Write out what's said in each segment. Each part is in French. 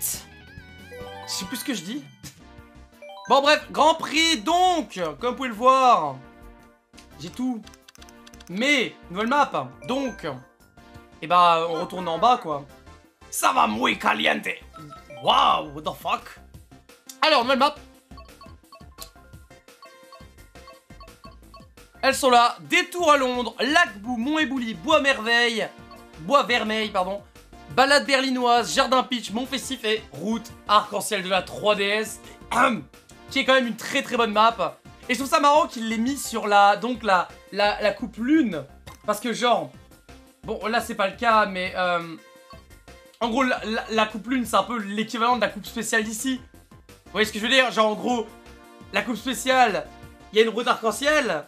Je sais plus ce que je dis. Bon bref, Grand Prix donc Comme vous pouvez le voir, j'ai tout. Mais, nouvelle map, donc, et eh bah on retourne en bas quoi. Ça va muy caliente Wow, what the fuck Alors, nouvelle map. Elles sont là. Détour à Londres, lac Bou, Mont Ebouli, Bois Merveille, Bois Vermeil, pardon. Balade berlinoise, Jardin Pitch, Mont Festif et route arc-en-ciel de la 3DS. qui est quand même une très très bonne map. Et je trouve ça marrant qu'il l'ait mis sur la, donc la, la, coupe lune. Parce que genre, bon là c'est pas le cas, mais euh, en gros la, coupe lune c'est un peu l'équivalent de la coupe spéciale d'ici. Vous voyez ce que je veux dire? Genre en gros, la coupe spéciale, il y a une route arc-en-ciel.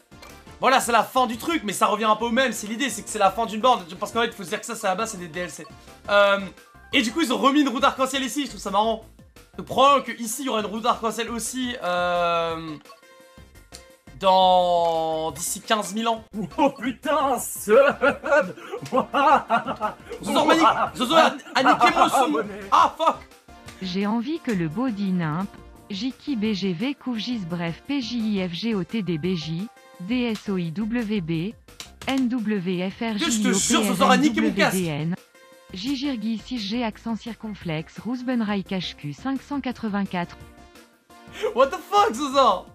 Voilà, c'est la fin du truc, mais ça revient un peu au même. C'est l'idée, c'est que c'est la fin d'une bande. Parce qu'en fait, il faut se dire que ça, c'est à la base, c'est des DLC. Euh, et du coup, ils ont remis une route arc-en-ciel ici. Je trouve ça marrant. Donc, probablement qu'ici, il y aura une route arc-en-ciel aussi. Euh, dans... D'ici 15 000 ans. Oh putain, sub Zozo, Zozo a, niqué mon son Ah, fuck J'ai envie que le beau nimp, Jiki BGV Kouvgis bref PJIFGOTDBJ, DSOIWB, NWFRJ, Je te jure, Zozo a niqué mon casque Jijirgi 6G accent circonflexe Roosbenreich HQ 584. What the fuck, Zozo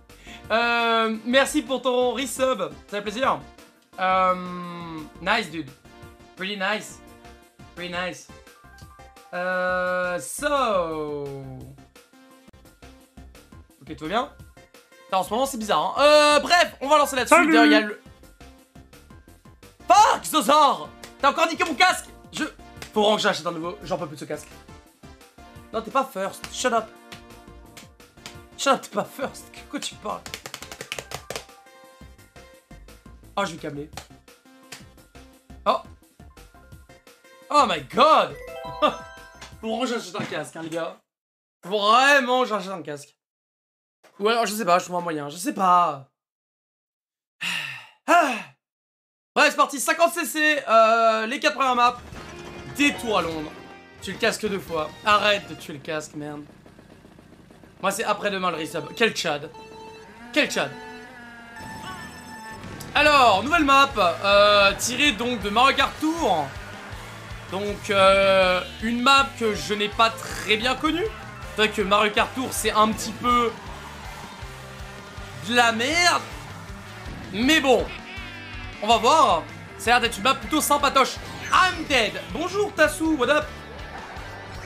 euh, merci pour ton resub, ça fait plaisir. Euh, nice, dude. Pretty nice. Pretty nice. Euh, so... Ok, tout va bien? En ce moment, c'est bizarre. Hein. Euh, bref, on va lancer là-dessus. Il y a le... Fuck, Zozor T'as encore niqué mon casque Je... Faut vraiment que j'achète un nouveau. J'en peux plus de ce casque. Non, t'es pas first. Shut up. Shut up, t'es pas first. Quoi tu parles? Oh, je vais câbler. Oh Oh my god Vraiment, j'achète un casque, hein, les gars. Vraiment, j'achète un casque. Ou alors, je sais pas, je trouve un moyen. Je sais pas. Bref, c'est parti. 50cc, euh, les 4 premières maps. Détour à Londres. Tue le casque deux fois. Arrête de tuer le casque, merde. Moi, c'est après-demain le resub. Quel Chad. Quel Chad. Alors, nouvelle map, euh, tirée donc de Mario Kart. Donc, euh, une map que je n'ai pas très bien connue. C'est vrai que Mario Kart Tour, c'est un petit peu de la merde. Mais bon, on va voir. Ça a l'air d'être une map plutôt sympatoche. I'm dead. Bonjour Tassou, what up?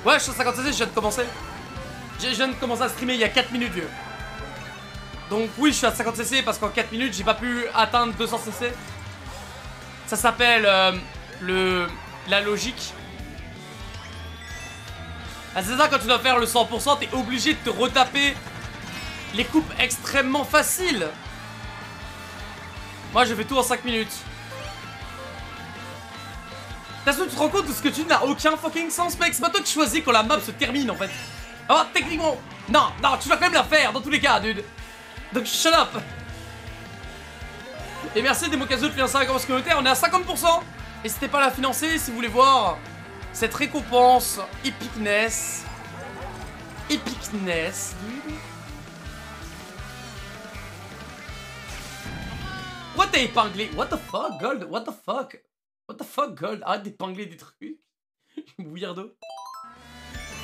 Ouais, je suis à 56, je viens de commencer. Je viens de commencer à streamer il y a 4 minutes, vieux. Donc oui, je suis à 50 cc parce qu'en 4 minutes, j'ai pas pu atteindre 200 cc. Ça s'appelle euh, le la logique. Ah, c'est ça, quand tu dois faire le 100%, t'es obligé de te retaper les coupes extrêmement faciles. Moi, je fais tout en 5 minutes. T'as tu te rends compte de ce que tu dis n'a aucun fucking sens, mec? C'est pas toi qui choisis quand la map se termine, en fait. Oh, techniquement... Non, non, tu dois quand même la faire, dans tous les cas, dude. Donc shut up Et merci Demokazo de financer la commence communautaire, on est à 50% N'hésitez pas à la financer si vous voulez voir cette récompense epicness. Epicness, What t'as épinglé? What the fuck, Gold? What the fuck? What the fuck, Gold? Arrête d'épingler des trucs. Weirdo.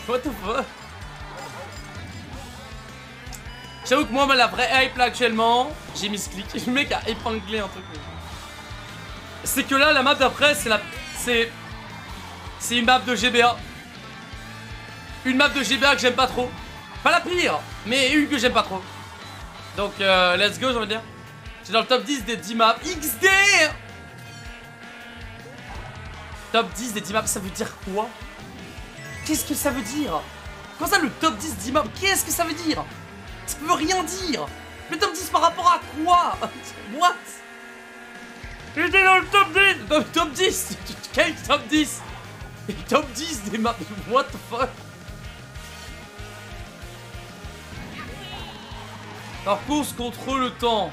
What the fuck? J'avoue que moi, la vraie hype là actuellement, j'ai mis ce clic. Le mec a épinglé un truc. C'est que là, la map d'après, c'est la. C'est. C'est une map de GBA. Une map de GBA que j'aime pas trop. Pas la pire, mais une que j'aime pas trop. Donc, euh, let's go, j'ai envie de dire. Dans le top 10 des 10 maps. XD Top 10 des 10 maps, ça veut dire quoi? Qu'est-ce que ça veut dire? Comment ça, le top 10 10 maps Qu'est-ce que ça veut dire? Ça veut rien dire. Le top 10 par rapport à quoi? What? J'étais dans le top 10 Dans le top 10 Quel top 10 Le top 10 des maps. What the fuck? Alors course contre le temps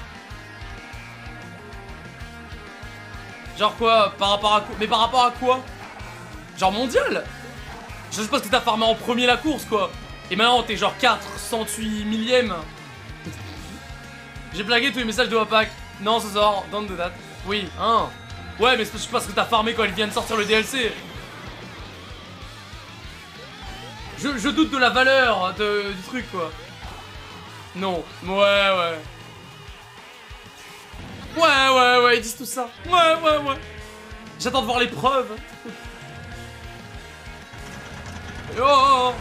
Genre quoi Par rapport à quoi Mais par rapport à quoi? Genre mondial? Je sais pas ce que t'as farmé en premier la course, quoi. Et maintenant, t'es genre 408 millième. J'ai blagué tous les messages de Wapak. Non, ce soir, don't do that. Oui, hein. Ouais, mais c'est parce que t'as farmé quand il vient de sortir le DLC. Je, je doute de la valeur de, du truc, quoi. Non. Ouais, ouais. Ouais, ouais, ouais, ils disent tout ça. Ouais, ouais, ouais. J'attends de voir les preuves. Oh, oh, oh.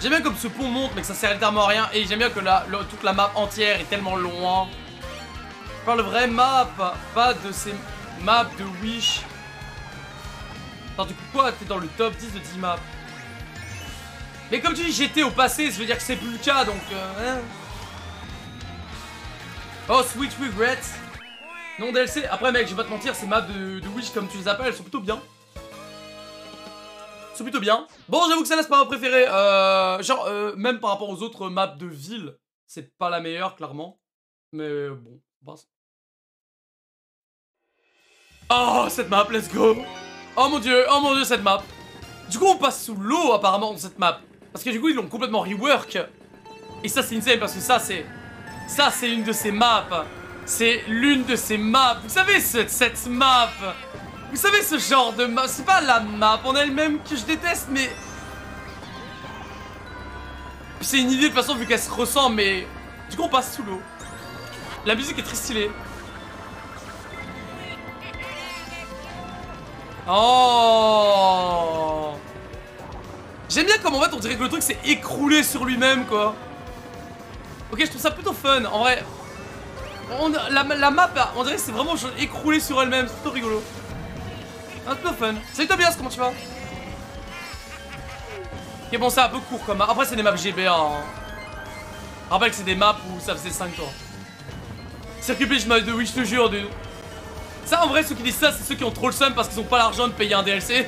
J'aime bien comme ce pont monte mais que ça sert littéralement à rien. Et j'aime bien que la, toute la map entière est tellement loin. Je parle de vraie map, pas de ces maps de Wish. Attends, du coup quoi T'es dans le top 10 de 10 maps. Mais comme tu dis j'étais au passé, ça veut dire que c'est plus le cas donc... Euh, hein. Oh, Switch Regrets. Non DLC. Après mec, je vais pas te mentir, ces maps de, de Wish comme tu les appelles, elles sont plutôt bien c'est plutôt bien. Bon, j'avoue que c'est pas ma préférée. Euh, genre, euh, même par rapport aux autres maps de ville, c'est pas la meilleure, clairement. Mais bon, passe. Oh, cette map, let's go Oh mon dieu, oh mon dieu, cette map Du coup, on passe sous l'eau, apparemment, dans cette map. Parce que du coup, ils l'ont complètement rework. Et ça, c'est insane, parce que ça, c'est... Ça, c'est une de ces maps. C'est l'une de ces maps. Vous savez, cette, map? Vous savez ce genre de map, c'est pas la map en elle-même que je déteste, mais... C'est une idée de toute façon vu qu'elle se ressemble, mais... Du coup on passe sous l'eau. La musique est très stylée. Oh J'aime bien comme en fait on dirait que le truc s'est écroulé sur lui-même quoi. Ok je trouve ça plutôt fun en vrai. La, la, map on dirait que c'est vraiment écroulé sur elle-même, c'est plutôt rigolo. Un peu fun. Salut Tobias, comment tu vas? Ok, bon, c'est un peu court comme map. Après, c'est des maps GBA. Hein. Rappelle que c'est des maps où ça faisait 5 tours. Circuit Beach oui, je te jure, dude. Ça, en vrai, ceux qui disent ça, c'est ceux qui ont trop le seum parce qu'ils ont pas l'argent de payer un DLC.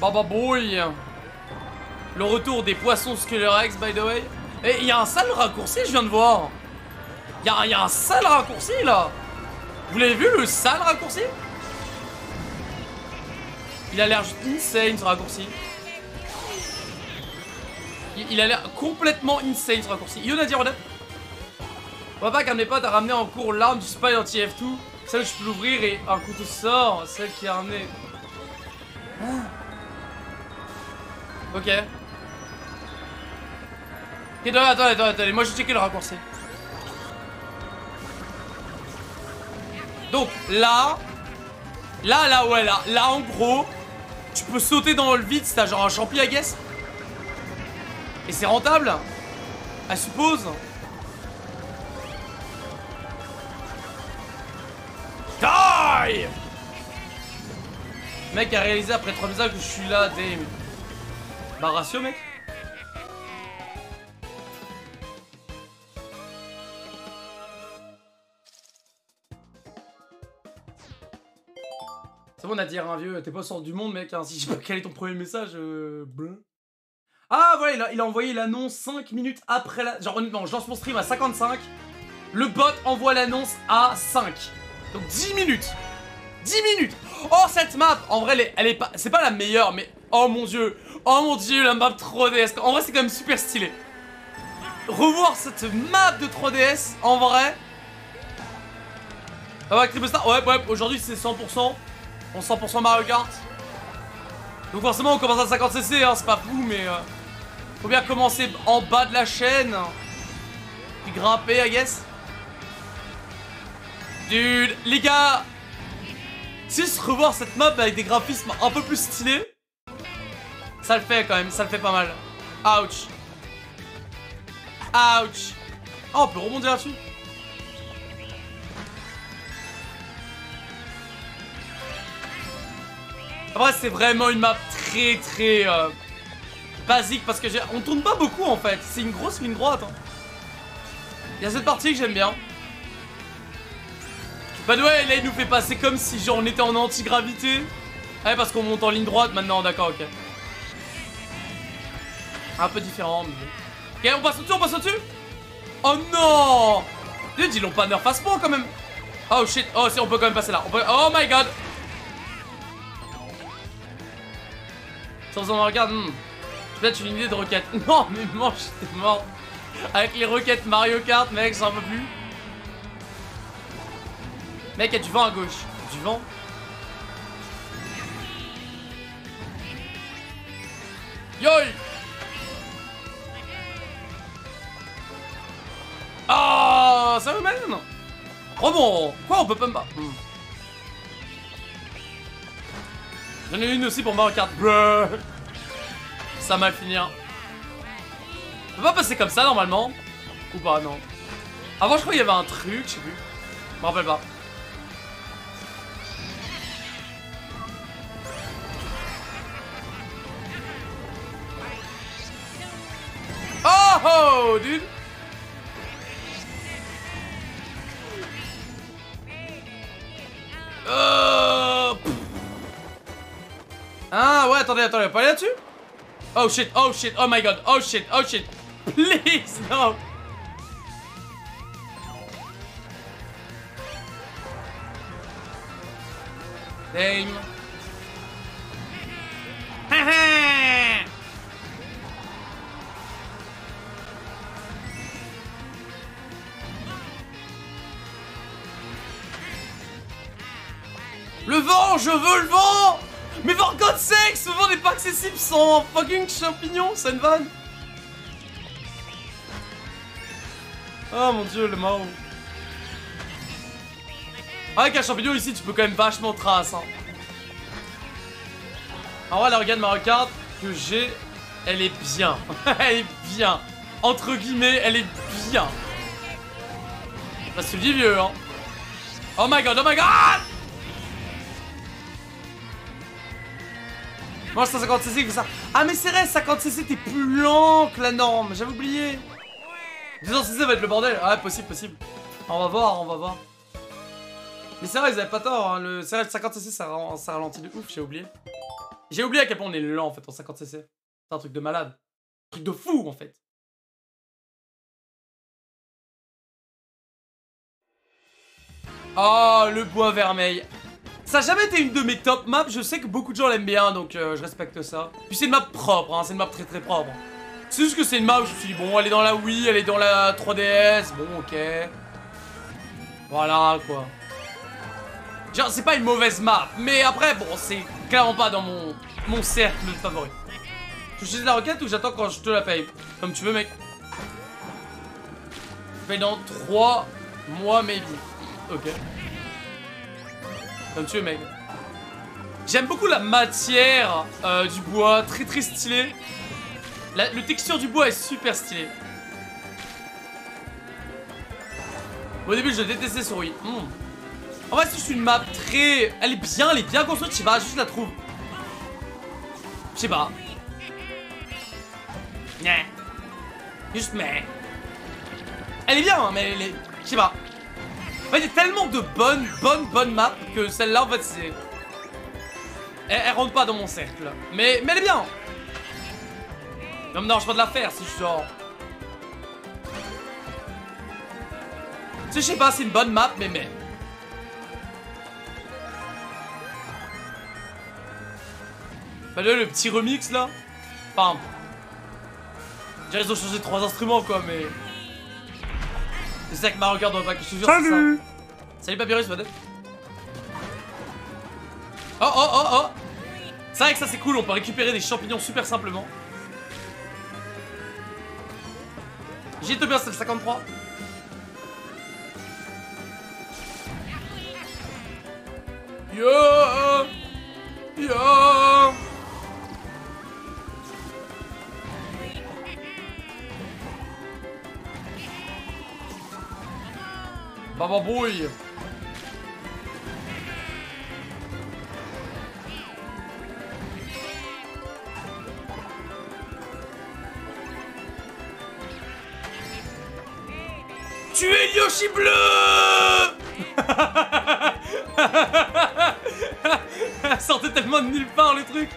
Baba boy Le retour des poissons X, by the way et il y a un sale raccourci, je viens de voir. Il y, a un sale raccourci là. Vous l'avez vu le sale raccourci? Il a l'air insane ce raccourci. Il, a l'air complètement insane ce raccourci. Yo Nadir Odette On va pas qu'un de mes potes a ramené en cours l'arme du spy anti-F2. Celle où je peux l'ouvrir et un couteau sort. Celle qui a ramené. Ah. Ok. Ok, attends, attends, attends, moi j'ai checké le raccourci. Donc là, là, là, ouais, là, là en gros, tu peux sauter dans le vide si t'as genre un champi, I guess. Et c'est rentable, I suppose. Die Mec a réalisé après 3 messages que je suis là, damn. Bah ratio mec C'est bon à dire, un vieux, t'es pas sort du monde, mec. Hein, si je sais pas quel est ton premier message, euh, Ah, voilà, il a, il a envoyé l'annonce 5 minutes après la. Genre, honnêtement, je lance mon stream à 55. Le bot envoie l'annonce à 5. Donc 10 minutes. 10 minutes. Oh, cette map, en vrai, elle est, elle est pas. C'est pas la meilleure, mais. Oh mon dieu. Oh mon dieu, la map 3DS. En vrai, c'est quand même super stylé. Revoir cette map de 3DS, en vrai. Ah ouais. Ouais, ouais, aujourd'hui c'est 100%. On 100% Mario Kart. Donc forcément on commence à 50cc, hein, c'est pas fou mais... Euh, faut bien commencer en bas de la chaîne. Puis grimper, I guess. Dude, les gars se revoir cette map avec des graphismes un peu plus stylés, ça le fait quand même, ça le fait pas mal. Ouch. Ouch. Oh, on peut rebondir là-dessus. Après, c'est vraiment une map très très euh, basique parce que on tourne pas beaucoup en fait. C'est une grosse ligne droite. Hein. Il y a cette partie que j'aime bien. Bah ouais, là il nous fait passer comme si genre on était en anti-gravité. Ouais, parce qu'on monte en ligne droite maintenant, d'accord, ok. Un peu différent, mais... Ok, on passe au-dessus, on passe au-dessus Oh non Dude, ils l'ont pas nerf face point quand même. Oh shit, oh si on peut quand même passer là. On. Oh my god. Sans en regarde, hmm. peut-être une idée de roquette. Non, mais mange, t'es mort. Avec les roquettes Mario Kart, mec, ça un peu plus. Mec, il y a du vent à gauche. Du vent Yoï Ah, ça me mène Rebond Quoi, on peut pas me battre? Hmm. J'en ai une aussi pour Mario Kart. Ça mal finir. On peut pas passer comme ça normalement Ou pas, non. Avant, je crois qu'il y avait un truc, je sais plus. Je me rappelle pas. Oh oh, dude Euh... Ah ouais, attendez, attendez, pas aller là-dessus Oh shit, oh shit, oh my god, oh shit, oh shit. Please, no. Dame. Le vent, je veux le vent Mais for God's sake, ce vent n'est pas accessible sans fucking champignon, c'est une vanne Oh mon dieu, le Mao Avec un champignon ici, tu peux quand même vachement trace, hein. La regarde Mario Kart que j'ai, elle est bien. elle est bien. Entre guillemets, elle est bien. Ça se dit vieux, hein. Oh my god, oh my god Moi, 150cc, ça. Ah, mais c'est vrai, 50cc, t'es plus lent que la norme. J'avais oublié. 200cc va être le bordel. Ah, possible, possible. On va voir, on va voir. Mais c'est vrai, ils avaient pas tort. Hein. Le... C'est vrai, 50cc, ça, ça ralentit de ouf, j'ai oublié. J'ai oublié à quel point on est lent, en fait, en 50cc. C'est un truc de malade. Un truc de fou, en fait. Oh, le bois vermeil. Ça n'a jamais été une de mes top maps, je sais que beaucoup de gens l'aiment bien, donc euh, je respecte ça. Puis c'est une map propre, hein, c'est une map très très propre. C'est juste que c'est une map où je me suis dit, bon, elle est dans la Wii, elle est dans la 3DS, bon, ok. Voilà, quoi. Genre, c'est pas une mauvaise map, mais après, bon, c'est clairement pas dans mon, mon cercle de favoris. Je suis la requête ou j'attends quand je te la paye? Comme tu veux, mec. Je dans 3 mois, maybe. Ok. Comme tu veux, mec. J'aime beaucoup la matière euh, du bois, très très stylé. La, le texture du bois est super stylé. Au début, je détestais ce Wii. Hmm. En vrai, c'est juste une map très... Elle est bien, elle est bien construite, je sais juste la trouve. Je sais pas. Juste mais... Elle est bien, hein, mais elle est... Je sais pas. Il y a tellement de bonnes, bonnes, bonnes maps que celle-là, en fait, c'est... Elle, rentre pas dans mon cercle. Mais, mais elle est bien. Non, mais non, je pas de la faire, genre... Tu sais, je sais pas, c'est une bonne map, mais mais... Bah le petit remix, là. Enfin... Ils ont changé trois instruments, quoi, mais... C'est ça que Mario Kart dans le pack, je te jure, Salut Salut Papyrus, Oh, oh, oh, oh C'est vrai que ça, c'est cool, on peut récupérer des champignons super simplement. J'ai bien, c'est le 53. Yo Yo Baba boy Tu es Yoshi bleu. Sortait tellement de nulle part le truc.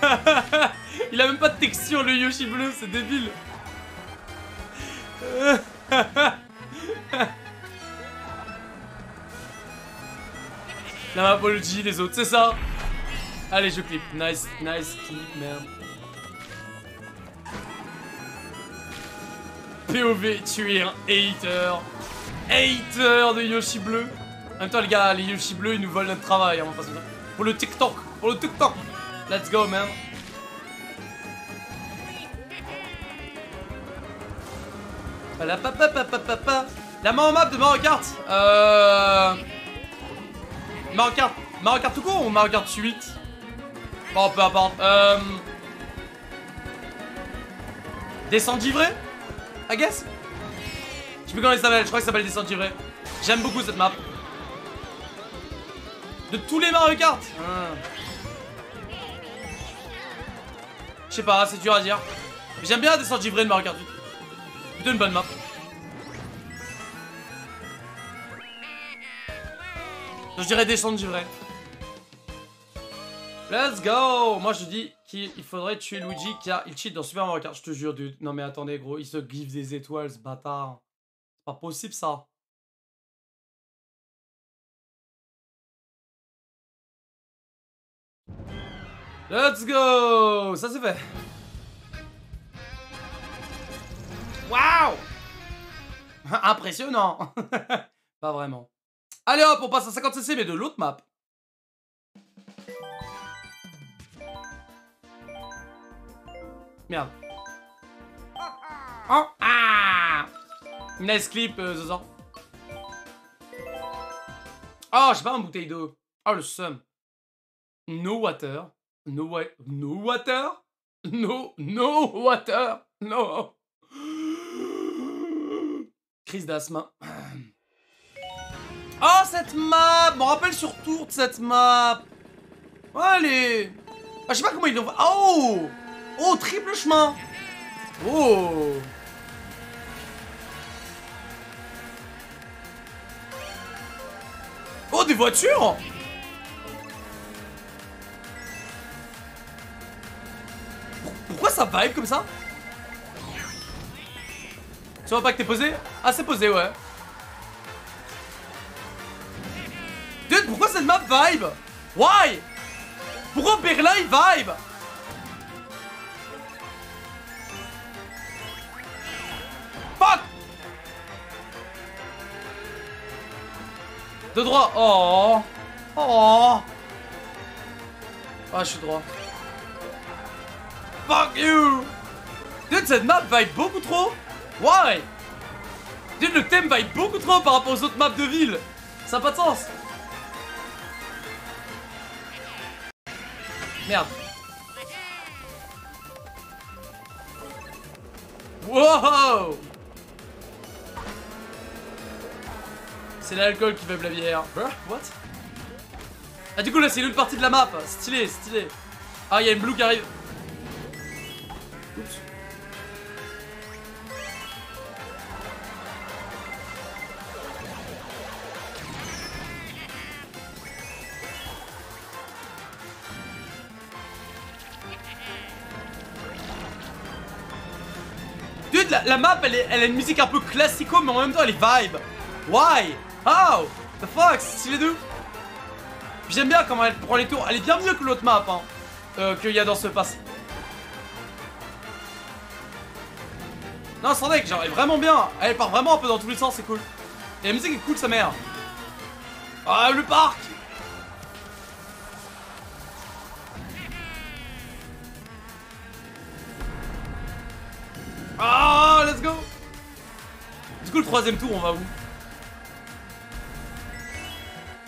Il a même pas de texture le Yoshi bleu, c'est débile La mapologie, les autres, c'est ça Allez, je clip. Nice, nice clip, merde. POV, tu es un hater. Hater de Yoshi bleu. En même temps, les gars, les Yoshi bleus, ils nous volent notre travail. Hein, pour le TikTok. Pour le TikTok. Let's go, man. La main en map de Mario Kart. Euh... Mario Kart. Mario Kart tout court ou Mario Kart 8 Bon, peu importe. Euh... Descente givrée I guess? Je sais plus comment il s'appelle, je crois que ça s'appelle Descente givrée. J'aime beaucoup cette map. De tous les Mario Kart. Je sais pas, c'est dur à dire. J'aime bien Descente givrée de Mario Kart 8. Plutôt une bonne map. Je dirais descendre givrée. Let's go Moi je dis qu'il faudrait tuer Luigi car il cheat dans Super Mario Kart. Je te jure, dude. Non mais attendez, gros, il se gifle des étoiles, ce bâtard. C'est pas possible ça. Let's go Ça c'est fait. Waouh Impressionnant Pas vraiment. Allez hop, on passe à 50cc mais de l'autre map. Merde. Oh Ah Nice clip, euh, Zozan. Oh, j'ai pas une bouteille d'eau. Oh, le seum. No water. No, wa no water? No, no water. No. Crise d'asthme. Oh, cette map Me rappelle sur tour de cette map. Allez. Ah, je sais pas comment ils l'ont... Oh Oh, triple chemin Oh Oh, des voitures Pourquoi ça vibe comme ça? Tu vois pas que t'es posé Ah, c'est posé, ouais. Pourquoi cette map vibe? Why? Pourquoi Berlin vibe? Fuck! De droit. Oh. Oh. Ah, je suis droit. Fuck you! Dude, cette map vibe beaucoup trop. Why? Dude, le thème vibe beaucoup trop par rapport aux autres maps de ville. Ça n'a pas de sens Merde. Wow C'est l'alcool qui fait la bière. What? Ah du coup là c'est une partie de la map. Stylé, stylé. Ah il y a une blue qui arrive. Oups. La, map, elle, est, elle a une musique un peu classico, mais en même temps, elle est vibe. Why? How? The fuck C'est les deux J'aime bien comment elle prend les tours. Elle est bien mieux que l'autre map, hein, euh, qu'il y a dans ce pass. Non, sans deck, genre, elle est vraiment bien. Elle part vraiment un peu dans tous les sens, c'est cool. Et la musique est cool, sa mère. Ah, le parc Ah, let's go Du coup, le troisième tour, on va où?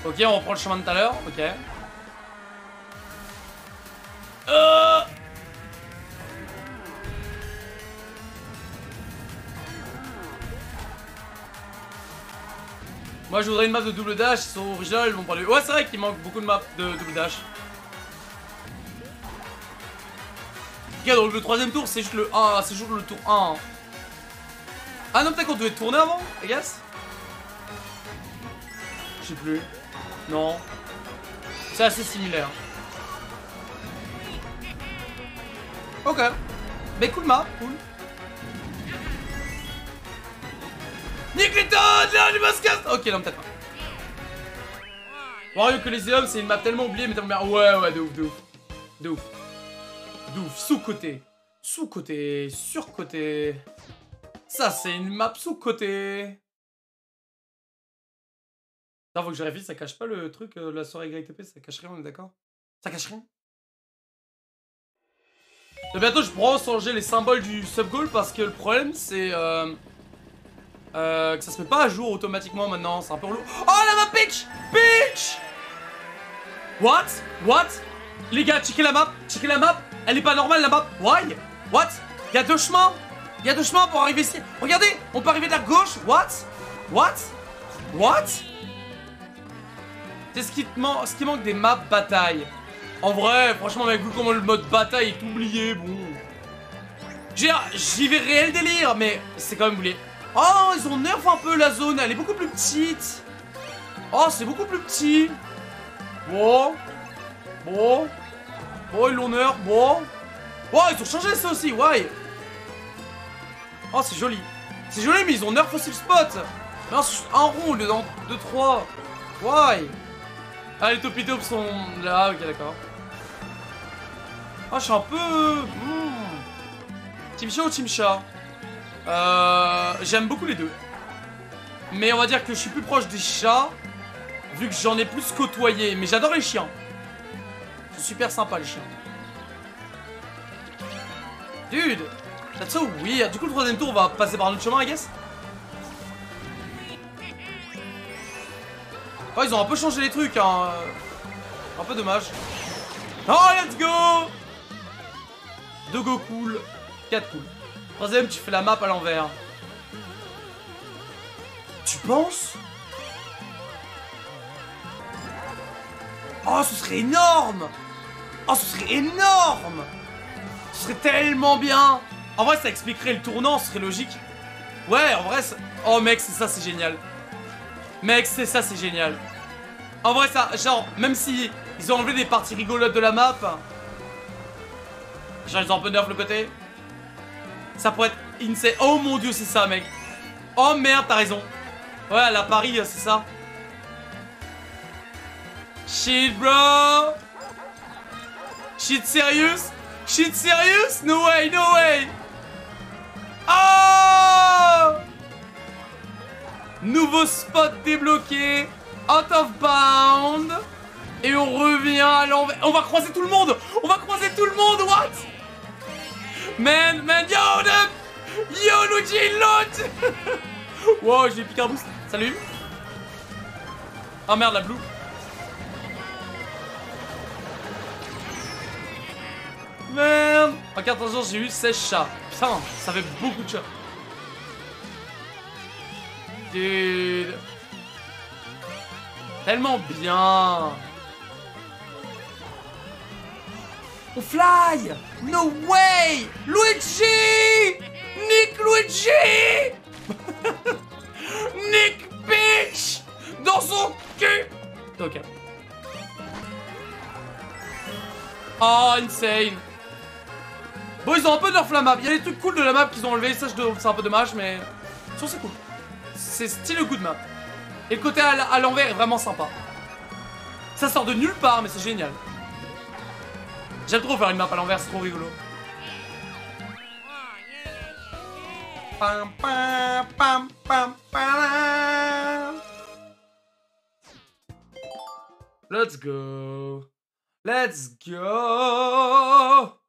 Ok, on reprend le chemin de tout à l'heure. Ok. Euh Moi je voudrais une map de double dash, ils sont originales, ils vont parler. Ouais c'est vrai qu'il manque beaucoup de maps de double dash. Ok, donc le troisième tour, c'est juste le 1, c'est juste le tour 1. Ah non, peut-être qu'on devait tourner avant, I guess Je sais plus. Non. C'est assez similaire. Ok. Mais cool map, cool. Nick les là, les masques Ok, non, peut-être pas. Wario Coliseum, c'est une map tellement oubliée, mais tellement bien. Ouais, ouais, de ouf, de ouf. De ouf. De ouf. Sous-côté. Sous-côté. Sur-côté. Ça, c'est une map sous-côté. Attends, faut que je ça cache pas le truc, euh, la soirée YTP, ça cache rien, on est d'accord? Ça cache rien? De bientôt, je pourrai changer les symboles du sub-goal parce que le problème, c'est euh, euh, que ça se met pas à jour automatiquement maintenant, c'est un peu relou. Oh, la map Peach Peach What? What? Les gars, checkez la map, checkez la map, elle est pas normale map, why? What? Il y a deux chemins Il y a deux chemins pour arriver ici. Regardez, on peut arriver de la gauche, what? What? What? C'est ce qui, te man- ce qui manque des maps bataille. En vrai, franchement, mec, vu comment le mode bataille est oublié, bon. J'y vais réel délire, mais c'est quand même oublié. Oh, ils ont nerf un peu la zone, elle est beaucoup plus petite. Oh, c'est beaucoup plus petit. Bon. Bon. Bon, ils l'ont nerf, bon. Oh, ils ont changé ça aussi, ouais. Oh, c'est joli. C'est joli, mais ils ont nerf aussi le spot. Un rond au lieu d'en 2-3. Why Ah, les topitops sont là, ok, d'accord. Ah, je suis un peu... hmm. Team chat ou team chat? Euh, J'aime beaucoup les deux. Mais on va dire que je suis plus proche des chats, vu que j'en ai plus côtoyé. Mais j'adore les chiens. Super sympa, les chiens. Dude That's so weird. Du coup, le troisième tour, on va passer par un autre chemin, I guess? Oh, ils ont un peu changé les trucs, hein. Un peu dommage. Oh, let's go Deux go cool. 4 cool. Troisième, tu fais la map à l'envers. Tu penses? Oh, ce serait énorme Oh, ce serait énorme Ce serait tellement bien En vrai, ça expliquerait le tournant, ce serait logique. Ouais, en vrai. Oh, mec, c'est ça, c'est génial. Mec, c'est ça, c'est génial. En vrai, ça, genre, même si ils ont enlevé des parties rigolotes de la map, genre, ils ont un peu nerf le côté, ça pourrait être insane. Oh mon dieu, c'est ça, mec. Oh merde, t'as raison. Ouais, la Paris, c'est ça. Shit, bro. Shit, serious? Shit, serious? No way, no way. Oh! Nouveau spot débloqué. Out of bound. Et on revient à l'envers. On va croiser tout le monde. On va croiser tout le monde. What? Man, man, yo, the... Yo, Luigi, launch Wow, j'ai piqué un boost. Salut. Oh merde, la blue. Merde. En 14 jours, j'ai eu 16 chats. Putain, ça fait beaucoup de chats. Dude. Tellement bien. On fly No way Luigi Nick Luigi Nick Bitch Dans son cul Ok. Oh, insane Bon, ils ont un peu nerf la map. Il y a des trucs cool de la map qu'ils ont enlevé. Ça, c'est un peu dommage, mais... C'est cool. C'est style good map. Et le côté à l'envers est vraiment sympa. Ça sort de nulle part, mais c'est génial. J'aime trop faire une map à l'envers, c'est trop rigolo. Pam, pam, pam, pam, pam. Let's go. Let's go.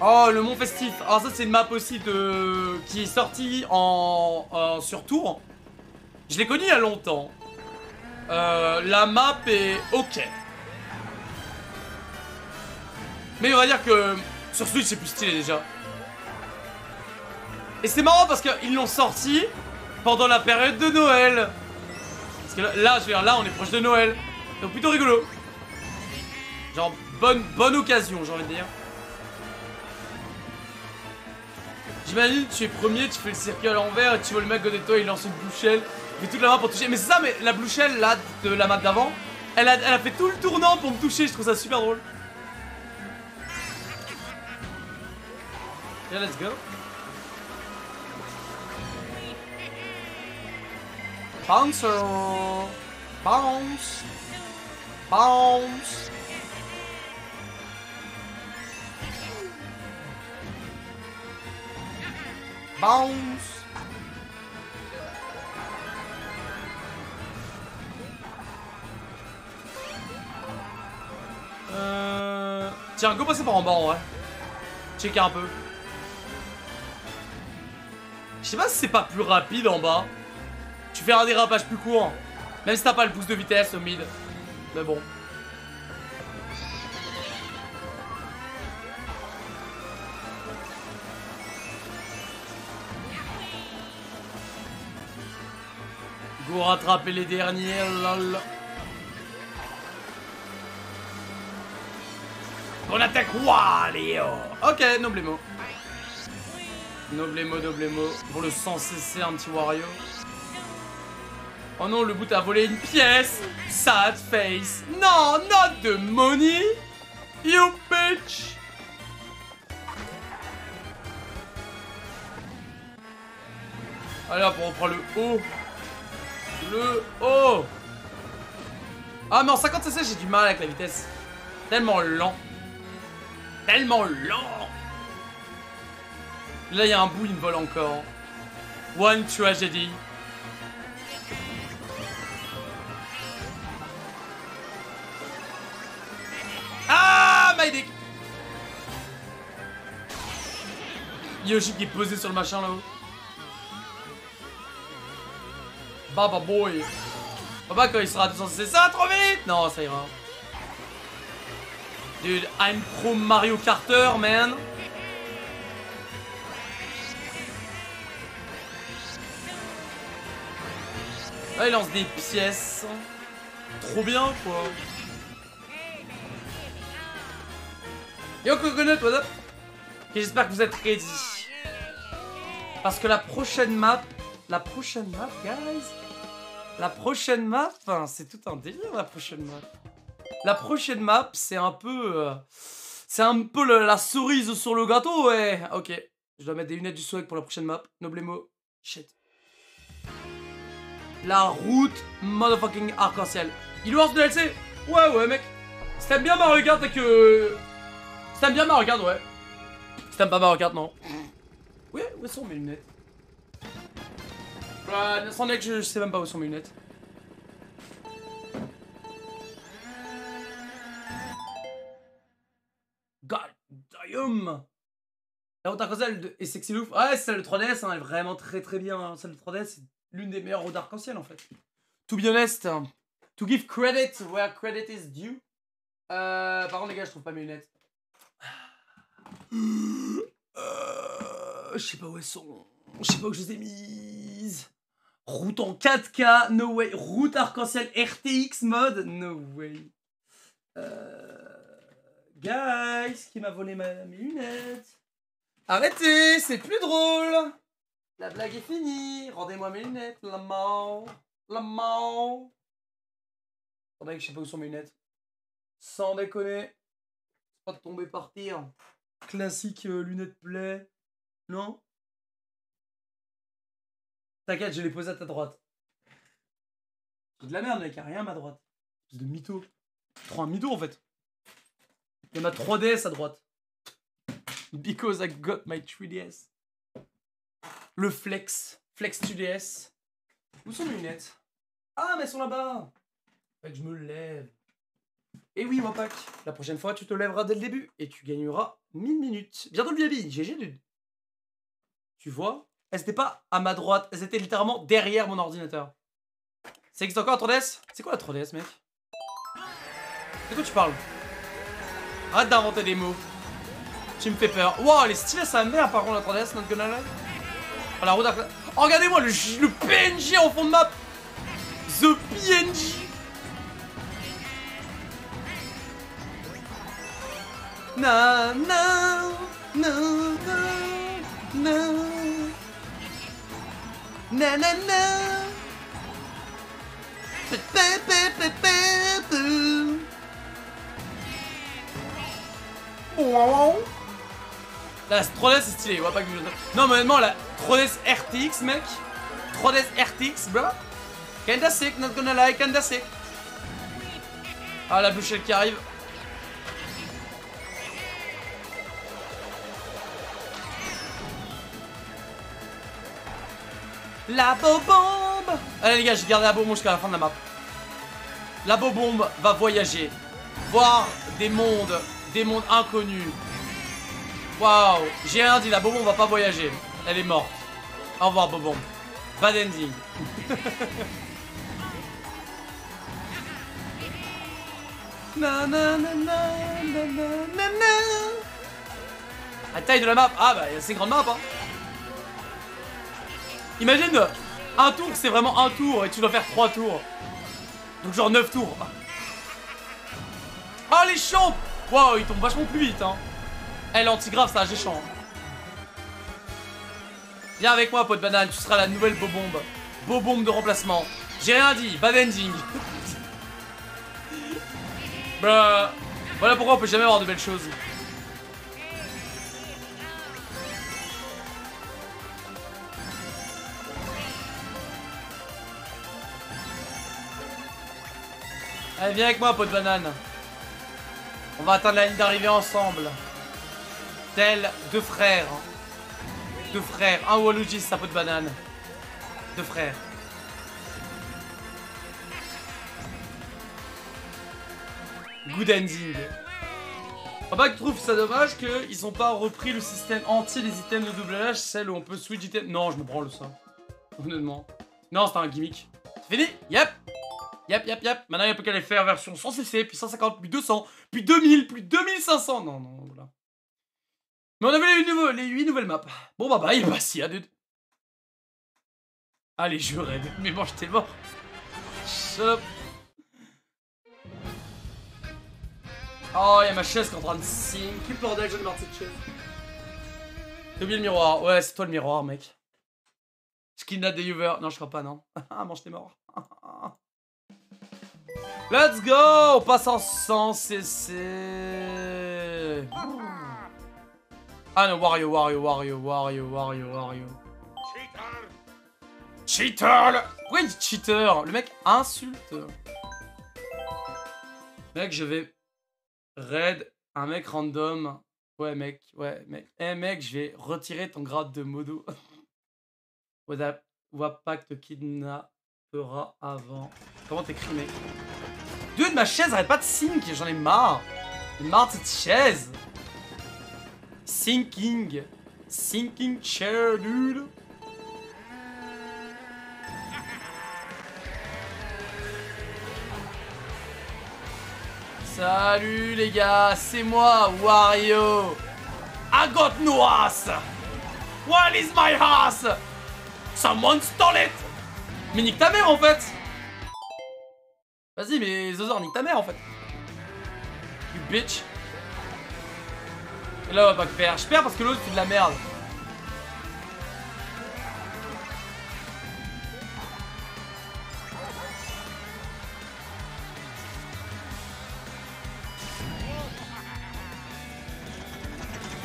Oh, le Mont Festif. Alors ça, c'est une map aussi de... qui est sortie en... en- sur tour. Je l'ai connu il y a longtemps. Euh, la map est ok. Mais on va dire que sur Switch c'est plus stylé déjà. Et c'est marrant parce qu'ils l'ont sorti pendant la période de Noël. Parce que là, là, je veux dire, là on est proche de Noël. Donc plutôt rigolo. Genre bonne, bonne occasion j'ai envie de dire. J'imagine, tu es premier, tu fais le circuit à l'envers, et tu vois le mec de toi, il lance une blue shell, il fait toute la main pour toucher. Mais c'est ça, mais la blue shell, là, de la map d'avant, elle a, elle a fait tout le tournant pour me toucher, je trouve ça super drôle. Yeah, let's go. Bouncer Bounce Bounce Bounce. Euh... Tiens, go passer par en bas en vrai. Checker un peu. Je sais pas si c'est pas plus rapide en bas. Tu fais un dérapage plus court. Même si t'as pas le boost de vitesse au mid. Mais bon. Go rattraper les derniers, lol. On attaque Ouah, Léo Ok, Noblemo. Noblemo, Noblemo. Pour le sans cesser un petit Wario. Oh non, le bout a volé une pièce Sad face Non, not the money You bitch Allez hop, on reprend le haut. Le haut Ah mais en 50 cc j'ai du mal avec la vitesse. Tellement lent. Tellement lent Là il y a un bout, il me vole encore. One tragedy. Ah my Yoshi qui est posé sur le machin là-haut. Baba boy. Baba quand il sera tout c'est ça trop vite Non, ça ira. Dude, I'm pro Mario Carter, man. Ah, il lance des pièces. Trop bien, quoi. Yo, Coconut, what up? J'espère que vous êtes ready. Parce que la prochaine map... La prochaine map, guys La prochaine map, c'est tout un délire, la prochaine map. La prochaine map, c'est un peu... euh, c'est un peu la cerise sur le gâteau, ouais. Ok. Je dois mettre des lunettes du swag pour la prochaine map. Noblemo. Shit. La route motherfucking arc-en-ciel. Il lance de DLC Ouais, ouais, mec. Si t'aimes bien Mario Kart et que... Si t'aimes bien Mario Kart, ouais. Si t'aimes pas Mario Kart, non. Ouais, où sont mes lunettes? Bah, sans mec, je, sais même pas où sont mes lunettes. God damn La route arc-en-ciel de- est sexy louf. Ouais, celle de 3DS, hein, elle est vraiment très très bien. hein. Celle de 3DS, c'est l'une des meilleures routes arc-en-ciel en fait. To be honest, hein, to give credit where credit is due. Euh, par contre, les gars, je trouve pas mes lunettes. Euh, je sais pas où elles sont. Je sais pas où je les ai mises. Route en 4K, no way. Route arc-en-ciel RTX mode, no way. Euh, guys, qui m'a volé ma, mes lunettes Arrêtez, c'est plus drôle. La blague est finie. Rendez-moi mes lunettes, la mort. La mort. Attendez que je sais pas où sont mes lunettes. Sans déconner. Pas de tomber par terre. Classique euh, lunettes play. Non? T'inquiète, je l'ai posé à ta droite. C'est de la merde, mec, y'a rien à ma droite. C'est de mytho. Trop un mytho en fait. Il y a ma 3DS à droite. Because I got my 3DS. Le flex. Flex 2DS. Où sont mes lunettes? Ah, mais elles sont là-bas. Fait que je me lève. Et oui, Wapak, la prochaine fois, tu te lèveras dès le début et tu gagneras 1000 minutes. Bientôt le VIP, GG, dude. Tu vois Elles étaient pas à ma droite, elles étaient littéralement derrière mon ordinateur. Ça existe encore la 3DS C'est quoi la 3DS, mec? De quoi tu parles? Arrête d'inventer des mots. Tu me fais peur. Wow, elle est stylée sa mère par contre la 3DS, notre gonna là. Oh, la route Oh, regardez-moi le, le PNJ en fond de map The PNJ Na na na na na na na na Pe- pe- pe- pe- pe- pou. Wow. La 3DS c'est stylé, on va pas que je- Non mais honnêtement la 3DS RTX mec 3DS RTX bro Kinda sick, not gonna lie, kinda sick. Ah, la bouchelle qui arrive. La bombe Allez les gars, j'ai gardé la bombe jusqu'à la fin de la map. La bombe va voyager. Voir des mondes, des mondes inconnus. Waouh J'ai rien dit, la bombe va pas voyager. Elle est morte. Au revoir Bobombe. Bad ending. na, na, na, na, na, na, na. La taille de la map. Ah bah c'est une grande map hein. Imagine, un tour c'est vraiment un tour et tu dois faire trois tours. Donc genre 9 tours. Oh les champs Waouh, ils tombent vachement plus vite hein. Eh l'antigrave ça géchant. Viens avec moi pote banane, tu seras la nouvelle Bobombe. Bobombe de remplacement. J'ai rien dit, bad ending. bah, voilà pourquoi on peut jamais avoir de belles choses. Allez, viens avec moi, pot de banane. On va atteindre la ligne d'arrivée ensemble. Tel deux frères. Deux frères. Un Waluigi, sa peau de banane. Deux frères. Good ending. que tu trouve ça dommage qu'ils ont pas repris le système entier des items de doublage, celle où on peut switch item. Non, je me branle ça. Honnêtement. Non, c'est un gimmick. C'est fini Yep Yep, yep, yep. Maintenant, il n'y a plus qu'à les faire version 100 cc, puis 150, puis 200, puis 2000, puis 2500. Non, non, voilà. Mais on avait les, nouveaux, les 8 nouvelles maps. Bon, bah bye, bah si, à dude. Allez, je raid. Mais bon, j'étais mort. Shut Oh, il y a ma chaise qui est en train de sing. Quel bordel, je de cette chaise. J'ai oublié le miroir. Ouais, c'est toi le miroir, mec. Skin des viewers. Non, je crois pas, non. Ah, mange t'es mort. Let's go On passe en 100 CC. Ah non, Wario, Wario, Wario, Wario, Wario, Wario. Cheater Pourquoi il cheater? Le mec insulte. Mec, je vais raid un mec random. Ouais, mec, ouais, mec. Eh, mec, je vais retirer ton grade de modo. pas que kidnappera avant. Comment t'écris, mec? Dude, ma chaise arrête pas de sink, j'en ai marre. J'ai marre de cette chaise. Sinking. Sinking chair, dude. Salut les gars, c'est moi, Wario. I got no ass. What is my ass? Someone stole it. Mais nique ta mère en fait. Vas-y, mais Zozor, nique ta mère en fait. You bitch. Et là, on va pas faire. Je perds parce que l'autre fait de la merde.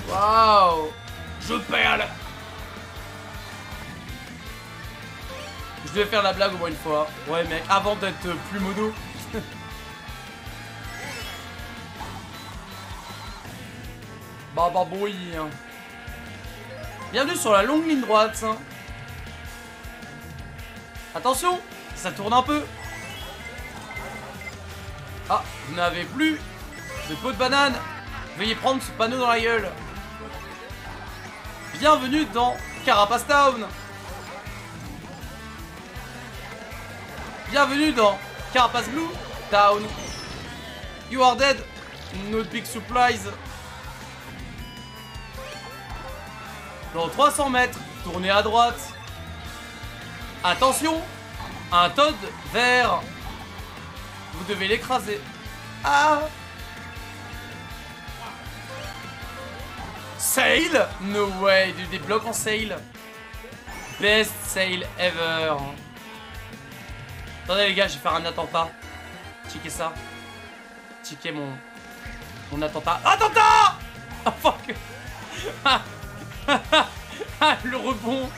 Waouh Je perds Je devais faire la blague au moins une fois. Ouais mec, avant d'être plus mono. bah bah boy. Hein. Bienvenue sur la longue ligne droite. Hein. Attention, ça tourne un peu. Ah, vous n'avez plus de peau de banane. Veuillez prendre ce panneau dans la gueule. Bienvenue dans Carapace Town. Bienvenue dans Carapace Blue Town. You are dead. No big supplies. Dans 300 mètres, tournez à droite. Attention, un Todd vert. Vous devez l'écraser. Ah Sail? No way, des blocs en sail. Best sail ever. Attendez les gars, je vais faire un attentat. Checker ça. Checker mon... Mon attentat. Attentat Ah fuck ah, ah, ah, Le rebond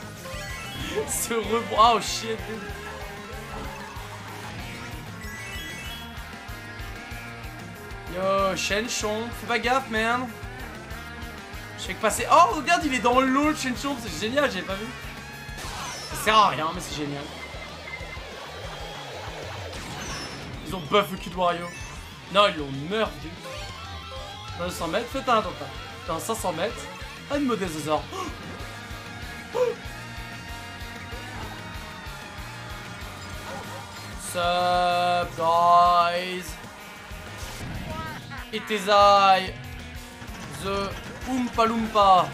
Ce rebond... Oh shit Yo, Shenchon, fais pas gaffe, man. Je fais que passer. Oh, regarde, il est dans l'eau, le Shenchon, c'est génial, j'avais pas vu. Ça sert à rien, mais c'est génial. Ils ont buff le cul de Wario. Non, ils l'ont merdu. Dans 200 mètres, faites un attentat. Dans 500 mètres, un modésasaur. Sup, guys? It is I, the Oompa Loompa.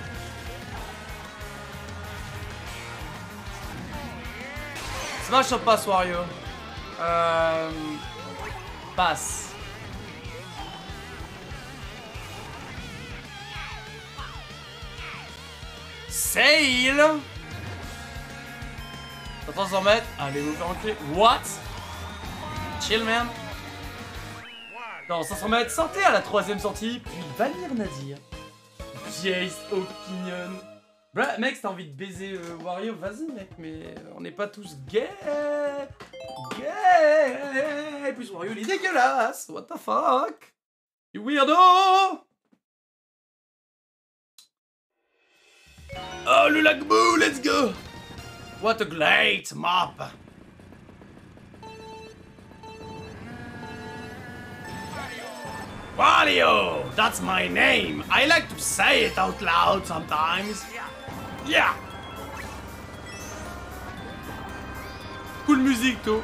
Smash ou passe, Wario? Euh... Passe. Sail 300 mètres. Allez vous faire enculer. What? Chill, man. Non, 500 mètres. Sortez à la troisième sortie. Puis bannir Nadir. Jace Opinion. Mec, t'as envie de baiser euh, Wario, vas-y mec, mais on n'est pas tous gays. Gays. Et plus Wario, il est dégueulasse. What the fuck? You weirdo. Oh, le lac boo, let's go. What a great map. Wario! That's my name! I like to say it out loud sometimes. Yeah! Cool musique, toi.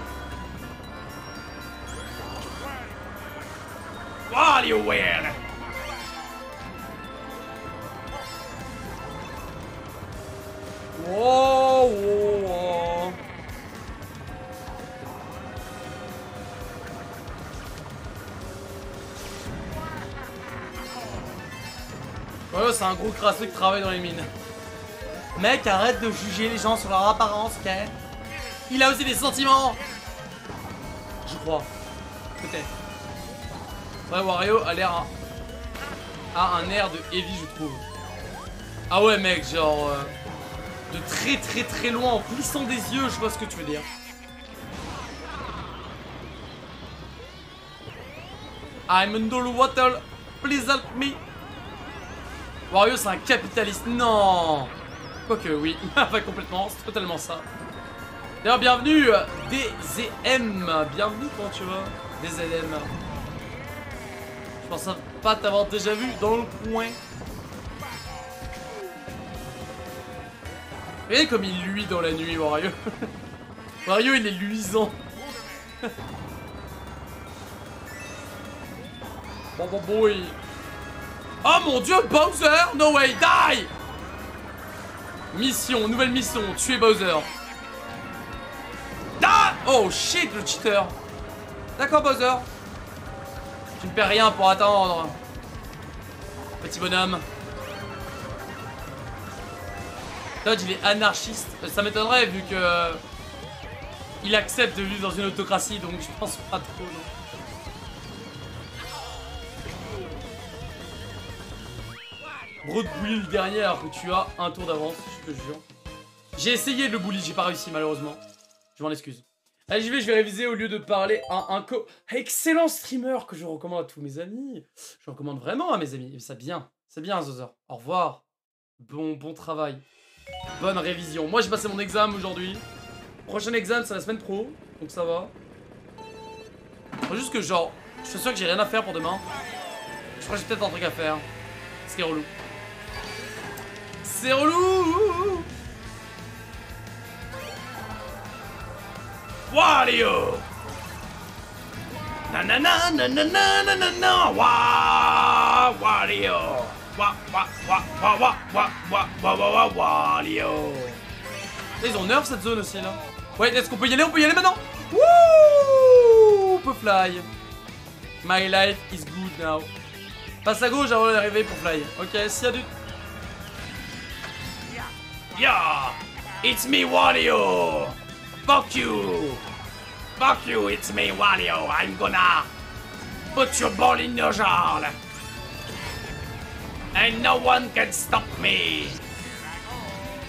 WarioWare! Whoa, whoa, whoa. Ouais, c'est un gros crasseux qui travaille dans les mines. Mec, arrête de juger les gens sur leur apparence, ok? Il a aussi des sentiments Je crois. Peut-être. Ouais, Wario a l'air... a un air de heavy, je trouve. Ah ouais, mec, genre... euh, de très très très loin, en plissant des yeux, je vois ce que tu veux dire. I'm under the water, please help me. Wario, c'est un capitaliste. Non Quoique, oui, pas complètement, c'est totalement ça. D'ailleurs, bienvenue, euh, DZM. Bienvenue, comment tu vas DZM. Je pense pas t'avoir déjà vu dans le coin. Regardez comme il luit dans la nuit, Wario. Wario, il est luisant. bon, bon. Oh mon dieu, Bowser No way, die Mission, nouvelle mission, tuer Bowser. Oh shit, le cheater. D'accord, Bowser. Tu ne perds rien pour attendre. Petit bonhomme. Dodge, il est anarchiste. Ça m'étonnerait vu que... euh, il accepte de vivre dans une autocratie, donc je pense pas trop, non. Gros de bully dernier alors que tu as un tour d'avance, je te jure. J'ai essayé de le bully, j'ai pas réussi malheureusement. Je m'en excuse. Allez, j'y vais, je vais réviser au lieu de parler à un co... Excellent streamer que je recommande à tous mes amis. Je recommande vraiment à mes amis. C'est bien, c'est bien Zozer. Au revoir. Bon, bon travail. Bonne révision. Moi j'ai passé mon examen aujourd'hui. Prochain examen c'est la semaine pro, donc ça va. Faut juste que genre, je suis sûr que j'ai rien à faire pour demain. Je crois que j'ai peut-être un truc à faire. C'est relou. C'est relou Wario! Nanana nanana nanana wa Wario! Wa wa wa wa wa wa wa wa wa wa Wario! Ils ont nerf cette zone aussi là. Ouais, est-ce qu'on peut y aller? On peut y aller maintenant? Wouh! On peut fly. My life is good now. Passe à gauche avant d'arriver pour fly. Ok, s'il y a du... Yeah It's me Wario Fuck you. Fuck you, it's me Wario. I'm gonna put your ball in your jar And no one can stop me.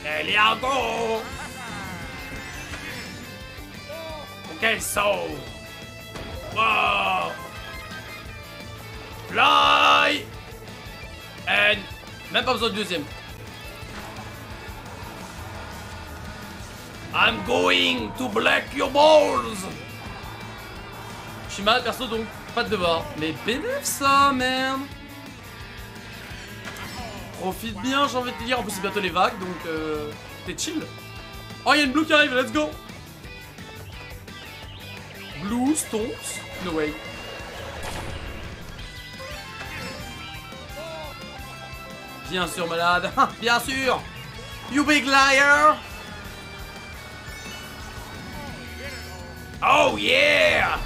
Eliago Ok, so... Wow Fly. And... Même pas besoin de deuxième. I'm going to black your balls Je suis mal perso donc pas de devoir. Mais bénéf ça, man Profite bien, j'ai envie de te dire. En plus, c'est bientôt les vagues, donc euh, t'es chill. Oh, il y a une blue qui arrive, let's go Blue, stomps, no way. Bien sûr, malade. Bien sûr You big liar Oh yeah!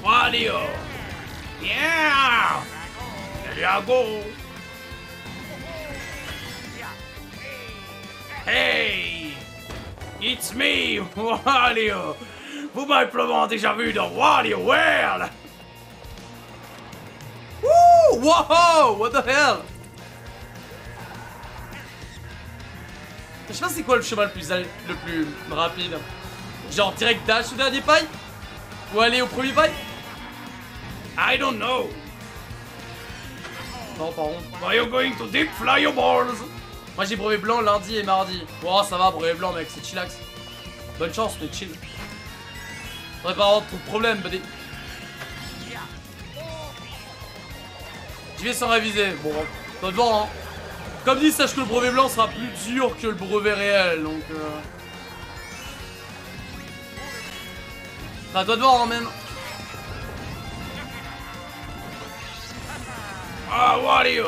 Wario Yeah! There you go Hey! It's me, Wario Vous m'avez probablement déjà vu dans Wario World! Woo! Wow What the hell? Je sais pas c'est quoi le chemin le plus, le plus rapide. Genre direct dash au dernier paille Ou aller au premier paille I don't know. Non, par contre. Are you going to deep fly your balls? Moi j'ai brevet blanc lundi et mardi. Oh, ça va, brevet blanc, mec, c'est chillax. Bonne chance, mais chill. Faudrait pas avoir trop de problèmes, buddy. Je vais sans réviser. Bon, toi de voir, hein. Comme dit, sache que le brevet blanc sera plus dur que le brevet réel, donc... Euh... à toi de voir, hein, même. Ah, Wario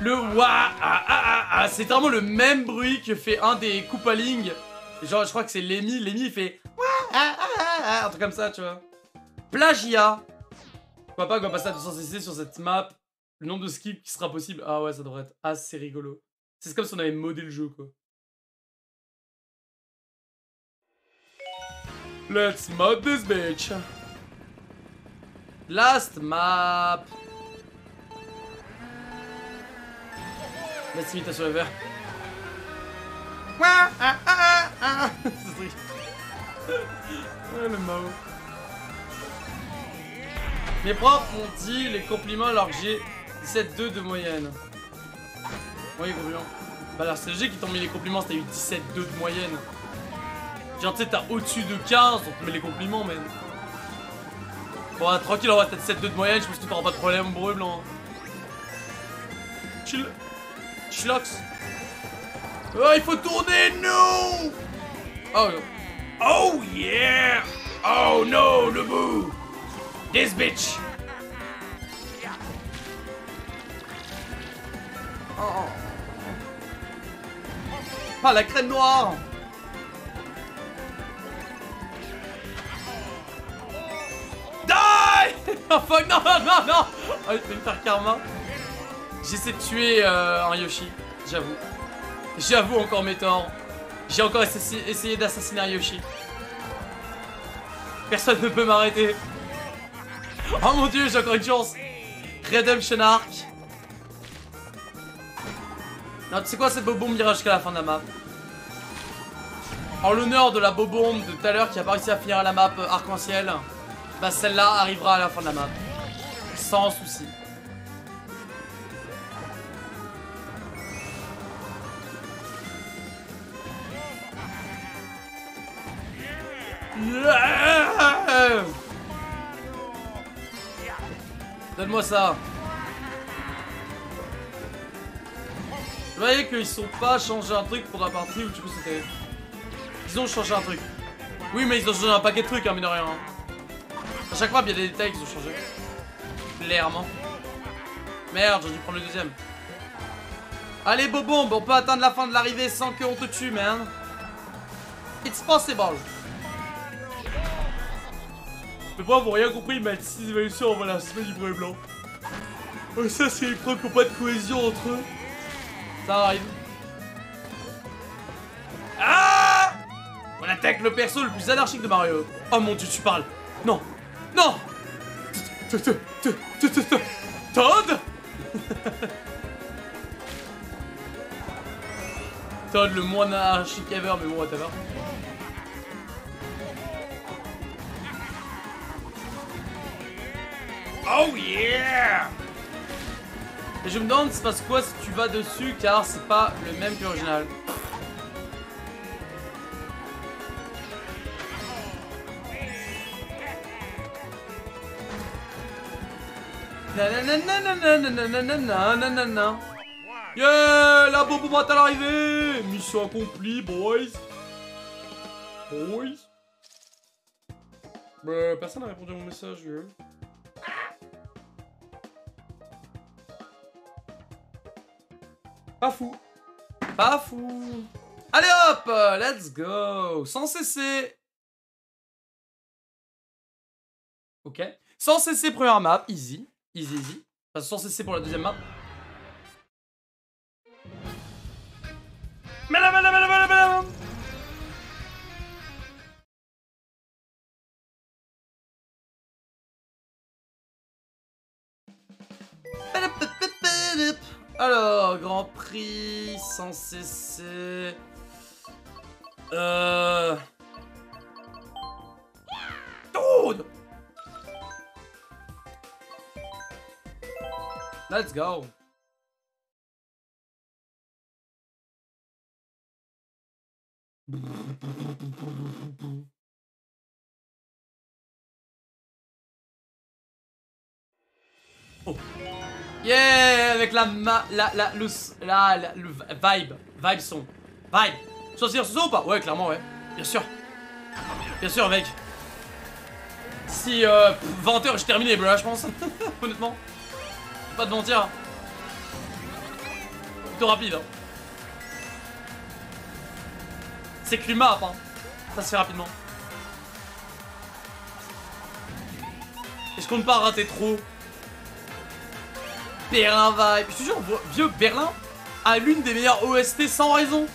Le wa ah, ah, ah, ah, c'est vraiment le même bruit que fait un des Koopaling. Genre, je crois que c'est Lemmy. Lemmy, il fait ah, ah, ah, un truc comme ça, tu vois. Plagiat. Pourquoi pas qu'on va passer à 200 cc sur cette map Le nombre de skips qui sera possible. Ah ouais, ça devrait être assez rigolo. C'est comme si on avait modé le jeu, quoi. Let's mod this bitch. Last map. Let's imitation les verts. Ah, ah, ah, ah. ah, le. Mes profs m'ont dit les compliments alors que j'ai 17-2 de moyenne. Oui, compliments. Bah alors c'est logique qu'ils t'ont mis les compliments, t'as eu 17-2 de moyenne. Genre tu sais, t'as au-dessus de 15, on te met les compliments, même. Bon, tranquille, on va peut-être 7-2 de moyenne, je pense que t'auras pas de problème, breu blanc. Chill. Chillax. Oh, il faut tourner, non Oh, oh yeah Oh no, le bout This bitch oh. Ah, la crème noire Die Oh fuck, non, non, non, non Oh, il fait me faire karma. J'essaie de tuer euh, un Yoshi, j'avoue. J'avoue encore mes torts. J'ai encore essayé d'assassiner un Yoshi. Personne ne peut m'arrêter. Oh mon dieu, j'ai encore une chance. Redemption Arc. Non, tu sais quoi, cette bobombe ira jusqu'à la fin de la map. En l'honneur de la bobombe de tout à l'heure qui a pas réussi à finir la map arc-en-ciel, bah celle-là arrivera à la fin de la map. Sans souci. Donne-moi ça. Vous voyez qu'ils sont pas changé un truc pour la partie où du coup c'était... Ils ont changé un truc. Oui mais ils ont changé un paquet de trucs hein, mine de rien. A chaque fois il y a des détails qu'ils ont changé. Clairement. Merde, j'ai dû prendre le deuxième. Allez Bobombe, on peut atteindre la fin de l'arrivée sans qu'on te tue man. It's possible. Mais moi, vous rien compris, il m'a 6 évaluations, voilà, c'est pas du bruit blanc. Oh, ça, c'est les qui n'ont pas de cohésion entre eux. Arrive. Ah On attaque le perso le plus anarchique de Mario. Oh mon dieu, tu parles. Non. Non Todd Todd, le moins anarchique ever, mais bon, whatever. Oh yeah et je me demande c'est parce quoi si tu vas dessus car c'est pas le même que l'original. Nanananananananananananana. Pas fou. Pas fou. Allez hop Let's go Sans cesser Ok. Sans cesser première map, easy. Easy, easy. Enfin, sans cesser pour la deuxième map. Alors, Grand Prix, sans cesser. Euh... Let's go. Yeah Avec la ma... la... la... le... la... la- le vibe. Vibe son. Vibe. Choisir ce son ou pas? Ouais, clairement, ouais. Bien sûr. Bien sûr, mec. Si, euh... 20h, j'ai terminé, bro, je pense. Honnêtement. Pas de mentir. Plutôt rapide, hein. C'est que map, hein. Ça se fait rapidement. Et je compte pas rater trop? Berlin vibe. Je te jure, vieux Berlin a l'une des meilleures OST sans raison.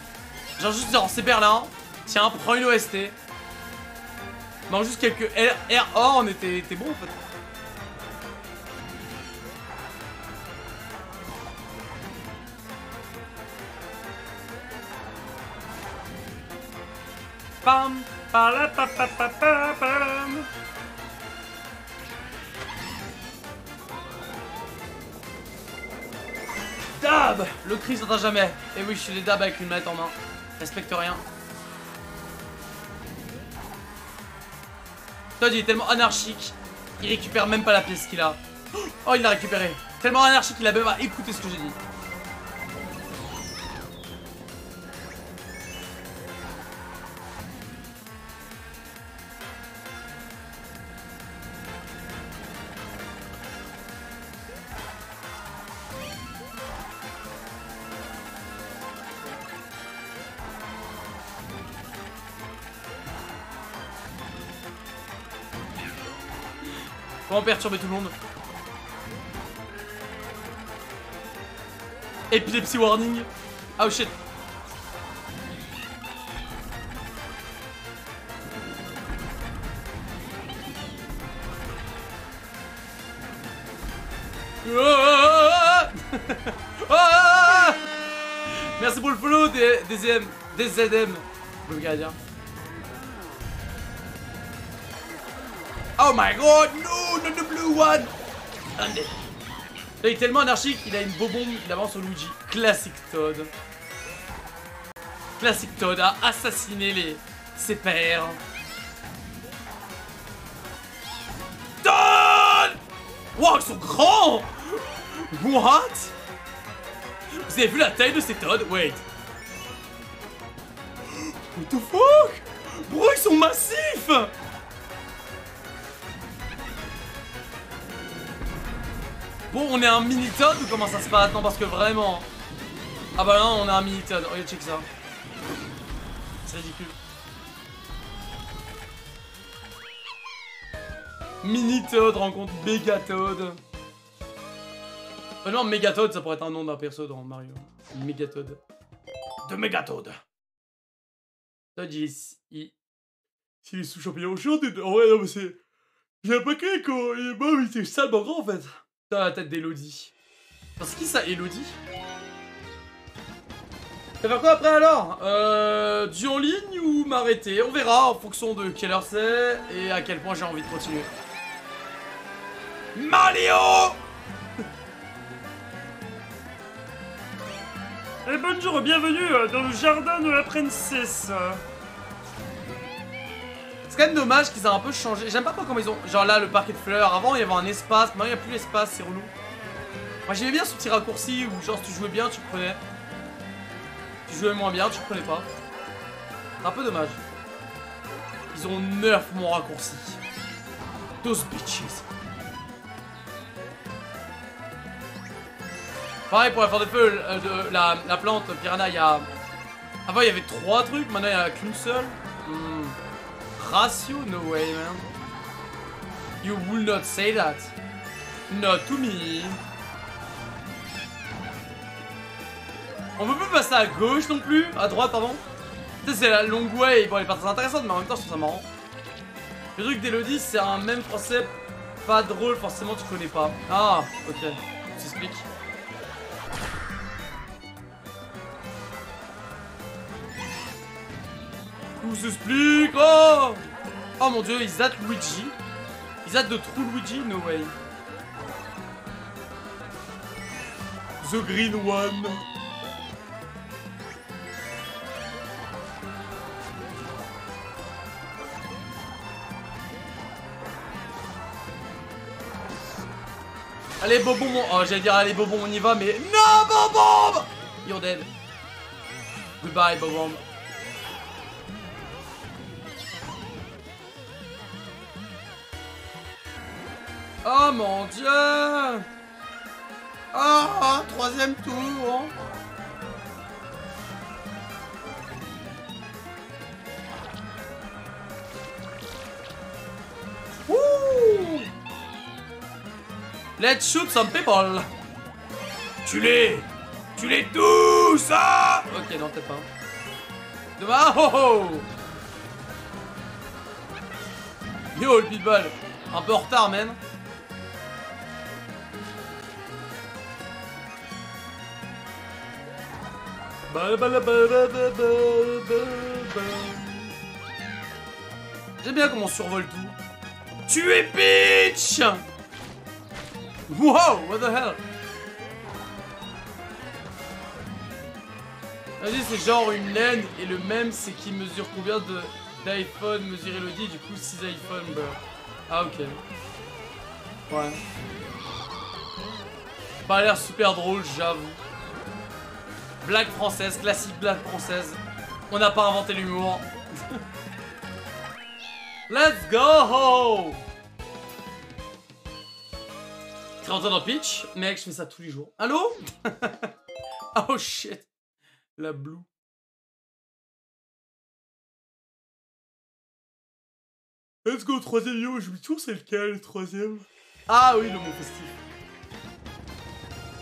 Genre juste genre c'est Berlin. Tiens, prends une OST. Non, juste quelques R, on était, bon en fait. Pam, pa, pam. Le cri s'entend jamais. Et oui, je suis les dab avec une manette en main. Respecte rien. Todd il est tellement anarchique, il récupère même pas la pièce qu'il a. Oh, il l'a récupéré. Tellement anarchique qu'il a même pas écouté ce que j'ai dit. Comment perturber tout le monde Epilepsy warning Oh shit Ah Ah Merci pour le follow des, des, M, des ZM Oh my god, one il est tellement anarchique, il a une bombe, il avance au Luigi. Classic Toad. Classic Toad a assassiné les... ses pères. Toad Wow, ils sont grands What? Vous avez vu la taille de ces Toads Wait. What the fuck? Bro, ils sont massifs Bon, on est un mini Toad ou comment ça se passe? Non, parce que vraiment. Ah bah non, on est un mini Toad. Regarde, check ça. C'est ridicule. Mini Toad rencontre Mega Toad. Euh, non, Mega Toad, ça pourrait être un nom d'un perso dans Mario. Mega Toad. De Mega Toad. Toad, il est. Il... C'est les sous-champignons chauds, t'es- Oh ouais, non, mais c'est. Il a pas créé quoi. Il est bon, il était salement grand en fait. La tête d'Elodie. C'est qui ça, Elodie? Ça faire quoi après alors? Euh. Du en ligne ou m'arrêter? On verra en fonction de quelle heure c'est et à quel point j'ai envie de continuer. Mario Et bonjour, bienvenue euh, dans le jardin de la princesse. C'est quand même dommage qu'ils aient un peu changé. J'aime pas trop comment ils ont. Genre là, le parquet de fleurs. Avant, il y avait un espace. Maintenant, il n'y a plus l'espace. C'est relou. Moi, j'aimais bien ce petit raccourci où, genre, si tu jouais bien, tu prenais. Tu jouais moins bien, tu prenais pas. C'est un peu dommage. Ils ont nerf mon raccourci. Those bitches. Pareil pour la fleur de feu, euh, de, la, la plante piranha, il y a... Avant il y avait trois trucs, maintenant il n'y a qu'une seule. Hmm. Ratio? No way man. You will not say that. Not to me. On peut plus passer à gauche non plus, à droite pardon. C'est la long way, bon elle est pas très intéressante mais en même temps je trouve ça marrant. Le truc d'Elodie c'est un même français pas drôle forcément tu connais pas. Ah ok, Oh Oh mon dieu, ils zappent Luigi. Ils zappent de True Luigi No way. The Green One. Allez Bobon, oh j'allais dire allez Bobon on y va mais non Bobon You're dead. Goodbye Bobon. Oh mon dieu. Oh Troisième tour. Wouh. Let's shoot some people. Tu les Tu les tous ah Ok non peut-être pas. Demain oh oh Yo le pitbull Un peu en retard man J'aime bien comment on survole tout. Tu es Peach Wow, what the hell? Vas-y, c'est genre une laine et le même c'est qui mesure combien de d'iPhone mesure Elodie, du coup 6 iPhone bah. Ah ok. Ouais. Pas l'air super drôle, j'avoue. Blague française, classique blague française. On n'a pas inventé l'humour. Let's go Rentre dans pitch, mec, je fais ça tous les jours. Allô? Oh shit. La blue. Let's go, troisième yo, je me tour, c'est lequel, le troisième? Ah oui, le mot festif.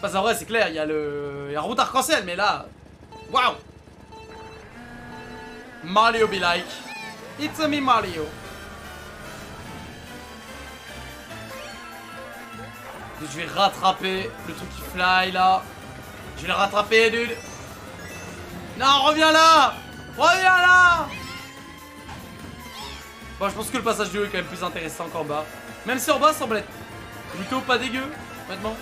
Enfin, en vrai, c'est clair, il y a le... Il y a route arc-en-ciel, mais là... Waouh Mario be like. It's a me Mario. Je vais rattraper le truc qui fly là. Je vais le rattraper, dude. Non, reviens là Reviens là Bon, je pense que le passage du haut est quand même plus intéressant qu'en bas. Même si en bas, semble être plutôt pas dégueu, maintenant.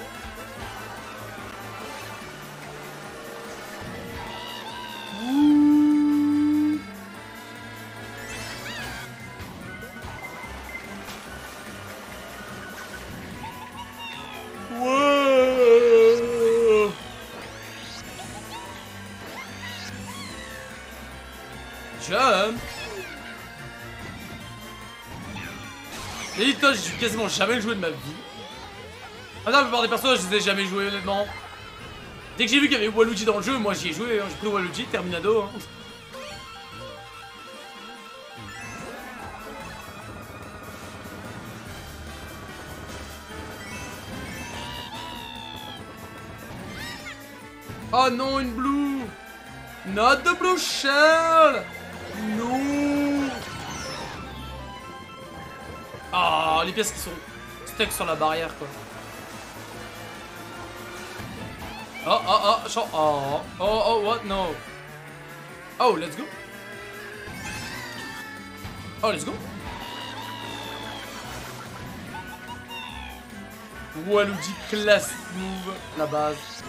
Les Tosh, j'ai quasiment jamais joué de ma vie. Ah non, la plupart des personnages, je les ai jamais joués honnêtement. Dès que j'ai vu qu'il y avait Waluigi dans le jeu, moi j'y ai joué, hein. j'ai pris Waluigi, Terminado. Hein. Oh non, une blue Not the blue shell Non Ah, les pièces qui sont stuck sur la barrière, quoi. Oh, oh, oh, so- oh, oh, oh, what? No. Oh, let's go. Oh, let's go. Waluigi classic move, la base.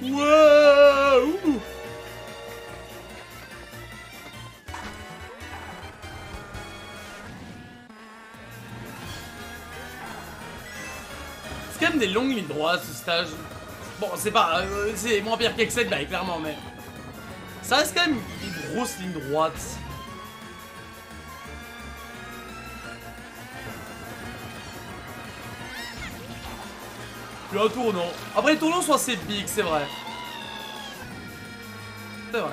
Wouah C'est quand même des longues lignes droites ce stage. Bon, c'est pas. euh, c'est moins pire qu'Excel, bah, clairement, mais. Ça reste quand même une grosse ligne droite. Un tournant. Après, les tournants sont assez big, c'est vrai. C'est vrai.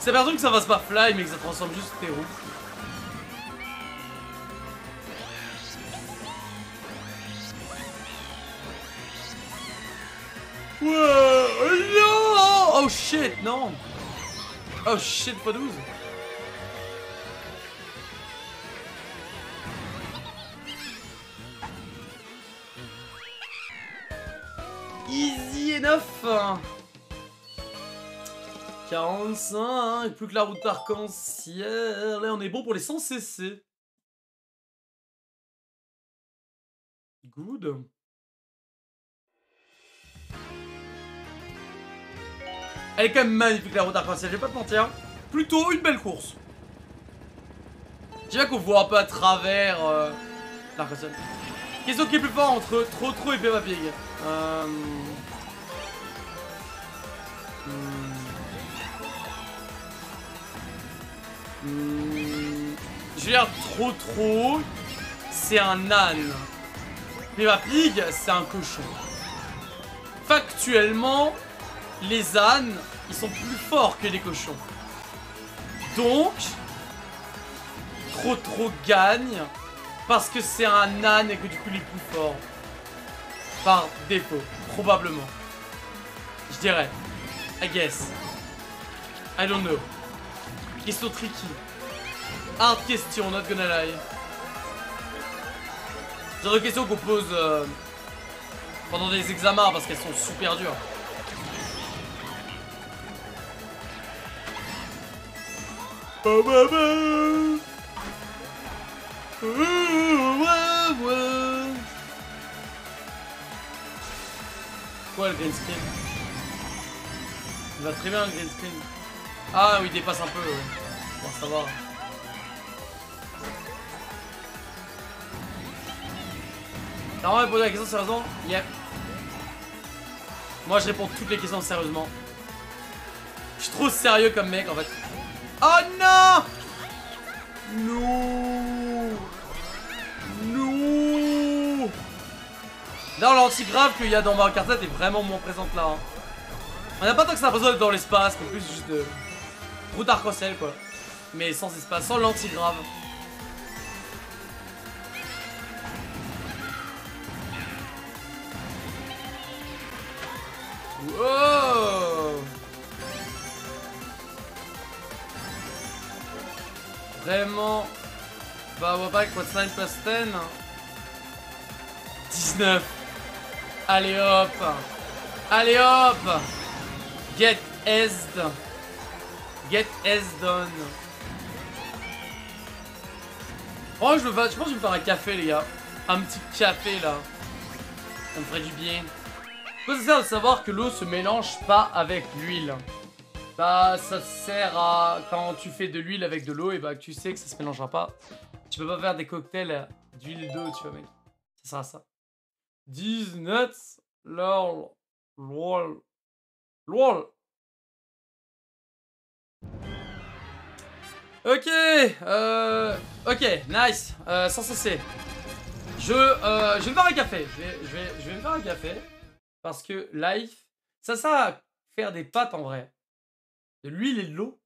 C'est pas que ça fasse pas fly, mais que ça transforme juste tes roues. Non Oh shit, non Oh shit, pas 12 Easy enough 45, plus que la route arc-en-ciel. Là, on est bon pour les 100 CC. Good. Elle est quand même magnifique la route arc-en-ciel, je vais pas te mentir. Plutôt une belle course. Je bien qu'on voit un peu à travers euh. Question qui est plus fort entre Trop Trop et Peppa Pig euh... hmm. Hmm. Veux dire, Trop Trop, c'est un âne. Peppa Pig, c'est un cochon. Factuellement, les ânes, ils sont plus forts que les cochons. Donc, Trop Trop gagne parce que c'est un âne et que du coup il est plus fort. Par défaut, probablement. Je dirais. I guess. I don't know. Question tricky. Hard question, not gonna lie. Genre de questions qu'on pose euh, pendant des examens parce qu'elles sont super dures. Quoi le green screen Il va très bien le green screen. Ah oui, il dépasse un peu. Bon, ça va. T'as vraiment posé la question sérieusement Yep. Moi je réponds toutes les questions sérieusement. Je suis trop sérieux comme mec en fait. Oh non Non Non Là, l'antigrave qu'il y a dans Mario Kart 7 est vraiment moins présente là. hein. On n'a pas tant que ça besoin d'être dans l'espace, mais plus juste de route arc-en-ciel quoi. Mais sans espace, sans l'antigrave. Vraiment. Bah pas what's 9 plus 10 19 Allez hop. Allez hop. Get Esd Get Esd done Oh je, vais- je pense que je vais me faire un café les gars. Un petit café là. Ça me ferait du bien. Quoi ça de savoir que l'eau se mélange pas avec l'huile Bah ça sert à quand tu fais de l'huile avec de l'eau et bah tu sais que ça se mélangera pas. Tu peux pas faire des cocktails d'huile d'eau tu vois mec. Ça sert à ça. 10 nuts lol lol lol. Ok, euh, ok, nice, euh, sans cesser. Je, euh, je vais me faire un café. Je vais, je vais, je vais me faire un café. Parce que life, ça sert à faire des pâtes en vrai. De l'huile et de l'eau.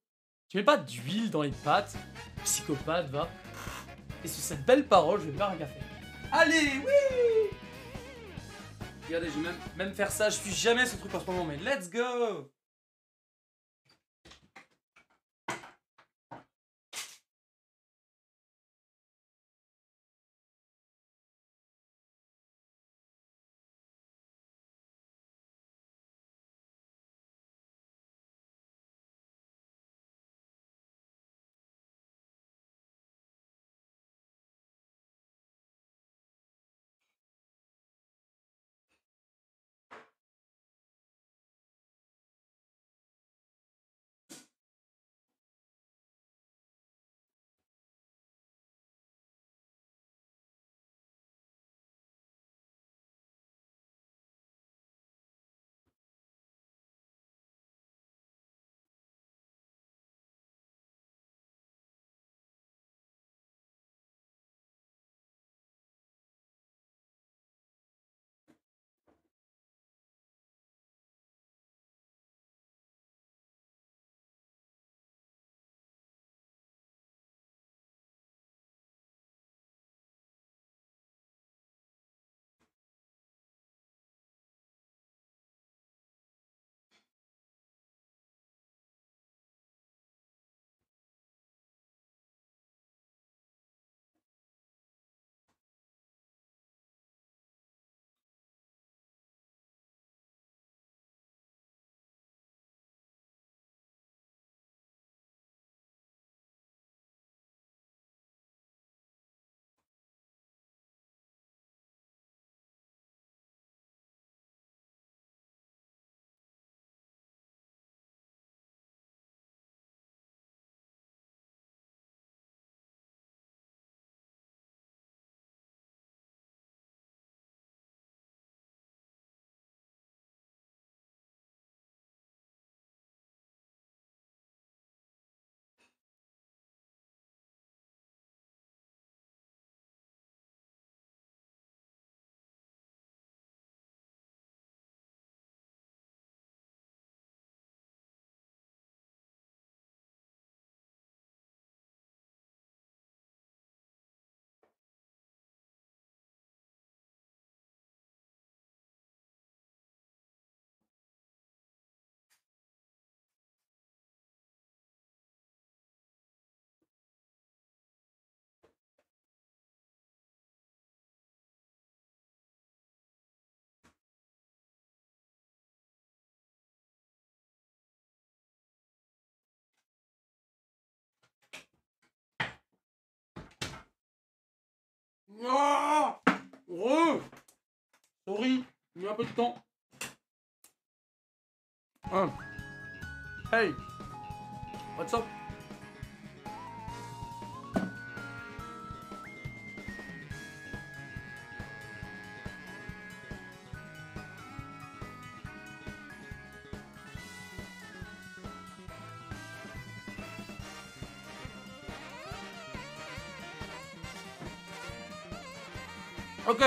Tu mets pas d'huile dans les pâtes. Psychopathe, va. Et sur cette belle parole, je vais me faire café. Allez, oui Regardez, je vais même, même faire ça. Je suis jamais ce truc en ce moment, mais let's go Non Re Sorry, il y a un peu de temps. Hein. Hey What's up? Ok.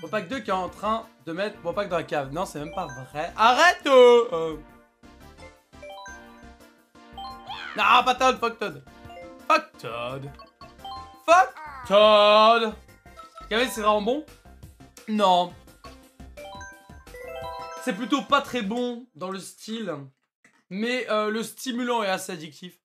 Bopac 2 qui est en train de mettre Bopac dans la cave. Non, c'est même pas vrai. Arrête euh. Non, pas Todd, fuck Todd. Fuck Todd. Fuck Todd. Café, c'est vraiment bon? Non. C'est plutôt pas très bon dans le style. Mais euh, le stimulant est assez addictif.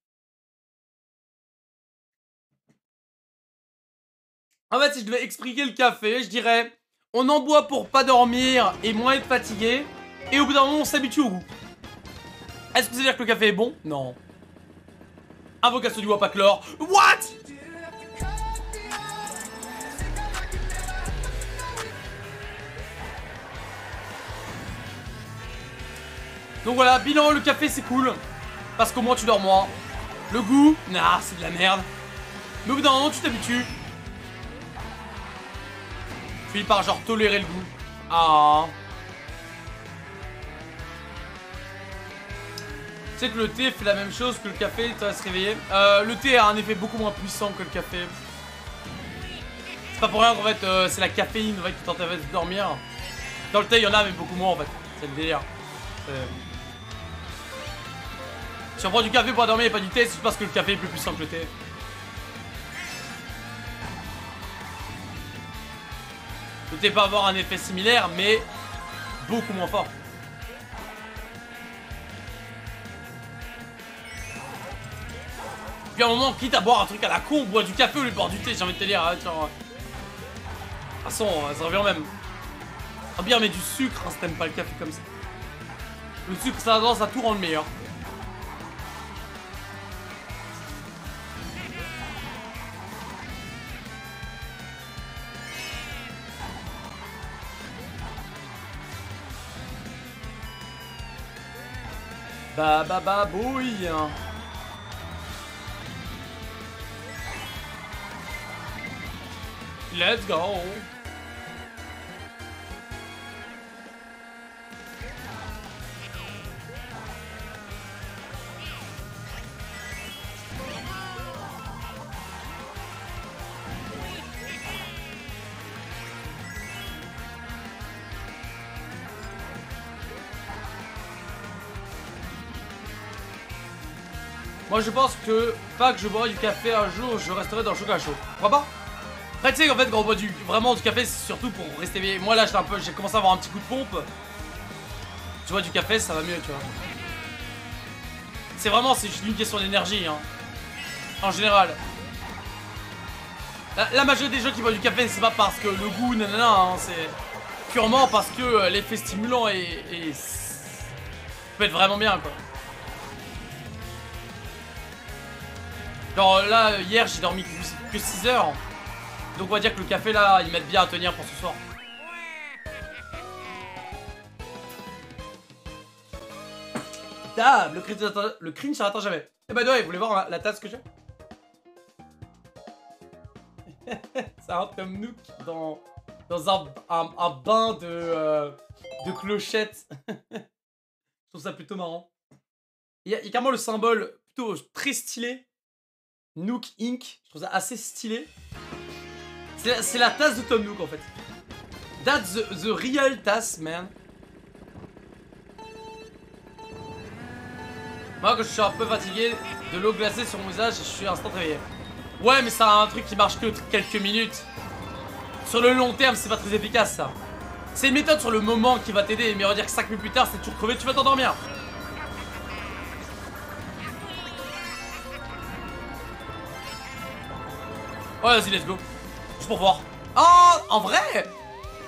En fait, si je devais expliquer le café, je dirais on en boit pour pas dormir et moins être fatigué. Et au bout d'un moment, on s'habitue au goût. Est-ce que ça veut dire que le café est bon? Non. Invocation du Wapaclore. What? Donc voilà, bilan, le café c'est cool. Parce qu'au moins tu dors moins. Le goût, nah, c'est de la merde. Mais au bout d'un moment, tu t'habitues par genre tolérer le goût. Ah. Tu sais que le thé fait la même chose que le café, tu vas se réveiller. Euh, le thé a un effet beaucoup moins puissant que le café. C'est pas pour rien qu'en fait euh, c'est la caféine en fait, qui t'empêche de dormir. Dans le thé il y en a mais beaucoup moins en fait. C'est le délire. Si on prend du café pour dormir et pas du thé, c'est parce que le café est plus puissant que le thé. Peut pas avoir un effet similaire, mais beaucoup moins fort. Puis à un moment, quitte à boire un truc à la con, on boit du café de boire du thé, j'ai envie de te dire. Hein, De toute façon, ça revient même. Ah bien, mais du sucre hein, si t'aimes pas le café comme ça. Le sucre, ça a tendance à tout meilleur. Ba ba ba bouille. Let's go Moi je pense que pas que je boirai du café un jour, je resterai dans le chocolat chaud. Crois pas Après tu sais qu'en fait quand on boit du, vraiment du café c'est surtout pour rester éveillé. Moi là j'ai un peu, j'ai commencé à avoir un petit coup de pompe. Tu vois du café ça va mieux tu vois. C'est vraiment c'est une question d'énergie hein. En général. La, majorité des gens qui boivent du café c'est pas parce que le goût nanana hein, c'est purement parce que euh, l'effet stimulant est, est... peut être vraiment bien quoi. Genre là, hier, j'ai dormi que 6 heures. Donc on va dire que le café là, ils m'aide bien à tenir pour ce soir. Dab, le cringe, le cringe ça attend jamais. Eh bah ouais, vous voulez voir la tasse que j'ai? Ça rentre comme Nook dans, dans un, un, bain de, euh, de clochettes. Je trouve ça plutôt marrant. Il y, il y a carrément le symbole plutôt très stylé Nook Inc. Je trouve ça assez stylé. C'est la, tasse de Tom Nook en fait. That's the, real tasse, man. Moi, quand je suis un peu fatigué, de l'eau glacée sur mon visage, je suis instant réveillé. Ouais, mais a un truc qui marche que quelques minutes. Sur le long terme, c'est pas très efficace ça. C'est une méthode sur le moment qui va t'aider, mais on va dire que 5 minutes plus tard, c'est toujours crevé, tu vas t'endormir. Ouais, vas-y, let's go. Juste pour voir. Oh, en vrai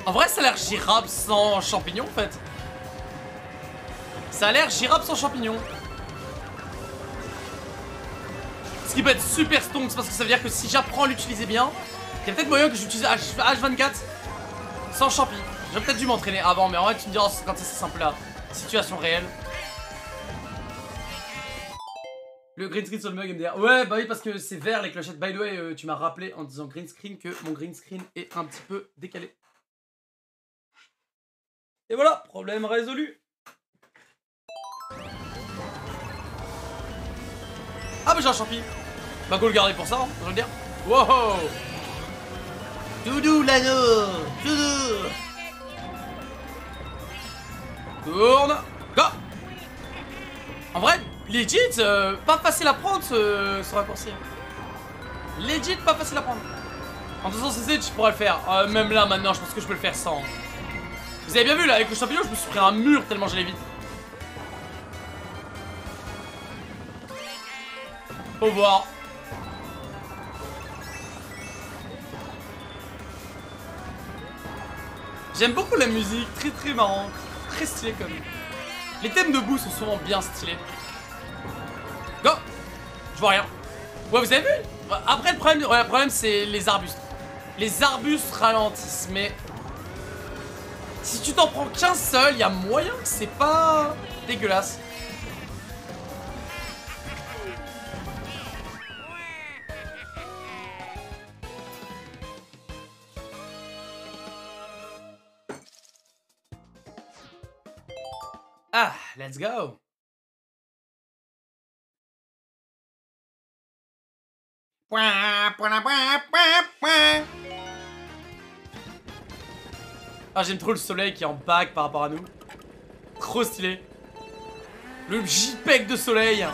En vrai, ça a l'air girable sans champignons, en fait. Ça a l'air girable sans champignons. Ce qui peut être super stonks parce que ça veut dire que si j'apprends à l'utiliser bien, il y a peut-être moyen que j'utilise H- H24 sans champi. J'aurais peut-être dû m'entraîner avant, mais en vrai, tu me diras quand c'est simple là. Situation réelle. Le green screen sur le mug MDR. Ouais, bah oui, parce que c'est vert les clochettes. By the way, euh, tu m'as rappelé en disant green screen que mon green screen est un petit peu décalé. Et voilà, problème résolu. Ah bah j'ai un champi. Bah go le garder pour ça, hein, je veux dire. Wow Doudou l'anneau Doudou Tourne Go En vrai, legit, euh, pas facile à prendre ce, ce raccourci. Legit, pas facile à prendre. En 200cc, tu pourrais le faire. Euh, même là, maintenant, je pense que je peux le faire sans. Vous avez bien vu, là, avec le champignon, je me suis pris un mur tellement j'allais vite. Faut voir. J'aime beaucoup la musique, très très marrant, très stylé comme. Les thèmes de bout sont souvent bien stylés. Go Je vois rien. Ouais, vous avez vu? Après, le problème, ouais, le problème c'est les arbustes. Les arbustes ralentissent, mais... Si tu t'en prends qu'un seul, il y a moyen que c'est pas dégueulasse. Ah, let's go. Ah, j'aime trop le soleil qui est en bague par rapport à nous. Trop stylé. Le JPEG de soleil.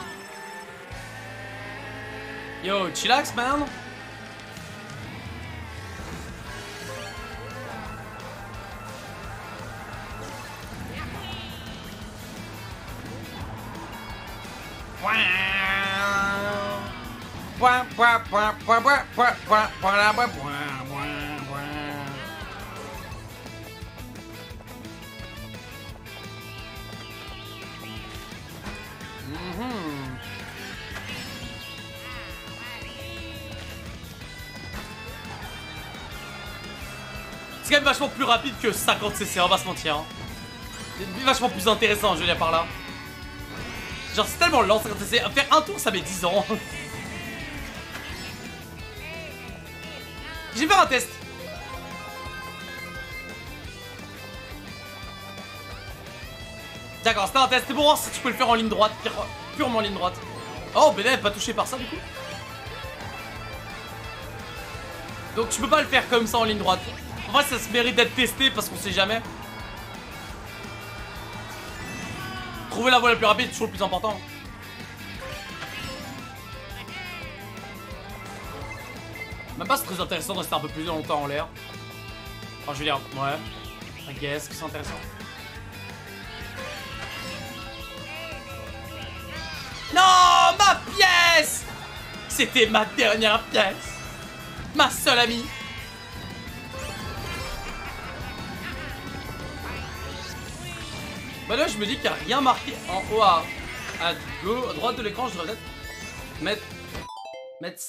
Yo, chillax, man. C'est quand même vachement plus rapide que 50cc, on va se mentir. hein. C'est vachement plus intéressant, je veux dire par là. Genre, c'est tellement lent 50cc. Faire un tour, ça met 10 ans. J'ai fait un test. D'accord, c'était un test. C'était pour voir si tu peux le faire en ligne droite. pure- Purement en ligne droite. Oh, Beden pas touché par ça du coup. Donc tu peux pas le faire comme ça en ligne droite. En vrai, ça se mérite d'être testé parce qu'on sait jamais. Trouver la voie la plus rapide, c'est toujours le plus important. Pas c'est très intéressant de rester un peu plus longtemps en l'air. Enfin, je veux dire, ouais. I guess que c'est intéressant. Non, ma pièce C'était ma dernière pièce. Ma seule amie. Bah là, je me dis qu'il n'y a rien marqué en haut à, à, droite de l'écran. Je devrais mettre... Mettre...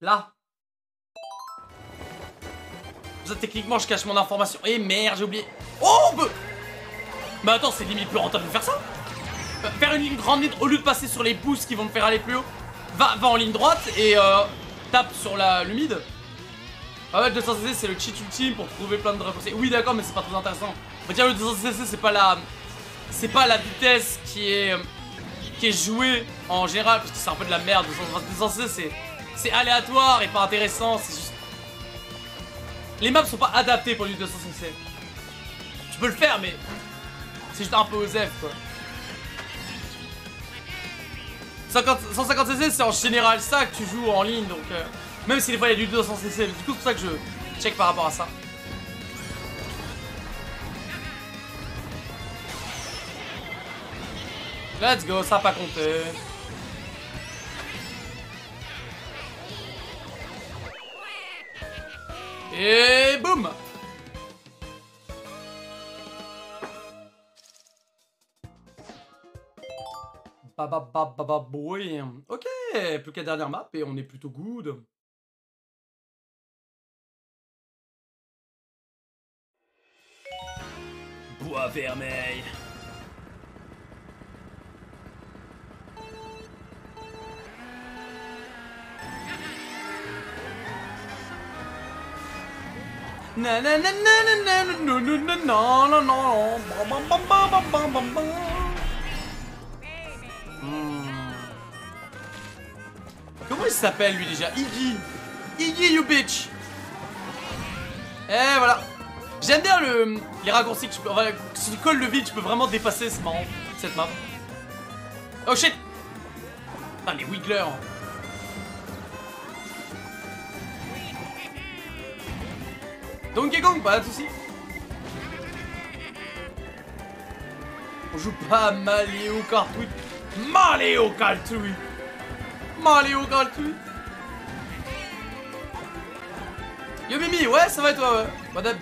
Là. Ça, techniquement, je cache mon information. Eh merde, j'ai oublié. Oh. Mais attends, c'est limite plus rentable de faire ça. Euh, Faire une ligne grande ligne, au lieu de passer sur les pouces qui vont me faire aller plus haut, va, va en ligne droite et euh, tape sur la l'humide. Ah ouais, le 200cc c'est le cheat ultime pour trouver plein de raccourcis. Oui d'accord mais c'est pas très intéressant. On va dire le 200cc c'est pas la c'est pas la vitesse qui est jouée en général parce que c'est un peu de la merde. 200cc c'est c'est aléatoire et pas intéressant. C'est juste les maps sont pas adaptées pour du 200cc. Tu peux le faire mais c'est juste un peu osef quoi. 50 150cc c'est en général ça que tu joues en ligne donc euh, même si des fois il y a du 200cc du coup c'est pour ça que je check par rapport à ça Let's go, ça a pas compté Et boum boy. Ok, plus qu'à dernière map et on est plutôt good. Bois vermeil. Comment il s'appelle lui déjà Iggy Iggy you bitch Eh voilà J'aime bien le, les raccourcis que je peux... Si tu colles le vide, tu peux vraiment dépasser, c'est marrant, cette map. Oh shit Ah les wigglers Donkey Kong, pas de soucis. On joue pas à Maléo Kart 8. Maléo Kart 8 Maléo Kart 8 Yo Mimi, ouais, ça va et toi, ouais? Madame.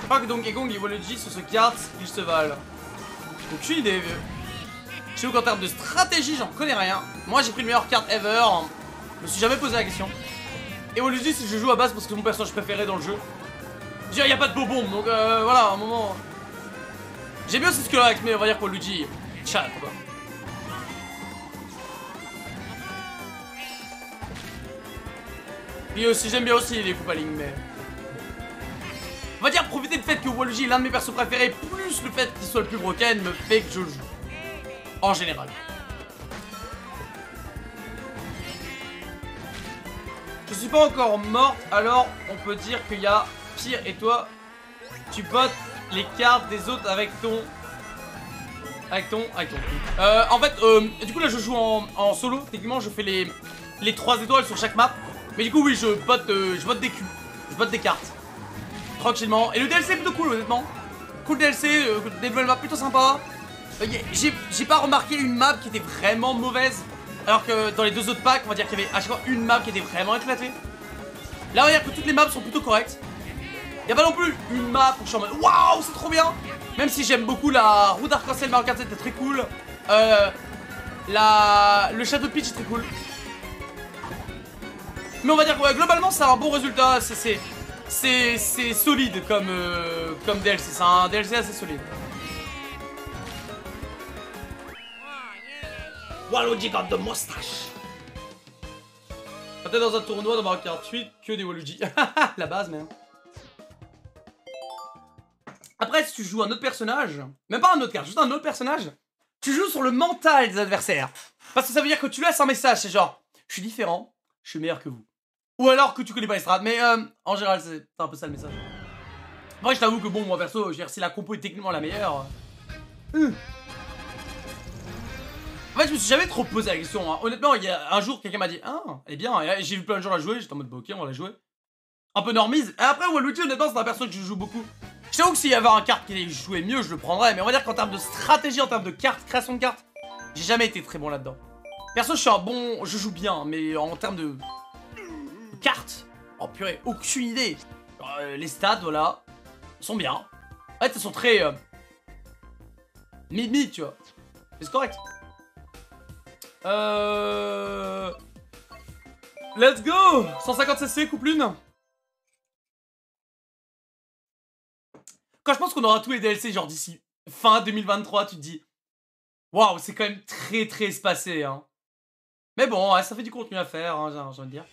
Je crois que Donkey Kong il le G sur ce kart, il se valent. Aucune idée, vieux. Je sais qu'en termes de stratégie, j'en connais rien. Moi, j'ai pris le meilleur carte ever. Je me suis jamais posé la question. Et Waluigi, si je joue à base parce que c'est mon personnage préféré dans le jeu. Je veux dire, y a pas de bobon, donc euh, voilà, à un moment. J'ai bien ce skill mais on va dire que Waluigi, chat quoi. Et aussi, j'aime bien aussi les Koopaling, mais... On va dire profiter du fait que Waluigi est l'un de mes persos préférés, plus le fait qu'il soit le plus broken, me fait que je joue. En général. Je suis pas encore morte, alors on peut dire qu'il y a pire. Et toi, tu bottes les cartes des autres avec ton... Avec ton... Avec ton... Euh, en fait, euh, du coup là je joue en, en solo. Techniquement, je fais les, les 3 étoiles sur chaque map. Mais du coup, oui, je vote, euh, je vote des culs. Je vote des cartes. Tranquillement. Et le DLC est plutôt cool, honnêtement. Cool DLC, euh, des nouvelles maps plutôt sympa. Euh, J'ai pas remarqué une map qui était vraiment mauvaise. Alors que dans les deux autres packs, on va dire qu'il y avait à chaque fois une map qui était vraiment éclatée. Là, on va dire que toutes les maps sont plutôt correctes. Y'a pas non plus une map où je suis en mode waouh, c'est trop bien. Même si j'aime beaucoup la route d'arc-en-ciel Mario Kart 7 était très cool. Euh, la... Le de Peach est très cool. Mais on va dire que ouais, globalement c'est un bon résultat, c'est solide comme, euh, comme DLC, c'est un DLC assez solide. Waluigi got the mustache? Peut-être dans un tournoi dans Mario Kart 8 que des Waluigi. La base même. Après si tu joues un autre personnage, même pas un autre carte, juste un autre personnage, tu joues sur le mental des adversaires. Parce que ça veut dire que tu laisses un message, c'est genre, je suis différent, je suis meilleur que vous. Ou alors que tu connais pas les strats. Mais euh, en général, c'est un peu ça le message. Moi, je t'avoue que bon, moi perso, je veux dire, si la compo est techniquement la meilleure. Euh... En fait, je me suis jamais trop posé la question. Hein. Honnêtement, il y a un jour, quelqu'un m'a dit Ah, elle est bien. J'ai vu plein de gens la jouer. J'étais en mode bah, Ok, on va la jouer. Un peu normise. Et après, Waluigi, honnêtement, c'est un perso que je joue beaucoup. Je t'avoue que s'il y avait un carte qui jouait mieux, je le prendrais. Mais on va dire qu'en termes de stratégie, en termes de cartes, création de cartes, j'ai jamais été très bon là-dedans. Perso, je suis un bon. Je joue bien, mais en termes de cartes. Oh purée, aucune idée. Euh, les stats, voilà, sont bien. En fait, elles sont très... Euh, mid-mid, tu vois. C'est correct. Euh... Let's go 150 cc, couple une. Quand je pense qu'on aura tous les DLC, genre d'ici fin 2023, tu te dis... Waouh, c'est quand même très très espacé, hein. Mais bon, ça fait du contenu à faire, hein, j'ai envie de dire.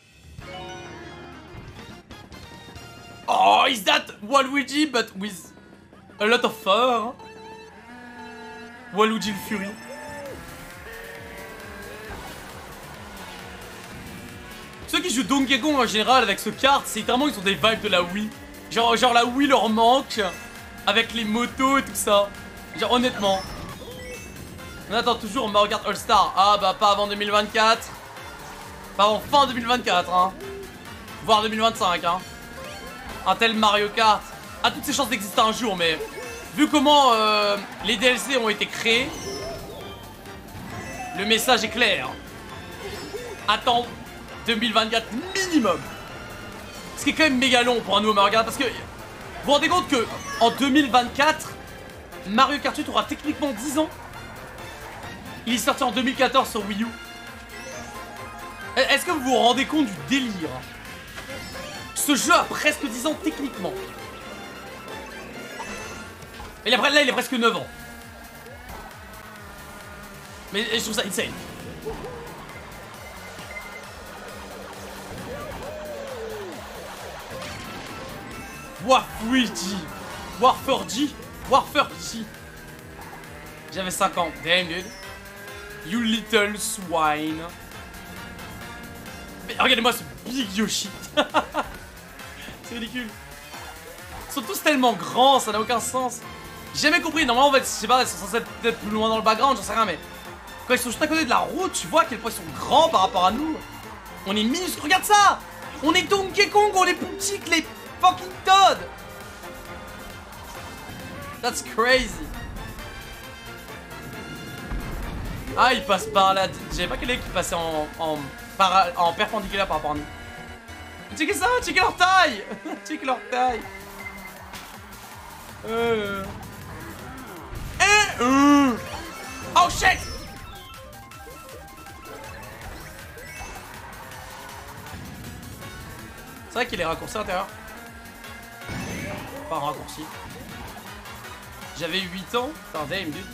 Oh, is that Waluigi but with a lot of fur? Waluigi le Fury? Ceux qui jouent Donkey Kong en général avec ce kart, c'est littéralement ils ont des vibes de la Wii. Genre, genre la Wii leur manque avec les motos et tout ça. Genre honnêtement. On attend toujours Mario Kart All Star. Ah bah pas avant 2024. Pas avant fin 2024 hein. Voire 2025 hein un tel Mario Kart. a toutes ses chances d'exister un jour, mais vu comment euh, les DLC ont été créés, le message est clair. Attends 2024 minimum. Ce qui est quand même méga long pour un nouveau Mario Kart parce que vous vous rendez compte que en 2024, Mario Kart 8 aura techniquement 10 ans Il est sorti en 2014 sur Wii U. Est-ce que vous vous rendez compte du délire? Ce jeu a presque 10 ans techniquement. Et là, il est presque 9 ans. Mais je trouve ça insane. Warfuji Warfurgy Warfurgy J'avais 5 ans. Damn, dude. You little swine. Mais regardez-moi ce big Yoshi. C'est ridicule. Ils sont tous tellement grands, ça n'a aucun sens. J'ai jamais compris. Normalement, en fait, je sais pas, ils sont censés être plus loin dans le background, j'en sais rien, mais quand ils sont juste à côté de la route, tu vois à quel point ils sont grands par rapport à nous. On est minuscules. Regarde ça On est Donkey Kong, on est plus petits que les fucking Todd That's crazy. Ah, il passe par là. J'avais pas quelqu'un qui passait en, en perpendiculaire par rapport à nous. Checkez ça, checkez leur taille Checkez leur taille euh... Euh... Oh shit C'est vrai qu'il est raccourci à l'intérieur. Pas raccourci. J'avais 8 ans. Putain, damn, dude.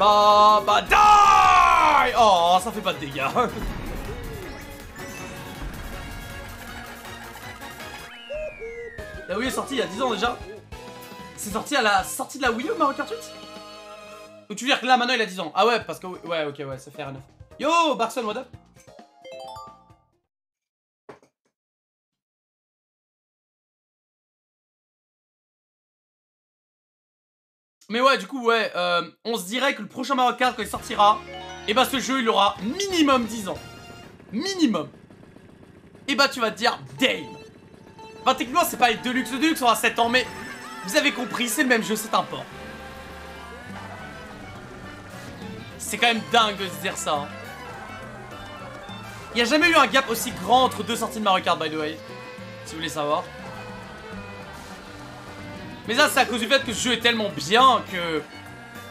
Bah, bah, die Oh, ça fait pas de dégâts. La Wii est sortie il y a 10 ans déjà. C'est sorti à la sortie de la Wii U Mario Kart 8 Ou tu veux dire que là maintenant il a 10 ans? Ah ouais, parce que ouais, ok, ouais, ça fait R9. Yo, Barson, what up? Mais ouais, du coup, ouais, euh, on se dirait que le prochain Mario Kart, quand il sortira, et eh bah ben, ce jeu, il aura minimum 10 ans. Minimum. Et eh bah ben, tu vas te dire, damn. Enfin, techniquement, c'est pas les Deluxe Deluxe, on a 7 ans, mais vous avez compris, c'est le même jeu, c'est un port. C'est quand même dingue de se dire ça. Hein. Il a jamais eu un gap aussi grand entre deux sorties de Mario Kart, by the way. Si vous voulez savoir. Mais ça, c'est à cause du fait que ce jeu est tellement bien que...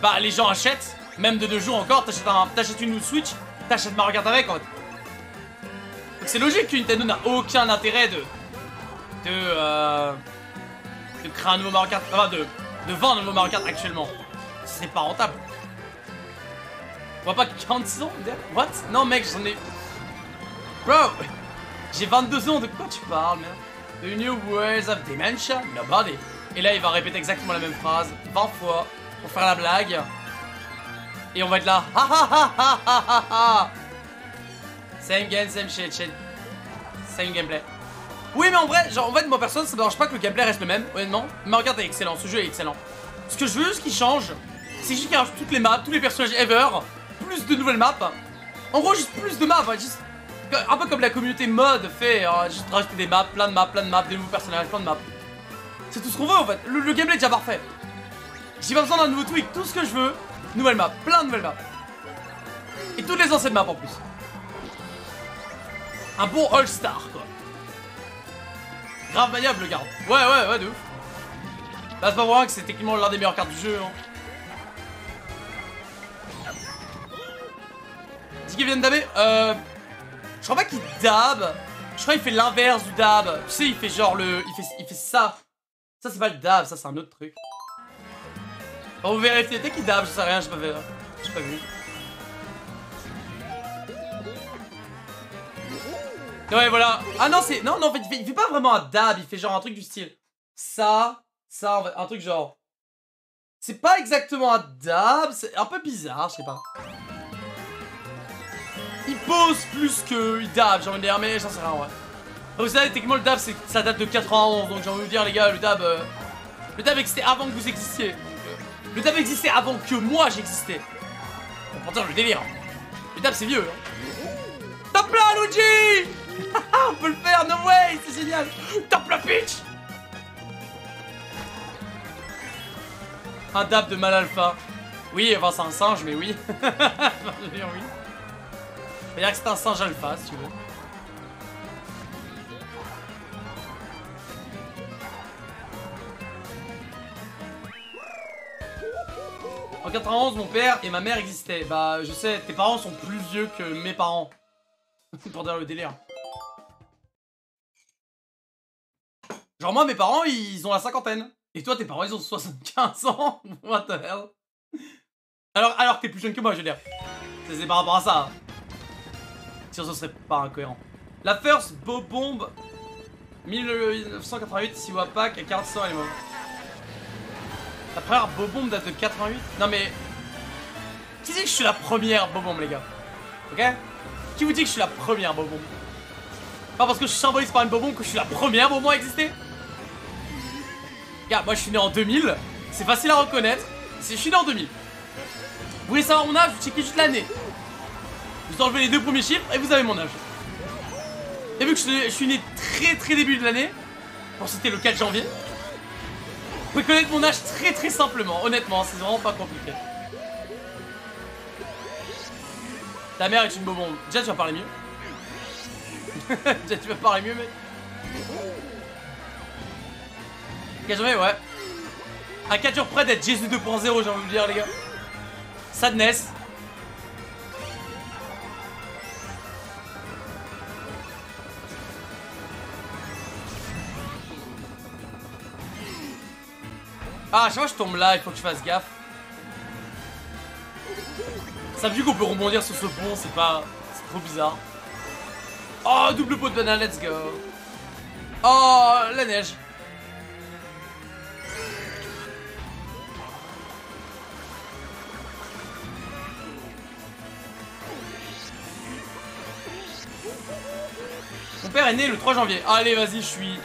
Bah, les gens achètent. Même de deux jours encore, t'achètes une Switch, t'achètes Mario Kart avec, en fait. Donc c'est logique que Nintendo n'a aucun intérêt de... De... Euh, de créer un nouveau Mario Kart... Enfin, de, de vendre un nouveau Mario Kart actuellement. C'est pas rentable. On voit pas 46 ans What? Non, mec, j'en ai... Bro J'ai 22 ans, de quoi tu parles, man The new words of dementia Nobody. Et là, il va répéter exactement la même phrase 20 fois pour faire la blague. Et on va être là. Same game, same shit, shit. Same gameplay. Oui, mais en vrai, genre, en fait, moi, personne, ça me dérange pas que le gameplay reste le même, honnêtement. Mais regarde, est excellent. Ce jeu est excellent. Ce que je veux, ce qui change, c'est juste qu'il rajoute toutes les maps, tous les personnages ever, plus de nouvelles maps. En gros, juste plus de maps, juste un peu comme la communauté mode fait, hein, juste rajouter des maps, plein de maps, plein de maps, des nouveaux personnages, plein de maps. C'est tout ce qu'on veut en fait. Le, gameplay est déjà parfait. J'ai pas besoin d'un nouveau tweak. Tout ce que je veux, nouvelle map, plein de nouvelles maps. Et toutes les anciennes maps en plus. Un bon All-Star quoi. Grave maniable le garde. Ouais, ouais, ouais, de ouf. Bah, c'est pas vrai que c'est techniquement l'un des meilleures cartes du jeu. Hein. Dis vient de daber Euh. Je crois pas qu'il dab. Je crois qu'il fait l'inverse du dab. Tu sais, il fait genre le. Il fait, il fait ça. Ça, c'est pas le dab, ça, c'est un autre truc. On va vérifier. Dès qu'il dab, je sais rien, j'ai pas vu. J'ai pas vu. Ouais, voilà. Ah non, c'est. Non, non, en fait, il fait, pas vraiment un dab, il fait genre un truc du style. Ça, ça, un truc genre. C'est pas exactement un dab, c'est un peu bizarre, je sais pas. Il pose plus que il dab, j'ai envie de dire, mais j'en sais rien, ouais. Vous savez, techniquement, le dab, ça date de 91, donc j'ai envie de dire, les gars, le dab... Euh, le dab existait avant que vous existiez. Euh, le dab existait avant que moi j'existais. Attends, le délire. Putain, c'est vieux. Hein. Top là, Luigi On peut le faire, no way, c'est génial. Top la pitch Un dab de mal alpha. Oui, enfin c'est un singe, mais oui. oui. Faut dire que c'est un singe alpha, si tu veux. En 91, mon père et ma mère existaient. Bah, je sais, tes parents sont plus vieux que mes parents. Pour dire le délire. Genre moi, mes parents, ils ont la cinquantaine. Et toi, tes parents, ils ont 75 ans What the hell? Alors, alors que t'es plus jeune que moi, je veux dire. C'est par rapport à ça. Sinon, ce serait pas incohérent. La First Bob Bomb 1988, si Wapak à 400 elle est morte. La première Bobombe date de 88 Non mais... Qui dit que je suis la première Bobombe les gars? Ok? Qui vous dit que je suis la première Bobombe? Pas parce que je symbolise par une Bobombe que je suis la première Bobombe à exister? Regarde, moi je suis né en 2000, c'est facile à reconnaître, je suis né en 2000. Vous voulez savoir mon âge? Vous checkez juste l'année. Vous enlevez les deux premiers chiffres et vous avez mon âge. Et vu que je suis né très très début de l'année, bon c'était le 4 janvier, vous pouvez connaître mon âge très très simplement, honnêtement, c'est vraiment pas compliqué. Ta mère est une bobombe. Déjà tu vas parler mieux. Déjà tu vas parler mieux mec. Janvier, ouais. À 4 jours près d'être Jésus 2.0 j'ai envie de dire les gars. Sadness. Ah, à chaque fois je tombe là, il faut que je fasse gaffe. Ça vu qu'on peut rebondir sur ce pont, c'est pas... C'est trop bizarre. Oh, double pot de banane, let's go. Oh, la neige. Mon père est né le 3 janvier. Allez, vas-y, je suis...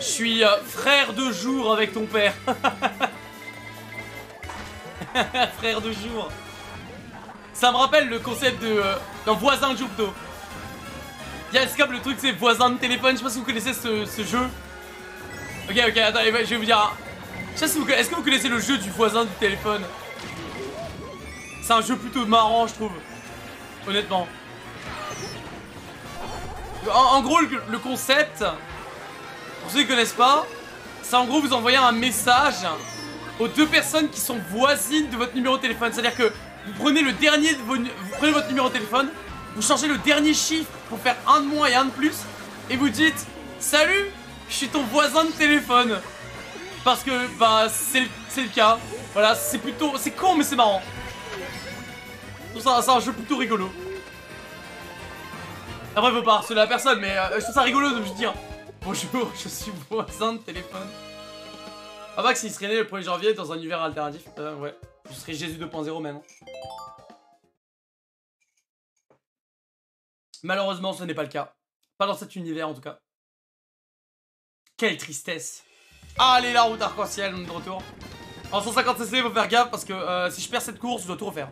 Je suis euh, frère de jour avec ton père. frère de jour. Ça me rappelle le concept de euh, d'un voisin de Jupto. Y'a le truc c'est voisin de téléphone, je sais pas si vous connaissez ce, jeu. Ok ok attendez je vais vous dire. Je sais si vous est-ce que vous connaissez le jeu du voisin du téléphone? C'est un jeu plutôt marrant je trouve. Honnêtement. En, gros le concept pour ceux qui connaissent pas, c'est en gros vous envoyez un message aux deux personnes qui sont voisines de votre numéro de téléphone. C'est-à-dire que vous prenez le dernier de vos, vous prenez votre numéro de téléphone, vous changez le dernier chiffre pour faire un de moins et un de plus, et vous dites Salut, je suis ton voisin de téléphone. Parce que bah c'est le cas. Voilà, c'est plutôt. C'est con mais c'est marrant. C'est un jeu plutôt rigolo. Après faut pas harceler la personne, mais euh, je trouve ça rigolo de me dire Bonjour, je suis voisin de téléphone. Ah bah s'il serait né le 1er janvier dans un univers alternatif, euh, ouais. Je serais Jésus 2.0 même. Malheureusement, ce n'est pas le cas. Pas dans cet univers en tout cas. Quelle tristesse. Allez, la route arc-en-ciel, on est de retour. En 150cc, faut faire gaffe parce que euh, si je perds cette course, je dois tout refaire.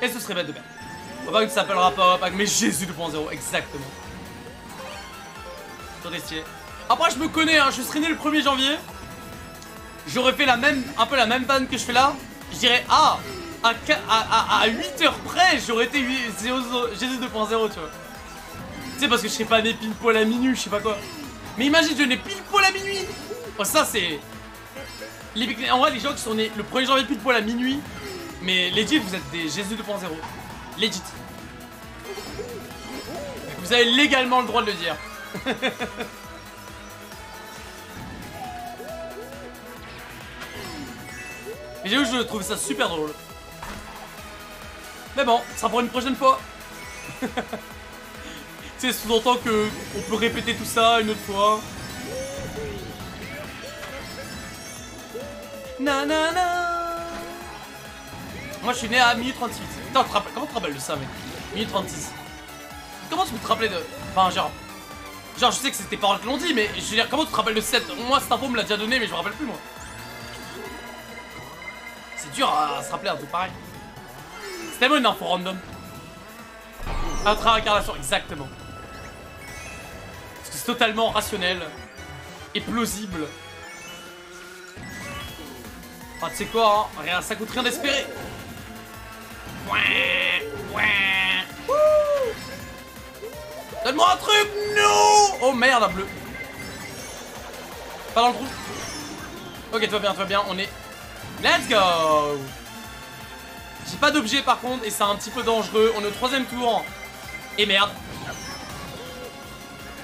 Et ce serait bête de perdre. Pas que ça s'appellera pas mais Jésus 2.0, exactement. Après, je me connais, hein, je serais né le 1er janvier. J'aurais fait la même, un peu la même vanne que je fais là. Je dirais, ah, à, 8 heures près, j'aurais été Jésus 2.0, tu vois. Tu sais, parce que je serais pas né pile poil à minuit, je sais pas quoi. Mais imagine, je nais pile poil à minuit. Oh, ça, c'est. En vrai, les gens qui sont nés le 1er janvier pile poil à minuit, mais legit, vous êtes des Jésus 2.0. Legit. Vous avez légalement le droit de le dire. Mais j'avoue je trouve ça super drôle. Mais bon, ça pour une prochaine fois. C'est sous-entend que on peut répéter tout ça une autre fois. Nanana. Moi je suis né à minuit 36. Putain, comment tu te rappelles de ça mec? Minuit 36. Comment tu te rappeler de... Enfin genre... Genre, je sais que c'est tes parents qui l'ont dit, mais je veux dire, comment tu te rappelles le 7 Moi, cette info me l'a déjà donné, mais je me rappelle plus, moi. C'est dur à se rappeler un truc pareil. C'est tellement une info random. Intra-incarnation, exactement. Parce que c'est totalement rationnel et plausible. Ah, tu sais quoi, hein, rien, ça coûte rien d'espérer. Donne-moi un truc, non Oh merde, un bleu. Pas dans le trou. Ok, tout va bien, va bien, on est... Let's go J'ai pas d'objet par contre, et c'est un petit peu dangereux. On est au troisième tour. Et merde.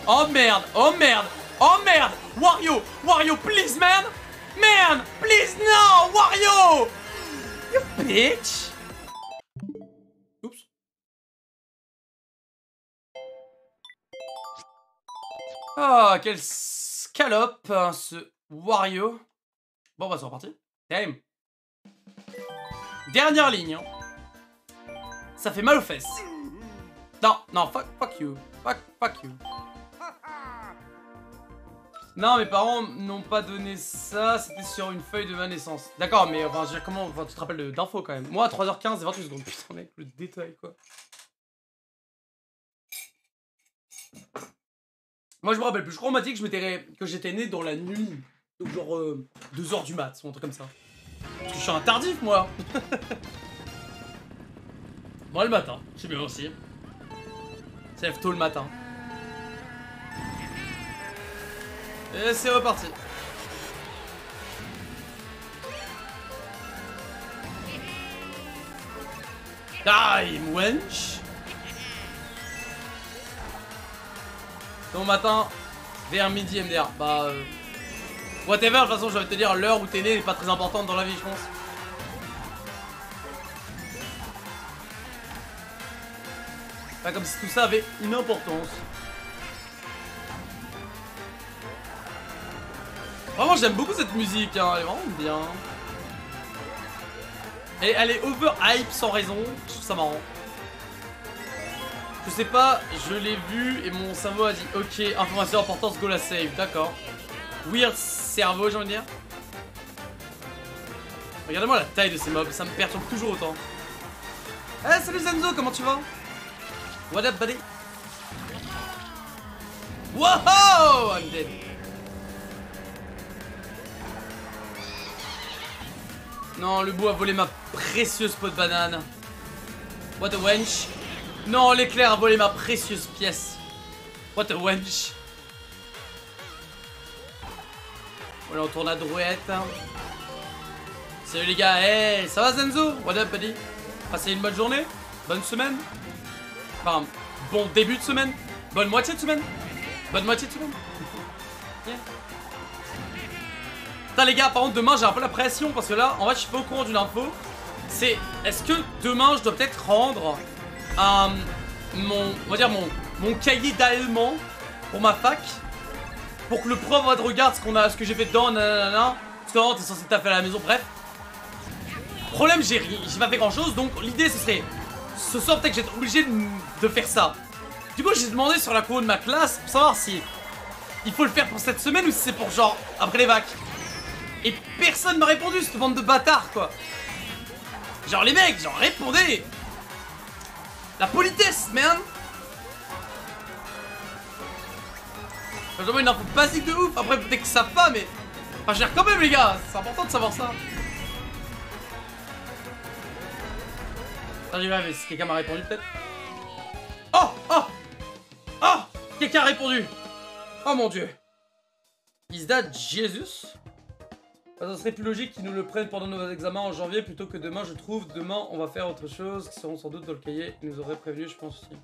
Oh merde, oh merde, oh merde Wario, Wario, please man Man, please no, Wario You bitch Ah, quel scalope, hein, ce Wario. Bon, bah, c'est reparti. Damn. Dernière ligne. hein. Ça fait mal aux fesses. Non, non, fuck, fuck you. Fuck, fuck you. Non, mes parents n'ont pas donné ça, c'était sur une feuille de ma naissance. D'accord, mais enfin, je comment enfin, tu te rappelles d'infos quand même Moi, à 3h15 et 28 secondes. Putain, mec, le détail, quoi. Moi, je me rappelle plus. Je crois qu'on m'a dit que je m'étais que j'étais né dans la nuit. Donc, genre 2h du mat, ou un truc comme ça. Parce que je suis un tardif, moi. Moi, le matin, c'est bien aussi. Ça lève tôt le matin. Et c'est reparti. Time wench Bon matin, vers midi MDR. Bah euh, Whatever, de toute façon je vais te dire l'heure où t'es né n'est pas très importante dans la vie je pense. Pas comme si tout ça avait une importance. Vraiment, j'aime beaucoup cette musique, hein. elle est vraiment bien. Et elle est over hype sans raison, je trouve ça marrant. Je sais pas, je l'ai vu et mon cerveau a dit ok, information importante, go la save, d'accord. Weird cerveau, j'ai envie de dire. Regardez-moi la taille de ces mobs, ça me perturbe toujours autant. Eh, salut Zenzo, comment tu vas? What up, buddy? Wow I'm dead. Non, le bout a volé ma précieuse peau de banane. What a wench. Non, l'éclair a volé ma précieuse pièce. What a wench. Voilà, on tourne à droite. Salut les gars, hey, ça va Zenzo? What up, buddy? Passez une bonne journée Bonne semaine Enfin, bon début de semaine Bonne moitié de semaine Bonne moitié de semaine Yeah. Putain les gars, par contre demain j'ai un peu la pression parce que là, en fait je suis pas au courant d'une info. C'est, est-ce que demain je dois peut-être rendre mon, on va dire mon, mon cahier d'allemand pour ma fac pour que le prof te regarde ce qu'on a, ce que j'ai fait dedans, nanana. Parce que vraiment, t'es censé taffer à la maison, bref. Problème, j'ai j'ai pas fait grand chose, donc l'idée ce serait ce soir peut-être que j'étais obligé de, de faire ça. Du coup, j'ai demandé sur la cour de ma classe pour savoir si il faut le faire pour cette semaine ou si c'est pour genre après les vacs. Et personne m'a répondu, cette bande de bâtards quoi. Genre les mecs, genre répondez. La politesse, man. J'envoie une info basique de ouf, après peut-être que ça pas, mais... Enfin, je dire quand même les gars, c'est important de savoir ça. J'y vais, mais si quelqu'un m'a répondu peut-être? Oh! Oh! Oh! Quelqu'un a répondu! Oh mon dieu! Is that Jesus? Ça serait plus logique qu'ils nous le prennent pendant nos examens en janvier plutôt que demain, je trouve. Demain, on va faire autre chose qui seront sans doute dans le cahier. Ils nous auraient prévenu, je pense aussi.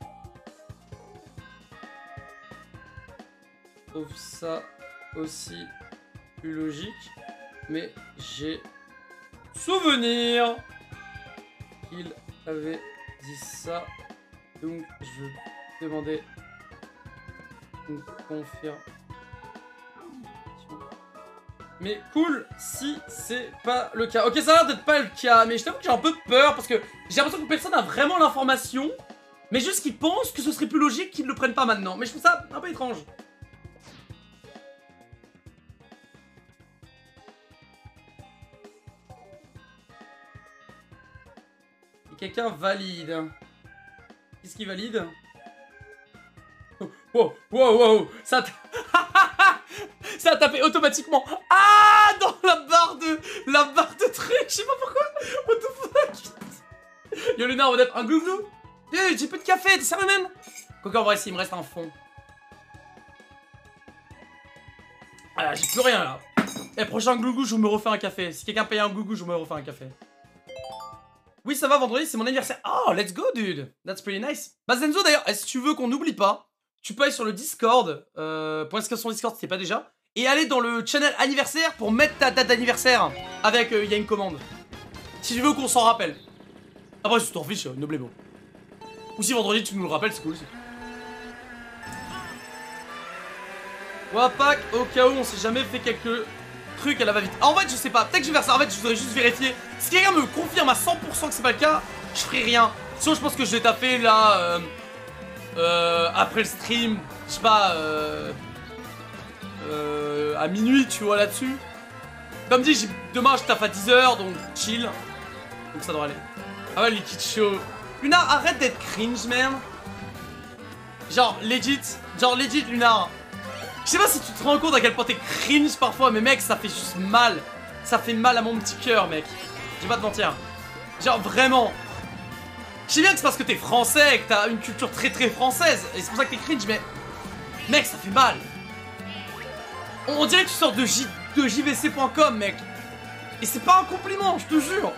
Trouve ça aussi plus logique. Mais j'ai souvenir qu'il avait dit ça. Donc je demandais une confirmation. Mais cool si c'est pas le cas. Ok, ça a l'air d'être pas le cas, mais je t'avoue que j'ai un peu peur parce que j'ai l'impression que personne n'a vraiment l'information, mais juste qu'ils pensent que ce serait plus logique qu'ils le prennent pas maintenant. Mais je trouve ça un peu étrange. quelqu'un valide. Qu'est-ce qui valide? Wow, wow, wow, ça a, ça a tapé automatiquement. Ah, dans la barre de, la barre de truc, je sais pas pourquoi. What the fuck? Yo Luna, on un glouglou Eh, j'ai plus de café, t'es sérieux même Quoi en vrai, s'il me reste un fond. Ah, j'ai plus rien là. Et prochain glouglou, je vous me refais un café. Si quelqu'un paye un glouglou, je vous me refais un café. Oui, ça va, vendredi, c'est mon anniversaire. Oh, let's go, dude. That's pretty nice. Bah, Zenzo, d'ailleurs, est-ce que tu veux qu'on n'oublie pas Tu peux aller sur le Discord, euh, pour le Discord si t'es pas déjà, et aller dans le channel anniversaire pour mettre ta date d'anniversaire avec, il euh, y a une commande. Si tu veux qu'on s'en rappelle. Après, si tu t'en fiches, euh, noble bon. Ou si vendredi tu nous le rappelles, c'est cool aussi. Wapak, au cas où on s'est jamais fait quelques trucs à la va-vite. en fait, je sais pas, peut-être que je vais faire ça. En fait, je voudrais juste vérifier. Si quelqu'un me confirme à 100% que c'est pas le cas, je ferai rien. Sinon, je pense que je vais taper là, euh, euh, après le stream, je sais pas, euh, euh, à minuit, tu vois, là-dessus. Comme dit, demain, je tape à 10h, donc chill. Donc ça devrait aller. Ah ouais, liquide chaud. Lunar, arrête d'être cringe, man. Genre, legit, genre, legit, Lunar. Je sais pas si tu te rends compte à quel point t'es cringe parfois, mais mec, ça fait juste mal. Ça fait mal à mon petit cœur, mec. Je vais pas te mentir. Genre, vraiment. Je sais bien que c'est parce que t'es français, que t'as une culture très très française, et c'est pour ça que t'es cringe, mais... Mec, ça fait mal. On dirait que tu sors de, J... JVC.com, mec. Et c'est pas un compliment, je te jure.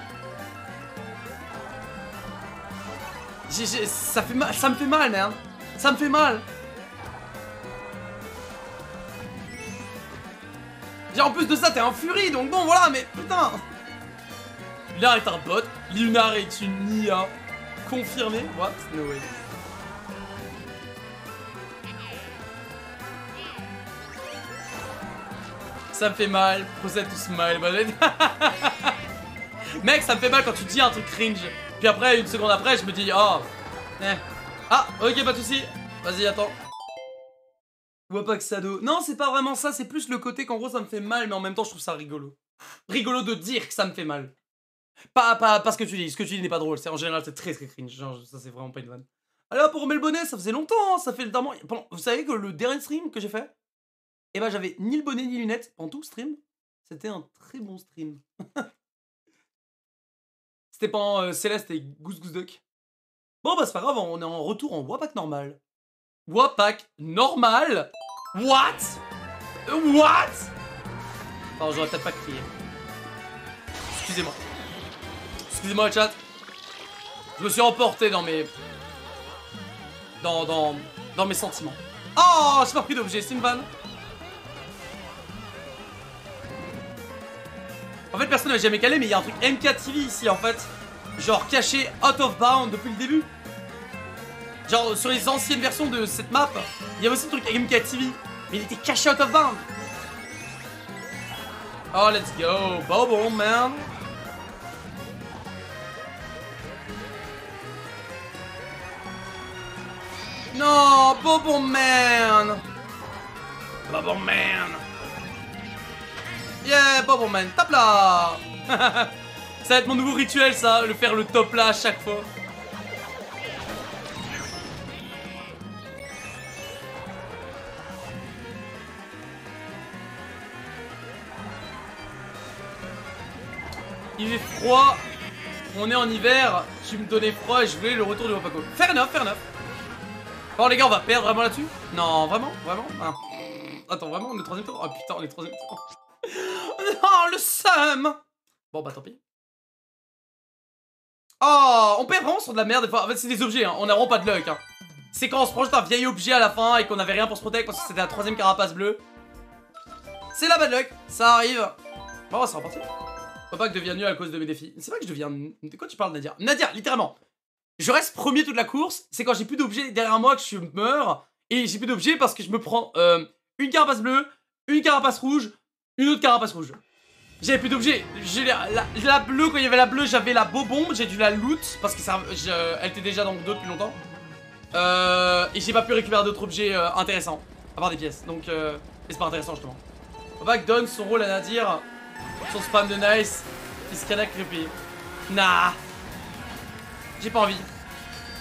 Ça, fait mal, ça me fait mal, merde. Ça me fait mal. en plus de ça, t'es un furie, donc bon, voilà, mais putain Lunar est un bot, Lunar est une IA confirmée. What? No way. Ça me fait mal, procède to smile, Mec, ça me fait mal quand tu dis un truc cringe. Puis après, une seconde après, je me dis, oh, eh. Ah, ok, pas de soucis. Vas-y, attends. Que Sado. Non, c'est pas vraiment ça, c'est plus le côté qu'en gros ça me fait mal, mais en même temps je trouve ça rigolo. Rigolo de dire que ça me fait mal. Pas, pas, ce que tu dis, ce que tu dis n'est pas drôle, c'est en général c'est très très cringe, genre ça c'est vraiment pas une vanne. Alors pour remettre le bonnet, ça faisait longtemps, hein, ça fait notamment. Vous savez que le dernier stream que j'ai fait, eh ben j'avais ni le bonnet ni lunettes pendant tout le stream. C'était un très bon stream. C'était pas euh, Céleste et Goose Goose Duck. Bon bah c'est pas grave, on est en retour en Wapak normal. Wapak normal? What? What? Alors j'aurais peut-être pas crié. Excusez-moi. Excusez-moi chat. Je me suis emporté dans mes... Dans, dans, dans mes sentiments. Oh, j'ai pas pris d'objet, c'est. En fait, personne n'a jamais calé, mais il y a un truc MKTV ici, en fait. Genre caché out of bound depuis le début. Genre, sur les anciennes versions de cette map, il y avait aussi le truc MK TV, mais il était caché out of bound. Oh, let's go. Bobo, man. Non, Bobo Man. Bobo Man. Yeah, Bobo Man, tape là. ça va être mon nouveau rituel, ça, le faire le top là à chaque fois. Il est froid. On est en hiver. Tu me donnais froid et je voulais le retour du Wapaco. Faire neuf, faire neuf. Bon les gars, on va perdre vraiment là-dessus? Non, vraiment? Vraiment? Ah. Attends, vraiment, on est troisième tour? Oh putain, on est troisième tour. non, le seum Bon bah tant pis. Oh, on perd vraiment sur de la merde des fois. En fait, c'est des objets, hein. on a vraiment pas de luck. Hein. C'est quand on se prend juste un vieil objet à la fin et qu'on avait rien pour se protéger parce que c'était la troisième carapace bleue. C'est la bad luck, ça arrive. Bon, c'est reparti. Papa que devient nul à cause de mes défis. C'est vrai que je deviens. De quoi tu parles, Nadia? Nadia, littéralement. Je reste premier toute la course. C'est quand j'ai plus d'objets derrière moi que je meurs. Et j'ai plus d'objets parce que je me prends euh, une carapace bleue, une carapace rouge, une autre carapace rouge. J'avais plus d'objets. J'ai la, bleue, quand il y avait la bleue, j'avais la beau bombe. J'ai dû la loot parce que ça, était déjà dans le dos depuis longtemps. Euh, et j'ai pas pu récupérer d'autres objets euh, intéressants. À part des pièces. Donc, c'est pas intéressant justement. Papa donne son rôle à Nadir. Son spam de nice. Il se creepy. Nah. J'ai pas envie.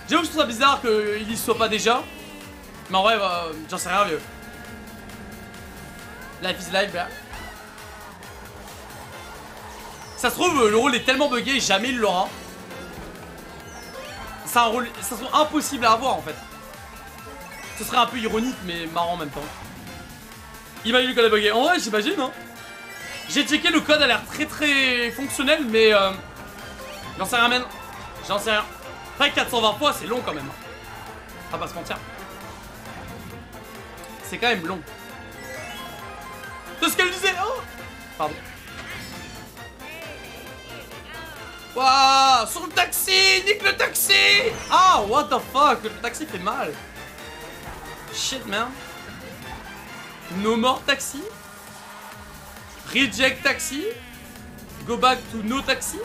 J'avoue que je trouve ça bizarre qu'il y soit pas déjà. Mais en vrai, bah, j'en sais rien, vieux. Life is life, bah. Ça se trouve, le rôle est tellement buggé, jamais il l'aura. C'est un rôle, ça serait impossible à avoir en fait. Ce serait un peu ironique, mais marrant en même temps. Imagine le code est bugué. En vrai, j'imagine, hein. J'ai checké, le code a l'air très très fonctionnel, mais euh, j'en sais rien, man. J'en sais rien. Après, 420 fois, c'est long quand même. On va pas se mentir. C'est quand même long. C'est ce qu'elle disait Oh Pardon. Waouh Sur le taxi Nique le taxi Ah, what the fuck Le taxi fait mal. Shit, man. No more taxi Reject taxi Go back to no taxi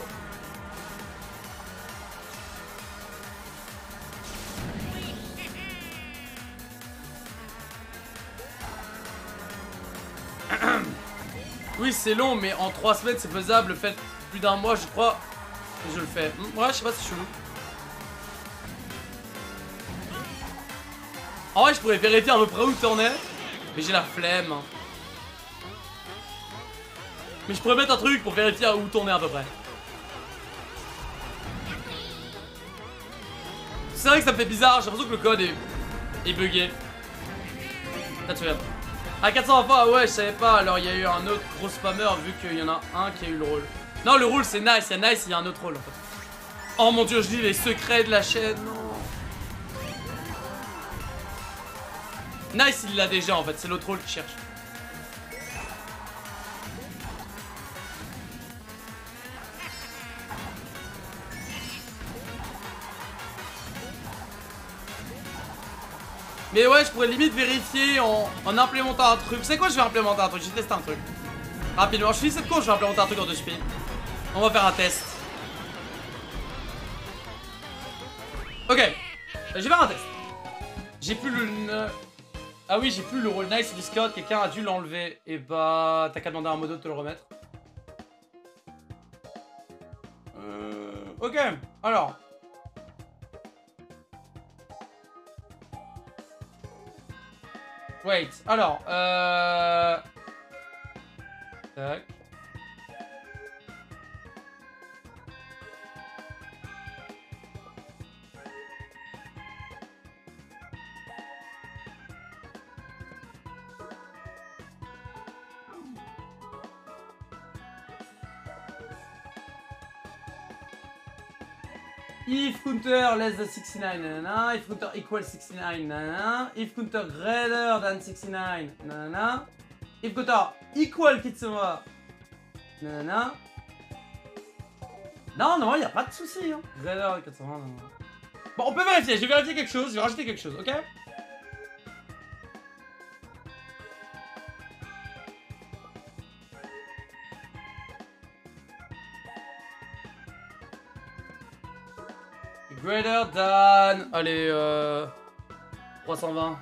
Oui, c'est long, mais en 3 semaines, c'est faisable. Faites plus d'un mois, je crois. Et je le fais. Hmm, ouais, je sais pas, c'est chelou. En vrai, je pourrais vérifier à peu près où t'en es. Mais j'ai la flemme. Mais je pourrais mettre un truc pour vérifier où t'en es à peu près. C'est vrai que ça me fait bizarre, j'ai l'impression que le code est, est bugué. Là tu À 400 fois, ouais, je savais pas. Alors il y a eu un autre gros spammer vu qu'il y en a un qui a eu le rôle. Non, le rôle c'est nice, il y a nice, il y a un autre rôle en fait. Oh mon dieu, je dis les secrets de la chaîne, non. Nice, il l'a déjà en fait, c'est l'autre rôle qui cherche. Mais ouais, je pourrais limite vérifier en, implémentant un truc. C'est quoi, je vais implémenter un truc? J'ai testé un truc. Rapidement, je finis cette course, je vais implémenter un truc en deux spin. On va faire un test. Ok. J'ai faire un test. J'ai plus le... Ah oui, j'ai plus le rôle nice Discord. Quelqu'un a dû l'enlever. Et bah, t'as qu'à demander à un modo de te le remettre. Euh... Ok. Alors, Wait, alors, euh... Tac. If counter less than 69, nanana. If counter equals 69, nanana. If counter greater than 69, nanana. If counter equal Kitsuma, nanana. Non, non, il a pas de souci. Hein. Greater 420, nanana. Bon, on peut vérifier. Je vais vérifier quelque chose. Je vais rajouter quelque chose, ok? Greater than... Allez, euh... 320.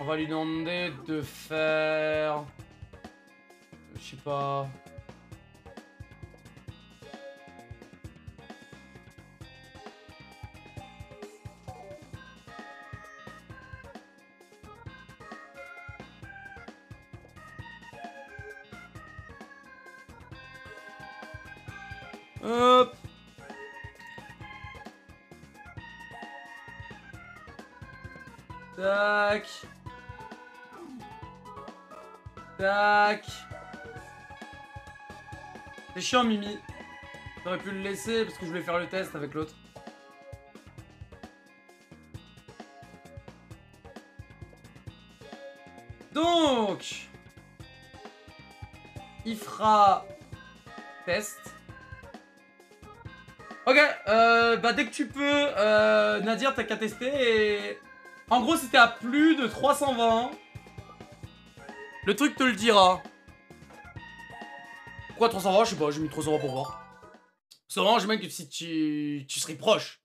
On va lui demander de faire... Je sais pas... Tac. Tac. C'est chiant Mimi. J'aurais pu le laisser parce que je voulais faire le test avec l'autre. Donc, il fera test. Ok, euh, bah dès que tu peux, euh, Nadir, t'as qu'à tester et... En gros, si t'es à plus de 320, le truc te le dira. Pourquoi 320 Je sais pas, j'ai mis 320 pour voir. Vraiment, j'imagine que si tu, tu serais proche.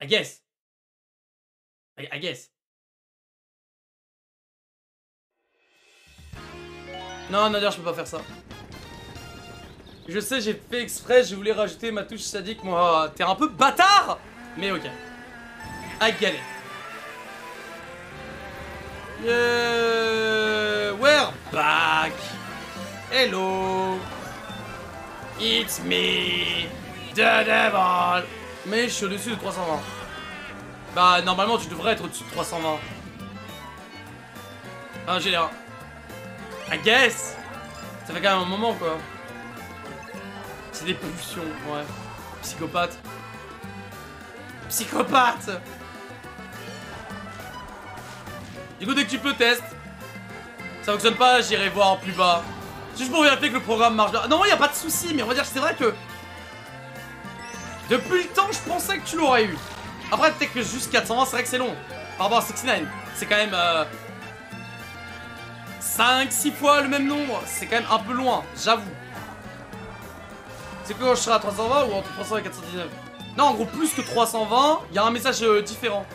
I guess. I, guess. Non, Nadir, je peux pas faire ça. Je sais, j'ai fait exprès, je voulais rajouter ma touche sadique, moi. T'es un peu bâtard Mais ok. Get it. Yeah, we're back? Hello. It's me, the devil. Mais je suis au-dessus de 320. Bah, normalement, tu devrais être au-dessus de 320. Ah, j'ai l'air. I guess. Ça fait quand même un moment, quoi. C'est des pulsions, ouais. Psychopathe. Psychopathe Du coup, dès que tu peux, test. Ça fonctionne pas, j'irai voir plus bas. Juste pour vérifier que le programme marche. Non, il a pas de souci, mais on va dire que c'est vrai que... Depuis le temps, je pensais que tu l'aurais eu. Après, peut-être que juste 420, c'est vrai que c'est long. Par rapport à 69, c'est quand même... Euh... 5-6 fois le même nombre. C'est quand même un peu loin, j'avoue. C'est que je serai à 320 ou entre 300 et 419 Non, en gros, plus que 320, il y a un message euh, différent.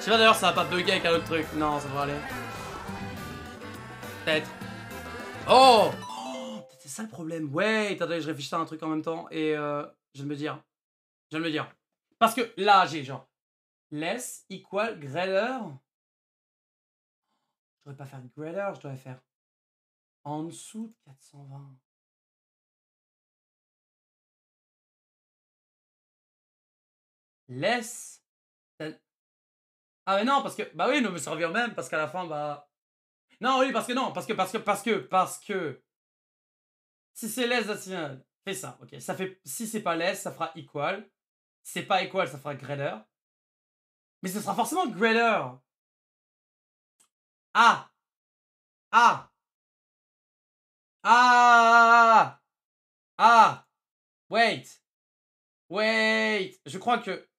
Je sais pas d'ailleurs, ça va pas bugger avec un autre truc. Non, ça va aller. Peut-être. Oh, oh C'est ça le problème. Ouais, attendez, je réfléchis à un truc en même temps et euh, je vais me dire. Je vais me dire. Parce que là, j'ai genre less equal greater. Je devrais pas faire greater, je devrais faire en dessous de 420. Less. Ah mais non, parce que... Bah oui, non, mais ça revient même, parce qu'à la fin, bah... Non, oui, parce que non, parce que, parce que, parce que, parce que... Si c'est less, fais ça, ok. Ça fait... Si c'est pas less, ça fera equal. C'est pas equal, ça fera greater. Mais ce sera forcément greater. Ah! Ah! Ah! Ah! Wait. Wait. Je crois que...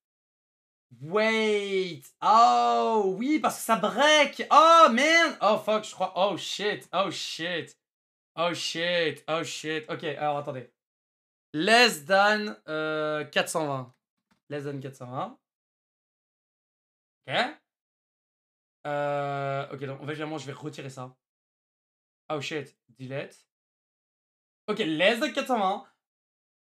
Wait Oh Oui, parce que ça break Oh man Oh fuck, je crois... Oh shit Oh shit Oh shit Oh shit Ok, alors attendez. Less than euh, 420 less than 420. Ok. Euh, ok, donc finalement, je vais retirer ça. Oh shit, delete. Ok, less than 420.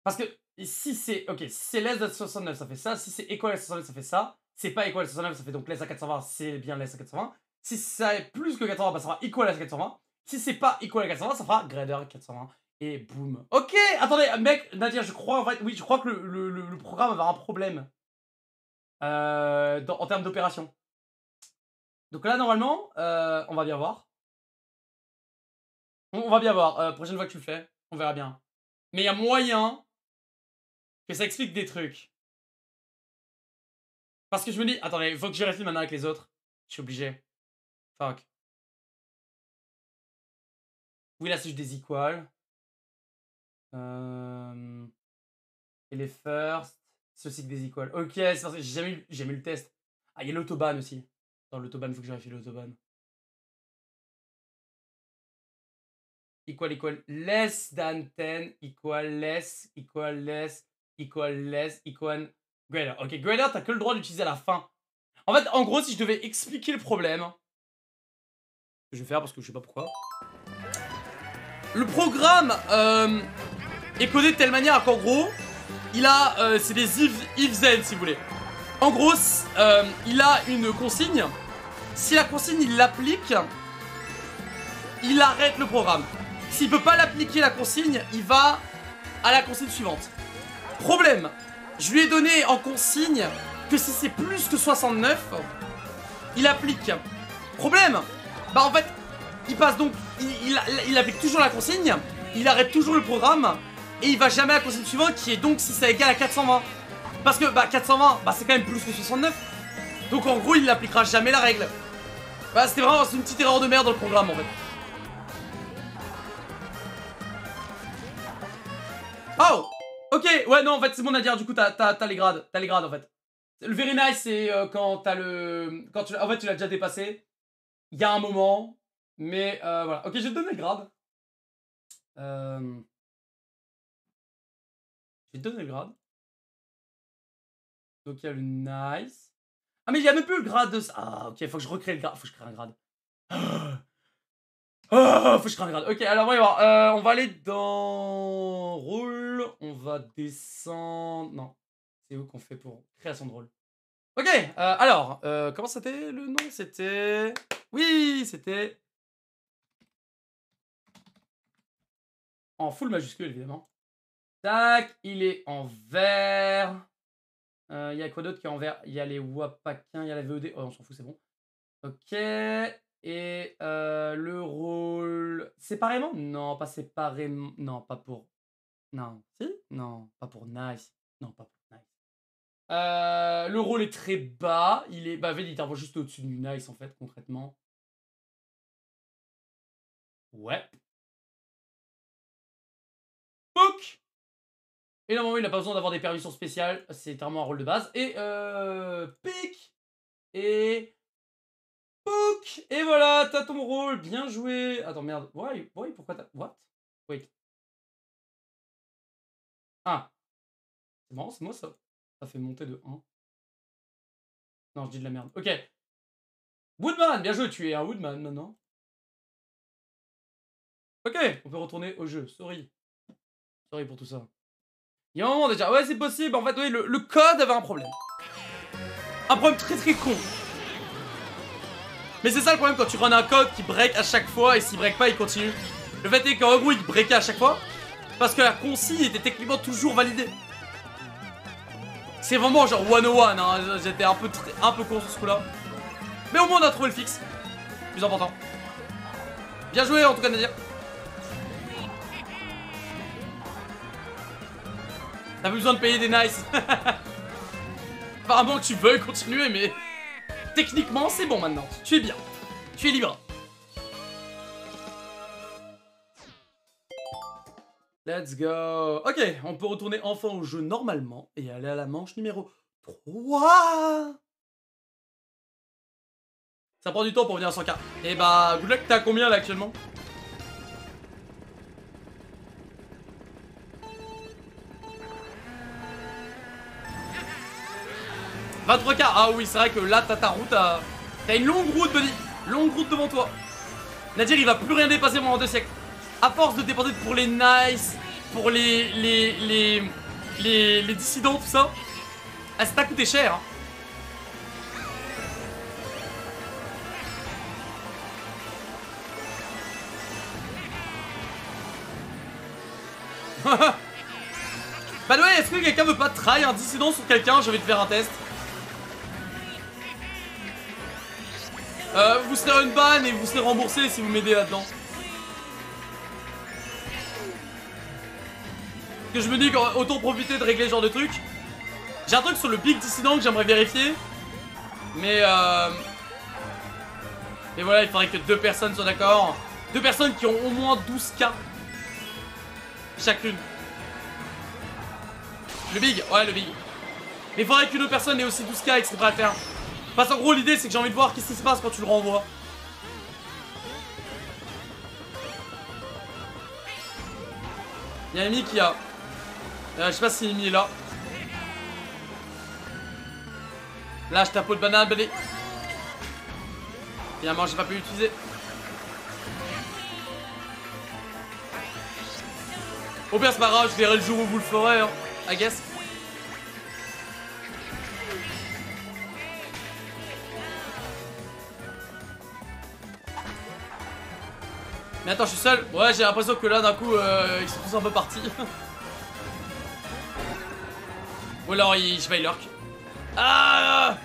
Parce que si c'est. Ok, si c'est less than 69, ça fait ça. Si c'est equal à 69, ça fait ça. C'est pas equal à 69, ça fait donc less à 420, c'est bien less à 420. Si c'est plus que 420, bah, ça fera equal à 420. Si c'est pas equal à 420, ça fera greater 420. Et boum. Ok, attendez, mec, Nadia, je crois en oui, je crois que le, le, le programme va avoir un problème. Euh, en termes d'opération. Donc là, normalement, euh, on va bien voir. On, va bien voir. Euh, prochaine fois que tu le fais, on verra bien. Mais il y a moyen que ça explique des trucs. Parce que je me dis, attendez, faut que je vérifie maintenant avec les autres. Je suis obligé. Fuck. Oui, là, c'est juste des equals. Euh... Et les first. Ceci que des equals. Ok, c'est parce que j'ai jamais, eu, jamais eu le test. Ah, il y a l'autobahn aussi. Dans l'autobahn, faut que je vérifie l'autobahn. Equal, equal, less than 10, equal, less, equal, less, equal, less, equal, greater. Ok, greater, t'as que le droit d'utiliser à la fin. En fait, en gros, si je devais expliquer le problème, je vais faire parce que je sais pas pourquoi. Le programme euh, est codé de telle manière qu'en gros, il a, euh, c'est des if, if then si vous voulez. En gros, euh, il a une consigne. Si la consigne, il l'applique, il arrête le programme. S'il peut pas l'appliquer la consigne, il va à la consigne suivante. Problème, je lui ai donné en consigne que si c'est plus que 69, il applique. Problème, bah en fait, il passe donc, il, applique toujours la consigne, il arrête toujours le programme, et il va jamais à la consigne suivante qui est donc si ça égale à 420. Parce que bah 420, bah c'est quand même plus que 69. Donc en gros, il n'appliquera jamais la règle. Bah c'était vraiment une petite erreur de merde dans le programme en fait. Oh Ok, ouais non en fait c'est bon à du coup t'as les grades, t'as les grades en fait. Le very nice c'est euh, quand t'as le... Quand tu... En fait tu l'as déjà dépassé. Il y a un moment, mais euh, voilà. Ok je vais te donner le grade. Euh... J'ai donné le grade. Donc il y a le nice. Ah mais il y a même plus le grade de ça. Ah ok, faut que je recrée le grade. Faut que je crée un grade. Ah, faut que je grade. Ok, alors voyons voir. Euh, on va aller dans rôle. On va descendre. Non, c'est où qu'on fait pour création de rôle. Ok, euh, alors, euh, comment c'était le nom? C'était... Oui, c'était... En full majuscule, évidemment. Tac, il est en vert. Euh, Il y a quoi d'autre qui est en vert? Il y a les Wapakiens, il y a la VOD. Oh, on s'en fout, c'est bon. Ok. Et euh, le rôle... Séparément? Non, pas séparément. Non, pas pour... Non. Si? Non, pas pour Nice. Non, pas pour Nice. Euh, le rôle est très bas. Il est. Bah, t'envoie juste au-dessus du nice, en fait, concrètement. Ouais. Pouk Et normalement, il n'a pas besoin d'avoir des permissions spéciales. C'est vraiment un rôle de base. Et euh. Pic Et. Et voilà, t'as ton rôle. Bien joué. Attends, merde. Ouais, ouais pourquoi t'as. What? Wait. Ah. C'est marrant, c'est moi ça. Ça fait monter de 1. Non, je dis de la merde. Ok. Woodman, bien joué, tu es un Woodman maintenant. Ok, on peut retourner au jeu. Sorry. Sorry pour tout ça. Il y a un moment déjà. Ouais, c'est possible. En fait, oui, le, le code avait un problème. Un problème très très con. Mais c'est ça le problème quand tu runs un code qui break à chaque fois et s'il break pas, il continue. Le fait est qu'en gros, il breakait à chaque fois parce que la consigne était techniquement toujours validée. C'est vraiment genre 101, hein. j'étais un peu, un peu con sur ce coup-là. Mais au moins on a trouvé le fixe. Plus important. Bien joué en tout cas Nadir. T'as besoin de payer des nice. Apparemment que tu veux continuer mais... Techniquement c'est bon maintenant. Tu es bien. Tu es libre. Let's go Ok, on peut retourner enfin au jeu normalement et aller à la manche numéro 3 Ça prend du temps pour venir à 100k. Et bah, good luck, t'as combien là actuellement « 23k Ah oui, c'est vrai que là, t'as ta route à... T'as une longue route, buddy Longue route devant toi Nadir, il va plus rien dépasser pendant deux siècles à force de dépenser pour les nice, pour les les les les, les dissidents, tout ça, ah, ça t'a coûté cher. Hein. bah ouais, est-ce que quelqu'un veut pas try un dissident sur quelqu'un? Je vais te faire un test. Euh, vous serez une ban et vous serez remboursé si vous m'aidez là-dedans. que je me dis qu'autant profiter de régler ce genre de truc. J'ai un truc sur le big dissident que j'aimerais vérifier. Mais euh... Mais voilà, il faudrait que deux personnes soient d'accord. Deux personnes qui ont au moins 12k. Chacune. Le big, ouais le big. Mais il faudrait qu'une autre personne ait aussi 12k et que c'est prêt à faire. Parce qu'en gros l'idée c'est que j'ai envie de voir qu'est-ce qui se passe quand tu le renvoies. Il y a Amy qui a euh, je sais pas si Amy est là. Lâche ta peau de banane, bébé. Finalement, j'ai pas pu l'utiliser. Au pire, c'est pas grave, je verrai le jour où vous le ferez, hein. I guess. Mais attends, je suis seul. Ouais, j'ai l'impression que là, d'un coup, euh, ils sont tous un peu partis. Ou alors il, je lurk. Ah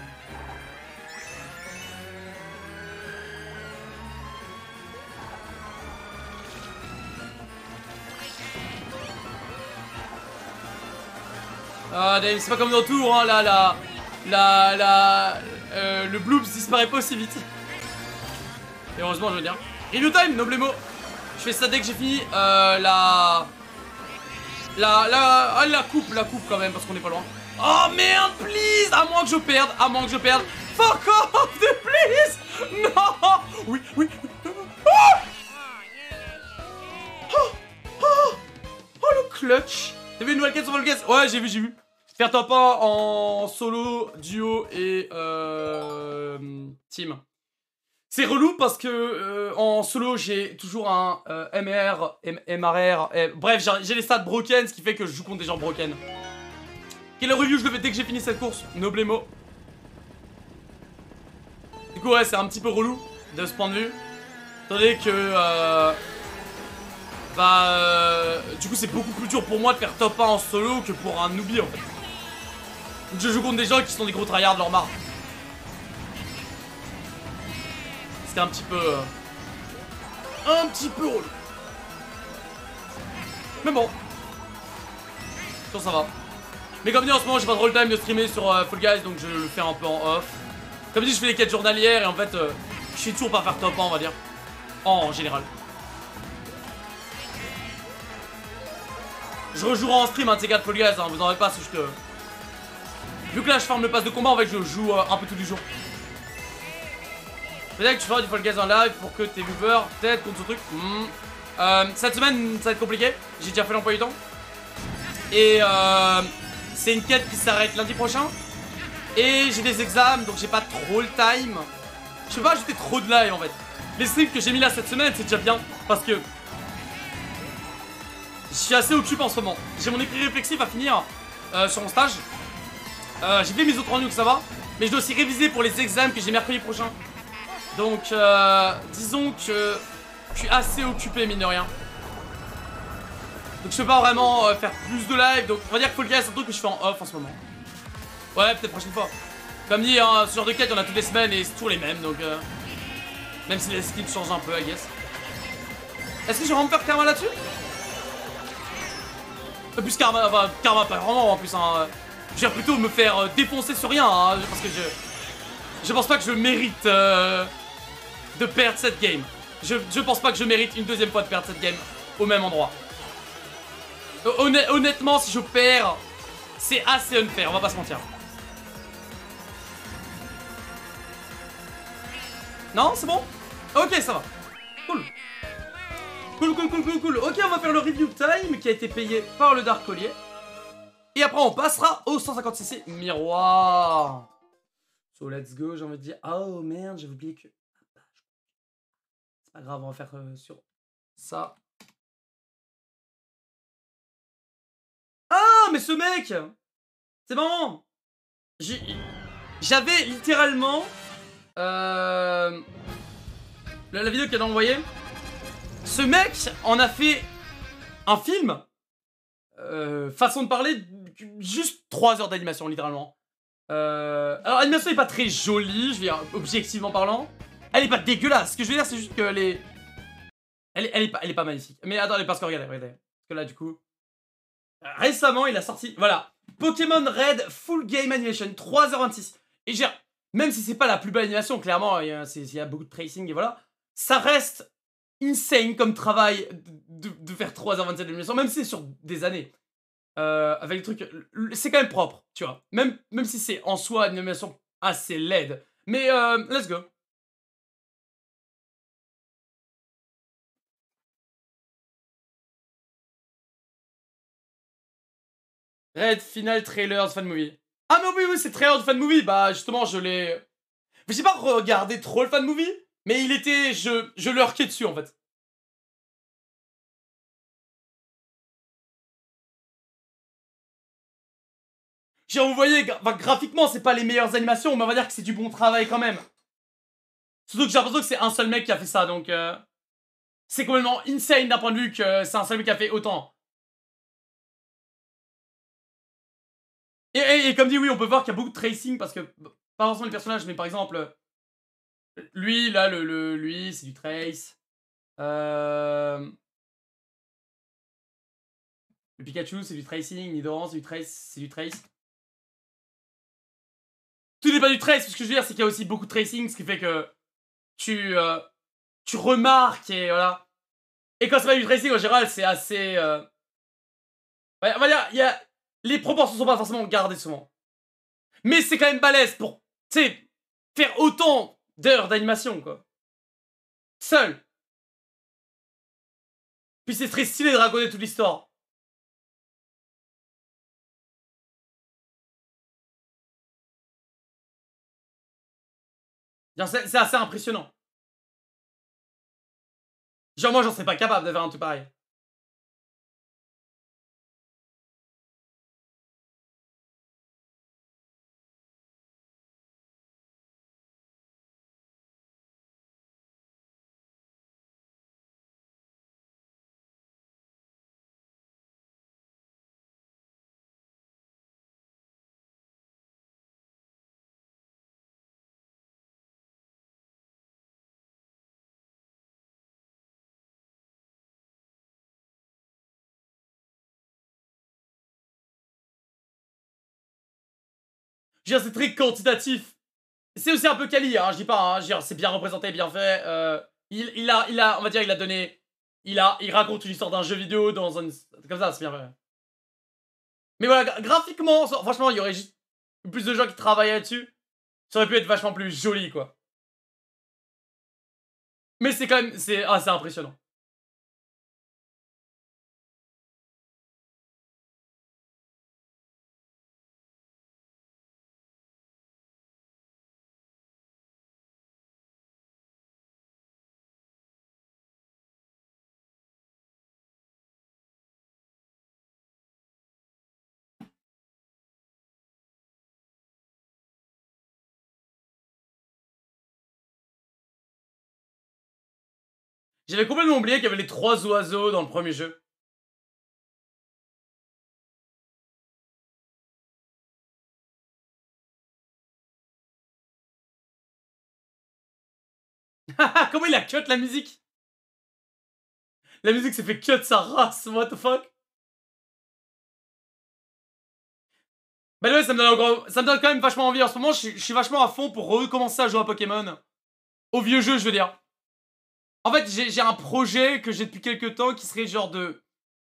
Ah c'est pas comme dans Tour, hein, là, là, la, la, euh, le bloops disparaît pas aussi vite. Et heureusement, je veux dire. Review time, noblemo. Je fais ça dès que j'ai fini euh, la, la, la, ah, la coupe, la coupe quand même, parce qu'on est pas loin. Oh merde, please À moins que je perde, à moins que je perde. Fuck off, please Non Oui, oui. Oh oh, oh, le clutch T'as vu une nouvelle quête sur Volgas Ouais, j'ai vu, j'ai vu. Faire top 1 en solo, duo et euh, team. C'est relou parce que euh, en solo j'ai toujours un euh, MR, MRR, et, bref j'ai les stats broken ce qui fait que je joue contre des gens broken. Quelle review je le fais dès que j'ai fini cette course, Noblemo. Du coup ouais c'est un petit peu relou de ce point de vue. Attendez que... Euh, bah... Euh, du coup c'est beaucoup plus dur pour moi de faire top 1 en solo que pour un newbie en fait. Je joue contre des gens qui sont des gros tryhards leur marre. C'était un petit peu... Euh, un petit peu relou. Mais bon. Ça, ça va. Mais comme dit en ce moment j'ai pas trop le time de streamer sur euh, Fall Guys donc je le fais un peu en off. Comme dit je fais les quêtes journalières et en fait euh, je suis toujours pas faire top 1 on va dire. En, général. Je rejouerai en stream un de ces 4 Fall Guys, hein, vous en avez pas, c'est juste que... Vu que là je forme le pass de combat en fait je joue un peu tous les jours. Peut-être que tu feras du Fall Guys en live pour que tes viewers peut-être contre ce truc. Hmm. Euh, cette semaine, ça va être compliqué. J'ai déjà fait l'emploi du temps. Et euh, c'est une quête qui s'arrête lundi prochain. Et j'ai des examens, donc j'ai pas trop le time. Je peux pas ajouter trop de live en fait. Les streams que j'ai mis là cette semaine, c'est déjà bien. Parce que je suis assez occupé en ce moment. J'ai mon écrit réflexif à finir euh, sur mon stage. J'ai fait mes autres rendus, ça va. Mais je dois aussi réviser pour les examens que j'ai mercredi prochain. Donc, euh, disons que je suis assez occupé, mine de rien. Donc je peux pas vraiment euh, faire plus de live, donc on va dire que Fall Guys c'est un que je fais en off en ce moment. Ouais, peut-être prochaine fois. Comme dit, hein, ce genre de quête, on a toutes les semaines et c'est toujours les mêmes, donc... Euh, même si les skins changent un peu, I guess. Est-ce que je vais faire Karma là-dessus? Euh, Plus Karma, enfin, Karma pas vraiment en plus, hein. Je vais plutôt me faire euh, défoncer sur rien, hein, parce que je... Je pense pas que je mérite... Euh, de perdre cette game. Je, je pense pas que je mérite une deuxième fois de perdre cette game au même endroit. honnêtement, si je perds, c'est assez unfair, on va pas se mentir. Non, c'est bon? Ok, ça va. Cool. Cool, cool, cool, cool, cool. Ok, on va faire le review time qui a été payé par le Dark Collier. Et après, on passera au 150cc miroir. So, let's go, j'ai envie de dire... Oh, merde, j'ai oublié que... C'est pas grave, on va faire sur ça. Ah, mais ce mec C'est marrant J'avais littéralement... Euh, la, vidéo qu'elle a envoyée. Ce mec en a fait un film. Façon de parler, juste 3 heures d'animation, littéralement. alors, l'animation est pas très jolie, je veux dire, objectivement parlant. Elle est pas dégueulasse. Ce que je veux dire, c'est juste qu'elle est... Elle est, elle, est pas, elle est pas magnifique. Mais attendez, parce que regardez, regardez. Parce que là, du coup... Récemment, il a sorti... Voilà. Pokémon Red Full Game Animation. 3h26. Et j'ai... Même si c'est pas la plus belle animation, clairement, il y, a, beaucoup de tracing et voilà. Ça reste insane comme travail de, faire 3h27 d'animation, même si c'est sur des années. Euh, avec le truc... C'est quand même propre, tu vois. Même, même si c'est en soi une animation assez laide. Mais euh, let's go. Red Final Trailers Fan Movie. Ah mais oui, oui, c'est trailer de Fan Movie. Bah justement, je l'ai... J'ai pas regardé trop le Fan Movie, mais il était... Je, je lurkais dessus en fait. Genre, vous voyez, graphiquement, c'est pas les meilleures animations, mais on va dire que c'est du bon travail quand même. Surtout que j'ai l'impression que c'est un seul mec qui a fait ça, donc... Euh, c'est complètement insane d'un point de vue que c'est un seul mec qui a fait autant. Et, comme dit, oui, on peut voir qu'il y a beaucoup de tracing parce que, pas forcément les personnages, mais par exemple, lui, là, le, lui, c'est du trace. Euh, le Pikachu, c'est du tracing. Nidoran, c'est du trace. C'est du trace. Tout n'est pas du trace, ce que je veux dire, c'est qu'il y a aussi beaucoup de tracing, ce qui fait que tu, euh, tu remarques et voilà. Et quand c'est pas du tracing, en général, c'est assez... Euh, on va dire, il y a les proportions sont pas forcément gardées souvent. Mais c'est quand même balèze pour, tu faire autant d'heures d'animation, quoi. Seul. Puis c'est très stylé de raconter toute l'histoire. C'est assez impressionnant. Genre moi j'en serais pas capable de faire un truc pareil. C'est très quantitatif. C'est aussi un peu quali, hein, je dis pas, hein, c'est bien représenté, bien fait. euh, il, a, il a, on va dire, il a donné... Il, a, il raconte une histoire d'un jeu vidéo dans un... Comme ça, c'est bien fait. Mais voilà, gra- graphiquement, franchement, il y aurait juste plus de gens qui travaillaient là-dessus. Ça aurait pu être vachement plus joli, quoi. Mais c'est quand même... C'est ah, impressionnant. J'avais complètement oublié qu'il y avait les trois oiseaux dans le premier jeu. Comment il a cut la musique? La musique s'est fait cut sa race, what the fuck? Bah ouais, ça me, donne encore- ça me donne quand même vachement envie. En ce moment, je suis- je suis vachement à fond pour recommencer à jouer à Pokémon. Au vieux jeu, je veux dire. En fait, j'ai un projet que j'ai depuis quelques temps qui serait genre de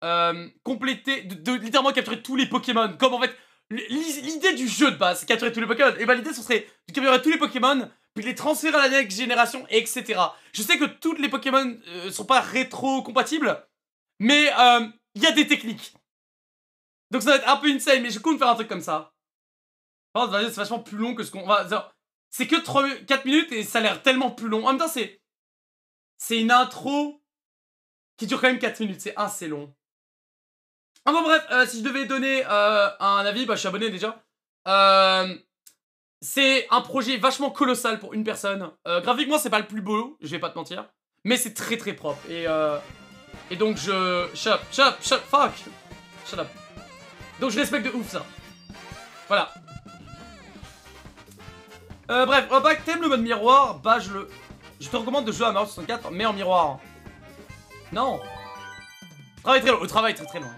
euh, compléter, de, de littéralement capturer tous les Pokémon. Comme en fait, l'i- l'idée du jeu de base, c'est capturer tous les Pokémon. Et bah l'idée, ce serait de capturer tous les Pokémon, puis les transférer à la next génération, etc. Je sais que toutes les Pokémon euh, sont pas rétro-compatibles, mais euh, il y a des techniques. Donc ça va être un peu insane, mais je compte faire un truc comme ça. Vas-y, c'est vachement plus long que ce qu'on va... C'est que 3, 4 minutes et ça a l'air tellement plus long. En même temps, c'est... C'est une intro qui dure quand même 4 minutes. C'est assez long. Ah bon, bref, euh, si je devais donner euh, un avis, bah je suis abonné déjà. Euh, c'est un projet vachement colossal pour une personne. Graphiquement, c'est pas le plus beau, je vais pas te mentir. Mais c'est très très propre. Et, donc je... Shut up, shut up, shut up, fuck Shut up. Donc je respecte de ouf ça. Voilà. Bref, que t'aimes le mode miroir, bah je le... Je te recommande de jouer à Mario 64, mais en miroir. Non Travail très long, le travail très très long.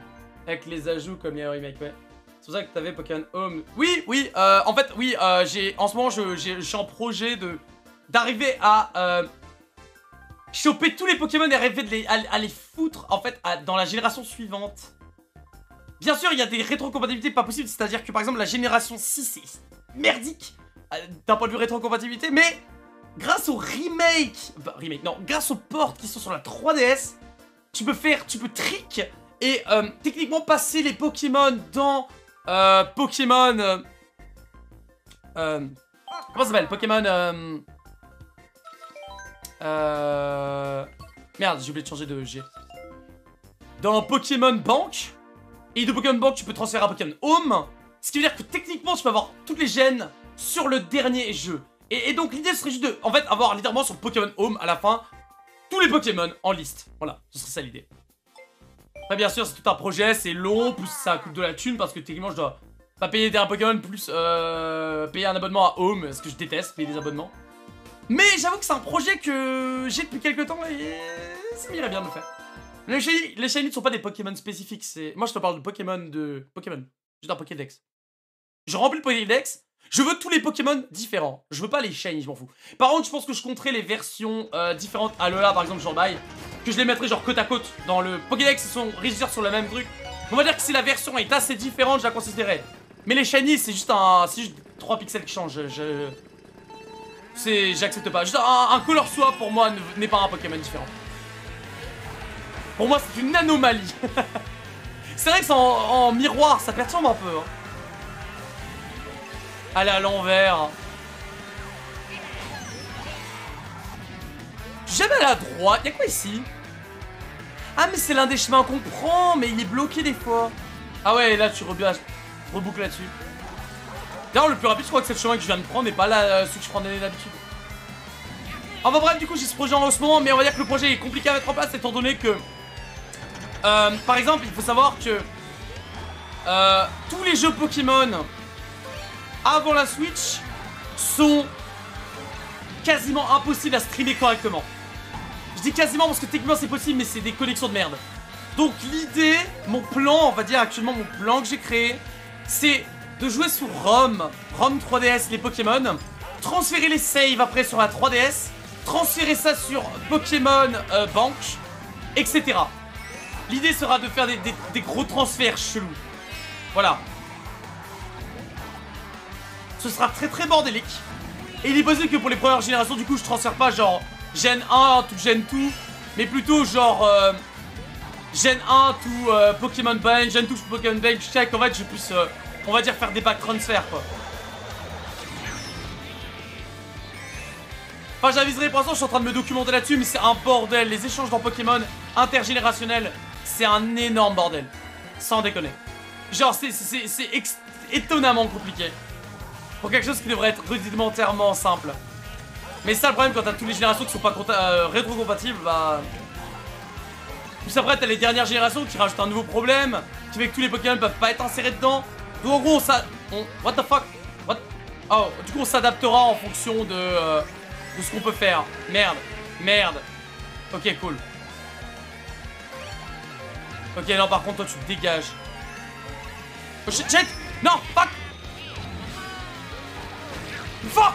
Avec les ajouts comme les remakes, ouais. C'est pour ça que t'avais Pokémon Home. Oui, oui, euh, en fait, oui, euh, j'ai... En ce moment, je, suis en projet de... D'arriver à... Euh, choper tous les Pokémon et arriver de les, à, les foutre, en fait, dans la génération suivante. Bien sûr, il y a des rétrocompatibilités pas possibles, c'est-à-dire que, par exemple, la génération 6 est merdique d'un point de vue rétrocompatibilité, mais grâce au remake, bah, remake, non, grâce aux portes qui sont sur la 3DS, tu peux faire, tu peux trick et euh, techniquement passer les Pokémon dans euh, Pokémon, euh, euh, comment ça s'appelle, Pokémon, merde, j'ai oublié de changer de G. Dans Pokémon Bank, et de Pokémon Bank, tu peux transférer à Pokémon Home, ce qui veut dire que techniquement, tu peux avoir toutes les gènes sur le dernier jeu. Et, donc l'idée serait juste de, en fait, avoir littéralement sur Pokémon Home à la fin tous les Pokémon en liste. Voilà, ce serait ça l'idée. Après, bien sûr, c'est tout un projet, c'est long, plus ça coûte de la thune parce que techniquement, je dois pas payer un Pokémon plus euh, payer un abonnement à Home, ce que je déteste, payer des abonnements. Mais j'avoue que c'est un projet que j'ai depuis quelques temps et ça m'irait bien de le faire. Les shiny, les ne sont pas des Pokémon spécifiques, c'est. Moi, je te parle de Pokémon de. Pokémon. Juste un Pokédex. Je remplis le Pokédex. Je veux tous les Pokémon différents. Je veux pas les shiny, je m'en fous. Par contre, je pense que je compterai les versions euh, différentes. Alola, par exemple, j'en baille. Que je les mettrai genre côte à côte. Dans le Pokédex, ils sont régisseurs sur le même truc. On va dire que si la version est assez différente, je la considérerai. Mais les shiny, c'est juste un. C'est juste 3 pixels qui changent. Je. J'accepte pas. Juste un, color swap pour moi ne- n'est pas un Pokémon différent. Pour moi, c'est une anomalie. c'est vrai que c'est en, en miroir, ça perturbe un peu. Hein. Aller à l'envers. Jamais à droite. Y'a quoi ici? Ah, mais c'est l'un des chemins qu'on prend, mais il est bloqué des fois. Ah ouais, là, tu reboucles là-dessus. D'ailleurs, le plus rapide, je crois que c'est le chemin que je viens de prendre, mais pas là, euh, celui que je prenais d'habitude. Enfin bref, du coup, j'ai ce projet en ce moment, mais on va dire que le projet est compliqué à mettre en place, étant donné que... Euh, par exemple, il faut savoir que... Euh, tous les jeux Pokémon avant la Switch sont quasiment impossibles à streamer correctement. Je dis quasiment parce que techniquement c'est possible, mais c'est des collections de merde. Donc l'idée, mon plan, on va dire actuellement mon plan que j'ai créé, c'est de jouer sur ROM, ROM 3DS les Pokémon, transférer les saves après sur la 3DS, transférer ça sur Pokémon euh, Bank, etc. L'idée sera de faire des, des gros transferts chelous. Voilà. Ce sera très très bordélique. Et il est possible que pour les premières générations, du coup, je transfère pas genre Gen 1 tout Gen 2, mais plutôt genre euh, Gen 1 tout euh, Pokémon Bank, Gen 2 Pokémon Bank, jusqu'à qu'en fait je puisse, euh, on va dire, faire des packs transfert quoi. Enfin, j'aviserai pour l'instant, je suis en train de me documenter là-dessus, mais c'est un bordel. Les échanges dans Pokémon intergénérationnels, c'est un énorme bordel. Sans déconner. Genre, c'est étonnamment compliqué. Pour quelque chose qui devrait être rudimentairement simple. Mais ça, le problème, quand t'as toutes les générations qui sont pas euh, rétro-compatibles, bah... Puis après, t'as les dernières générations qui rajoutent un nouveau problème, qui fait que tous les Pokémon peuvent pas être insérés dedans. Donc en gros, ça... What the fuck? What? Oh, du coup, on s'adaptera en fonction de, euh, de ce qu'on peut faire. Merde. Merde. Ok, cool. Ok, non, par contre, toi, tu te dégages. Oh shit, shit Non, fuck Fuck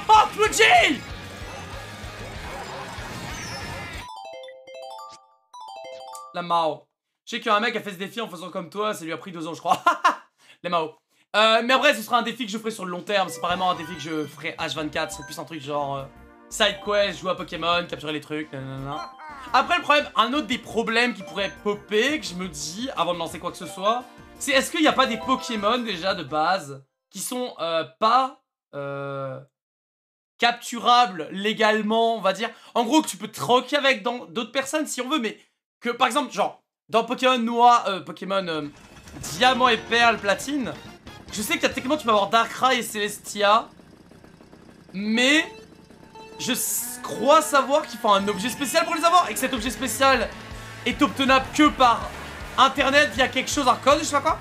La Mao. Je sais qu'un mec a fait ce défi en faisant comme toi, ça lui a pris deux ans, je crois. La Mao. Euh, mais après, ce sera un défi que je ferai sur le long terme. C'est pas vraiment un défi que je ferai H24. C'est plus un truc genre euh, side quest, jouer à Pokémon, capturer les trucs. Après, le problème, un autre des problèmes qui pourrait popper, que je me dis avant de lancer quoi que ce soit, c'est est-ce qu'il n'y a pas des Pokémon déjà de base qui sont euh, pas euh, capturables légalement, on va dire. En gros, que tu peux troquer avec d'autres personnes si on veut, mais que par exemple, genre, dans Pokémon Noir, euh, Pokémon Diamant et Perle Platine, je sais que techniquement tu peux avoir Darkrai et Celestia, mais je crois savoir qu'il faut un objet spécial pour les avoir et que cet objet spécial est obtenable que par internet via quelque chose, un code, je sais pas quoi.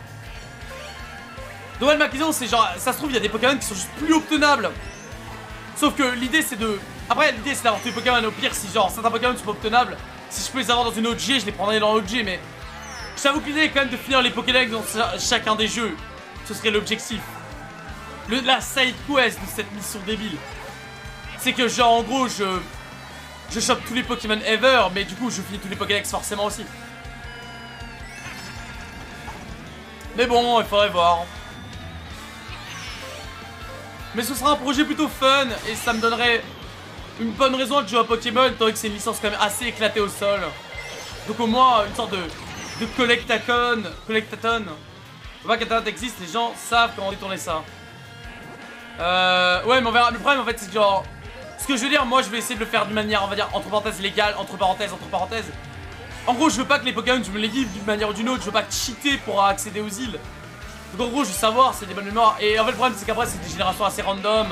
Donc ma question c'est genre, ça se trouve il y a des Pokémon qui sont juste plus obtenables. Sauf que l'idée c'est de... Après l'idée c'est d'avoir tous les Pokémon au pire si genre certains Pokémon sont pas obtenables. Si je peux les avoir dans une OG, je les prendrai dans l'OG mais... J'avoue que l'idée est quand même de finir les Pokédex dans chacun des jeux. Ce serait l'objectif. La side quest de cette mission débile. C'est que genre en gros je... Je chope tous les Pokémon ever mais du coup je finis tous les Pokédex forcément aussi. Mais bon, il faudrait voir. Mais ce sera un projet plutôt fun et ça me donnerait une bonne raison de jouer à Pokémon, étant que c'est une licence quand même assez éclatée au sol. Donc au moins une sorte de, de collectacon, collectaton. Pas qu'Internet existe, les gens savent comment détourner ça. Euh, ouais, mais on verra. Le problème en fait, c'est genre. Ce que je veux dire, moi je vais essayer de le faire d'une manière, on va dire, entre parenthèses légale, entre parenthèses, entre parenthèses. En gros, je veux pas que les Pokémon, tu me les d'une manière ou d'une autre. Je veux pas cheater pour accéder aux îles. Donc en gros, je veux savoir, c'est des bonnes mémoires. Et en fait, le problème, c'est qu'après, c'est des générations assez random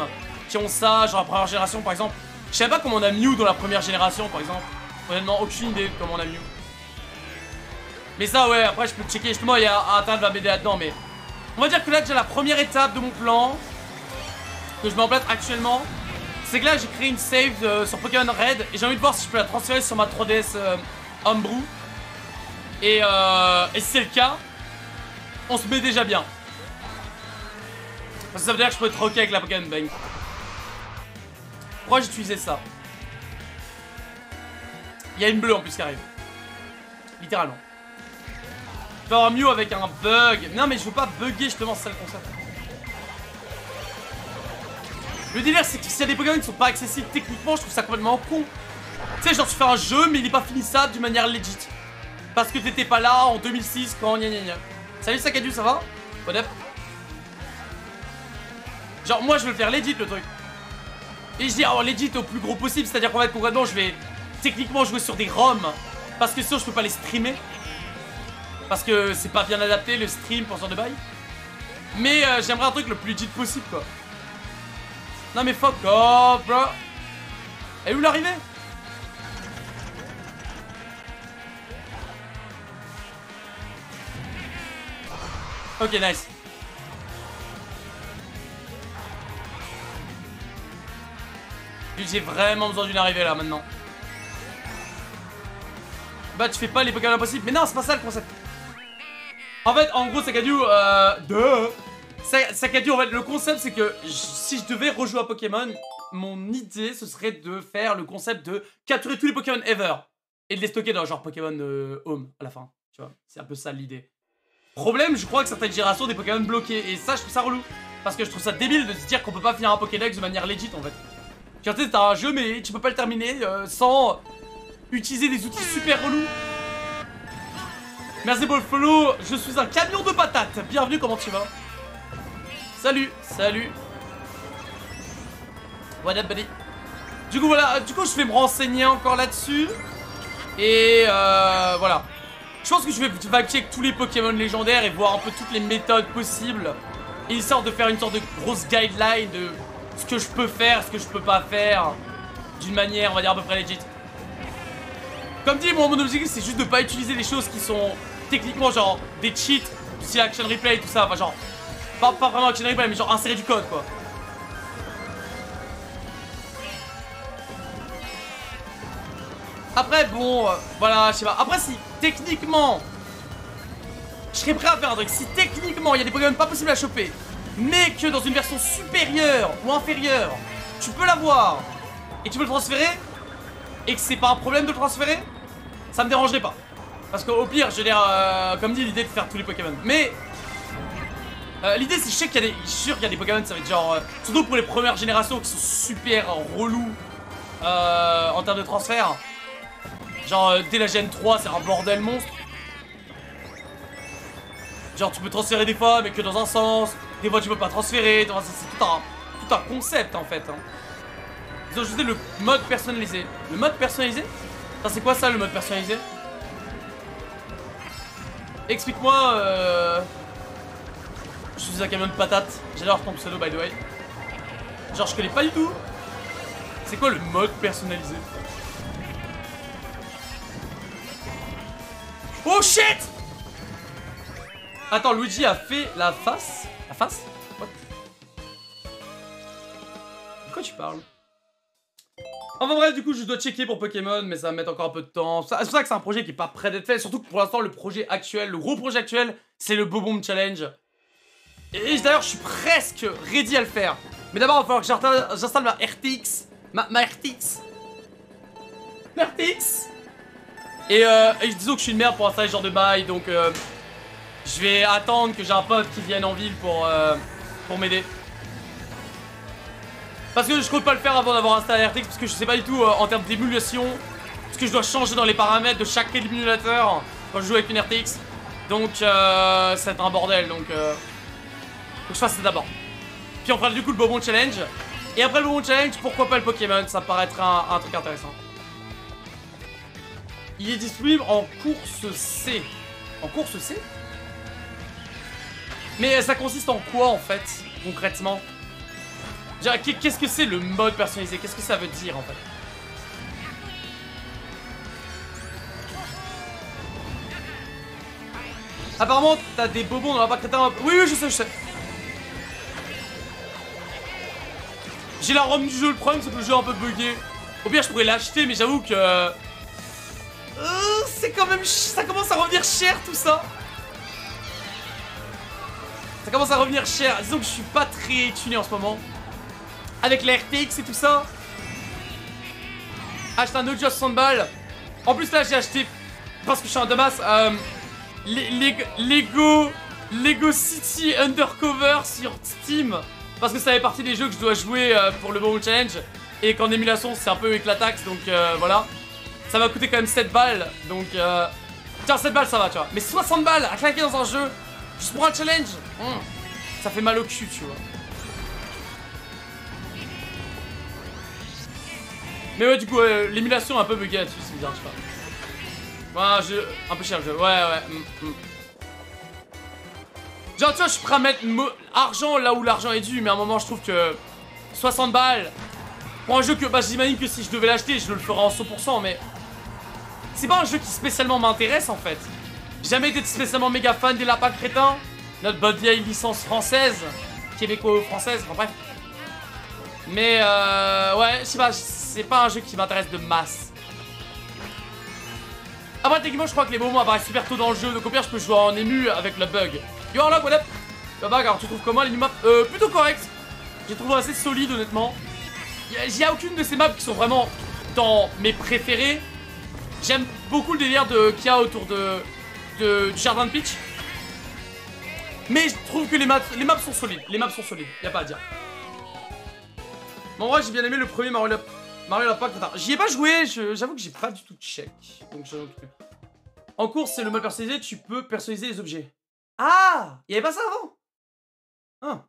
qui ont ça. Genre la première génération, par exemple. Je savais pas comment on a Mew dans la première génération, par exemple. Honnêtement, aucune idée comment on a Mew. Mais ça, ouais, après, je peux checker. Justement, il y a un va m'aider là-dedans, mais... On va dire que là, déjà, la première étape de mon plan que je mets en place actuellement, c'est que là, j'ai créé une save euh, sur Pokémon Red et j'ai envie de voir si je peux la transférer sur ma 3DS euh, Umbrew. Et, euh, et si c'est le cas, on se met déjà bien. Ça veut dire que je peux troquer avec la Bank. Pourquoi j'ai utilisé ça? Il y a une bleue en plus qui arrive. Littéralement. Je vais avoir mieux avec un bug. Non mais je veux pas bugger justement, c'est ça le concept. Le délire c'est que s'il y a des Pokémon qui sont pas accessibles techniquement, je trouve ça complètement con. Tu sais, genre tu fais un jeu mais il est pas finissable d'une manière legit. Parce que t'étais pas là en 2006 quand gna gna gna. Salut Sakadu, ça va What up Genre moi je veux faire legit le truc. Et je dis alors legit au plus gros possible, c'est-à-dire qu'en fait concrètement je vais techniquement jouer sur des ROM parce que sinon je peux pas les streamer. Parce que c'est pas bien adapté le stream pour ce genre de bail. Mais euh, j'aimerais un truc le plus legit possible quoi. Non mais fuck off bro. Et où l'arrivée? Ok nice. J'ai vraiment besoin d'une arrivée là maintenant. Bah tu fais pas les Pokémon impossibles. Mais non, c'est pas ça le concept. En fait, en gros, Sakadu, euh... De... Sakadu, en fait, le concept c'est que si je devais rejouer à Pokémon, mon idée ce serait de faire le concept de capturer tous les Pokémon ever. Et de les stocker dans genre Pokémon euh, Home à la fin. Tu vois, c'est un peu ça l'idée. Problème, je crois que certaines générations des Pokémon bloqués. Et ça, je trouve ça relou. Parce que je trouve ça débile de se dire qu'on peut pas finir un Pokédex de manière legit en fait. Tu sais, t'as un jeu, mais tu peux pas le terminer euh, sans utiliser des outils super relous. Merci pour le follow. Je suis un camion de patates. Bienvenue, comment tu vas? Salut, salut. What up, buddy? Du coup, voilà. Du coup, je vais me renseigner encore là-dessus. Et euh, voilà. Je pense que je vais check tous les Pokémon légendaires et voir un peu toutes les méthodes possibles. Histoire de faire une sorte de grosse guideline de ce que je peux faire, ce que je peux pas faire. D'une manière, on va dire, à peu près legit. Comme dit, moi, mon objectif, c'est juste de pas utiliser des choses qui sont techniquement, genre, des cheats, si action replay, tout ça. Enfin, genre, pas vraiment action replay, mais genre insérer du code, quoi. Après, bon, euh, voilà, je sais pas. Après, si techniquement, je serais prêt à faire un truc. Si techniquement, il y a des Pokémon pas possibles à choper, mais que dans une version supérieure ou inférieure, tu peux l'avoir et tu peux le transférer et que c'est pas un problème de le transférer, ça me dérangerait pas. Parce qu'au pire, je dire, euh, comme dit, l'idée de faire tous les Pokémon. Mais euh, l'idée, c'est je sais qu'il y a des, je suis sûr qu'il y a des Pokémon, ça va être genre, euh, surtout pour les premières générations qui sont super relous en termes de transfert. Genre, dès la Gen 3, c'est un bordel monstre. Genre, tu peux transférer des fois, mais que dans un sens. Des fois, tu peux pas transférer. C'est tout un, tout un concept en fait. Ils ont ajouté le mode personnalisé. Le mode personnalisé? Ça, c'est quoi ça, le mode personnalisé? Explique-moi. Euh... Je suis un camion de patates. J'adore ton pseudo, by the way. Genre, je connais pas du tout. C'est quoi le mode personnalisé? Oh shit Attends, Luigi a fait la face? La face? De quoi tu parles? Enfin bref, du coup, je dois checker pour Pokémon, mais ça va mettre encore un peu de temps. C'est pour ça que c'est un projet qui est pas prêt d'être fait. Surtout que pour l'instant, le projet actuel, le gros projet actuel, c'est le Bobomb Challenge. Et d'ailleurs, je suis presque ready à le faire. Mais d'abord, il va falloir que j'installe ma RTX. Ma RTX. Ma RTX et, euh, disons que je suis une merde pour installer ce genre de bail, donc euh, je vais attendre que j'ai un pote qui vienne en ville pour, euh, pour m'aider. Parce que je compte pas le faire avant d'avoir installé RTX, parce que je sais pas du tout euh, en termes d'émulation ce que je dois changer dans les paramètres de chaque émulateur quand je joue avec une RTX. Donc ça va être un bordel, donc faut que je fasse ça d'abord. Puis on fera du coup le Bobon Challenge. Et après le Bobon Challenge, pourquoi pas le Pokémon, ça me paraîtrait un, un truc intéressant. Il est disponible en course C. En course C Mais ça consiste en quoi en fait, concrètement? Qu'est-ce que c'est le mode personnalisé? Qu'est-ce que ça veut dire en fait? Apparemment, t'as des bobons dans la bac Oui, oui, je sais, je sais. J'ai la ROM du jeu, le problème c'est que le jeu est un peu bugué. Au pire, je pourrais l'acheter, mais j'avoue que... Euh, c'est quand même... Ça commence à revenir cher tout ça. Ça commence à revenir cher. Disons que je suis pas très tuné en ce moment. Avec la RTX et tout ça. Acheter un autre jeu à 60 balles. En plus là j'ai acheté, parce que je suis un Damas, euh, Lego, Lego City Undercover sur Steam. Parce que ça fait partie des jeux que je dois jouer euh, pour le Bowl Challenge. Et qu'en émulation c'est un peu avec la taxe donc euh, voilà. Ça m'a coûté quand même 7 balles, donc euh... Tiens, 7 balles, ça va, tu vois. Mais 60 balles à claquer dans un jeu, juste pour un challenge, hmm, ça fait mal au cul, tu vois. Mais ouais, du coup, euh, l'émulation est un peu buggée là-dessus, c'est bizarre, je sais pas. Ouais, je... un peu cher le jeu, ouais, ouais. mm, mm. Genre, tu vois, je suis prêt à mettre argent là où l'argent est dû, mais à un moment, je trouve que 60 balles pour un jeu que, bah, j'imagine que si je devais l'acheter, je le ferais en 100%, mais c'est pas un jeu qui spécialement m'intéresse en fait. Jamais été spécialement méga fan des lapins crétins, notre bonne vieille licence française, québéco-française, enfin bref. Mais euh, ouais, je sais pas, c'est pas un jeu qui m'intéresse de masse. Après, techniquement, je crois que les moments apparaissent super tôt dans le jeu, donc au pire, je peux jouer en ému avec le bug. Yo, là, what up? Yo, bug, alors tu trouves comment les maps? Euh, plutôt correct. J'ai trouvé assez solide, honnêtement. Il y a aucune de ces maps qui sont vraiment dans mes préférés. J'aime beaucoup le délire de qu'il y a autour de, de- du jardin de Peach. Mais je trouve que les maps, les maps sont solides. Les maps sont solides, y a pas à dire. Bon, en vrai, j'ai bien aimé le premier Mario, Mario Lapin. J'y ai pas joué, je- j'avoue que j'ai pas du tout check. Donc je. En course, c'est le mode personnalisé, tu peux personnaliser les objets. Ah Il y avait pas ça avant? Ah.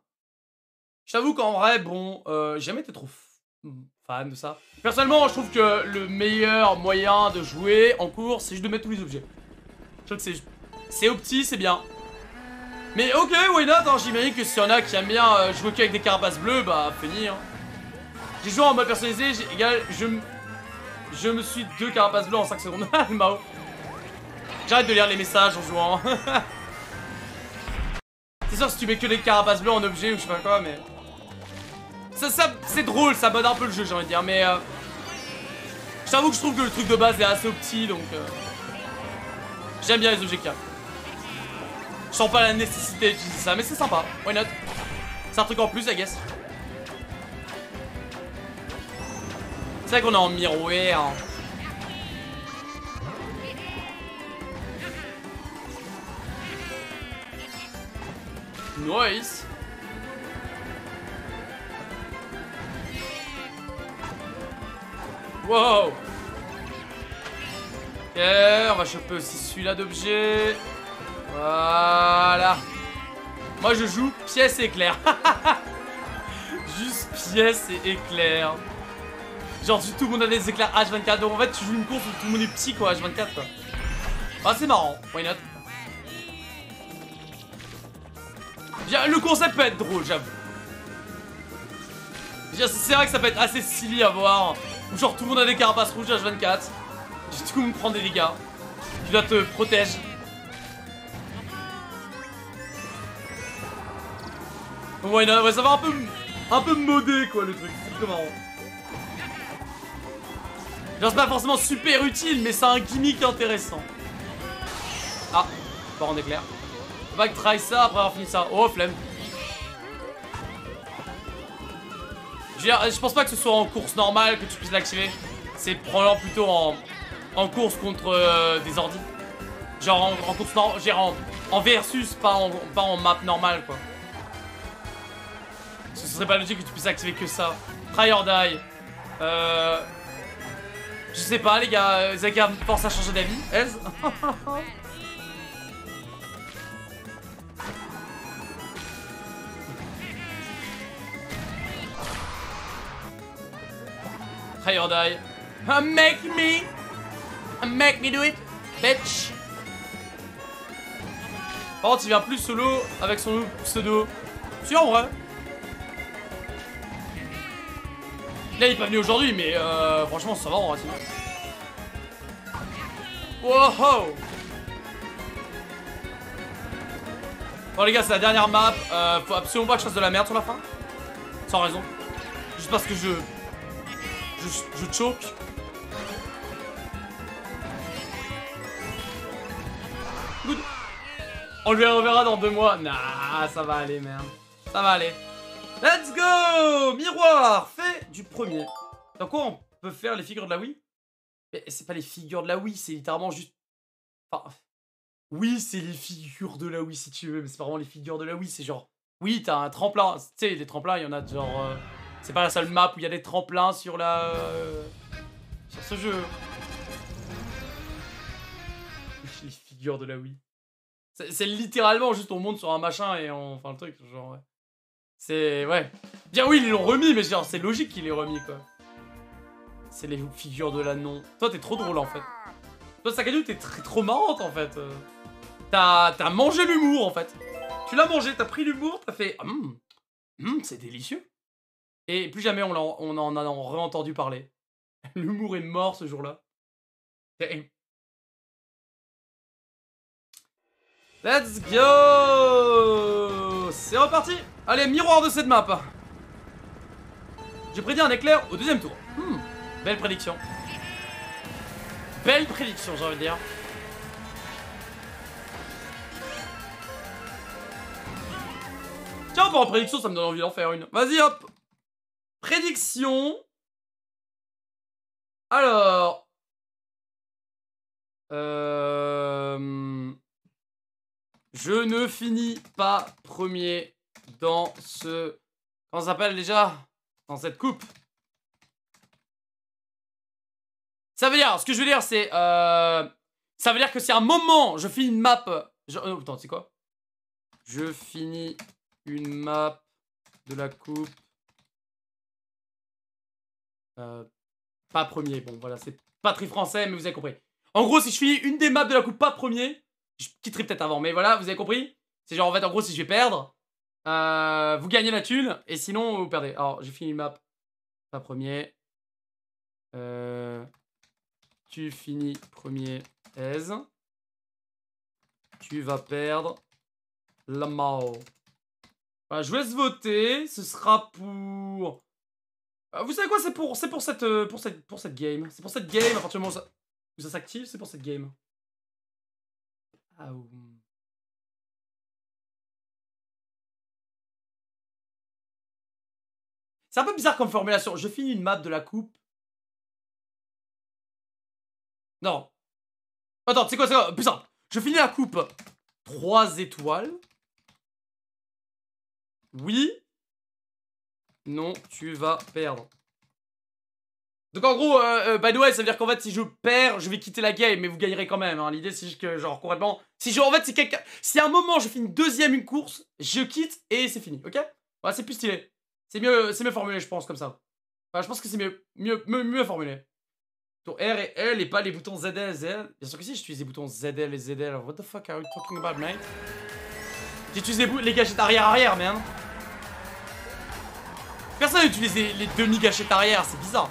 J'avoue qu'en vrai, bon, euh, jamais été trop f- fan de ça. Personnellement, je trouve que le meilleur moyen de jouer en course, c'est juste de mettre tous les objets. Je trouve que c'est c'est opti, c'est bien. Mais ok, why not hein, J'imagine que s'il y a qui aiment bien euh, jouer qu'avec des carapaces bleues, bah fini. Hein. J'ai joué en mode personnalisé, égal, je, je me suis deux carapaces bleues en 5 secondes. Mao. J'arrête de lire les messages en jouant. c'est sûr si tu mets que des carapaces bleues en objet ou je sais pas quoi, mais... C'est drôle, ça mode un peu le jeu, j'ai envie de dire, mais... Euh... J'avoue que je trouve que le truc de base est assez petit, donc... euh, J'aime bien les a. Je sens pas la nécessité d'utiliser ça, mais c'est sympa. Why not? C'est un truc en plus, I guess. C'est vrai qu'on est en miroir. Nice. Wow. Ok, on va choper aussi celui-là d'objet. Voilà. Moi je joue pièce éclair. Juste pièce et éclair. Genre tout le monde a des éclairs H24 donc en fait tu joues une course où tout le monde est petit quoi H24 quoi. Ah c'est marrant, why not? Bien, Le concept peut être drôle j'avoue. C'est vrai que ça peut être assez stylé à voir. Où genre tout le monde a des carapaces rouges H24. Du coup on prend des dégâts. Tu dois te protéger. Ouais, ouais, ça va un peu, un peu modé quoi le truc, c'est plutôt marrant. Genre c'est pas forcément super utile, mais c'est un gimmick intéressant. Ah, pas en éclair. Faut pas que try ça après avoir fini ça. Oh, flemme. Je, pense pas que ce soit en course normale que tu puisses l'activer. C'est probablement plutôt en, en course contre euh, des ordi. Genre en, en course normale, en, en versus, pas en, pas en map normale quoi. Ce serait pas logique que tu puisses activer que ça. Try or die. Euh... Je sais pas les gars, euh, Zaka me force à changer d'avis. Ez Try or die. Make me! Uh, make me do it, bitch! Par contre, il vient plus solo avec son pseudo. Si, en vrai. Là, il est pas venu aujourd'hui, mais euh, franchement, ça va en vrai. Wow! Bon, les gars, c'est la dernière map. Euh, faut absolument pas que je fasse de la merde sur la fin. Sans raison. Juste parce que je. Choke. Good. On le verra, on verra dans deux mois. Nah, ça va aller, merde. Ça va aller. Let's go Miroir Fait du premier. Dans quoi on peut faire les figures de la Wii? Mais c'est pas les figures de la Wii, c'est littéralement juste... Enfin... Oui, c'est les figures de la Wii si tu veux, mais c'est pas vraiment les figures de la Wii, c'est genre... Oui, t'as un tremplin. Tu sais, des tremplins, il y en a genre... euh, C'est pas la seule map où il y a des tremplins sur la... euh, Sur ce jeu. Les figures de la Wii. C'est littéralement juste on monte sur un machin et on... Enfin le truc, genre... ouais. C'est... Ouais. Bien oui, ils l'ont remis, mais genre c'est logique qu'ils l'aient remis, quoi. C'est les figures de l'annon. Toi, t'es trop drôle en fait. Toi, Sakadu, t'es tr- trop marrante en fait. Euh, T'as t'as mangé l'humour en fait. Tu l'as mangé, t'as pris l'humour, t'as fait. Hum, hum, c'est délicieux. Et plus jamais on, l'en- on en a re-entendu parler. L'humour est mort ce jour-là. Et- Let's go C'est reparti Allez, miroir de cette map J'ai prédit un éclair au deuxième tour. Hmm, belle prédiction. Belle prédiction, j'ai envie de dire. Tiens, pour prédiction, ça me donne envie d'en faire une. Vas-y, hop Prédiction. Alors. Euh... Je ne finis pas premier dans ce... Comment ça s'appelle déjà? Dans cette coupe. Ça veut dire, ce que je veux dire, c'est... Euh... Ça veut dire que si à un moment, je finis une map... Je... Oh, attends, c'est quoi? Je finis une map de la coupe... Euh, pas premier, bon voilà, c'est pas très français, mais vous avez compris. En gros, si je finis une des maps de la coupe pas premier, je quitterai peut-être avant, mais voilà, vous avez compris C'est genre, en fait, en gros, si je vais perdre, euh, vous gagnez la thune, et sinon, vous perdez. Alors, j'ai fini une map pas premier. Euh, tu finis premier aise. Tu vas perdre la Mao. Voilà, je vous laisse voter, ce sera pour... Euh, Vous savez quoi, c'est pour, pour cette, euh, pour cette, pour cette game. C'est pour cette game, à partir du moment où ça, s'active, c'est pour cette game. Ah, C'est un peu bizarre comme formulation. Je finis une map de la coupe. Non. Attends, c'est quoi, c'est quoi? Plus simple. Je finis la coupe 3 étoiles. Oui. Non, tu vas perdre. Donc en gros, euh, by the way, ça veut dire qu'en fait, si je perds, je vais quitter la game, mais vous gagnerez quand même. hein. L'idée, c'est que, genre, concrètement, si je, en fait, si quelqu'un, si à un moment je finis deuxième une course, je quitte et c'est fini, ok? Ouais, c'est plus stylé. C'est mieux, c'est mieux formulé, je pense, comme ça. Enfin, je pense que c'est mieux, mieux, mieux, formulé. Tour R et L et pas les boutons ZL ZL. Bien sûr que si, j'utilise les boutons ZL et ZL. What the fuck are you talking about, mate? J'utilise les, les gâchettes arrière-arrière, man. Personne n'utilise les, les demi-gâchettes arrière, c'est bizarre.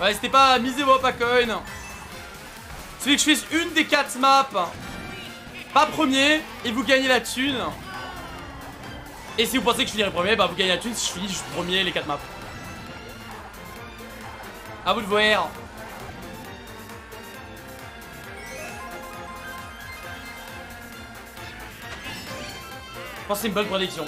Ouais, n'hésitez pas à miser vos coin. Celui que je fais une des 4 maps, pas premier, et vous gagnez la thune. Et si vous pensez que je finirai premier, bah vous gagnez la thune si je finis premier les 4 maps. A vous de voir. Je pense que c'est une bonne prédiction.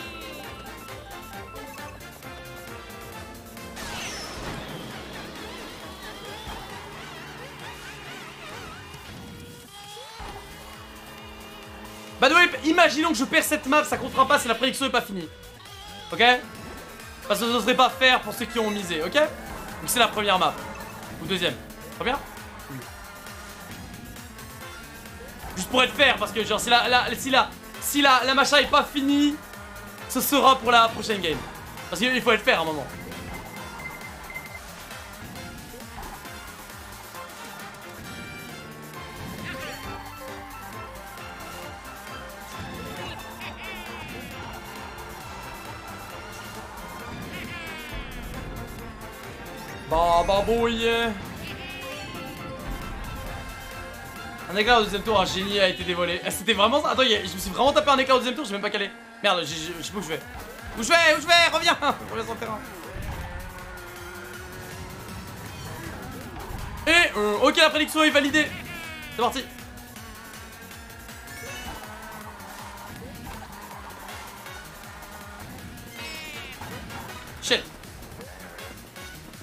Bah ouais, imaginons que je perds cette map, ça comptera pas si la prédiction est pas finie. Ok? Parce que je n'oserais pas faire pour ceux qui ont misé, ok? Donc c'est la première map. Ou deuxième. Première Oui. Juste pour être fair, parce que genre si la, la- si la, si la, la machin est pas finie, ce sera pour la prochaine game. Parce qu'il faut être fair à un moment. Bah éclair au deuxième tour, un génie a été dévolé. Ah, C'était vraiment ça Attends, je me suis vraiment tapé un éclair au deuxième tour, j'ai même pas calé. Merde, je sais pas où je vais. Où je vais Où je vais Reviens Reviens sur le terrain. Et euh, ok, la prédiction est validée. C'est parti. Shit.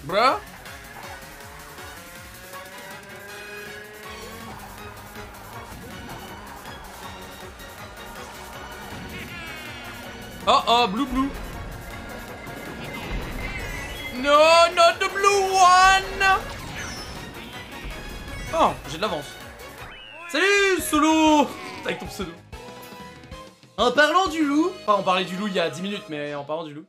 Bruh. Oh oh, blue blue. No, not the blue one. Oh, j'ai de l'avance. Salut, solo Avec ton pseudo. En parlant du loup, enfin on parlait du loup il y a 10 minutes, mais en parlant du loup.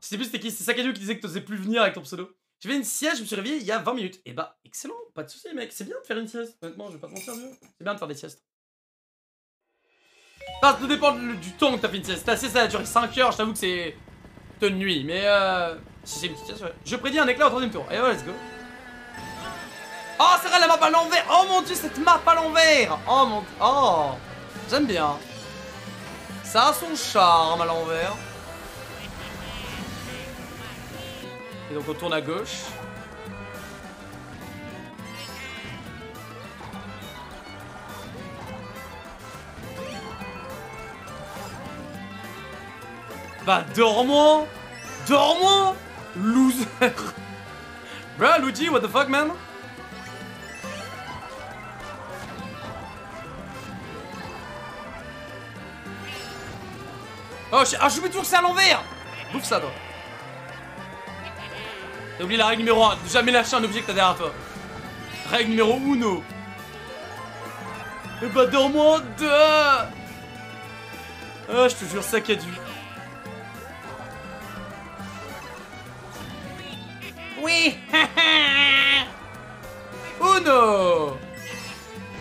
Je sais plus c'était qui, c'est Sakadu qui disait que t'osais plus venir avec ton pseudo. J'ai fait une sieste, je me suis réveillé il y a 20 minutes. Et bah, excellent, pas de soucis mec, c'est bien de faire une sieste. Honnêtement, je vais pas te mentir, vieux. C'est bien de faire des siestes. Ça tout dépend du temps que t'as fait une sieste. Ta sieste, ça a duré 5 heures, je t'avoue que c'est de nuit. Mais euh, si c'est une petite sieste. Je prédis un éclat au troisième tour. Et ouais, let's go. Oh, c'est vrai la map à l'envers Oh mon dieu, cette map à l'envers Oh mon... Oh J'aime bien. Ça a son charme à l'envers. Et donc on tourne à gauche. Bah dors-moi Dors-moi Loser Bruh, Luigi, what the fuck, man? Oh, je... ah, j'oublie toujours que c'est à l'envers Bouffe ça, toi. T'as oublié la règle numéro 1, jamais lâcher un objet que t'as derrière toi. Règle numéro 1. Et bah, dors-moi deux Ah, je te jure, ça qui a dû. Oui Uno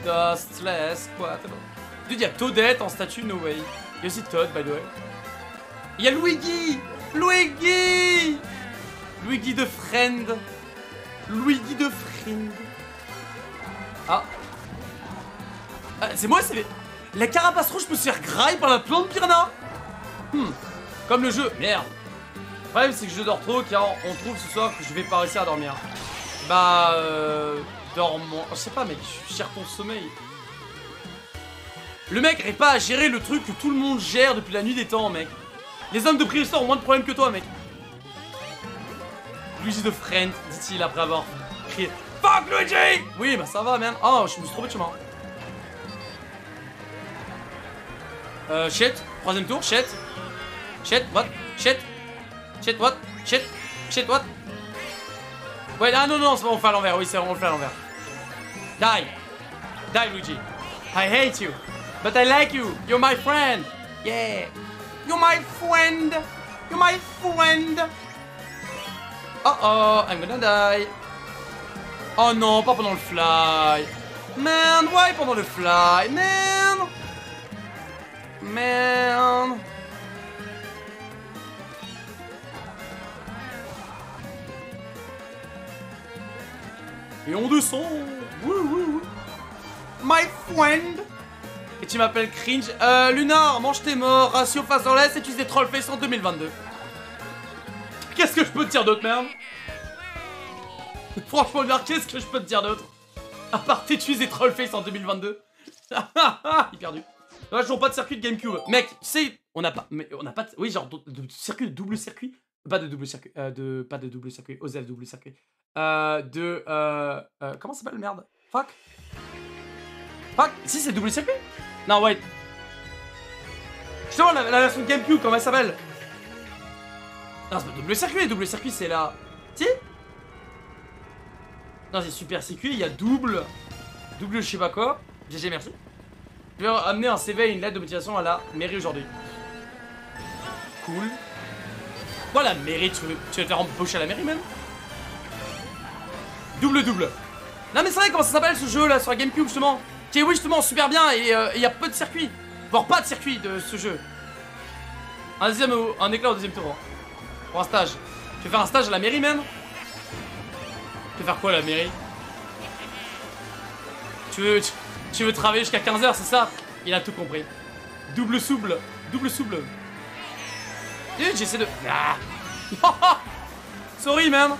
Dos, tres, quattro. Dude, y'a Toadette en statue, no way. Y'a aussi Toad, by the way. Y'a Luigi Luigi Luigi de Friend. Luigi de Friend. Ah. Ah, c'est moi, c'est... La carapace rouge peut se faire graille par la plante piranha Hmm. Comme le jeu. Merde. Le problème, c'est que je dors trop car on trouve ce soir que je vais pas réussir à dormir. Bah, euh... Dormant... Je sais pas, mec, je cherche ton sommeil. Le mec n'arrive pas à gérer le truc que tout le monde gère depuis la nuit des temps, mec. Les hommes de préhistoire ont moins de problèmes que toi, mec. Luigi de Friend, dit-il après avoir crié Fuck Luigi Oui, bah ça va, man. Oh, je me suis trompé de chemin. Euh, shit. Troisième tour, shit. Shit, what? Shit. Shit, what? Shit. Shit, what? Ouais, ah non, non, on le fait à l'envers. Oui, c'est on le fait à l'envers. Die. Die, Luigi. I hate you. But I like you. You're my friend. Yeah. You're my friend. You're my friend. Oh oh, I'm gonna die. Oh non, pas pendant le fly. Man, why pendant le fly? Man. Man. Et on descend. My friend. Et tu m'appelles cringe. Euh, Lunar, mange tes morts. Ratio face en laisse et tu des trollface en 2022. Qu'est-ce que je peux te dire d'autre, merde? Franchement, Lunar, qu'est-ce que je peux te dire d'autre? À part t'utiliser trollface en 2022. Il perdu. Ouais, toujours pas de circuit de GameCube. Mec, sais, on n'a pas. Mais on n'a pas. De, oui, genre de, de circuit de double circuit. Pas de double circuit. Euh, de, pas de double circuit. Osef double circuit. Euh, de. Euh, euh, comment ça s'appelle, merde? Fuck Fuck Si, c'est double circuit? Non, wait. Justement, la, la version de GameCube, comment elle s'appelle? Non, c'est pas double circuit. Double circuit, c'est là. Si? Non, c'est super circuit. Il y a double. Double, je sais pas quoi. GG, merci. Je vais amener un CV et une lettre de motivation à la mairie aujourd'hui. Cool. Quoi la mairie Tu veux, tu veux te faire embaucher à la mairie même Double double. Non mais c'est vrai comment ça s'appelle ce jeu là sur la Gamecube justement Qui est oui justement super bien et il y a peu de circuits. Voire pas de circuit de ce jeu. Un deuxième un éclat au deuxième tour. hein. Pour un stage. Tu veux faire un stage à la mairie même Tu veux faire quoi la mairie Tu veux... Tu veux travailler jusqu'à 15h, c'est ça Il a tout compris. Double souble. Double souble. J'essaie de... Ah. sorry, man.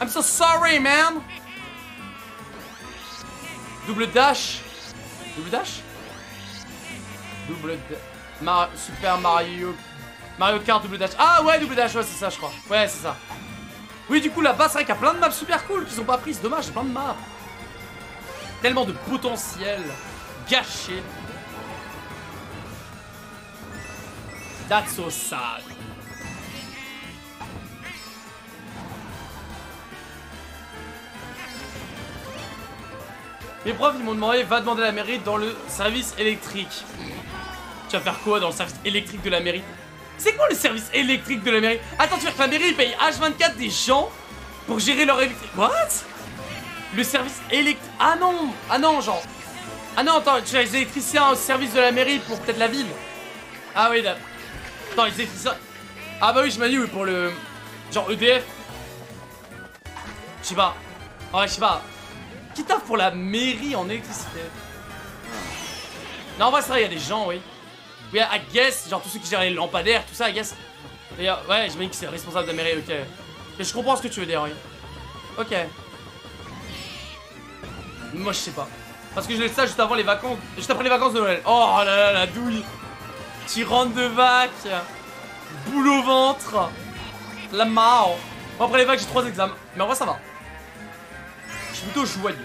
I'm so sorry, man. Double dash. Double dash? Double... Mar Super Mario... Mario Kart double dash. Ah ouais, double dash, ouais, c'est ça, je crois. Ouais, c'est ça. Oui, du coup, là-bas, c'est vrai qu'il y a plein de maps super cool qui sont pas prises. Dommage, plein de maps. Tellement de potentiel gâché. That's so sad. Mes profs ils m'ont demandé va demander à la mairie dans le service électrique. Tu vas faire quoi dans le service électrique de la mairie? C'est quoi le service électrique de la mairie? Attends, tu veux que la mairie paye H24 des gens pour gérer leur électrique What? Le service électrique... Ah non Ah non, genre... Ah non, attends, tu as les électriciens au service de la mairie pour peut-être la ville. Ah oui, là... Attends, les électriciens... Ah bah oui, je m'as dit, oui, pour le... Genre EDF Je sais pas. Ouais, je sais pas. Qui taffe pour la mairie en électricité? Non, en vrai, c'est vrai, il y a des gens, oui. Oui, I guess, genre tous ceux qui gèrent les lampadaires, tout ça, I guess. Et, euh, ouais, dis que c'est responsable de la mairie, ok. Et je comprends ce que tu veux dire, oui. Ok. Moi, je sais pas. Parce que je laisse ça juste avant les vacances. Juste après les vacances de Noël. Oh là là, la douille. Tyrande de vac. Boule au ventre. La mao. Bon, après les vagues, j'ai trois examens. Mais en vrai, ça va. Je suis plutôt joyeux.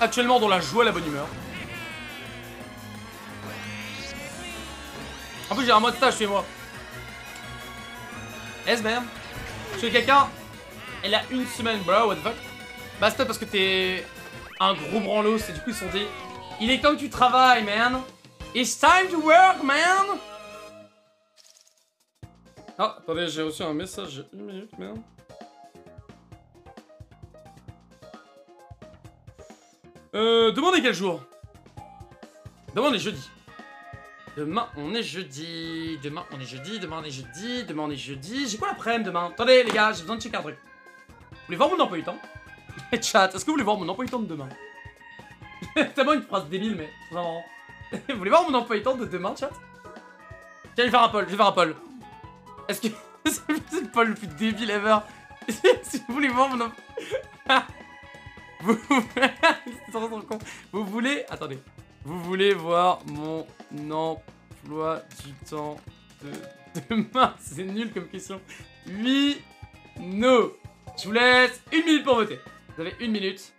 Actuellement dans la joie la bonne humeur. En plus, j'ai un mode stage chez moi. Est-ce même Chez quelqu'un Elle a une semaine, bro, what the fuck Bah, c'est parce que t'es un gros branlos et du coup, ils sont dit Il est temps que tu travailles, man. It's time to work, man. Ah, attendez, j'ai reçu un message une minute, merde. Euh, est quel jour Demain on est jeudi. Demain on est jeudi. Demain on est jeudi. Demain on est jeudi. Demain on est jeudi. J'ai quoi l'après-midi demain? Attendez les gars, j'ai besoin de checker un truc. Vous voulez voir mon emploi du temps? Chat, est-ce que vous voulez voir mon emploi du temps de demain? Tellement une phrase débile mais c'est marrant. vous voulez voir mon emploi du temps de demain chat? Tiens, je vais faire un poll, je vais faire un poll. Est-ce que c'est le le plus débile ever? Si vous voulez voir mon emploi... Vous... Vous voulez... Attendez. Vous voulez voir mon emploi du temps de demain? C'est nul comme question. Oui, no. Je vous laisse une minute pour voter. Vous avez une minute.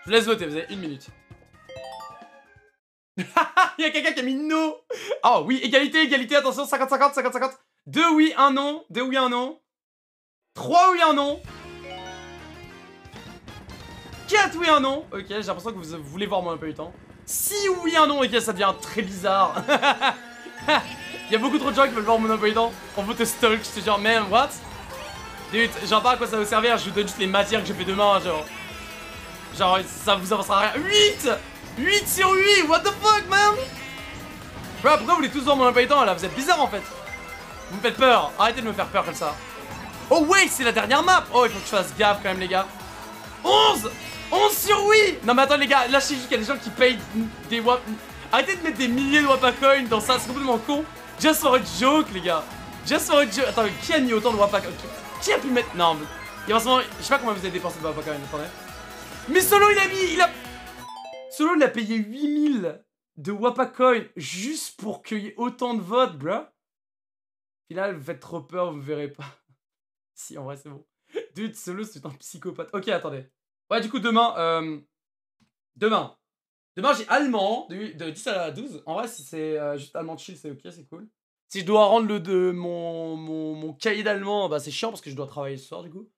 Je vous laisse voter, vous avez une minute. Il y a quelqu'un qui a mis no. Oh oui, égalité, égalité, attention, 50-50, 50-50. Deux oui, un non. Deux oui, un non. Trois oui, un non. 4 oui, un non. Ok, j'ai l'impression que vous voulez voir mon peu du temps. 6 oui, un non. Ok, ça devient très bizarre. Il y a beaucoup trop de gens qui veulent voir mon peu du temps. On veut te stalk. Je te dis, man, what? Dude, genre pas à quoi ça va servir. Je vous donne juste les matières que je fais demain. Genre, genre ça vous avancera rien. 8 8 sur 8. What the fuck, man? Pourquoi vous voulez tous voir mon temps là? Vous êtes bizarre en fait. Vous me faites peur. Arrêtez de me faire peur comme ça. Oh, wait, c'est la dernière map. Oh, il faut que je fasse gaffe quand même, les gars. 11 11 sur oui Non mais attends les gars, là je sais qu'il y a des gens qui payent des wap... Arrêtez de mettre des milliers de wapacoins dans ça, c'est complètement con. Just for a joke les gars. Just for a joke. Attends, qui a mis autant de wapacoins Qui a pu mettre... Non, mais... Il y a forcément... Je sais pas combien vous avez dépensé de wapacoins, attendez. Mais Solo il a mis... Il a... Solo il a payé 8000 de wapacoins juste pour qu'il y ait autant de votes, bruh. Final, vous faites trop peur, vous verrez pas. si, en vrai c'est bon. Dude, Solo c'est un psychopathe. Ok, attendez. Ouais, du coup, demain, euh, demain, demain j'ai allemand de, 10 à 12. En vrai, si c'est euh, juste allemand chill, c'est ok, c'est cool. Si je dois rendre le de mon, mon, mon cahier d'allemand, bah c'est chiant parce que je dois travailler ce soir, du coup.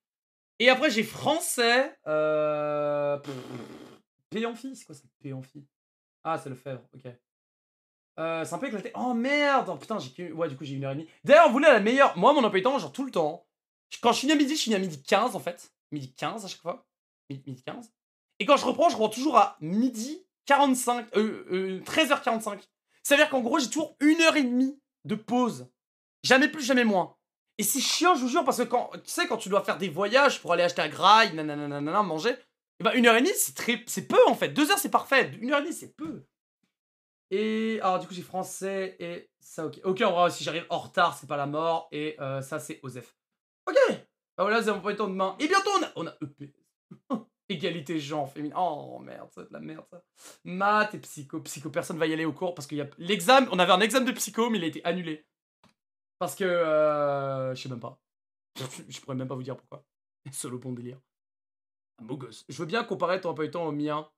Et après, j'ai français. Euh, amphi, c'est quoi ça P amphi Ah, c'est le Fèvre, ok. Euh, c'est un peu éclaté. Oh merde oh, Putain, j'ai Ouais, du coup, j'ai une heure et demie. D'ailleurs, vous voulez la meilleure? Moi, mon emploi temps, genre tout le temps. Quand je finis à midi, je finis à midi 15 en fait. Midi 15 à chaque fois midi 15. Et quand je reprends, je reprends toujours à midi 45, euh, 13h45. Euh, Ça veut dire qu'en gros, j'ai toujours une heure et demie de pause. Jamais plus, jamais moins. Et c'est chiant, je vous jure, parce que quand, tu sais, quand tu dois faire des voyages pour aller acheter un graille, nanana, manger, et eh ben une heure et demie, c'est très, c'est peu en fait. Deux heures, c'est parfait. Une heure et demie, c'est peu. Et alors, du coup, j'ai français et ça, ok. Ok, en vrai, si j'arrive en retard, c'est pas la mort. Et euh, ça, c'est Osef. Ok. Bah voilà, c'est mon pas temps de main. Et bientôt, on a, on a EP. Égalité genre féminin. Oh merde, c'est de la merde ça. Maths et psycho. Psycho, personne va y aller au cours parce qu'il y a l'examen. On avait un examen de psycho, mais il a été annulé. Parce que. Euh, je sais même pas. Je pourrais même pas vous dire pourquoi. Solo bon délire. Beau gosse. Je veux bien comparer ton emploi du temps au mien.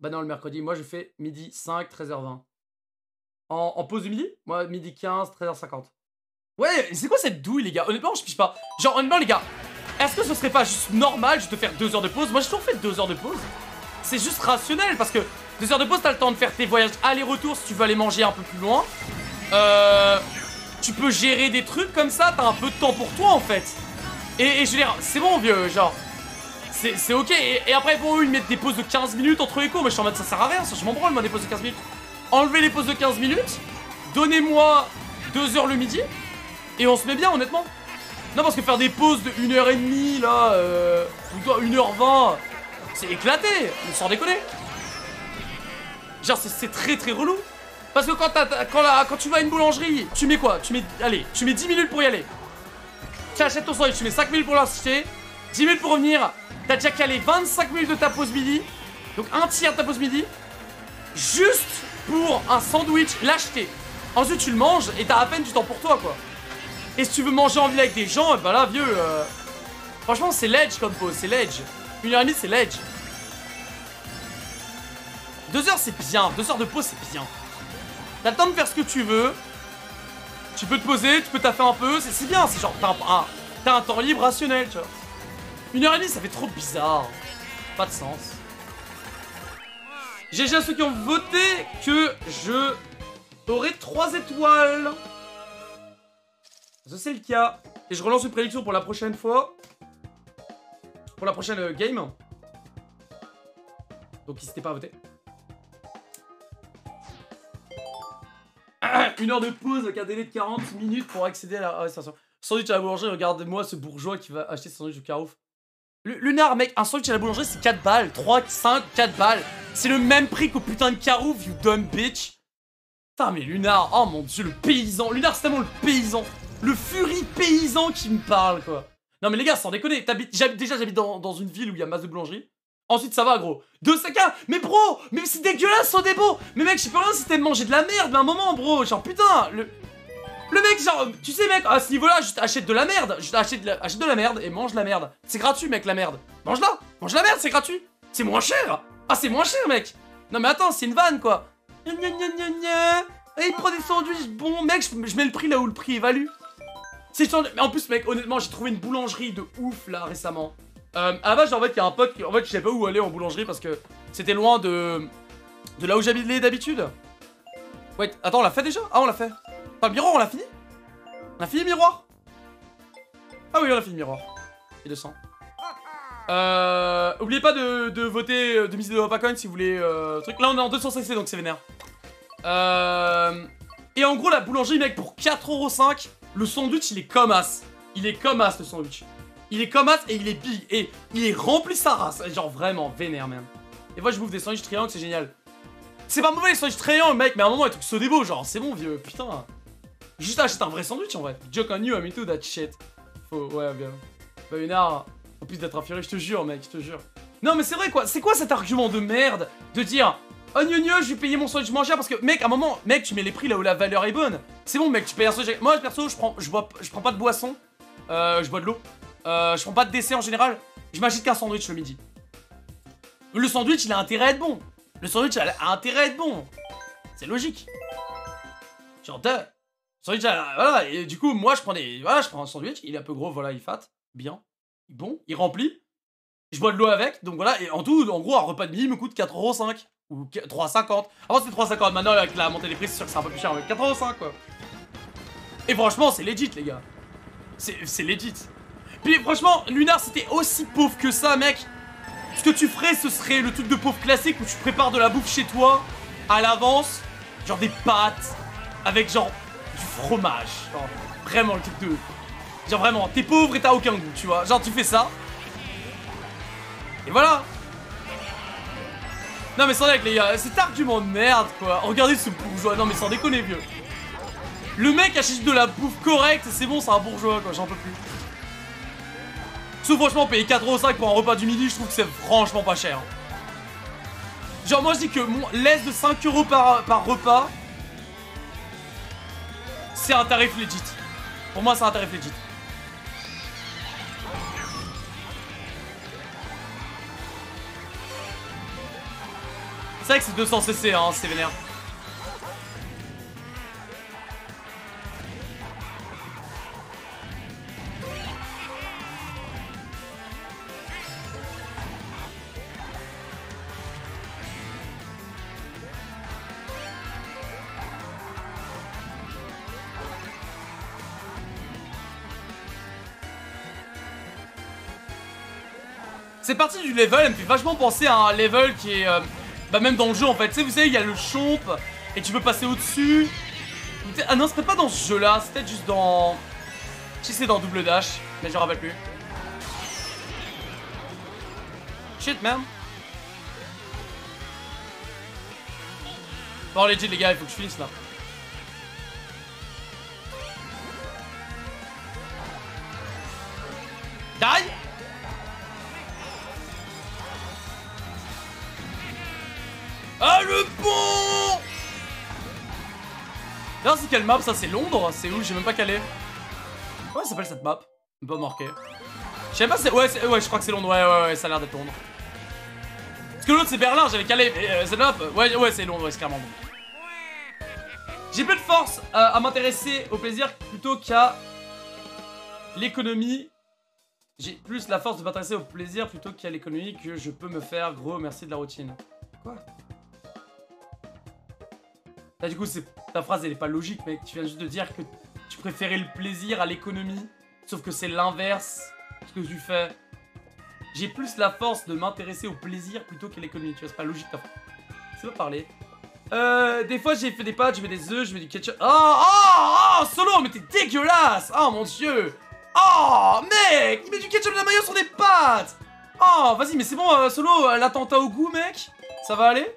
Bah non, le mercredi, moi je fais midi 5, 13h20. En, pause de midi? Moi, midi 15, 13h50. Ouais, c'est quoi cette douille, les gars? Honnêtement, je piche pas. Genre, honnêtement, les gars, est-ce que ce serait pas juste normal juste de faire deux heures de pause? Moi j'ai toujours fait deux heures de pause. C'est juste rationnel parce que Deux heures de pause, t'as le temps de faire tes voyages aller-retour si tu veux aller manger un peu plus loin. Euh, tu peux gérer des trucs comme ça, t'as un peu de temps pour toi en fait. Et, je veux dire, c'est bon vieux, genre. C'est ok. Et, après, pour eux, ils mettent des pauses de 15 minutes entre les cours. Mais je suis en mode, ça sert à rien, ça. Je m'en branle, moi, des pauses de 15 minutes. Enlevez les pauses de 15 minutes. Donnez-moi 2 heures le midi. Et on se met bien, honnêtement. Non, parce que faire des pauses de 1h30, là, euh, ou 1h20, c'est éclaté. S'en déconner. Genre, c'est très très relou. Parce que quand tu vas à une boulangerie, tu mets quoi? Tu mets, allez, tu mets 10 minutes pour y aller. Tu achètes ton sandwich, tu mets 5 minutes pour l'acheter, 10 minutes pour revenir. T'as déjà calé 25 minutes de ta pause midi. Donc un tiers de ta pause midi. Juste pour un sandwich, l'acheter. Ensuite, tu le manges et t'as à peine du temps pour toi, quoi. Et si tu veux manger en ville avec des gens, bah là, vieux. Euh, franchement, c'est ledge comme pause, c'est ledge. Une heure et demie, c'est ledge. Deux heures, c'est bien. Deux heures de pause, c'est bien. T'as le temps de faire ce que tu veux. Tu peux te poser, tu peux taffer un peu. C'est bien, c'est genre, t'as un, un, temps libre rationnel, tu vois. Une heure et demie, ça fait trop bizarre. Pas de sens. GG à ceux qui ont voté que je aurai 3 étoiles. C'est le cas. Et je relance une prédiction pour la prochaine fois. Pour la prochaine euh, game. Donc, n'hésitez pas à voter. Une heure de pause avec un délai de 40 minutes pour accéder à la restauration. Sandwich à la boulangerie, regardez-moi ce bourgeois qui va acheter sandwich au Carouf. Lunar, mec, un sandwich à la boulangerie, c'est 4 balles. 3, 5, 4 balles. C'est le même prix qu'au putain de Carouf, you dumb bitch. Putain, mais Lunar, oh mon dieu, le paysan. Lunar, c'est tellement le paysan. Le furie paysan qui me parle, quoi. Non, mais les gars, sans déconner, déjà, j'habite dans, dans, une ville où il y a masse de boulangerie. Ensuite, ça va, gros. 2 sakas Mais bro Mais c'est dégueulasse, son débo Mais mec, je sais pas rien si t'aimes manger de la merde, mais un moment, bro. Genre, putain, le... Le mec, genre, tu sais, mec, à ce niveau-là, juste achète de la merde. Juste achète de la, merde et mange la merde. C'est gratuit, mec, la merde. Mange-la. Mange la merde, c'est gratuit. C'est moins cher. Ah, c'est moins cher, mec. Non, mais attends, c'est une vanne, quoi. Gna gna gna. Et il prend des sandwichs. Bon, mec, je, mets le prix là où le prix est valu. C'est Mais en plus, mec, honnêtement, j'ai trouvé une boulangerie de ouf, là, récemment. Euh, à la base, en fait, il y a un pote qui, en fait, je sais pas où aller en boulangerie parce que c'était loin de, de là où j'habitais d'habitude. Wait, attends, on l'a fait déjà? Ah, on l'a fait. Enfin, miroir, on l'a fini On a fini miroir Ah oui, on a fini miroir. Et 200. Euh, oubliez pas de, de voter, euh, de miser de Coin si vous voulez euh, truc. Là, on est en 200 cc, donc c'est vénère. Euh, et en gros, la boulangerie, mec, pour 4,5€, le sandwich, il est comme as. Il est comme as, le sandwich. Il est comme as et il est big. Et il est rempli sa race. Genre vraiment vénère, même. Et moi, je bouffe des sandwichs triangles, c'est génial. C'est pas mauvais les sandwichs triangles, mec, mais à un moment, il trucs so beau, genre, c'est bon, vieux, putain. Juste achète un vrai sandwich en vrai. Joke on you, I'm into that shit. Faut, ouais, bien. Bah, une heure, en plus d'être infiré, je te jure, mec, je te jure. Non, mais c'est vrai quoi, c'est quoi cet argument de merde de dire Oh gneu je vais payer mon sandwich moins cher parce que mec à un moment mec tu mets les prix là où la valeur est bonne. C'est bon mec tu payes un sandwich. Moi perso je prends je bois je prends pas de boisson. Euh, je bois de l'eau. Euh, je prends pas de dessert en général. Je m'achète qu'un sandwich le midi. Le sandwich, il a intérêt à être bon. Le sandwich a intérêt à être bon. C'est logique. Genre, voilà. Et du coup, moi, je prends des, voilà, je prends un sandwich. Il est un peu gros, voilà, il fat, bien, bon, il remplit. Je bois de l'eau avec, donc voilà. Et en tout, en gros, un repas de midi me coûte 4,5€ ou 3,50. Avant, c'était 3,50. Maintenant, avec la montée des prix, c'est sûr que c'est un peu plus cher, mais 4,5€ quoi. Et franchement, c'est legit, les gars. C'est legit. Puis franchement, Lunar c'était aussi pauvre que ça, mec. Ce que tu ferais, ce serait le truc de pauvre classique où tu prépares de la bouffe chez toi, à l'avance, genre des pâtes, avec genre du fromage. Genre, vraiment le truc de... Genre vraiment, t'es pauvre et t'as aucun goût, tu vois. Genre tu fais ça. Et voilà. Non mais sans avec les gars, cet argument de merde quoi. Regardez ce bourgeois, non mais sans déconner vieux. Le mec achète de la bouffe correcte, c'est bon, c'est un bourgeois quoi, j'en peux plus. Sauf franchement, payer 4,5€ pour un repas du midi, je trouve que c'est franchement pas cher. Genre, moi je dis que mon laisse de 5€ par, par repas, c'est un tarif legit. Pour moi, c'est un tarif legit. C'est vrai que c'est 200 cc, hein, c'est vénère. C'est parti du level, elle me fait vachement penser à un level qui est... euh, bah même dans le jeu en fait, tu sais, vous savez, il y a le chomp, et tu peux passer au-dessus. Ah non, peut-être pas dans ce jeu-là, peut-être juste dans... Que c'est dans Double Dash, mais je rappelle plus. Shit, man. Bon, legit, les gars, il faut que je finisse là. Die Ah, le pont D'ailleurs, c'est quelle map ça C'est Londres C'est où J'ai même pas calé. Comment ça s'appelle cette map? Pas marqué. Je sais pas, c'est. Ouais, ouais, je crois que c'est Londres. Ouais, ouais, ouais, ça a l'air d'être Londres. Parce que l'autre c'est Berlin, j'avais calé. mais, euh, cette map, ouais, ouais, c'est Londres, ouais, c'est clairement Londres. J'ai peu de force euh, à m'intéresser au plaisir plutôt qu'à l'économie. J'ai plus la force de m'intéresser au plaisir plutôt qu'à l'économie que je peux me faire. Gros, merci de la routine. Quoi? Là, du coup, ta phrase, elle est pas logique, mec. Tu viens juste de dire que tu préférais le plaisir à l'économie. Sauf que c'est l'inverse ce que tu fais. J'ai plus la force de m'intéresser au plaisir plutôt qu'à l'économie. Tu vois, c'est pas logique. C'est pas parler. Euh, des fois j'ai fait des pâtes, je mets des œufs, je mets du ketchup. Oh, oh, oh, solo, mais t'es dégueulasse! Oh mon dieu! Oh, mec! Il met du ketchup de la mayo sur des pâtes! Oh, vas-y, mais c'est bon, euh, solo, euh, l'attentat au goût, mec? Ça va aller?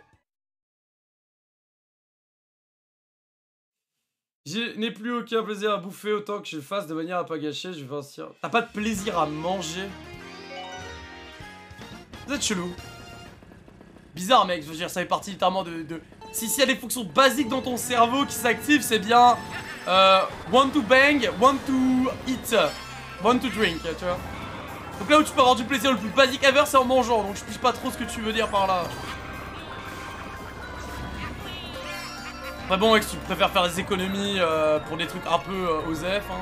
Je n'ai plus aucun plaisir à bouffer autant que je le fasse de manière à pas gâcher, je vais insistir. T'as pas de plaisir à manger? Vous êtes chelou. Bizarre, mec, je veux dire, ça fait partie littéralement de. Si s'il y a des fonctions basiques dans ton cerveau qui s'activent, c'est bien. Euh, want to bang, want to eat, want to drink, tu vois. Donc là où tu peux avoir du plaisir le plus basique ever, c'est en mangeant, donc je piche pas trop ce que tu veux dire par là. Après bon, si tu préfères faire des économies euh, pour des trucs un peu euh, hein.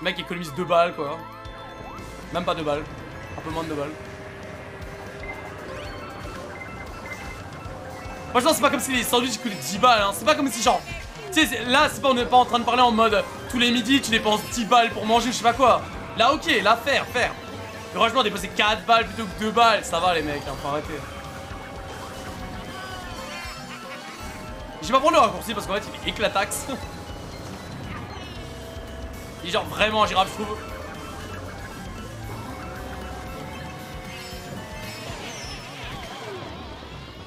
Mec économise 2 balles, quoi. Même pas 2 balles. Un peu moins de 2 balles. Franchement, c'est pas comme si les sandwichs coûtaient 10 balles, hein. C'est pas comme si, genre. Tu sais, là, c'est pas, on n'est pas en train de parler en mode tous les midis, tu dépenses 10 balles pour manger, je sais pas quoi. Là, ok, là, faire, faire. Franchement, dépenser 4 balles plutôt que 2 balles, ça va, les mecs, hein, faut arrêter. J'ai pas prendre le raccourci parce qu'en fait, il est éclataxe. Il est genre vraiment girafe, je trouve.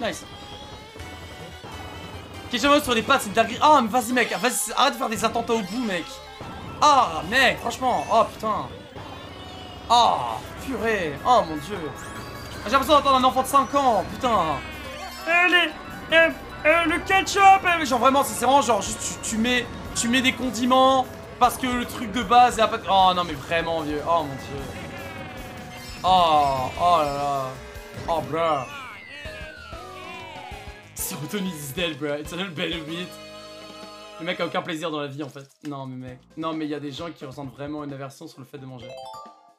Nice. Question sur des pattes, c'est une. Ah, mais vas-y, mec, vas-y, arrête de faire des attentats au bout, mec. Ah, mec, franchement. Oh, putain. Oh, purée. Oh, mon dieu. J'ai l'impression d'entendre un enfant de 5 ans, putain. Allez, euh, euh, le ketchup mais genre vraiment, c'est vraiment genre juste tu, tu mets tu mets des condiments parce que le truc de base est un peu... Oh non mais vraiment vieux. Oh mon dieu. Oh, oh là là. Oh bruh. Serotonin is dead bruh. It's a little benefit. Le mec a aucun plaisir dans la vie en fait. Non mais mec. Non mais il y a des gens qui ressentent vraiment une aversion sur le fait de manger.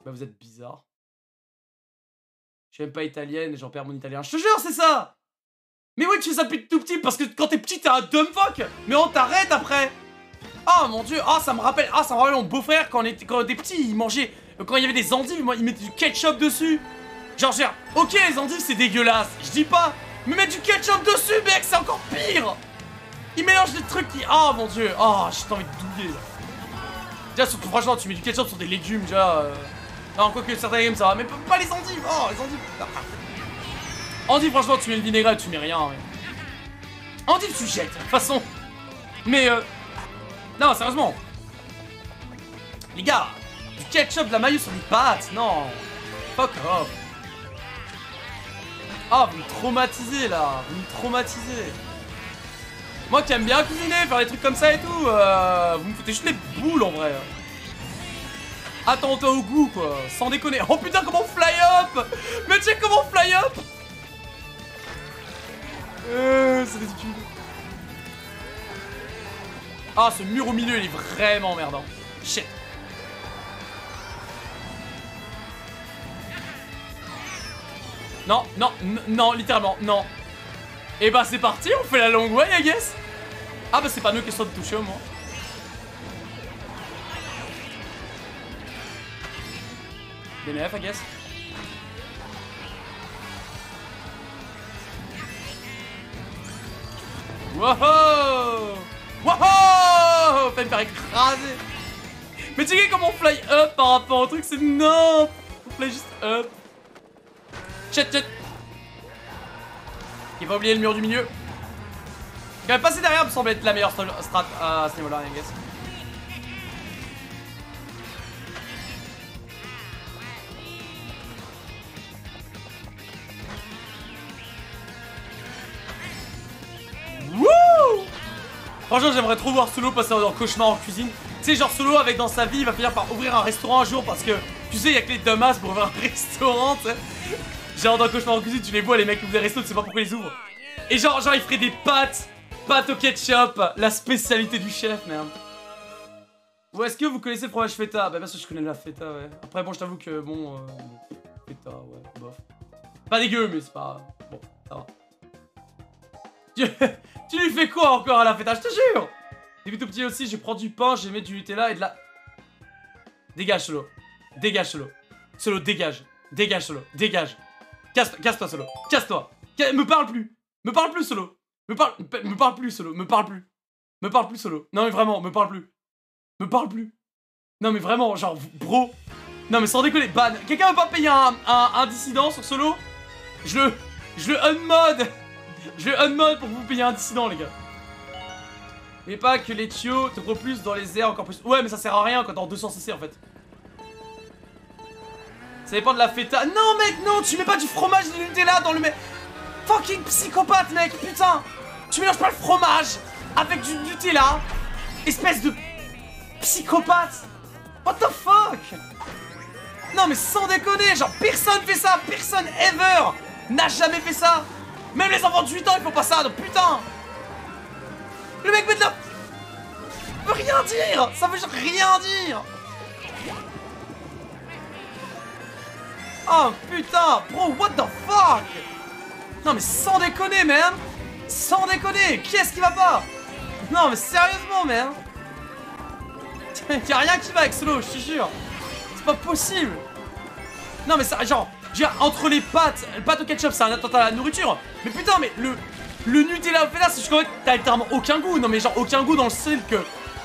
Bah vous êtes bizarre. Je suis même pas italienne et j'en perds mon italien. Je te jure c'est ça mais oui, tu fais ça depuis tout petit parce que quand t'es petit, t'es un dumb fuck. Mais on t'arrête après. Oh mon dieu, oh ça me rappelle, ah ça me rappelle mon beau-frère quand on était, quand petit, il mangeait, quand il y avait des endives, moi, il mettait du ketchup dessus. Genre, genre, ok les endives c'est dégueulasse, je dis pas, mais mettre du ketchup dessus, mec, c'est encore pire. Il mélange des trucs qui, oh mon dieu, oh j'ai envie de douiller. là. Déjà, franchement, tu mets du ketchup sur des légumes, déjà. euh, Non, quoique certains légumes ça va, mais pas les endives. Oh, les endives. Endive, franchement, tu mets le vinaigrette, tu mets rien. Mais... Endive, tu jettes, de toute façon. Mais, euh... Non, sérieusement. Les gars, du ketchup, de la mayo sur des pâtes, non. Fuck off. Ah, vous me traumatisez, là. Vous me traumatisez. Moi qui aime bien cuisiner, faire des trucs comme ça et tout, euh, vous me foutez juste les boules, en vrai. Attends-toi au goût, quoi. Sans déconner. Oh putain, comment fly up Mais check comment fly up? Euh, c'est ridicule. Ah, ce mur au milieu, il est vraiment merdant. Shit. Non, non, non, littéralement, non. Et bah c'est parti, on fait la longue way, I guess. Ah bah c'est pas nous qui sommes de toucher au moins. DNF, I guess. Wow Wow Fait me faire écraser Mais tu sais comment on fly up par rapport au truc, c'est non On fly juste up. Chat chat Il va oublier le mur du milieu. Quand même passer derrière me semble être la meilleure strat à ce niveau-là, I guess. Franchement, j'aimerais trop voir Solo passer en cauchemar en cuisine. Tu sais, genre Solo, avec dans sa vie, il va finir par ouvrir un restaurant un jour parce que, tu sais, il y a que les dumbass pour ouvrir un restaurant. Genre dans cauchemar en cuisine, tu les vois, les mecs ouvrent des restos, tu sais pas pourquoi ils ouvrent. Et genre, genre, il ferait des pâtes, pâtes au ketchup, la spécialité du chef, merde. Ou est-ce que vous connaissez le fromage feta? Bah bien sûr je connais la feta, ouais. Après bon, je t'avoue que bon, euh, feta, ouais, bof. Pas dégueu, mais c'est pas... Bon, ça va. Tu, lui fais quoi encore à la feta Je te jure Depuis tout petit aussi, je prends du pain, je mets du Nutella et de la... Dégage, Solo. Dégage, Solo. Solo, dégage. Dégage, Solo. Dégage. Casse-toi, casse-toi, Solo. Casse-toi. Me parle plus. Me parle plus, Solo. Me parle, me parle plus, Solo. Me parle plus. Me parle plus, Solo. Non, mais vraiment, me parle plus. Me parle plus. Non, mais vraiment, genre, bro. Non, mais sans déconner, ban. Quelqu'un veut pas payer un, un, dissident sur Solo? Je le... Je le unmode Je le unmode pour vous payer un dissident, les gars. Mais pas que les tuyaux te propulsent dans les airs encore plus. Ouais, mais ça sert à rien quand t'es en 200 cc en fait. Ça dépend de la feta. Non, mec, non, tu mets pas du fromage de Nutella dans le mec. Fucking psychopathe, mec, putain. Tu mélanges pas le fromage avec du Nutella. Espèce de psychopathe What the fuck? Non mais sans déconner, genre personne fait ça, personne ever n'a jamais fait ça Même les enfants de 8 ans ils font pas ça, donc putain. Le mec met de la... veut rien dire. Ça veut genre rien dire. Oh putain Bro, what the fuck? Non mais sans déconner, man. Sans déconner. Qui est-ce qui va pas? Non mais sérieusement, man. Y'a rien qui va avec Solo, je te jure. C'est pas possible. Non mais ça, genre, entre les pâtes, le pâte au ketchup, c'est un attentat à la nourriture. Mais putain, mais le, le Nutella au là, c'est juste que t'as littéralement aucun goût. Non mais genre aucun goût dans le style que,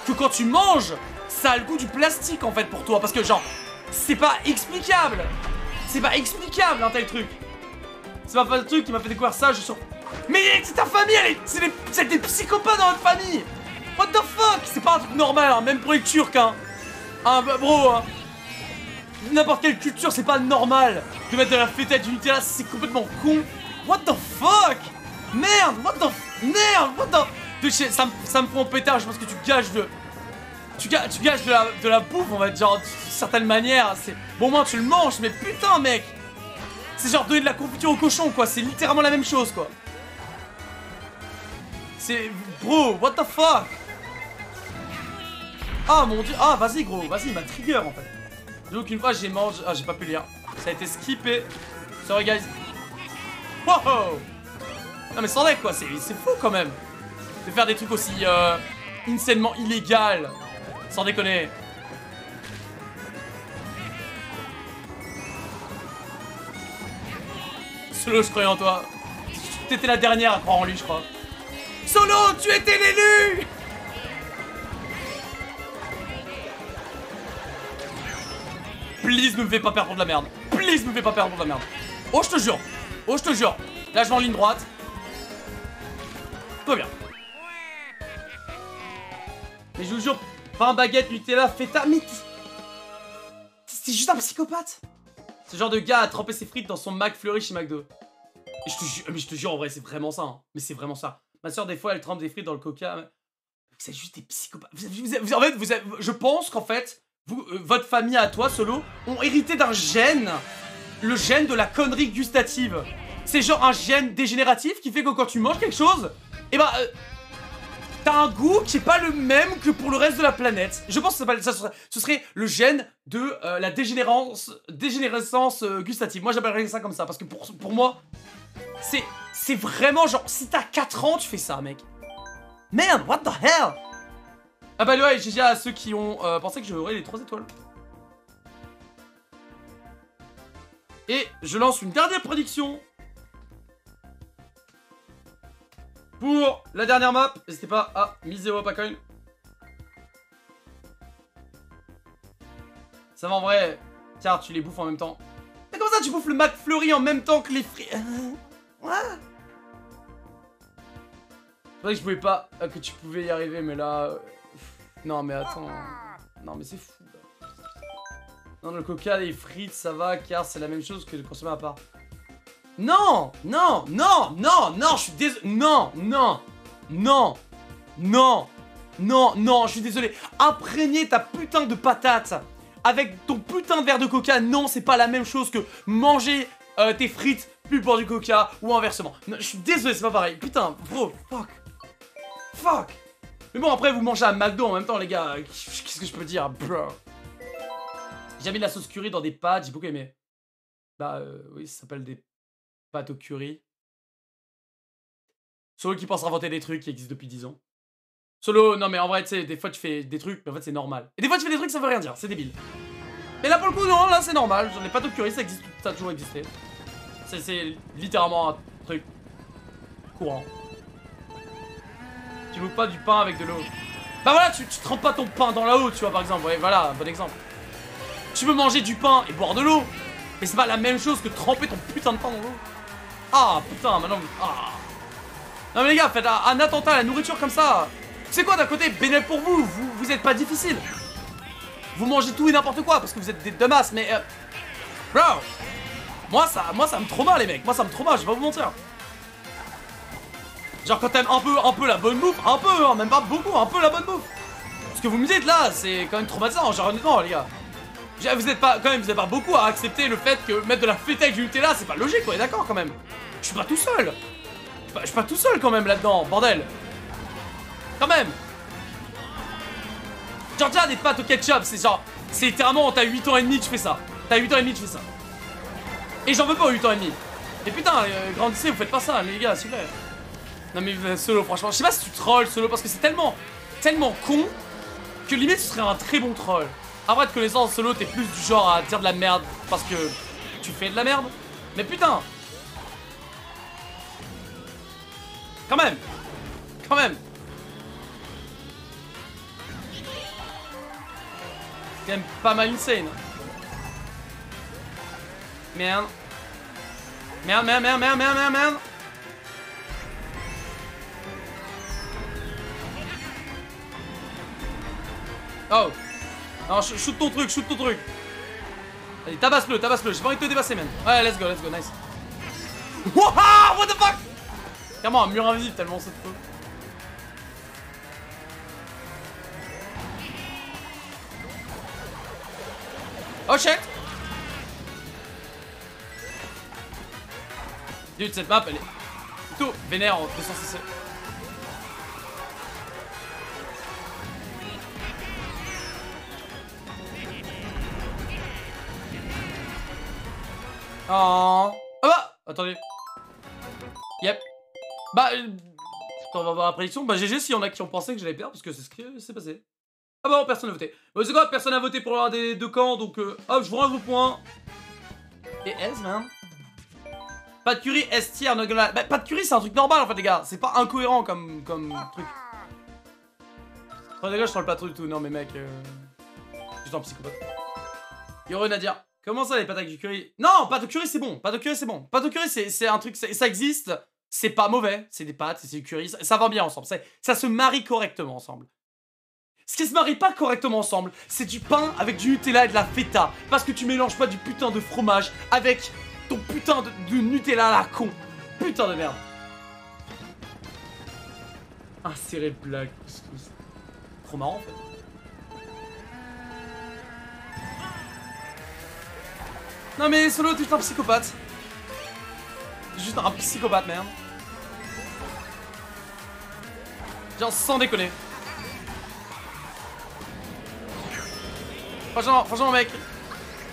que quand tu manges, ça a le goût du plastique en fait pour toi. Parce que genre, c'est pas explicable. C'est pas explicable un tel truc. C'est pas le truc qui m'a fait découvrir ça, je Mais c'est ta famille, c'est des psychopathes dans votre famille What the fuck? C'est pas un truc normal, hein, même pour les Turcs, hein. Hein, bro, hein. N'importe quelle culture, c'est pas normal de mettre de la feta du Nutella, c'est complètement con. What the fuck? Merde, what the... Merde, what the... De ça, me, prend pétard, je pense que tu gages de... Tu, gages, tu gages de la, de la bouffe, on va dire, d'une certaine manière. C'est Bon, moi, tu le manges, mais putain, mec C'est genre donner de la confiture au cochon, quoi. C'est littéralement la même chose, quoi. C'est... Bro, what the fuck? Ah mon dieu, ah vas-y gros, vas-y, il m'a trigger en fait. Donc une fois j'ai mangé, ah j'ai pas pu lire. Ça a été skippé. Sorry guys. Wow Non mais sans deck quoi, c'est fou quand même. De faire des trucs aussi euh, insanement illégal. Sans déconner. Solo, je croyais en toi. T'étais la dernière à croire en lui, je crois. Solo, tu étais l'élu Please, me fais pas perdre de la merde. Please, me fais pas perdre de la merde. Oh, je te jure. Oh, je te jure. Là, je vais en ligne droite. Tout bien. Mais je vous jure, pain, baguette, Nutella, feta, mais... C'est juste un psychopathe. Ce genre de gars a trempé ses frites dans son Mac fleury chez McDo. Je te jure, mais je te jure, en vrai, c'est vraiment ça. Hein. Mais c'est vraiment ça. Ma soeur, des fois, elle trempe des frites dans le coca. C'est juste des psychopathes. en fait, je pense qu'en fait, euh, votre famille à toi, Solo, ont hérité d'un gène, le gène de la connerie gustative. C'est genre un gène dégénératif qui fait que quand tu manges quelque chose, eh ben, euh, t'as un goût qui est pas le même que pour le reste de la planète. Je pense que ça, serait, ce serait le gène de euh, la dégénérance, dégénérescence gustative. Moi, j'appellerais ça comme ça, parce que pour, moi, c'est c'est vraiment genre, si t'as 4 ans, tu fais ça, mec. Merde, what the hell? Ah bah ouais, GG à ceux qui ont euh, pensé que j'aurais les 3 étoiles. Et je lance une dernière prédiction. Pour la dernière map, n'hésitez pas à miser au coin. Ça va en vrai, car tu les bouffes en même temps. Mais comment ça tu bouffes le McFlurry en même temps que les Ouais C'est vrai que je pouvais pas, euh, que tu pouvais y arriver, mais là... Non mais attends... Non mais c'est fou là. Non le coca, les frites, ça va, car c'est la même chose que de consommer à part. Non Non Non Non Non Je suis désolé Non Non Non Non Non Non Je suis désolé Imprégner ta putain de patate avec ton putain de verre de coca, non, c'est pas la même chose que manger euh, tes frites plus boire du coca ou inversement. je suis désolé, c'est pas pareil. Putain, bro, fuck. Fuck. Mais bon, après, vous mangez à McDo en même temps, les gars. Qu'est-ce que je peux dire, J'ai mis de la sauce curry dans des pâtes, j'ai beaucoup aimé. Bah, euh, oui, ça s'appelle des pâtes au curry. Solo qui pense inventer des trucs qui existent depuis 10 ans. Solo, non mais en vrai, tu sais, des fois tu fais des trucs, mais en fait c'est normal. Et des fois tu fais des trucs, ça veut rien dire, c'est débile. Mais là pour le coup, non, là c'est normal. Les pâtes au curry, ça existe, ça a toujours existé. C'est littéralement un truc courant. Tu bouffes pas du pain avec de l'eau. Bah voilà, tu, trempes pas ton pain dans la eau, tu vois, par exemple. Voilà, bon exemple. Tu veux manger du pain et boire de l'eau, mais c'est pas la même chose que tremper ton putain de pain dans l'eau. Ah, putain, maintenant... Ah. Non mais les gars, faites un, attentat à la nourriture comme ça. C'est quoi d'un côté, bénéfique pour vous, vous, vous êtes pas difficile. Vous mangez tout et n'importe quoi parce que vous êtes des demasses, mais... Euh... Bro Moi ça, moi ça me trauma les mecs, moi ça me trauma, je vais pas vous mentir. Genre quand t'aimes un peu, un peu la bonne bouffe, un peu, hein, même pas beaucoup, un peu la bonne bouffe. Ce que vous me dites là, c'est quand même traumatisant, genre honnêtement les gars. Vous êtes pas, quand même, vous êtes pas beaucoup à accepter le fait que mettre de la feta avec du Nutella, c'est pas logique, ouais, d'accord quand même. Je suis pas tout seul. Je suis pas, tout seul quand même là-dedans, bordel. Quand même. Genre déjà des pâtes au ketchup, c'est genre, c'est littéralement, t'as 8 ans et demi que je fais ça. T'as 8 ans et demi que je fais ça. Et j'en veux pas 8 ans et demi. Et putain, euh, grandissez, vous faites pas ça, les gars, s'il vous plaît. Non mais euh, solo, franchement, je sais pas si tu trolls solo parce que c'est tellement, tellement con que limite ce serait un très bon troll. Après de connaissance solo, t'es plus du genre à dire de la merde parce que tu fais de la merde. Mais putain Quand même Quand même C'est quand même pas mal insane. Merde. Merde, merde, merde, merde, merde, merde, merde. Oh non, shoot ton truc, shoot ton truc. Allez, tabasse-le, tabasse-le. J'ai pas envie de te dépasser, man. Ouais, let's go, let's go, nice. Wouah, what the fuck? Clairement un mur invisible tellement c'est feu. Oh shit Dude, cette map, elle est plutôt vénère en 206. Oh. Ah bah Attendez. Yep. Bah, euh, on va voir la prédiction. Bah GG s'il y en a qui ont pensé que j'allais perdre parce que c'est ce qui s'est passé. Ah bah personne n'a voté. Bah, c'est quoi Personne n'a voté pour l'un des deux camps, donc euh, hop, je vous rends vos points. Et S, man. Pas de curry, S tier, bah, pas de curry, c'est un truc normal en fait, les gars. C'est pas incohérent comme, comme truc. Enfin, les gars, je sens pas trop du tout. Non, mais mec, euh... juste un psychopathe. Yoro Nadia. Comment ça, les pâtes du curry? Non, pâte au curry, c'est bon. Pâte au curry, c'est bon. Pâte au curry, c'est un truc, ça existe. C'est pas mauvais. C'est des pâtes, c'est du curry. Ça, va bien ensemble. Ça se marie correctement ensemble. Ce qui se marie pas correctement ensemble, c'est du pain avec du Nutella et de la feta. Parce que tu mélanges pas du putain de fromage avec ton putain de, Nutella à la con. Putain de merde. Insérer le blague, Trop marrant en fait. Non mais Solo, t'es juste un psychopathe. Juste un psychopathe, merde. Genre sans déconner. Franchement, franchement mec,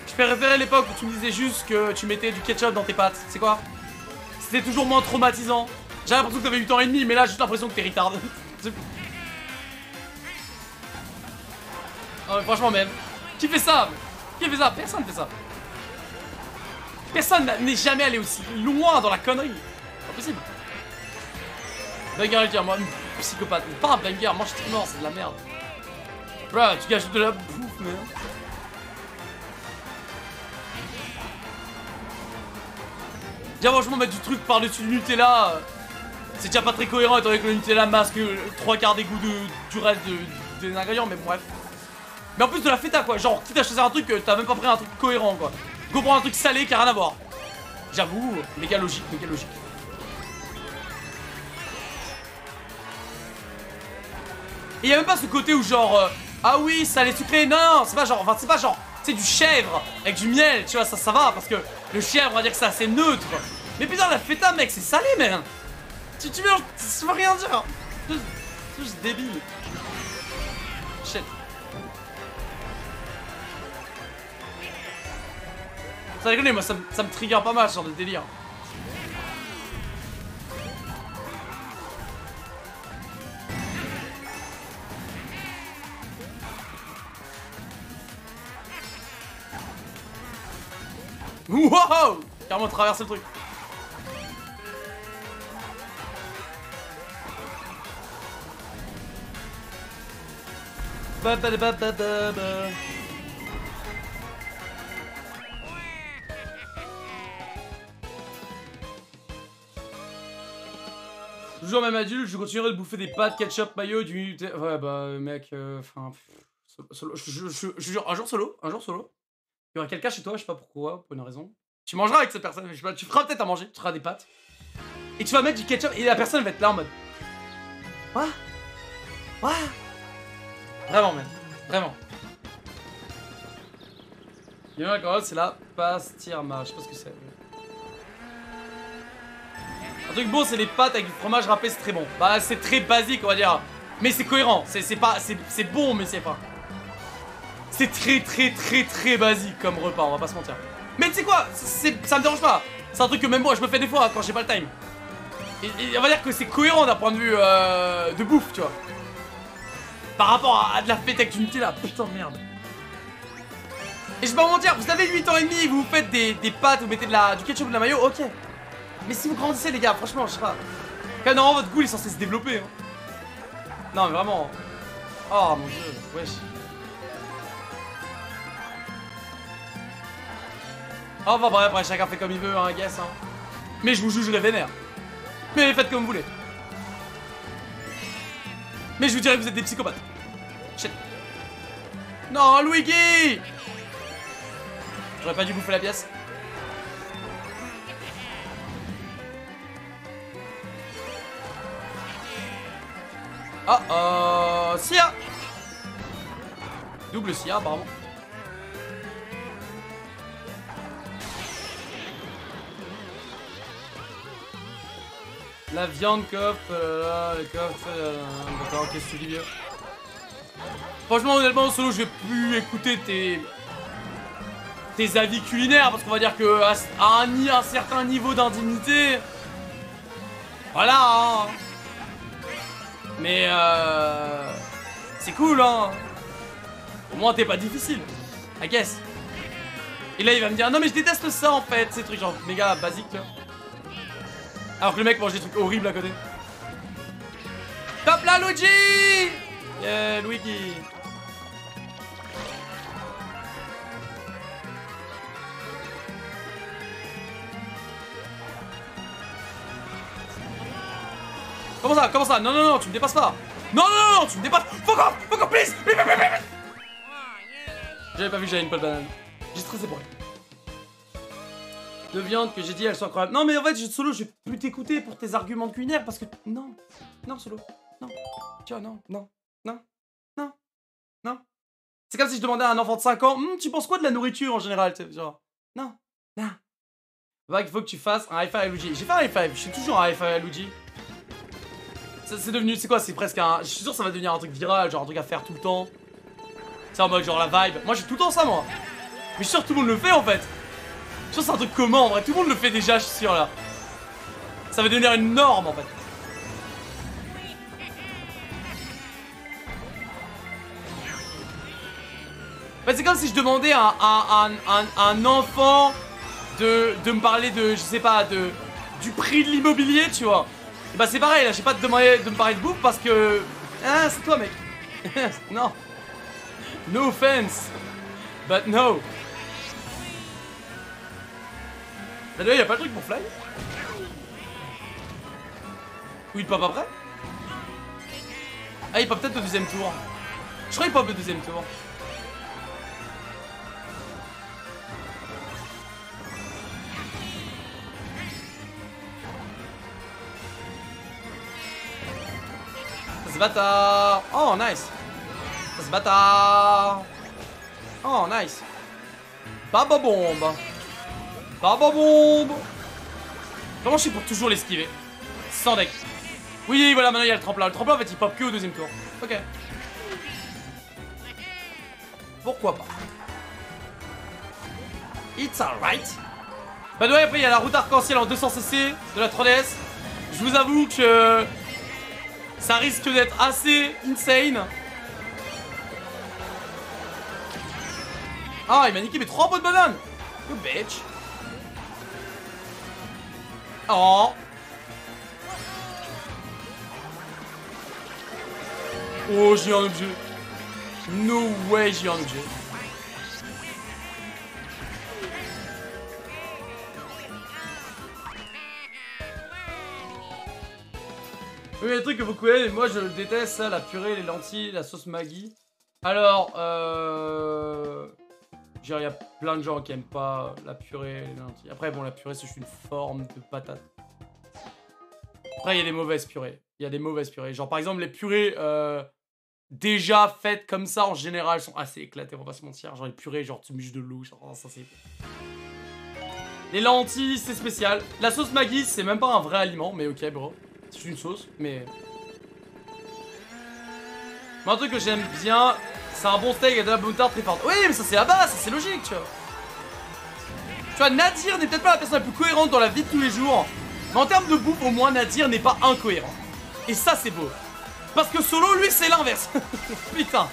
je préférais l'époque où tu me disais juste que tu mettais du ketchup dans tes pâtes. C'est quoi? C'était toujours moins traumatisant. J'ai l'impression que t'avais 8 ans et demi, mais là j'ai juste l'impression que t'es retard. oh, mais franchement même. Qui fait ça? Qui fait ça? Personne fait ça. Personne n'est jamais allé aussi loin dans la connerie. Pas possible. Banger moi, psychopathe. Pas un banger, mange tes mort, c'est de la merde. Bruh, tu gâches de la bouffe, mais. Déjà, franchement, mettre du truc par-dessus le Nutella, c'est déjà pas très cohérent étant donné que le Nutella masque euh, trois quarts des goûts de, du reste de- des ingrédients, mais bref. Mais en plus de la feta, quoi. Genre, quitte à choisir un truc, euh, t'as même pas pris un truc cohérent, quoi. Go prendre un truc salé qui a rien à voir. J'avoue, méga logique, méga logique. Et y a même pas ce côté où genre euh, ah oui salé sucré. Non, c'est pas genre enfin c'est pas genre c'est du chèvre avec du miel tu vois ça ça va parce que le chèvre on va dire que c'est assez neutre mais putain la feta mec c'est salé man. Tu veut rien dire c'est c'est juste débile ça rigole moi ça, me- ça me trigger pas mal ce genre de délire. Wow! Carrément traverser le truc. Ba ba ba ba ba Toujours même adulte, je continuerai de bouffer des pâtes, ketchup, mayo, du... Ouais bah mec, euh, enfin... solo- je, je, un jour solo, un jour solo. Il y aura quelqu'un chez toi, je sais pas pourquoi, pour une raison. Tu mangeras avec cette personne, je sais pas, tu feras peut-être à manger, tu feras des pâtes. Et tu vas mettre du ketchup, et la personne va être là en mode... Quoi? Quoi? Vraiment, mec. Vraiment. Il y a un c'est la pastirma, je sais pas ce que c'est. Un truc bon, c'est les pâtes avec du fromage râpé, c'est très bon. Bah, c'est très basique, on va dire. Mais c'est cohérent, c'est pas... C'est bon, mais c'est pas... C'est très très très très basique comme repas, on va pas se mentir. Mais tu sais quoi, ça me dérange pas. C'est un truc que même moi je me fais des fois quand j'ai pas le time. Et, on va dire que c'est cohérent d'un point de vue euh, de bouffe, tu vois. Par rapport à, de la fête avec du Nutella, putain de merde. Et je vais pas mentir, vous avez 8 ans et demi, vous faites des, des pâtes, vous mettez de la, du ketchup ou de la mayo, ok. Mais si vous grandissez les gars, franchement, je sais pas. Quand normalement votre goût est censé se développer. hein. Non mais vraiment. Oh mon dieu, wesh. Oh bah bref, après, chacun fait comme il veut, hein, guess, hein. Mais je vous juge les vénère. Mais faites comme vous voulez. Mais je vous dirais que vous êtes des psychopathes. Shit. Non, Luigi J'aurais pas dû bouffer la pièce. Ah, euh... Sia Double Sia, apparemment. La viande, coffre, euh, le coffre, euh, d'accord, Franchement, honnêtement, solo, je vais plus écouter tes tes avis culinaires parce qu'on va dire que à, un, un certain niveau d'indignité, voilà. Hein. Mais euh, c'est cool, hein. Au moins, t'es pas difficile. I guess. Et là, il va me dire non mais je déteste ça en fait, ces trucs genre méga basiques là. Alors que le mec mange des trucs horribles à côté. Top là, Luigi Yeah, Luigi Comment ça Comment ça? Non, non, non, tu me dépasses pas Non, non, non, tu me dépasses Fuck off Fuck off, please. J'avais pas vu que j'avais une pote banane. J'ai stressé pour elle. De viande que j'ai dit, elles sont incroyables. Non, mais en fait, solo, je vais plus t'écouter pour tes arguments de parce que. Non, non, solo. Non. Vois, non, non, non, non, non. C'est comme si je demandais à un enfant de 5 ans, Hum, tu penses quoi de la nourriture en général Genre, non, non. Va, il faut que tu fasses un high five à Luigi. J'ai fait un high five, je suis toujours un high five à Luigi. C'est devenu, c'est quoi C'est presque un. Je suis sûr que ça va devenir un truc viral, genre un truc à faire tout le temps. C'est en mode genre la vibe. Moi j'ai tout le temps ça, moi. Mais je suis sûr que tout le monde le fait en fait. Je suis sûr que c'est un truc commun en vrai. Tout le monde le fait déjà, je suis sûr là. Ça va devenir une norme en fait. Bah, c'est comme si je demandais à un enfant de, de me parler de, je sais pas, de, du prix de l'immobilier, tu vois. Bah c'est pareil, là, j'ai pas de, de me parler de bouffe parce que... Ah, c'est toi, mec. non. No offense. But no. Bah d'ailleurs, y'a pas le truc pour fly Ou il pop après Ah, il pop peut-être au deuxième tour. Je crois qu'il pop au deuxième tour. Se bâtard. Oh, nice. Se bâtard. Oh, nice. Baba bombe. Baba bombe. Comment je fais pour toujours l'esquiver. Sans deck. Oui, voilà, maintenant il y a le tremplin. Le tremplin, en fait, il pop que au deuxième tour. Ok. Pourquoi pas. It's alright. Bah ouais, après il y a la route arc-en-ciel en 200cc de la 3DS. Je vous avoue que ça risque d'être assez insane. Ah, il m'a niqué mes 3 pots de banane. You bitch. Oh. Oh, j'ai un objet. No way, j'ai un objet Oui, il y a des trucs que vous connaissez, moi je déteste ça, la purée, les lentilles, la sauce Maggi. Alors, euh... Genre, il y a plein de gens qui aiment pas la purée, les lentilles. Après, bon, la purée, c'est juste une forme de patate. Après, il y a des mauvaises purées. Il y a des mauvaises purées. Genre, par exemple, les purées euh, déjà faites comme ça, en général, sont assez éclatées, on va pas se mentir. Genre, les purées, genre, tu miches de l'eau, genre, ça, c'est... Les lentilles, c'est spécial. La sauce Maggi, c'est même pas un vrai aliment, mais ok, bro. C'est une sauce, mais... Mais un truc que j'aime bien, c'est un bon steak et de la moutarde très forte. Oui, mais ça c'est la base, c'est logique, tu vois. Tu vois, Nadir n'est peut-être pas la personne la plus cohérente dans la vie de tous les jours. Mais en termes de bouffe, au moins, Nadir n'est pas incohérent. Et ça, c'est beau. Parce que Solo, lui, c'est l'inverse. Putain.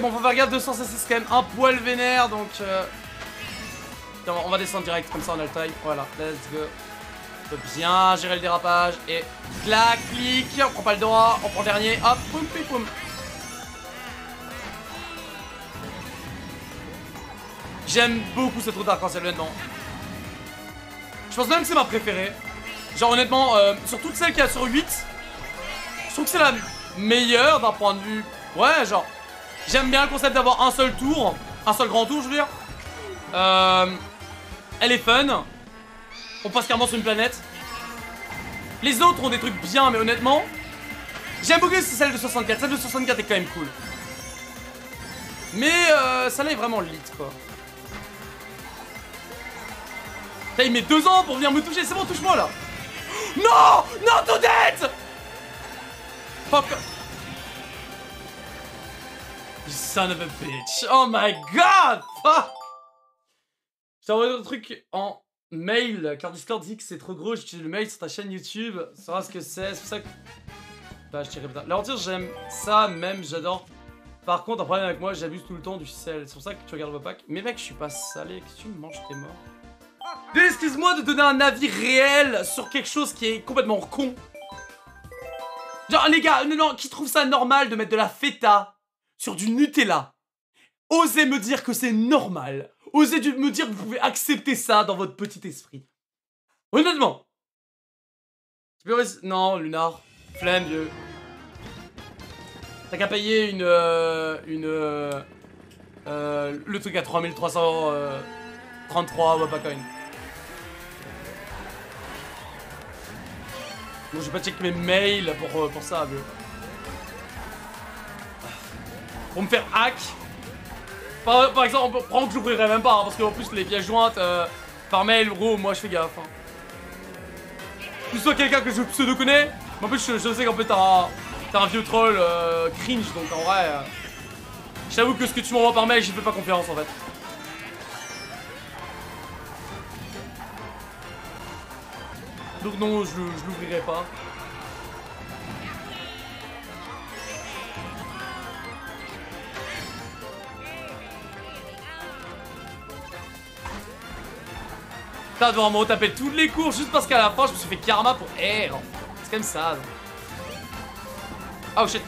Bon, faut faire gaffe, 200 c'est quand même un poil vénère, donc... Euh... on va descendre direct, comme ça on a le taille. Voilà, let's go. On peut bien gérer le dérapage, et... Clac, clic, on prend pas le droit, on prend le dernier, hop, poum, poum, poum. J'aime beaucoup cette route d'arc-en-ciel, honnêtement. Je pense même que c'est ma préférée. Genre, honnêtement, euh, sur toutes celles qu'il y a sur 8, je trouve que c'est la meilleure d'un point de vue... Ouais, genre... J'aime bien le concept d'avoir un seul tour. Un seul grand tour, je veux dire. Euh, elle est fun. On passe carrément sur une planète. Les autres ont des trucs bien, mais honnêtement... J'aime beaucoup celle de 64. Celle de 64 est quand même cool. Mais euh, celle-là est vraiment lit, quoi. Là, il met deux ans pour venir me toucher. C'est bon, touche-moi, là. Non Non, to death Fuck Son of a bitch. Oh my god Fuck Je t'envoie un truc en mail, car Discord dit que c'est trop gros, j'utilise le mail sur ta chaîne YouTube, tu sauras ce que c'est, c'est pour ça que... Bah je dirais putain. L'aventure j'aime ça même, j'adore. Par contre, un problème avec moi, j'abuse tout le temps du sel, c'est pour ça que tu regardes vos packs. Mais mec, je suis pas salé, qu'est-ce que tu me manges, t'es mort? Excuse-moi de donner un avis réel sur quelque chose qui est complètement con. Genre les gars, non, non, qui trouve ça normal de mettre de la feta sur du Nutella. Osez me dire que c'est normal. Osez me dire que vous pouvez accepter ça dans votre petit esprit. Honnêtement. Non, Lunar. Flemme, vieux. T'as qu'à payer une... Euh, une... Euh, euh, le truc à 3333 Wapacoin. Bon, je vais pas checker mes mails pour, pour ça, vieux. Pour me faire hack. Par, exemple, prendre que j'ouvrirai même pas, hein, parce qu'en plus les pièces jointes euh, par mail, gros, moi je fais gaffe. Hein. Tu sois quelqu'un que je pseudo connais, mais en plus je, sais qu'en fait t'as un, un, vieux troll euh, cringe, donc en vrai, euh, j'avoue que ce que tu m'envoies par mail, j'y fais pas confiance en fait. Donc non, je, je l'ouvrirai pas. T'as devoir me retaper toutes les cours juste parce qu'à la fin je me suis fait karma pour R. C'est comme ça. Oh shit.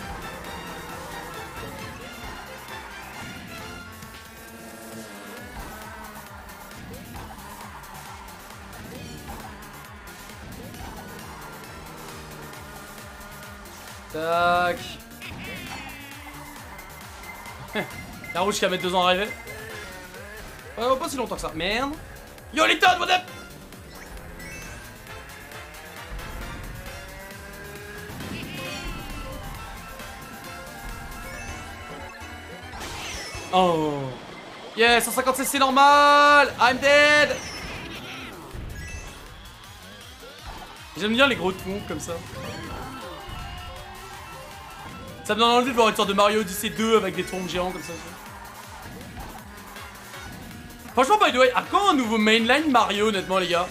Tac. La rouge qui va mettre deux ans à arriver. Ouais, pas si longtemps que ça. Merde. Yo, tonnes, what up Oh. Yeah, 157 c'est normal. I'm dead. J'aime bien les gros troncs comme ça. Ça me donne envie de voir une sorte de Mario Odyssey 2 avec des troncs géants comme ça. Franchement, by the way, à quand un nouveau mainline Mario, honnêtement, les gars?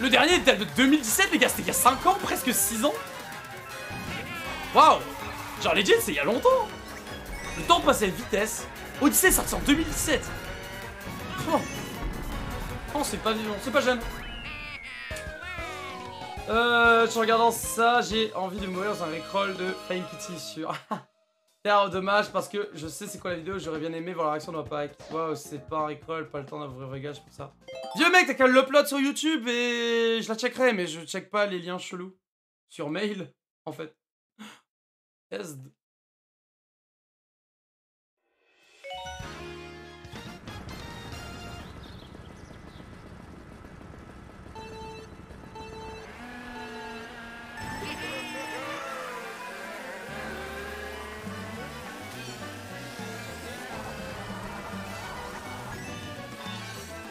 Le dernier était de 2017, les gars, c'était il y a 5 ans, presque 6 ans. Waouh Genre, legit, c'est il y a longtemps. Le temps passait à vitesse. Odyssey sorti en 2017. Oh, c'est pas vivant, c'est pas jeune. Euh, en regardant ça, j'ai envie de mourir dans un recroll de Flame Kitty sur... C'est dommage parce que je sais c'est quoi la vidéo, j'aurais bien aimé voir la réaction de ma pack. Waouh, c'est pas un recroll, pas le temps d'ouvrir gage pour ça. Vieux mec, t'as qu'à l'upload sur YouTube et je la checkerai, mais je check pas les liens chelous. Sur mail, en fait.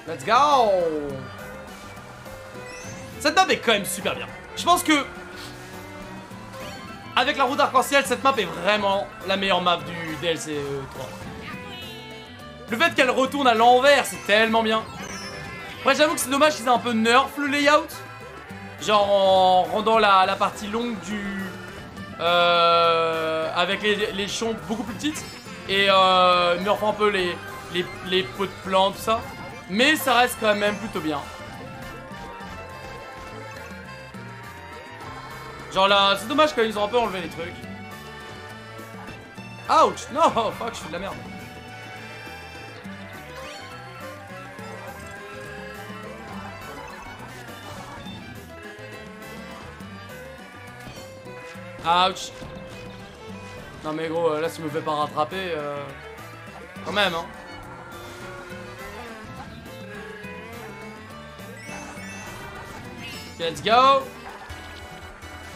Let's go Cette map est quand même super bien. Je pense que... Avec la route arc-en-ciel, cette map est vraiment la meilleure map du DLC 3. Le fait qu'elle retourne à l'envers, c'est tellement bien. Après, j'avoue que c'est dommage qu'ils aient un peu nerf le layout. Genre en rendant la, partie longue du... Euh, avec les, les champs beaucoup plus petites. Et euh, nerfant un peu les, les, les pots de plantes, tout ça. Mais ça reste quand même plutôt bien. Genre là, c'est dommage qu'ils ont un peu enlevé les trucs. Ouch Non Fuck, je fais de la merde. Ouch Non mais gros, là si je me fais pas rattraper, euh... quand même hein. Let's go.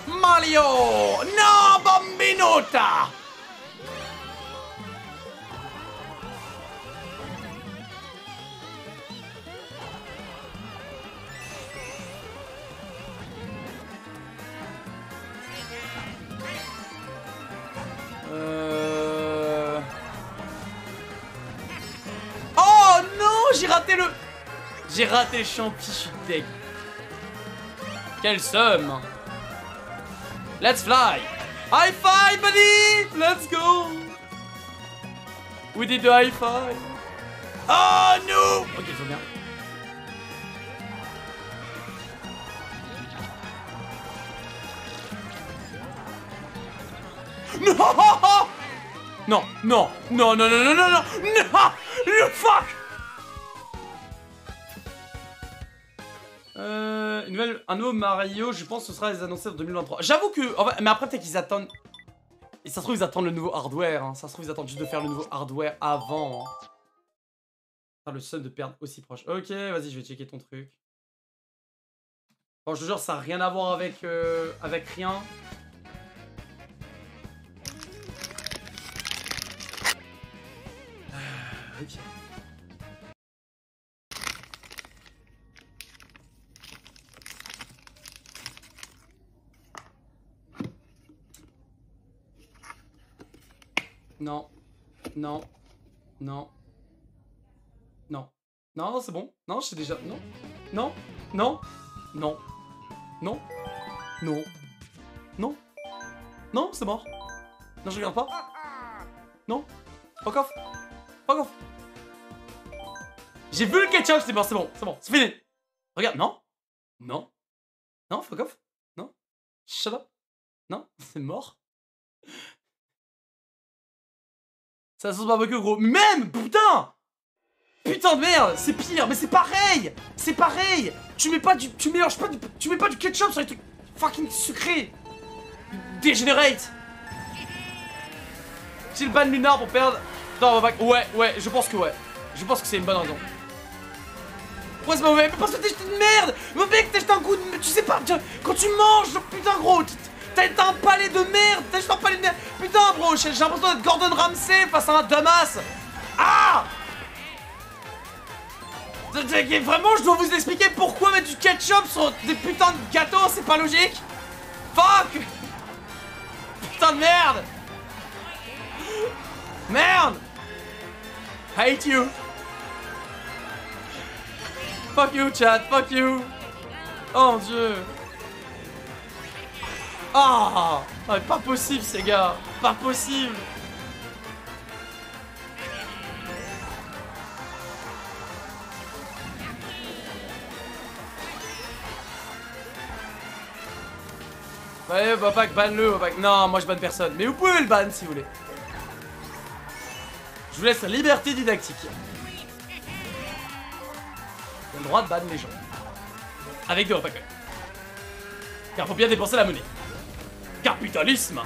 Mario! No, bambinota! Euh... Oh non, j'ai raté le... J'ai raté le champi, je suis. Quelle somme Let's fly High five, buddy Let's go We did the high five Oh, no Ok, c'est bien. Non Non Non Non, non, non, non, non, non fuck Euh, une nouvelle, un nouveau Mario, je pense que ce sera les annoncés en 2023. J'avoue que... mais après, peut-être qu'ils attendent... Et ça se trouve, ils attendent le nouveau hardware. Hein. Ça se trouve, ils attendent juste de faire le nouveau hardware avant. Hein. le seul de perdre aussi proche. Ok, vas-y, je vais checker ton truc. Bon, je te jure, ça n'a rien à voir avec, euh, avec rien. Ah, ok. Non. Non. Non. Non. Non, c'est bon. Non, je sais déjà. Non. Non. Non. Non. Non. Non. Non. Non, c'est mort. Non, je regarde pas. Non. Fuck off. Fuck off. J'ai vu le ketchup, c'est bon, c'est bon, c'est bon, c'est fini. Regarde, non Non Non, fuck off Non Shut up Non C'est mort Ça sauce barbecue, gros. Même Putain Putain de merde C'est pire Mais c'est pareil C'est pareil Tu mets pas du... Tu mélanges pas du... Tu mets pas du ketchup sur les trucs fucking sucrés Dégénérate C'est le ban lunar pour perdre... Non, ouais, ouais, je pense que ouais. Je pense que c'est une bonne raison. Pourquoi c'est mauvais Parce que t'es une merde Mais mec, juste un goût de... Tu sais pas, quand tu manges, putain gros, t'as un palais de merde T'as juste un palais de merde. Putain bro, j'ai l'impression d'être Gordon Ramsay face à un Damas Ah Vraiment, je dois vous expliquer pourquoi mettre du ketchup sur des putains de gâteaux, c'est pas logique. Fuck Putain de merde Merde Hate you. Fuck you, chat, fuck you. Oh mon dieu Ah oh, Pas possible, ces gars Pas possible Ouais, Bapak, banne-le, Bapak. Non, moi je banne personne. Mais vous pouvez le ban si vous voulez. Je vous laisse la liberté didactique. A le droit de ban les gens. Avec des repas Car faut bien dépenser la monnaie. Capitalisme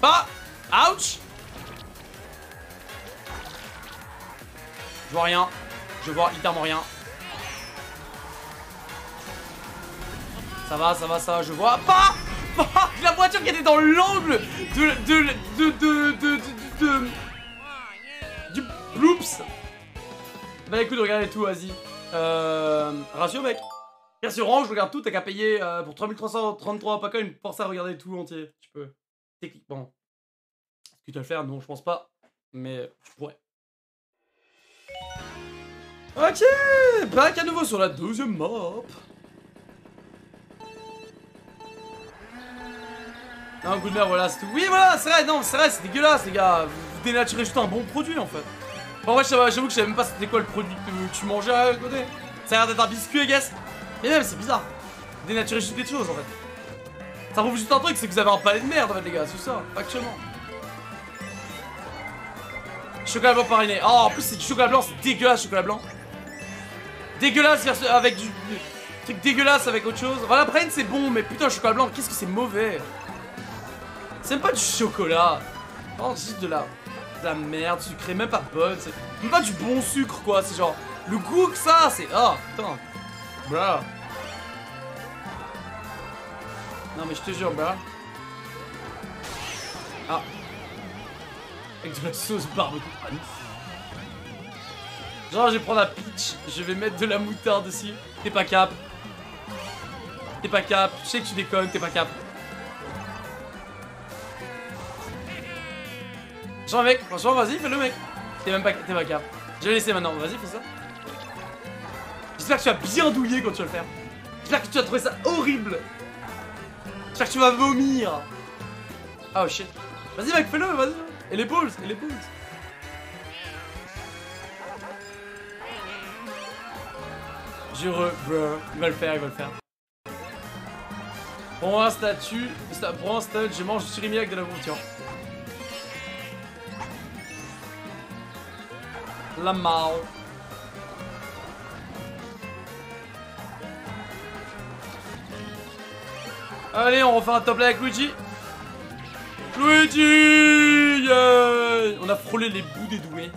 Pas Ouch Je vois rien. Je vois littéralement rien. Ça va, ça va, ça va, je vois pas La voiture qui était dans l'angle de, de, de, de, de, du bloops Bah écoute, regardez tout, vas-y. Euh, ratio, mec. Bien sûr, je regarde tout, t'as qu'à payer euh, pour 3333 pas même pour ça regarder tout entier. Tu peux. Techniquement. Est-ce que tu vas le faire Non, je pense pas. Mais je pourrais. Ok, back à nouveau sur la deuxième map. Non, Goodner, voilà, c'est tout. Oui, voilà, c'est vrai, non, c'est vrai, c'est dégueulasse, les gars. Vous dénaturez juste un bon produit, en fait. En vrai, j'avoue que je savais même pas c'était quoi le produit que tu mangeais à côté. Ça a l'air d'être un biscuit, I guess. Mais même, c'est bizarre. Vous dénaturez juste des choses, en fait. Ça prouve juste un truc, c'est que vous avez un palais de merde, en fait, les gars, c'est ça, actuellement. Chocolat blanc pariné. Oh, en plus, c'est du chocolat blanc, c'est dégueulasse, chocolat blanc. Dégueulasse avec du... Truc dégueulasse avec autre chose. Voilà, prenne c'est bon, mais putain, chocolat blanc, qu'est-ce que c'est mauvais. C'est même pas du chocolat. Oh, juste de la... De la merde sucrée, même pas bonne. C'est même pas du bon sucre, quoi. C'est genre... Le goût que ça, c'est... Oh, putain. Bra. Non, mais je te jure, bra. Ah. Avec de la sauce barbecue. Genre, je vais prendre la pitch, je vais mettre de la moutarde dessus. T'es pas cap. T'es pas cap. Je sais que tu déconnes, t'es pas cap. Genre, mec, franchement, vas-y, fais-le, mec. T'es même pas, t'es pas cap. Je vais laisser maintenant, vas-y, fais ça. J'espère que tu vas bien douiller quand tu vas le faire. J'espère que tu vas trouver ça horrible. J'espère que tu vas vomir. Oh shit. Vas-y, mec, fais-le, vas-y. Et les poules, et les poules. Jure, bro. Il va le faire, il va le faire. Pour un statut, pour un stud, je mange du surimi avec de la tiens. La mal. Allez, on refait un top avec Luigi. Luigi On a frôlé les bouts des doués.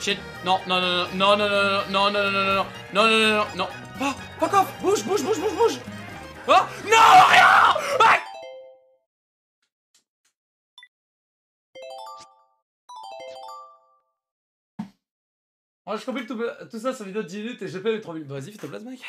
Shit. Non, non, non, non, non, non, non, non, non, non, non, non, non, non, non, non, Ah, fuck off Bouge, bouge, bouge, bouge, bouge Ah Non, rien ah Moi, je compris tout, tout ça sur vidéo de 10 minutes et j'ai fait les 3 minutes. Vas-y, fais ta place, mec.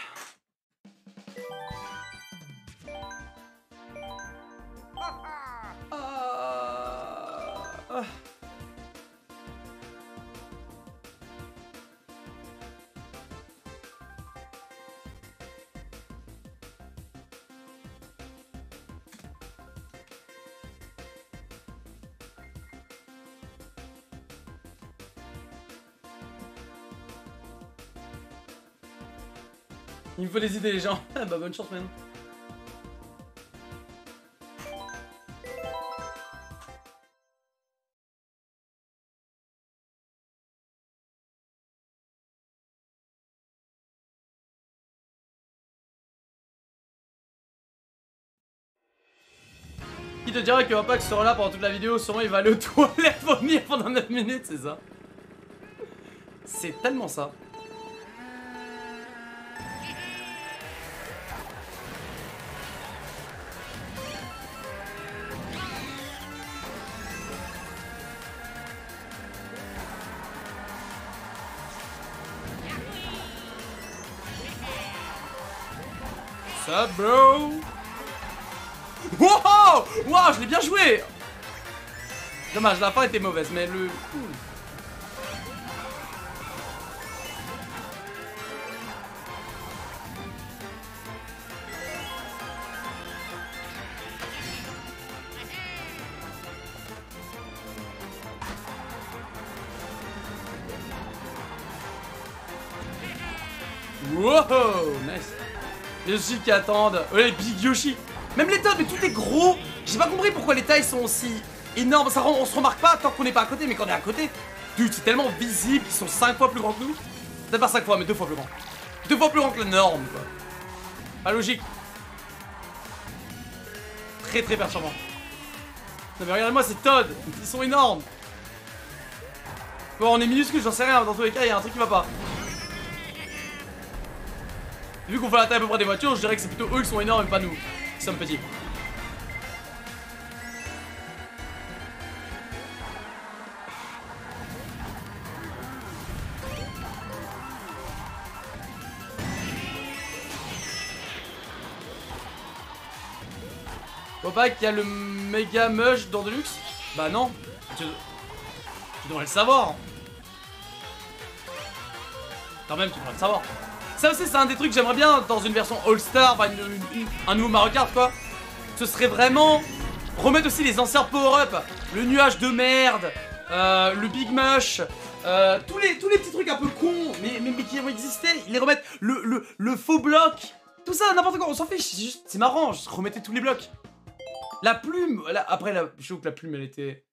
Il me faut des idées les gens. bah bonne chance man. Qui te dirait que Wapak sera là pendant toute la vidéo, sûrement il va aller aux toilettes vomir pendant 9 minutes, c'est ça? C'est tellement ça. Wow! Wow, je l'ai bien joué! Dommage, la fin était mauvaise, mais le... Wow. Les Yoshi qui attendent. Ouais, les Big Yoshi. Même les Toads, mais tout est gros. J'ai pas compris pourquoi les tailles sont aussi énormes. Ça, on se remarque pas tant qu'on n'est pas à côté, mais quand on est à côté, dude, c'est tellement visible qu'ils sont 5 fois plus grands que nous. Peut-être pas 5 fois, mais 2 fois plus grands. 2 fois plus grands que la norme, quoi. Pas logique. Très très perturbant. Non mais regardez-moi ces Toads, ils sont énormes. Bon, on est minuscule, j'en sais rien. Dans tous les cas, il y a un truc qui va pas. Vu qu'on fait la taille à peu près des voitures, je dirais que c'est plutôt eux qui sont énormes et pas nous, qui sommes petits. Pas qu'il y a le méga mush dans Deluxe Bah non, tu, tu devrais le savoir. Quand même, tu devrais le savoir. Ça aussi, c'est un des trucs que j'aimerais bien dans une version All-Star, enfin, un nouveau Mario Kart, quoi. Ce serait vraiment remettre aussi les anciens power-up, le nuage de merde, euh, le Big Mush, euh, tous, les, tous les petits trucs un peu cons, mais, mais, qui ont existé, ils les remettent, le, le, le faux bloc, tout ça, n'importe quoi, on s'en fiche, c'est marrant, je remettais tous les blocs. La plume, après, la, je trouve que la plume, elle était...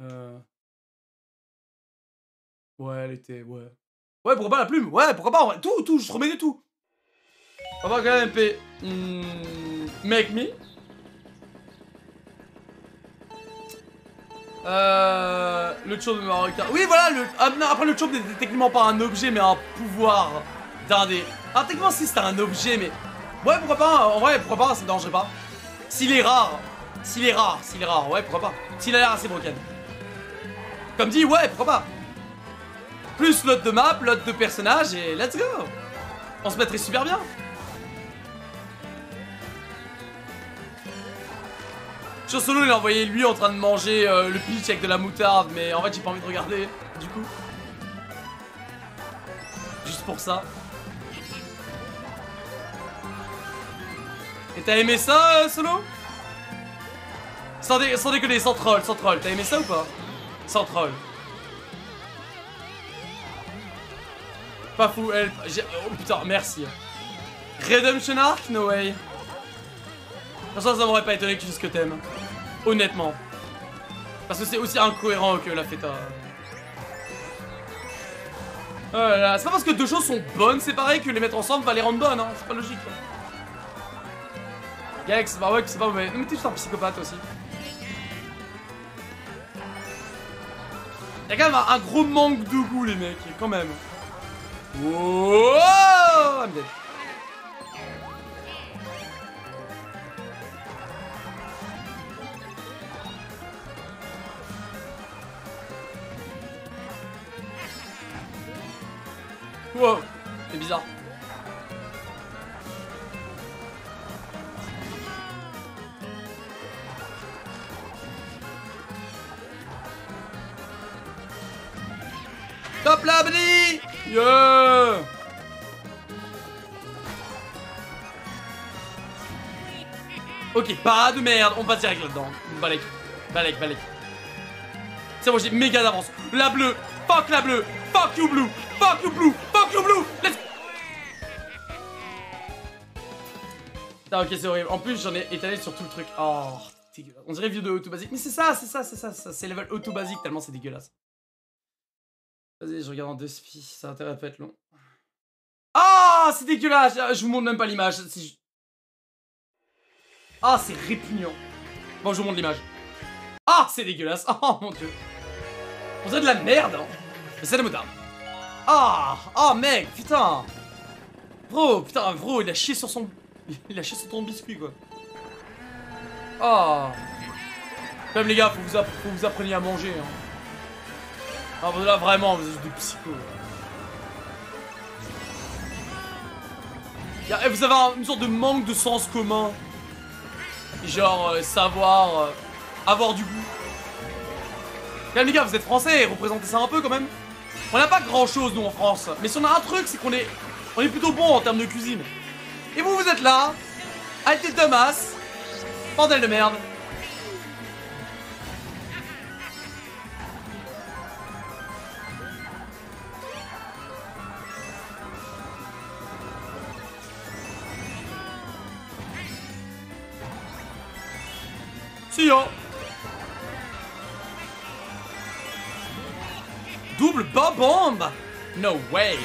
Euh... Ouais, elle était, ouais. Ouais, pourquoi pas la plume? Ouais, pourquoi pas Tout, tout, je remets tout. On va quand même MP. Hmm, make me. Euh, le chope de Mario. Oui, voilà, le, ah, après le chope n'était techniquement pas un objet, mais un pouvoir d'un des... Ah, techniquement, si c'était un objet, mais... Ouais, pourquoi pas En vrai, pourquoi pas Ça dérangerait pas. S'il est rare. S'il est rare, s'il est rare, ouais, pourquoi pas. S'il a l'air assez broken. Comme dit, ouais, pourquoi pas. Plus l'autre de map, l'autre de personnage et let's go. On se mettrait super bien. Solo il a envoyé lui en train de manger euh, le pitch avec de la moutarde mais en fait j'ai pas envie de regarder du coup. Juste pour ça. Et t'as aimé ça euh, solo? Sans, sans déconner, sans troll, sans troll, t'as aimé ça ou pas? Sans troll Pas fou, elle. Oh putain, merci. Redemption Arc No way. De ça, ça m'aurait pas étonné que tu ce que t'aimes. Honnêtement. Parce que c'est aussi incohérent que la feta. Oh c'est pas parce que deux choses sont bonnes séparées que les mettre ensemble va les rendre bonnes, hein. C'est pas logique. Gex, bah ouais, c'est pas mauvais. Non, mais t'es juste un psychopathe aussi. Y'a quand même un gros manque de goût, les mecs, quand même. Whoa! I'm dead. Wow, c'est bizarre. Top l'abri Yeah Ok, pas de merde, on va direct là-dedans. Balek, balek, balek. C'est bon, j'ai méga d'avance. La bleue, fuck la bleue, fuck you blue, fuck you blue, fuck you blue, let's Ah ok c'est horrible. En plus j'en ai étalé sur tout le truc. Oh, dégueulasse. On dirait vieux de auto basique. Mais c'est ça, c'est ça, c'est ça, c'est level auto basique tellement c'est dégueulasse. Vas-y, je regarde en deux spi, ça a intérêt à pas être long. Ah, c'est dégueulasse Je vous montre même pas l'image. Ah, c'est répugnant. Bon, je vous montre l'image. Ah, c'est dégueulasse. Oh mon dieu. On dirait de la merde. Hein. Mais c'est la moutarde. Ah, ah mec, putain. Bro, putain, bro, il a chié sur son... Il a chié sur ton biscuit, quoi. Oh. Même les gars, faut vous, faut vous appreniez à manger. Hein. Ah, bah là, vraiment, vous êtes des psychos. vous avez une sorte de manque de sens commun. Genre, euh, savoir, euh, avoir du goût. les gars, vous êtes français, représentez ça un peu quand même. On n'a pas grand chose, nous, en France. Mais si on a un truc, c'est qu'on est, on est plutôt bon en termes de cuisine. Et vous, vous êtes là, avec des Thomas, bordel de merde. Double bombe No way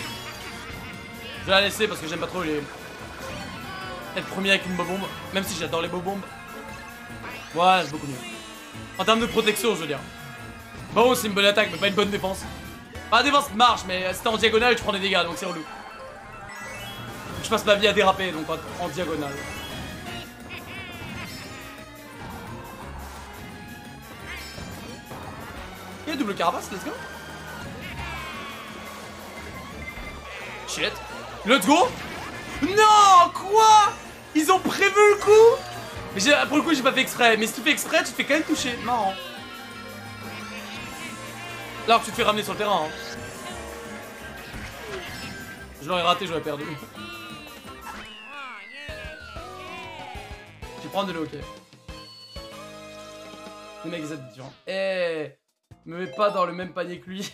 Je vais la laisser parce que j'aime pas trop les... Être premier avec une bombe, même si j'adore les bombes. Ouais, c'est beaucoup mieux. En termes de protection, je veux dire. Bon, c'est une bonne attaque, mais pas une bonne défense. la défense marche, mais si t'es en diagonale, tu prends des dégâts, donc c'est relou. Je passe ma vie à déraper, donc en diagonale. Double carapace, let's go. Shit. Let's go Non Quoi? Ils ont prévu le coup? Mais pour le coup, j'ai pas fait exprès. Mais si tu fais exprès, tu fais quand même toucher. Marrant. Là, tu te fais ramener sur le terrain. Hein. Je l'aurais raté, j'aurais perdu. Je vais prendre de l'eau, ok. Les mecs, ils sont me mets pas dans le même panier que lui.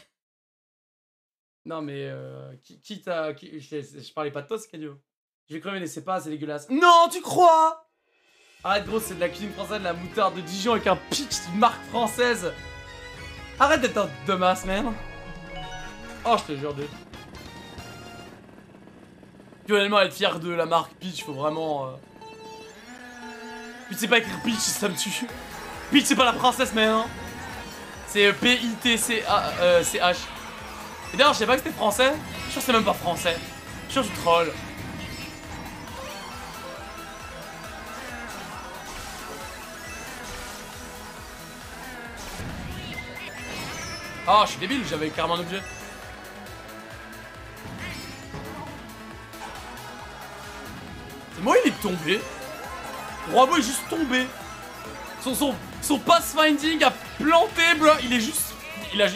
non, mais euh, qui, qui t'a. Je, parlais pas de toi, Scadio. Je vais crever, mais c'est pas, c'est dégueulasse. Non, tu crois? Arrête, gros, c'est de la cuisine française, de la moutarde de Dijon avec un pitch de marque française. Arrête d'être un dumbass, man. Oh, je te jure, de. Puis honnêtement, être fier de la marque Peach, faut vraiment. Euh... Puis c'est pas écrire Peach, ça me tue. Peach, c'est pas la princesse, man. Hein. C'est P-I-T-C-H. Euh, Et d'ailleurs, je sais pas que c'était français. Je suis que c'est même pas français. Je suis sûr que tu troll. Oh, je suis débile, j'avais carrément un objet. Moi, il est tombé. Roi est juste tombé. Son, son, son pathfinding a planté, bro. Il est juste. Il a.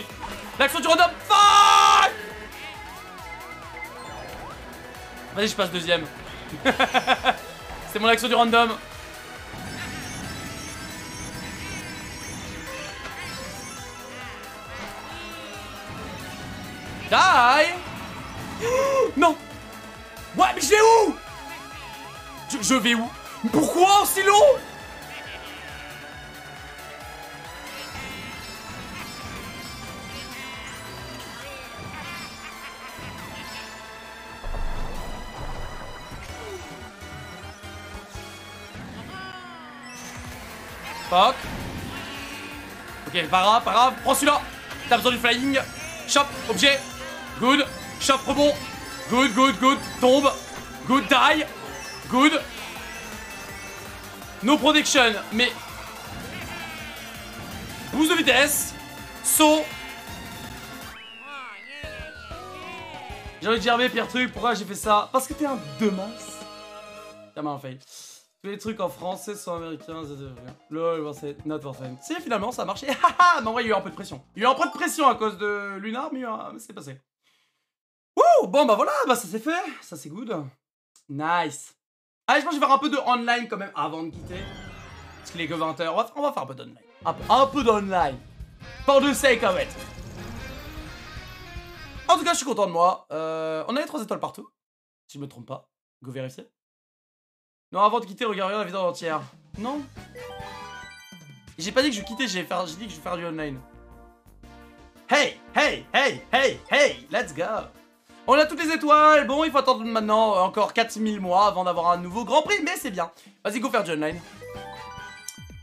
L'action du random. Fuck Vas-y, je passe deuxième. C'est mon action du random. Die Non Ouais, mais je vais où? Je, je vais où? Pourquoi aussi long Ok, pas grave, pas grave. Prends celui-là. T'as besoin du flying. Chop, objet. Good. Chop, rebond. Good, good, good. Tombe. Good, die. Good. No protection, mais... Boost de vitesse. Saut. J'ai envie de gerber, pire truc. Pourquoi j'ai fait ça? Parce que t'es un demasse. T'as un fail. Tous les trucs en français sont américains. c'est- Lol, not fun. Si, finalement, ça a marché. Haha, mais en vrai, il y a eu un peu de pression. Il y a eu un peu de pression à cause de Lunar, mais, euh, c'est passé. Wouh Bon, bah voilà, bah ça c'est fait. Ça c'est good. Nice. Allez, je pense que je vais faire un peu de online quand même avant de quitter. Parce qu'il est que 20h. On va, faire un peu d'online. Un peu, d'online. For the sake of it. En tout cas, je suis content de moi. Euh, on a les 3 étoiles partout. Si je me trompe pas. Go vérifier. Non, avant de quitter, regardez la vidéo entière. Non. J'ai pas dit que je quittais, j'ai j'ai dit que je vais faire du online. Hey, hey, hey, hey, hey, let's go. On a toutes les étoiles. Bon, il faut attendre maintenant encore 4000 mois avant d'avoir un nouveau Grand Prix, mais c'est bien. Vas-y, go faire du online.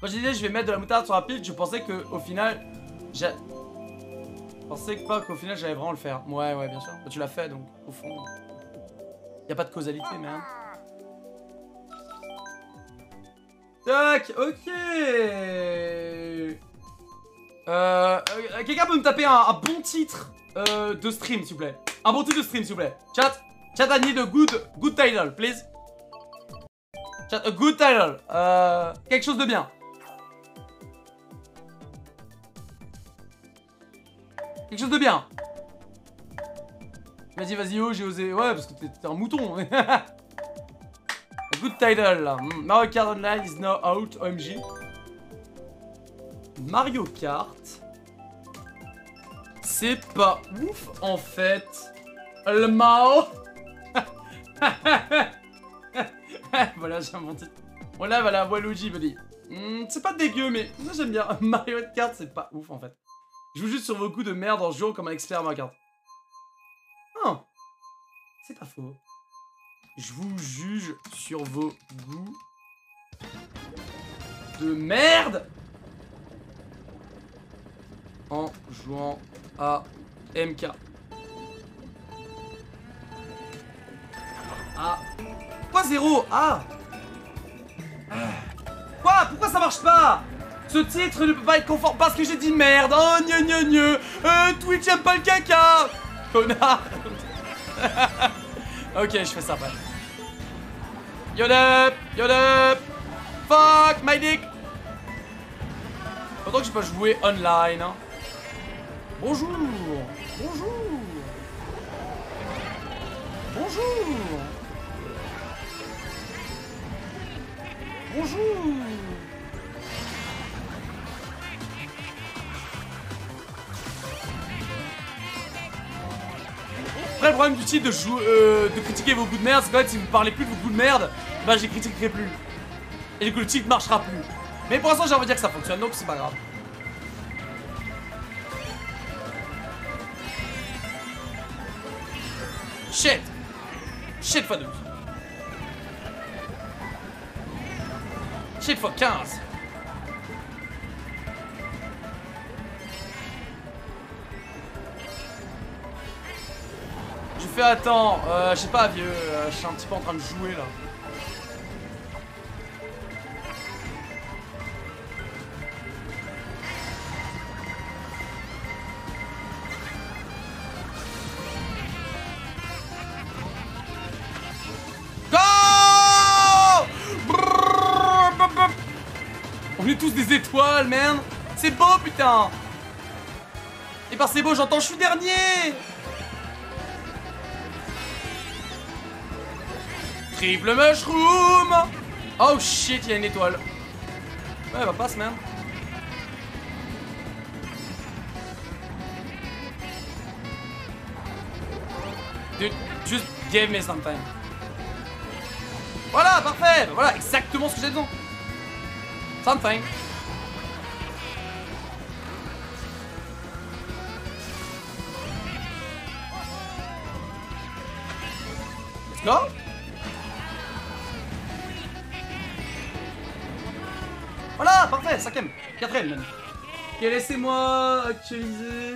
Quand je disais je vais mettre de la moutarde sur la pile, je pensais que au final, j'ai... Je pensais pas qu'au final j'allais vraiment le faire. Ouais, ouais, bien sûr. Bah, tu l'as fait, donc au fond, y a pas de causalité, man. Tac, ok. Euh, euh, Quelqu'un peut me taper un, bon titre euh, de stream, s'il vous plaît. Un bon titre de stream, s'il vous plaît. Chat, chat, I need a good, good title, please. Chat, a good title. Quelque chose de bien. Quelque chose de bien. Vas-y, vas-y, oh, j'ai osé. Ouais, parce que t'es un mouton. Title Mario Kart Online is now out, OMG. Mario Kart. C'est pas ouf en fait. Le Mao. voilà, j'ai inventé. Voilà, voilà, Waluigi dit. Hmm, c'est pas dégueu, mais moi j'aime bien. Mario Kart, c'est pas ouf en fait. Je joue juste sur vos coups de merde en jouant comme un expert à Mario Kart. Oh, c'est pas faux. Je vous juge sur vos goûts de merde en jouant à MK. Ah. Quoi zéro Ah. Quoi Pourquoi ça marche pas Ce titre ne peut pas être conforme parce que j'ai dit merde Oh gne gne gne euh, Twitch aime pas le caca Connard Ok, je fais ça après. Yodep Yodep Fuck my dick. Autant que je peux jouer online. Hein. Bonjour. Bonjour. Bonjour. Bonjour. Après, le problème du titre de, euh, de critiquer vos goûts de merde, c'est qu'en fait, si vous parlez plus de vos goûts de merde, bah, les critiquerai plus. Et du coup, le titre marchera plus. Mais pour l'instant, j'ai envie de dire que ça fonctionne, donc c'est pas grave. Shit Shit fois 12 Shit fois 15 Je fais attends, euh, je sais pas vieux, euh, je suis un petit peu en train de jouer là. C'est beau, putain Et par c'est beau, j'entends, je suis dernier Triple mushroom Oh shit, il y a une étoile. Ouais, va passe, man. Dude, just give me something. Voilà, parfait Bah Voilà, exactement ce que j'ai besoin. Something. Voilà, parfait, cinquième, quatrième même. Ok, laissez-moi actualiser.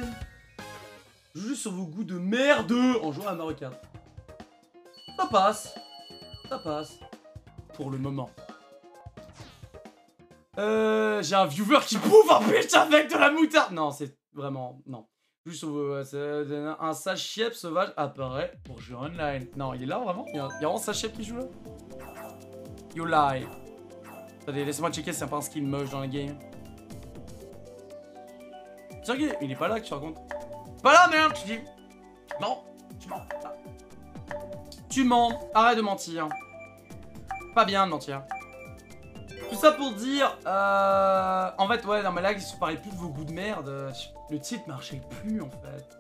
Je joue juste sur vos goûts de merde en jouant à Mario Kart. Ça passe. Ça passe. Pour le moment. Euh, j'ai un viewer qui bouffe un bitch avec de la moutarde. Non, c'est vraiment... Non. Juste sur vos- c'est- un sachet sauvage apparaît pour jouer online. Non, il est là vraiment? Il y a, il y a vraiment sachet qui joue là? You lie. Attendez, laissez-moi checker si c'est pas un skin moche dans la game. Vrai qu'il est pas là que tu racontes. Pas là, merde, tu dis. Non, tu mens. Ah. Tu mens, arrête de mentir. Pas bien de mentir. Tout ça pour dire, euh... en fait, ouais, non, mais là, je parlais plus de vos goûts de merde. Le titre marchait plus, en fait.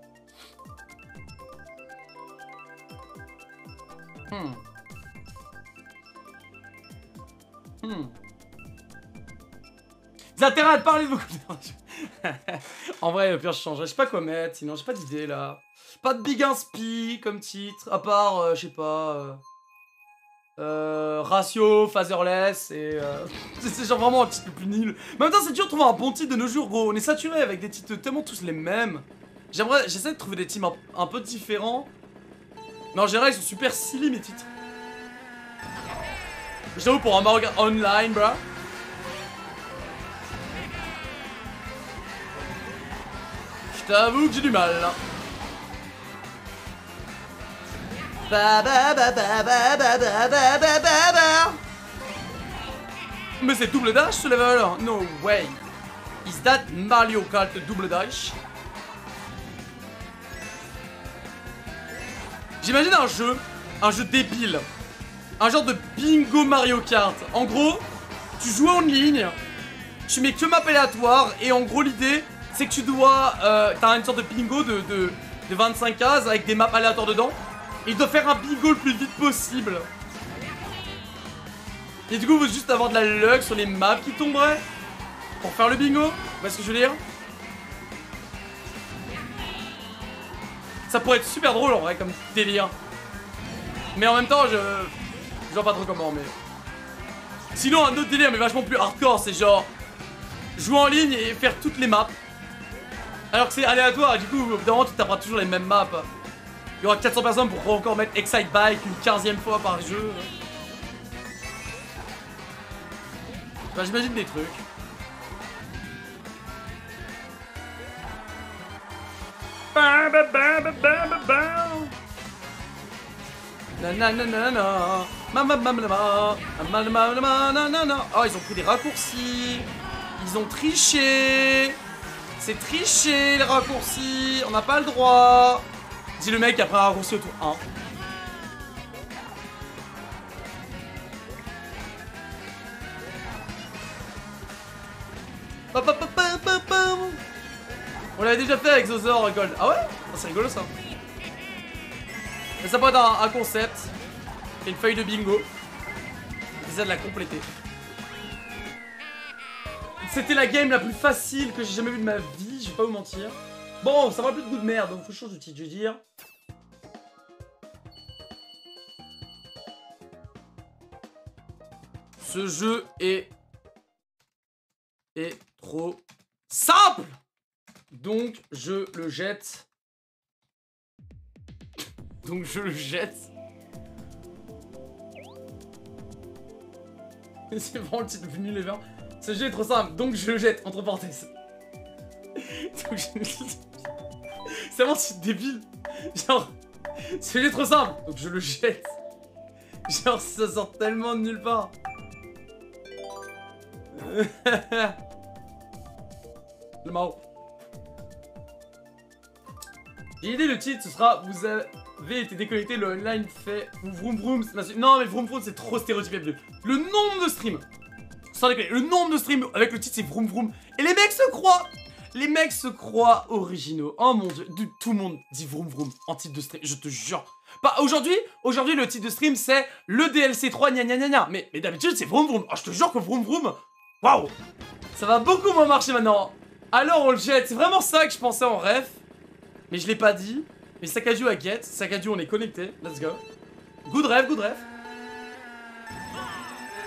Hmm. Hmm. Avez intérêt à parler de vos goûts de merde. en vrai, pire, je changerais. Je sais pas quoi mettre, sinon j'ai pas d'idée là. Pas de big inspi comme titre, à part, euh, je sais pas. Euh... Euh, ratio, phaserless, et euh, c'est genre vraiment un titre le plus nul. Mais c'est dur de trouver un bon titre de nos jours, gros. On est saturé avec des titres tellement tous les mêmes. J'aimerais, j'essaie de trouver des teams un, peu différents. Mais en général, ils sont super silly mes titres. J'avoue, pour un Mario Online, bro. Je t'avoue que j'ai du mal. Hein. Mais c'est double dash ce level No way. Is that Mario Kart double dash? J'imagine un jeu, un jeu débile, un genre de bingo Mario Kart. En gros, tu joues en ligne, tu mets que map aléatoire et en gros l'idée c'est que tu dois, euh, t'as une sorte de bingo de, de, de 25 cases avec des maps aléatoires dedans il doit faire un bingo le plus vite possible. Et du coup, il faut juste avoir de la luck sur les maps qui tomberaient. Pour faire le bingo. Vous voyez ce que je veux dire? Ça pourrait être super drôle en vrai comme délire. Mais en même temps, je... Je vois pas trop comment, mais... Sinon, un autre délire, mais vachement plus hardcore, c'est genre... Jouer en ligne et faire toutes les maps. Alors que c'est aléatoire, du coup, évidemment, tu taperas toujours les mêmes maps. Il y aura 400 personnes pour encore mettre Excite Bike une 15 fois par jeu. Bah, j'imagine des trucs. Oh, ils ont pris des raccourcis. Ils ont triché. C'est triché les raccourcis. On n'a pas le droit. Dis le mec après un raccourci au tour 1. On l'avait déjà fait avec Zozor Gold. Ah ouais? Ah, C'est rigolo ça. Mais ça peut être un, concept. une feuille de bingo. J'essaie de la compléter. C'était la game la plus facile que j'ai jamais vue de ma vie, je vais pas vous mentir. Bon, ça va plus de goût de merde, donc faut changer de titre, je veux dire. Ce jeu est... est trop simple Donc, je le jette. Donc, je le jette. C'est vraiment le titre le plus nul. Ce jeu est trop simple, donc je le jette, entre parenthèses. donc je... C'est vraiment c'est débile. Genre, c'est trop simple. Donc je le jette. Genre, ça sort tellement de nulle part. le mao. J'ai idée, le titre, ce sera Vous avez été déconnecté, le online fait vroom vroom. Non, mais vroom vroom, c'est trop stéréotypé. Le nombre de streams, sans déconner, le nombre de streams avec le titre, c'est vroom vroom. Et les mecs se croient les mecs se croient originaux. Oh mon dieu, tout le monde dit vroom vroom en titre de stream, je te jure. Bah aujourd'hui, aujourd'hui le titre de stream c'est le DLC 3 gna gna gna gna. Mais, mais d'habitude c'est vroom vroom. Oh, je te jure que vroom vroom, waouh Ça va beaucoup moins marcher maintenant. Alors on le jette, c'est vraiment ça que je pensais en ref. Mais je l'ai pas dit. Mais Sakaju à get, Sakaju on est connecté, let's go. Good rêve, good rêve.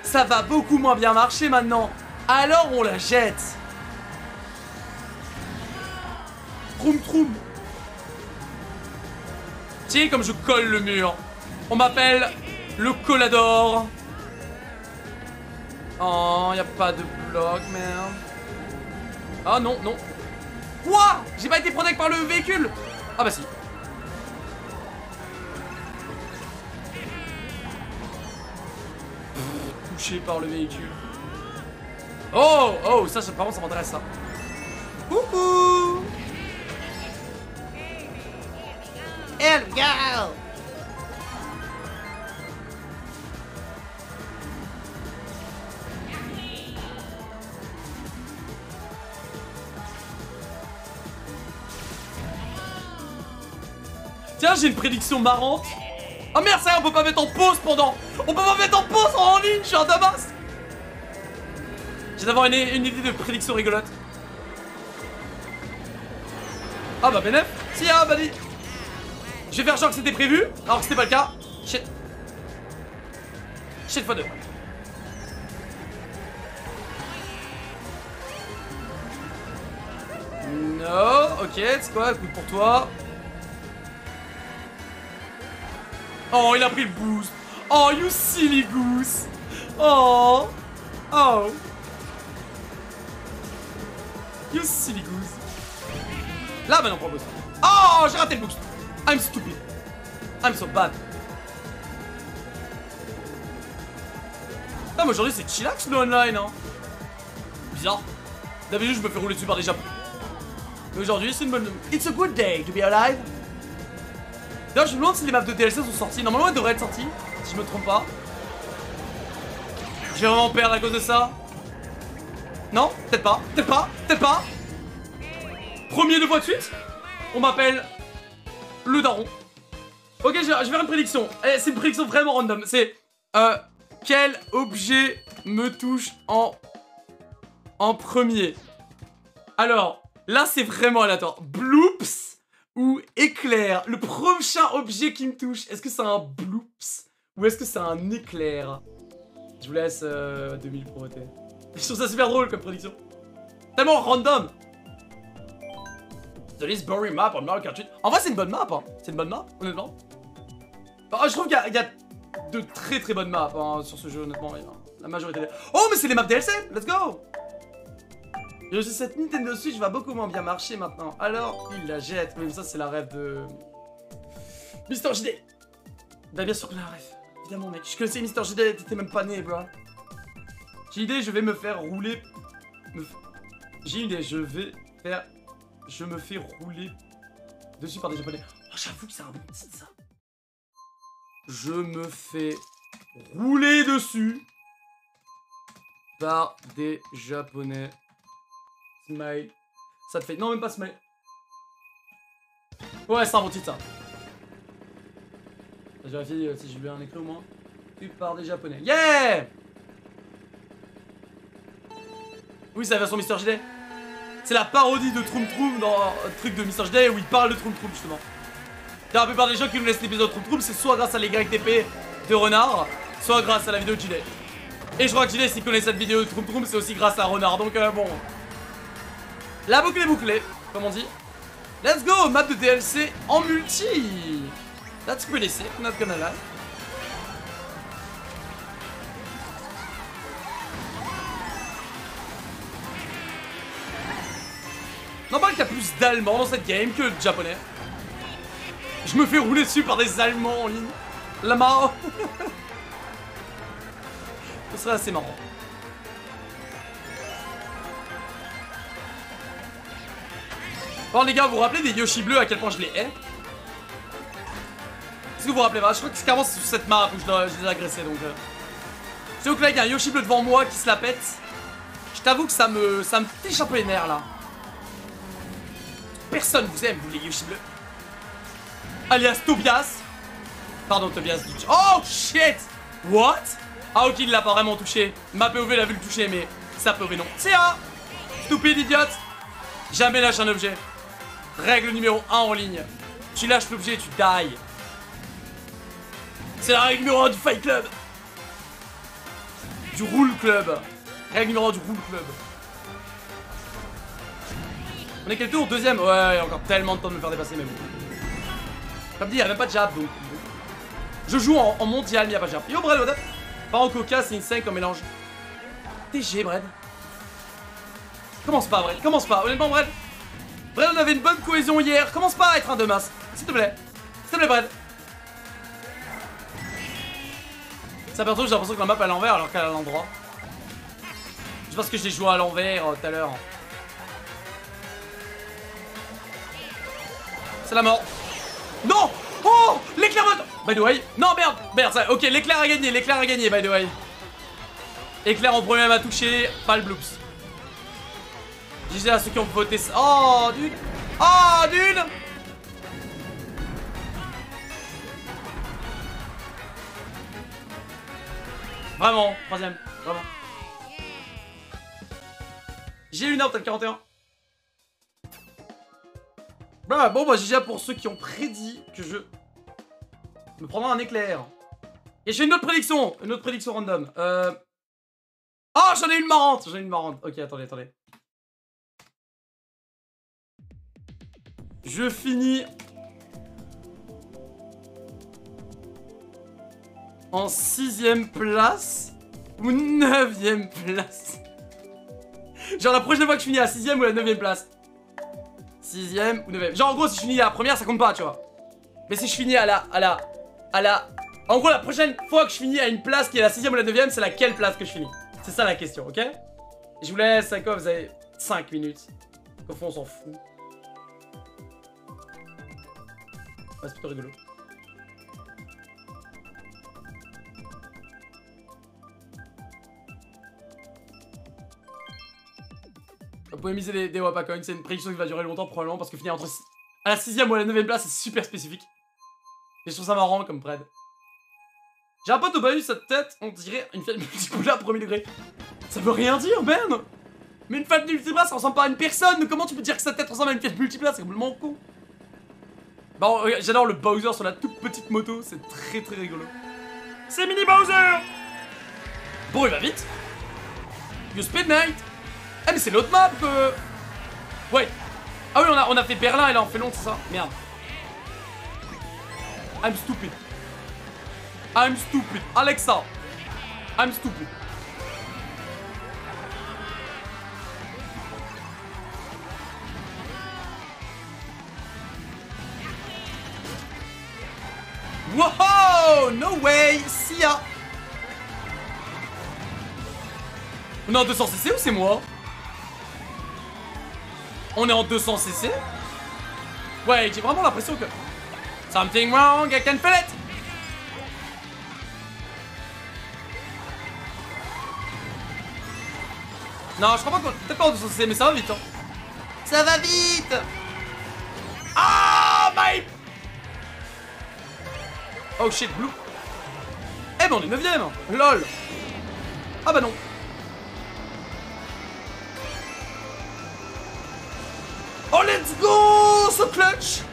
Ça va beaucoup moins bien marcher maintenant. Alors on la jette. Troum troum. Tiens, comme je colle le mur. On m'appelle le collador. Oh, y a pas de bloc, merde. Ah non, non. Quoi? J'ai pas été protect par le véhicule Ah bah si. touché par le véhicule. Oh, oh, ça, par contre, ça m'intéresse, ça. Coucou Tiens, j'ai une prédiction marrante. Ah merde, ça y est, on peut pas mettre en pause pendant. On peut pas mettre en pause en ligne, je suis un damas. J'ai d'avoir une, une idée de prédiction rigolote. Ah bah bénéf. Si, ah bah dit. Je vais faire genre que c'était prévu, alors que c'était pas le cas. Shit. Shit x2. Non, ok, c'est quoi, coup pour toi. Oh, il a pris le boost. Oh, you silly goose. Oh. Oh. You silly goose. Là, maintenant, boost. Oh, j'ai raté le boost. I'm stupid. I'm so bad. Ah, mais aujourd'hui, c'est chillax le online, hein. Bizarre. D'habitude, je me fais rouler dessus par des japonais. Mais aujourd'hui, c'est une bonne... It's a good day to be alive. D'ailleurs, je me demande si les maps de DLC sont sorties. Normalement, elles devraient être sorties, si je me trompe pas. Je vais vraiment perdre à cause de ça. Non Peut-être pas. Peut-être pas. Peut-être pas. Premier deux fois de suite. On m'appelle le daron. Ok, je vais faire une prédiction. Eh, c'est une prédiction vraiment random. C'est euh, quel objet me touche en en premier? Alors, là, c'est vraiment aléatoire. Bloops ou éclair? Le prochain objet qui me touche, est-ce que c'est un bloops ou est-ce que c'est un éclair? Je vous laisse euh, 2000 pour voter. Je trouve ça super drôle comme prédiction. Tellement random. The least boring map on Mario Kart 8. En vrai, c'est une bonne map. Hein. C'est une bonne map, honnêtement. Bah, je trouve qu'il y, a de très très bonnes maps hein, sur ce jeu, honnêtement. La majorité des... Oh, mais c'est les maps DLC Let's go et aussi, cette Nintendo Switch va beaucoup moins bien marcher maintenant. Alors, il la jette. Mais ça, c'est la rêve de... Mister JD Bah, bien sûr que la rêve. Évidemment, mec. Je connaissais Mister JD, t'étais même pas né, bro. J'ai je vais me faire rouler... Me... J'ai je vais faire... Je me fais rouler dessus par des japonais. Oh, j'avoue que c'est un bon titre, ça. Je me fais rouler dessus par des japonais. Smile. Ça te fait... Non, même pas smile. Ouais, c'est un bon titre, ça. Je vérifie euh, si j'ai bien un écrit au moins. Tu par des japonais. Yeah Oui, c'est la version Mister JD. C'est la parodie de Troom Troom dans un truc de Mister JD où il parle de Troom Troom, justement. La plupart des gens qui nous laissent l'épisode Troom Troom, c'est soit grâce à les TP de Renard, soit grâce à la vidéo de JD. Et je crois que JD, s'il connaît cette vidéo de Troom Troom, c'est aussi grâce à Renard. Donc, euh, bon. La boucle est bouclée, comme on dit. Let's go, map de DLC en multi. That's pretty sick, not gonna lie. Normal qu'il y a plus d'allemands dans cette game que de japonais. Je me fais rouler dessus par des allemands en ligne. La mort. Ce serait assez marrant. Bon les gars, vous vous rappelez des Yoshi bleus à quel point je les hais? Est-ce que vous vous rappelez pas? Je crois que c'est carrément sur cette map où je, les ai agressés donc... Euh... C'est donc là, il y a un Yoshi bleu devant moi qui se la pète. Je t'avoue que ça me, ça me fiche un peu les nerfs là. Personne vous aime, vous les Yoshi bleus. Alias Tobias. Pardon Tobias. Oh shit What? Ah ok, il l'a pas vraiment touché. Ma POV l'a vu le toucher, mais sa POV non. C'est un Stupide idiote Jamais lâche un objet. Règle numéro 1 en ligne. Tu lâches l'objet, tu die. C'est la règle numéro 1 du Fight Club. Du Rule Club. Règle numéro 1 du Rule Club. On est quel tour Deuxième Ouais, encore tellement de temps de me faire dépasser, mais bon. Comme dit, il a même pas de jab, donc... Je joue en, mondial, mais il a pas de jab. Yo, Brad, what Pas en coca, c'est insane comme mélange. TG, Brad. Commence pas, Brad. Commence pas. Honnêtement, Brad. Brad, on avait une bonne cohésion hier. Commence pas à être un de masse. S'il te plaît. S'il te plaît, Brad. Ça perso, j'ai l'impression que la map est à l'envers alors qu'elle est à l'endroit. C'est parce que j'ai joué à l'envers euh, tout à l'heure. C'est la mort. Non Oh L'éclair By the way. Non, merde Merde, ça... ok, l'éclair a gagné, l'éclair a gagné, by the way. Éclair en premier m'a touché, pas le bloops. GG à ceux qui ont voté ça. Oh, d'une Oh, d'une Vraiment, troisième, vraiment. J'ai une out à 41. Bah, bon, bah, GG pour ceux qui ont prédit que je me prendrai un éclair. Et j'ai une autre prédiction, une autre prédiction random. Euh... Oh, j'en ai une marrante, j'en ai une marrante. Ok, attendez, attendez. Je finis en sixième place ou neuvième place. Genre la prochaine fois que je finis à sixième ou la neuvième place. Sixième ou neuvième. Genre en gros si je finis à la première ça compte pas tu vois. Mais si je finis à la... à la... à la... En gros la prochaine fois que je finis à une place qui est la sixième ou la neuvième c'est laquelle place que je finis? C'est ça la question ok? Je vous laisse, quoi vous avez 5 minutes. Au fond on s'en fout. c'est plutôt rigolo. Vous pouvez miser des, des c'est une prédiction qui va durer longtemps probablement parce que finir entre à la 6ème ou à la 9ème place c'est super spécifique. Et je trouve ça marrant comme Pred. J'ai un pote au bonus cette tête, on dirait une Fiat Multipla à premier degré. Ça veut rien dire, Ben Mais une Fiat Multipla ça ressemble pas à une personne, comment tu peux dire que sa tête ressemble à une Fiat Multipla C'est complètement con. Bon, j'adore le Bowser sur la toute petite moto, c'est très très rigolo. C'est Mini Bowser Bon, il va vite. You Speed Night Ah, mais c'est l'autre map que... Ouais. Ah oui, on a, on a fait Berlin et là on fait Londres, c'est ça Merde. I'm stupid. I'm stupid. Alexa. I'm stupid. Wow No way ya On est en 200 cc ou c'est moi? On est en 200 cc Ouais, j'ai vraiment l'impression que... Something wrong, I can feel it Non, je crois pas qu'on... Peut-être pas en 200 cc, mais ça va vite, hein. Ça va vite. Ah, my Oh shit, blue. Eh ben on est 9ème LOL. Ah bah non Oh let's go So clutch.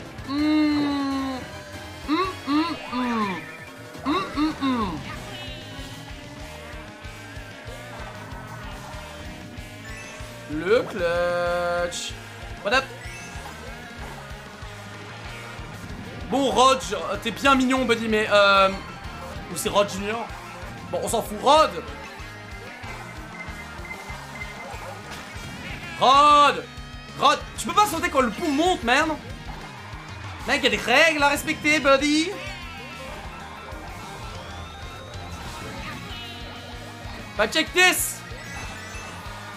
Le clutch. What up Bon, Rod, t'es bien mignon, buddy, mais euh... Ou c'est Rod Junior? Bon, on s'en fout. Rod! Rod Rod Tu peux pas sauter quand le pont monte, merde Mec, y a des règles à respecter, buddy Bah, check this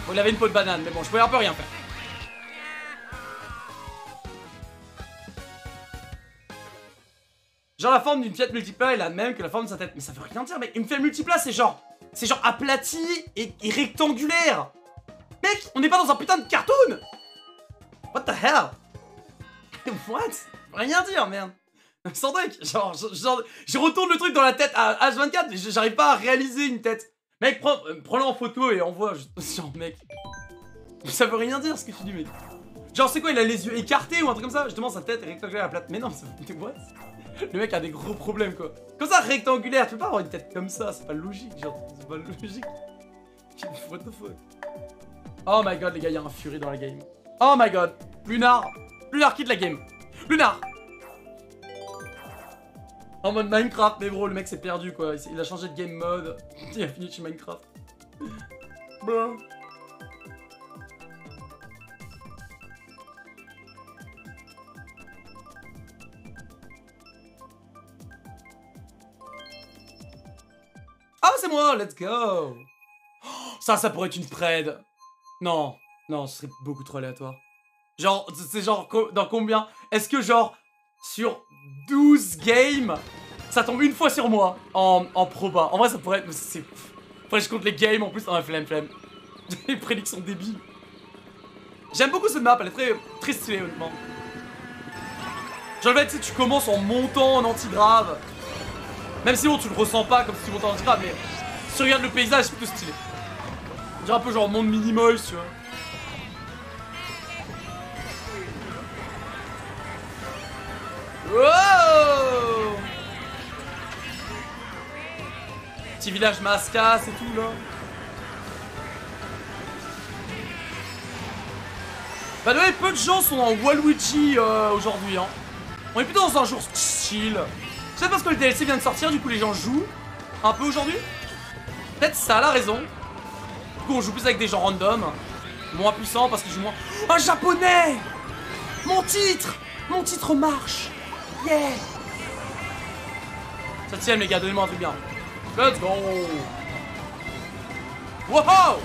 Bon, il avait une peau de banane, mais bon, je pouvais un peu rien faire. Genre la forme d'une Fiat Multipla est la même que la forme de sa tête. Mais ça veut rien dire, mec. Une Fiat Multipla, c'est genre... C'est genre aplati et, rectangulaire. Mec, on n'est pas dans un putain de cartoon What the hell? What? Rien dire, merde. Sans deck, genre, genre, je retourne le truc dans la tête à H24, j'arrive pas à réaliser une tête. Mec, prends, euh, le en photo et envoie. Genre, mec. Ça veut rien dire ce que tu dis, mec. Genre, c'est quoi, il a les yeux écartés ou un truc comme ça? Justement, sa tête est rectangulaire à plate. Mais non, ça what? Le mec a des gros problèmes quoi. Comme ça, rectangulaire, tu peux pas avoir une tête comme ça, c'est pas logique, genre, c'est pas logique. What the fuck? Oh my god, les gars, il y a un Fury dans la game. Oh my god, Lunar Lunar quitte la game. Lunar En mode Minecraft, mais bro, le mec s'est perdu quoi. Il a changé de game mode. Il a fini chez Minecraft. Bro. Ah, c'est moi, let's go Ça, ça pourrait être une pred. Non, non, ce serait beaucoup trop aléatoire. Genre, c'est genre, dans combien? Est-ce que genre, sur 12 games, ça tombe une fois sur moi en, en proba? En vrai, ça pourrait être... C'est... Que je compte les games en plus. Ah, flemme, flemme. Les prédictions débiles. J'aime beaucoup cette map, elle est très, stylée, honnêtement. Genre, le fait, tu tu commences en montant en anti-grave. Même si bon, tu le ressens pas comme si tu montais en anti-grave, mais si tu regardes le paysage, c'est plutôt stylé. Dirait un peu genre monde minimal, tu vois. Wow Petit village masca, c'est tout là. Bah ouais, peu de gens sont en Waluigi euh, aujourd'hui. Hein. On est plutôt dans un jour chill. C'est parce que le DLC vient de sortir, du coup les gens jouent un peu aujourd'hui? Peut-être ça la raison. Du coup on joue plus avec des gens random. Moins puissants parce qu'ils jouent moins. Un japonais Mon titre Mon titre marche Yeah tient les gars, donnez-moi un truc bien. Let's go Wow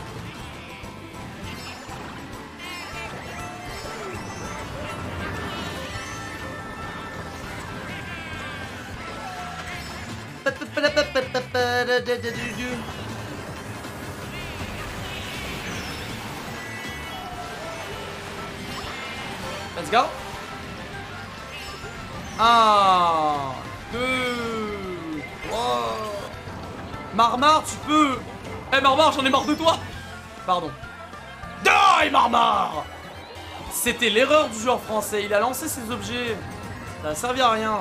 Let's go. Un, deux, trois. Marmar, tu peux. Eh Marmar, j'en ai marre de toi. Pardon. Die Marmar C'était l'erreur du joueur français. Il a lancé ses objets. Ça a servi à rien.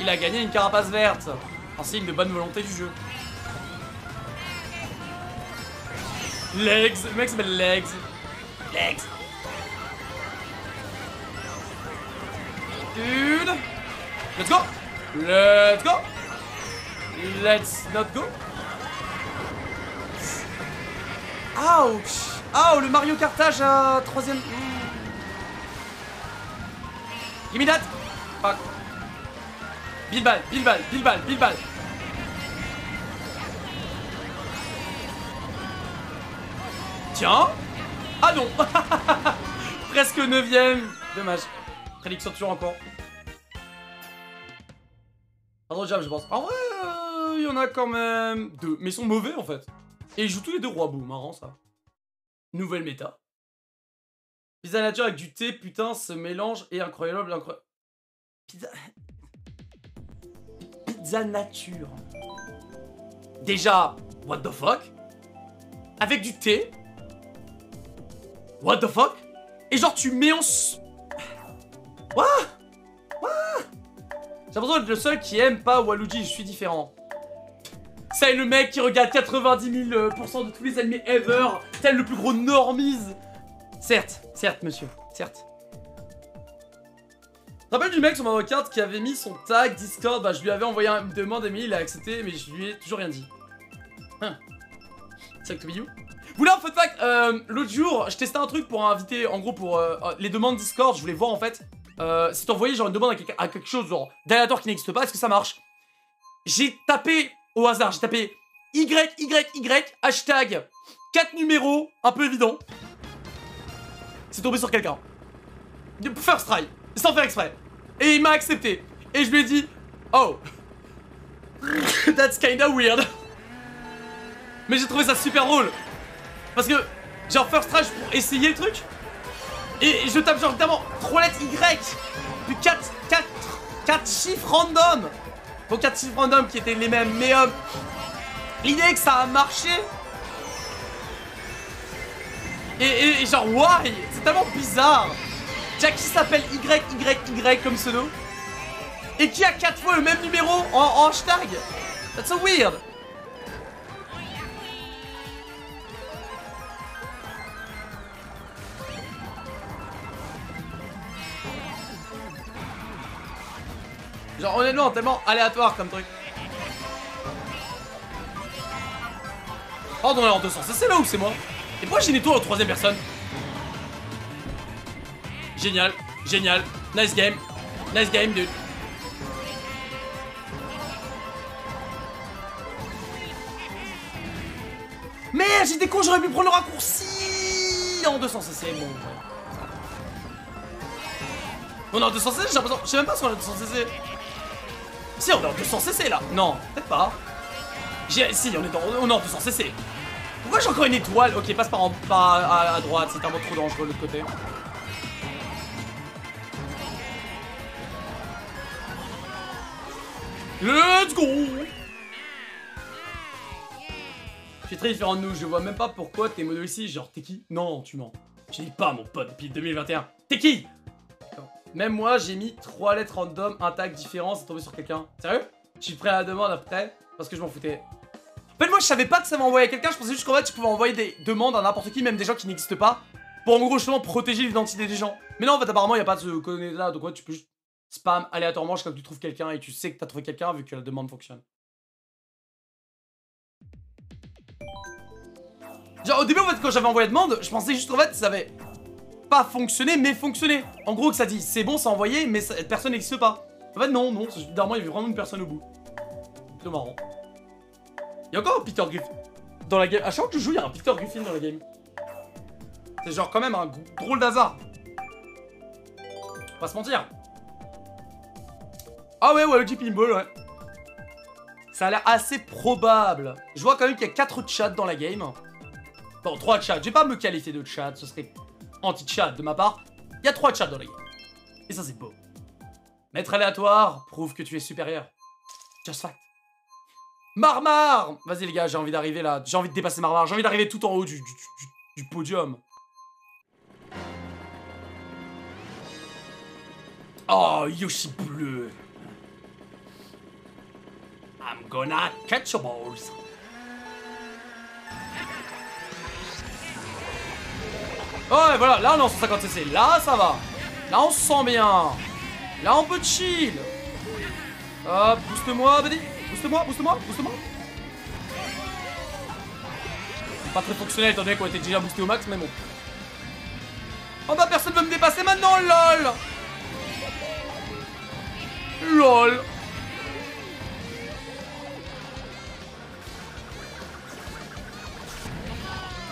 Il a gagné une carapace verte. En signe de bonne volonté du jeu. Legs. Le mec s'appelle Legs. Legs. Dude. Let's go. Let's go. Let's not go. Ouch. Oh, le Mario Kartage à troisième. Give me that. Fuck. Bilbal, Bilbal, Bilbal, Bilbal. Tiens. Ah non. Presque neuvième. Dommage. Prédiction toujours encore. Je. En vrai, euh, il y en a quand même deux. Mais ils sont mauvais en fait. Et ils jouent tous les deux rois beaux. Marrant ça. Nouvelle méta. Pizza nature avec du thé, putain, ce mélange est incroyable. incroyable. Pizza. Pizza nature. Déjà, what the fuck? Avec du thé. What the fuck? Et genre, tu mets en. What? What? J'ai l'impression d'être le seul qui aime pas Waluigi, je suis différent. C'est le mec qui regarde 90 000% euh, pourcent de tous les animés ever, tel le plus gros normise. Certes, certes, monsieur, certes. Je rappelle du mec sur ma carte qui avait mis son tag Discord, bah je lui avais envoyé une demande, mais il a accepté, mais je lui ai toujours rien dit. Hein. C'est you. Vous là, en fun fact, euh, l'autre jour, je testais un truc pour inviter, en gros, pour euh, les demandes Discord, je voulais voir en fait, euh, si t'envoyais genre une demande à, quelque- chose genre d'aléatoire qui n'existe pas, est-ce que ça marche? J'ai tapé au hasard, j'ai tapé YYY hashtag 4 numéros, un peu évident. C'est tombé sur quelqu'un. First try, sans faire exprès. Et il m'a accepté. Et je lui ai dit, oh, that's kinda weird. Mais j'ai trouvé ça super drôle. Parce que, genre, first try pour essayer le truc. Et je tape genre évidemment 3 lettres Y. Puis 4, 4, 4 chiffres random. Bon, 4 chiffres random qui étaient les mêmes. Mais euh, l'idée que ça a marché. Et, genre, why? C'est tellement bizarre. Jackie s'appelle YYY comme pseudo. Et qui a 4 fois le même numéro en, en hashtag? That's so weird. Genre honnêtement tellement aléatoire comme truc. Pardon, on est en 200, ça c'est là où c'est moi Et pourquoi j'ai nettoie en troisième personne? Génial, génial, nice game, nice game dude. Merde j'étais con, j'aurais pu prendre le raccourci en 200cc, bon, ouais. On est en 200cc, j'ai l'impression... Je sais même pas si on est en 200cc. Si, on est en 200cc, là Non, peut-être pas. Si, on est, dans... on est en 200cc. Pourquoi j'ai encore une étoile Ok, passe par, en... à, à droite, c'est un peu trop dangereux de l'autre côté. Let's go Tu es très différent de nous, je vois même pas pourquoi t'es mono ici, genre t'es qui? Non, tu mens. Je dis pas mon pote depuis 2021. T'es qui? Même moi j'ai mis trois lettres random, un tag différent, c'est tombé sur quelqu'un. Sérieux? Je suis prêt à la demande après, parce que je m'en foutais. En fait moi je savais pas que ça m'envoyait à quelqu'un, je pensais juste qu'en fait tu pouvais envoyer des demandes à n'importe qui, même des gens qui n'existent pas, pour en gros justement protéger l'identité des gens. Mais non en fait apparemment il a pas de ce là, donc ouais tu peux juste spam aléatoirement jusqu'à que tu trouves quelqu'un et tu sais que t'as trouvé quelqu'un vu que la demande fonctionne. Genre au début en fait quand j'avais envoyé la demande, je pensais juste qu'en fait ça avait pas fonctionné mais fonctionné. En gros que ça dit c'est bon c'est envoyé mais ça- personne n'existe pas. En fait non non, c'est- normalement il y avait vraiment une personne au bout. Plutôt marrant. Il y a encore un Peter Griffin dans la game. À chaque fois que je joue il y a un Peter Griffin dans la game. C'est genre quand même un drôle d'hasard. Pas se mentir. Ah ouais ouais le Jeep Ball ouais. Ça a l'air assez probable. Je vois quand même qu'il y a 4 chats dans la game. Bon, 3 chats. Je vais pas me qualifier de chat, ce serait anti-chat de ma part. Il y a 3 chats dans la game. Et ça, c'est beau. Maître aléatoire prouve que tu es supérieur. Just fact. Marmar Vas-y les gars, j'ai envie d'arriver là. J'ai envie de dépasser Marmar. J'ai envie d'arriver tout en haut du podium. Oh, Yoshi bleu. I'm gonna catch your balls. Ouais, voilà, là on est en 150cc. Là, ça va. Là, on se sent bien. Là, on peut chill. Hop, booste-moi, buddy. Booste-moi, booste-moi, booste-moi. Pas très fonctionnel étant donné qu'on était déjà boosté au max, mais bon. Oh bah, personne veut me dépasser maintenant, lol. LOL.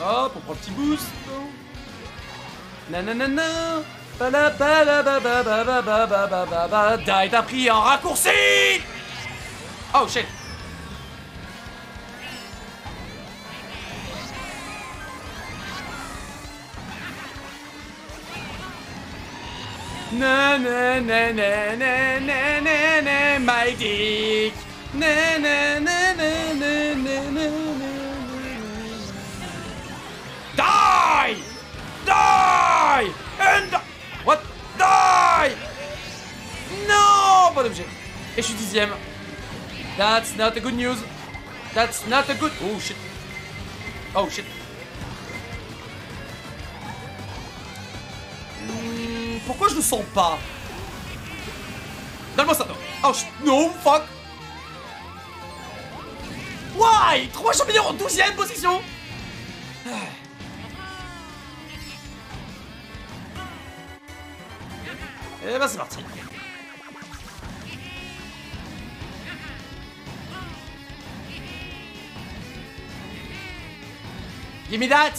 Hop, on prend un petit boost. Die, t'as pris un raccourci. Oh shit. Na my dick. Na na Die! Die! And... What? Die! Non! Pas d'objet. Et je suis dixième. That's not a good news. That's not a good... Oh shit. Oh shit. Hmm, pourquoi je le sens pas? Donne-moi ça. Oh shit. No, fuck. Why? Trois champignons en douzième position Et bah c'est parti. Give me that.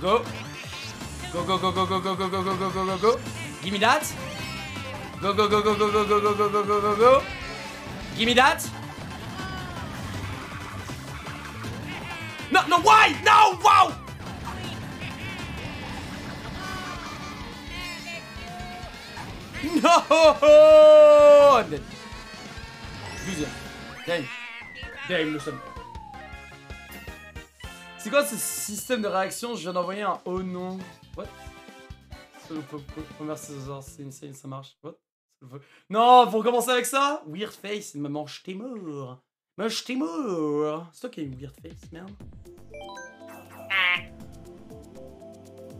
Go. Go go go go go go go go go go go go go. Give me that. Go go go go go go go go go go go go go. Give me that. No no why? No wow. No! I'm dead. Deuxième. Damn. Damn, le seum. C'est quoi ce système de réaction? Je viens d'envoyer un oh non. What? Première saison, c'est insane, ça marche. What? Non, faut recommencer avec ça? Weird face, me mange tes morts. Mange tes morts. C'est toi qui as une weird face, merde.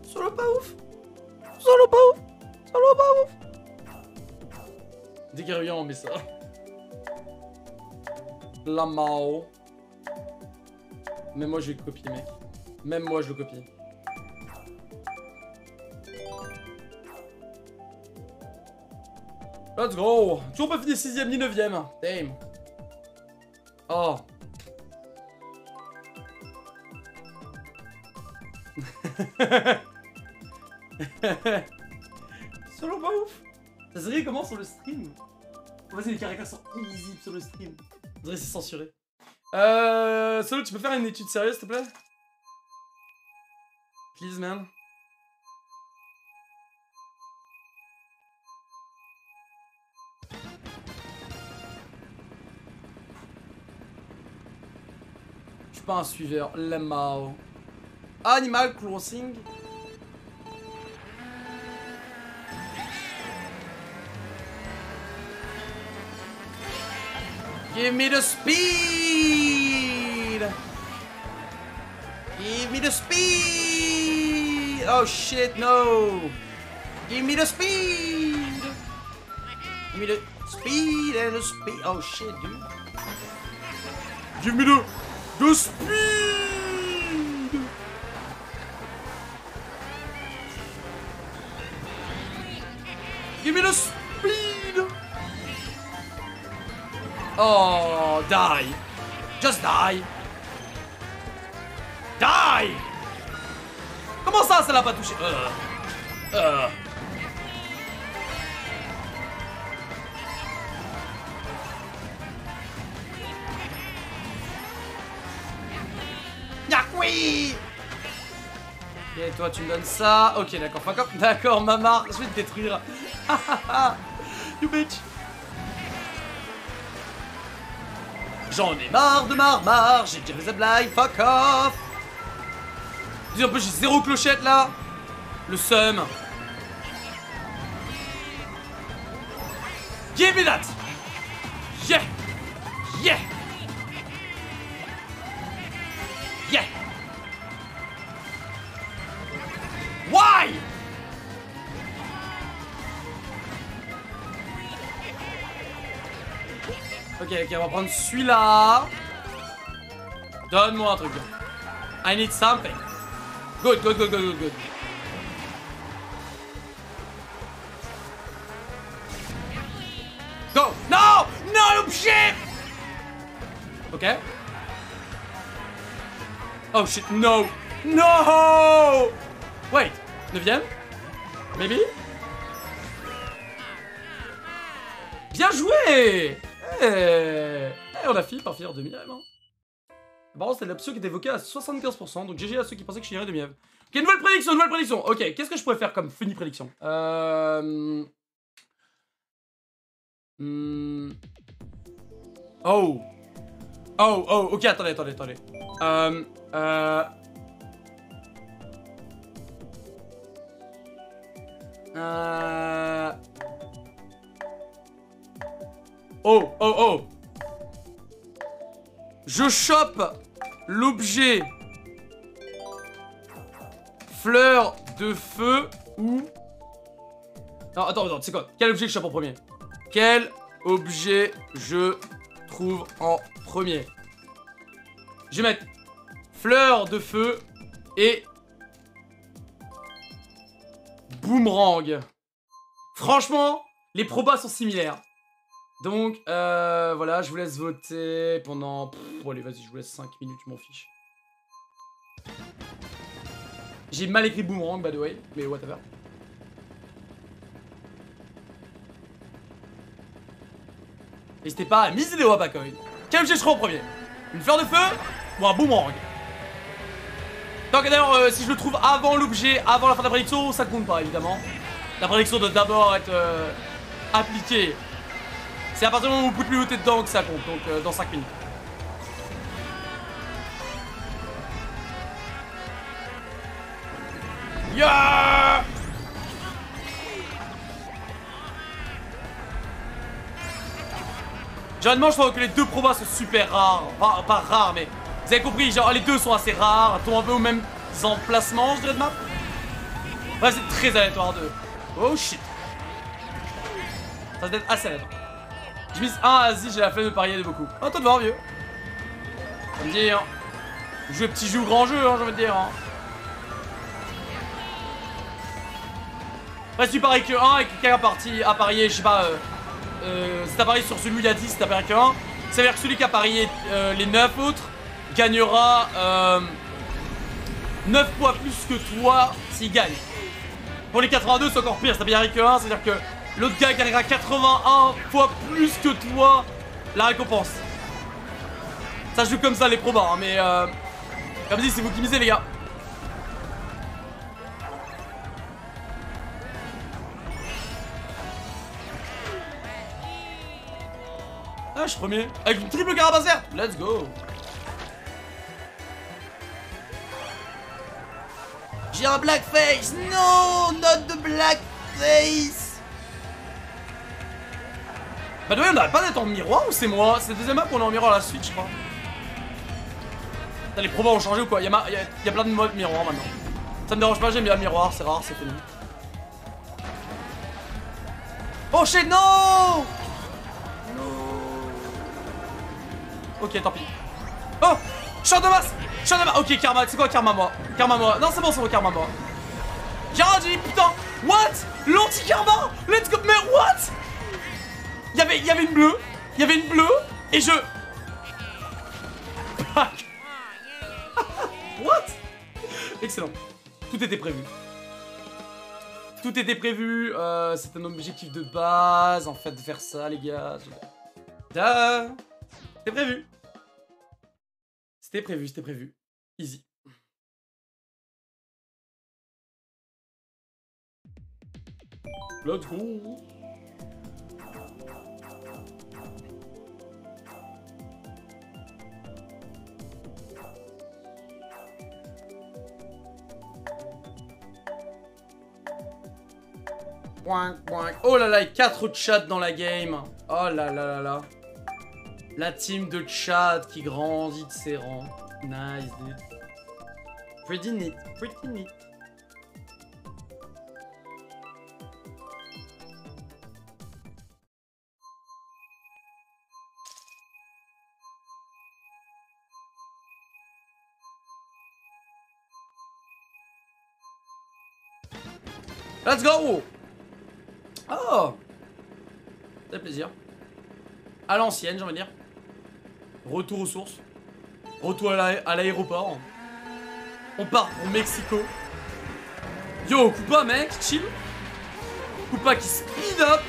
Solo pas ouf Solo pas ouf Solo pas ouf Qu'il revient, on met ça. La Mao. Même moi, je le copier, mec. Même moi, je le copie. Let's go Toujours pas fini 6ème ni 9ème. Damn. Oh, Oh. Solo pas ouf Ça serait comment sur le stream Vas-y, les caractères sont illisibles sur le stream. On dirait que c'est censuré. Euh... Solo, tu peux faire une étude sérieuse, s'il te plaît? Please, man. Je suis pas un suiveur. Lemao. Animal Crossing? Give me the speed! Give me the speed! Oh shit, no! Give me the speed! Give me the speed and the speed. Oh shit, dude. Give me the, the speed! Give me the speed! Oh, die! Just die! Die! Comment ça, ça l'a pas touché euh. Euh. Et toi, tu me donnes ça. Ok, d'accord. D'accord, maman. Je vais te détruire. you bitch. J'en ai marre de marre, j'ai déjà les blagues, fuck off. Dis un peu, j'ai zéro clochette là. Le seum. Give me that. Yeah. Yeah. Yeah. Why? Ok, ok, on va prendre celui-là. Donne-moi un truc. I need something. Good, good, good, good, good, good. Go! No! No, shit! Ok. Oh shit, no! No! Wait, neuvième? Maybe? Bien joué! Eh, eh, on a fini par finir demi-rêve. Hein. Contre, c'était l'option qui était évoquée à 75%, donc GG à ceux qui pensaient que je finirais demi-rêve. Ok, nouvelle prédiction, nouvelle prédiction. Ok, qu'est-ce que je pourrais faire comme funny prédiction? Euh... Hmm. Oh. Oh, oh, ok, attendez, attendez, attendez. Euh... Euh... Euh... Oh, oh, oh Je chope l'objet fleur de feu ou... Non, attends, attends, c'est quoi? Quel objet je chope en premier? Quel objet je trouve en premier? Je vais mettre fleur de feu et boomerang. Franchement, les probas sont similaires. Donc, euh, voilà, je vous laisse voter pendant... Bon, allez, vas-y, je vous laisse 5 minutes, je m'en fiche. J'ai mal écrit boomerang, by the way, mais whatever. N'hésitez pas à miser des Wapacoin. Quel objet je en premier? Une fleur de feu ou un boomerang? Donc d'ailleurs, euh, si je le trouve avant l'objet, avant la fin de la prédiction, ça compte pas, évidemment. La prédiction doit d'abord être euh, appliquée c'est à partir du moment où vous pouvez plus dedans que ça compte, donc euh, dans 5 minutes. Yeah Généralement, je trouve que les deux probas sont super rares. Enfin, pas rares, mais vous avez compris, genre les deux sont assez rares, tombent un peu au même emplacement, je dirais de map. Bref, c'est très aléatoire de. Oh shit. Ça doit être assez aléatoire. Je mise 1 à j'ai la flemme de parier de beaucoup. Oh, toi de voir, vieux. Ça me dire. Jouer petit jeu ou grand jeu, hein, j'ai envie de dire. Hein. Après, si tu que 1 et que quelqu'un parti à parier, je sais pas. Euh, euh, si t'as parié sur celui a 10, si t'as parié que 1, C'est-à-dire que celui qui a parié euh, les 9 autres gagnera euh, 9 fois plus que toi s'il gagne. Pour les 82, c'est encore pire, ça bien que 1, c'est-à-dire que l'autre gars gagnera 81 fois plus que toi la récompense. Ça joue comme ça les probas, hein, mais euh, comme dit, c'est vous qui misez les gars. Ah, je suis premier. Avec une triple carapace Let's go. J'ai un blackface Non Not de blackface Bah ouais, on n'arrête pas d'être en miroir ou c'est moi? C'est deuxième map qu'on est en miroir à la suite, je crois. les probas ont changé ou quoi? Y'a y a, plein de modes miroir maintenant. Ça me dérange pas, j'aime bien miroir, c'est rare, c'est fini. Oh shit, non Ok, tant pis. Oh Champ de masse Champ de masse Ok, karma, c'est quoi karma moi? Karma moi. Non, c'est bon, c'est bon, karma moi. Dit, putain What? L'anti-karma? Let's go Mais what? Y avait, y avait une bleue. Il une bleue. Et je... what? Excellent. Tout était prévu. Tout était prévu. Euh, c'est un objectif de base, en fait, de faire ça, les gars. C'était prévu. C'était prévu, c'était prévu. Easy. Let's go Oh là là, 4 chats dans la game. Oh là là là là. La team de Chad qui grandit de ses rangs. Nice, dude. Pretty neat, pretty neat. Let's go Oh Ça fait plaisir. À l'ancienne, j'ai envie de dire. Retour aux sources. Retour à l'aéroport. On part pour Mexico. Yo, Koopa, mec, chill. Koopa qui speed up.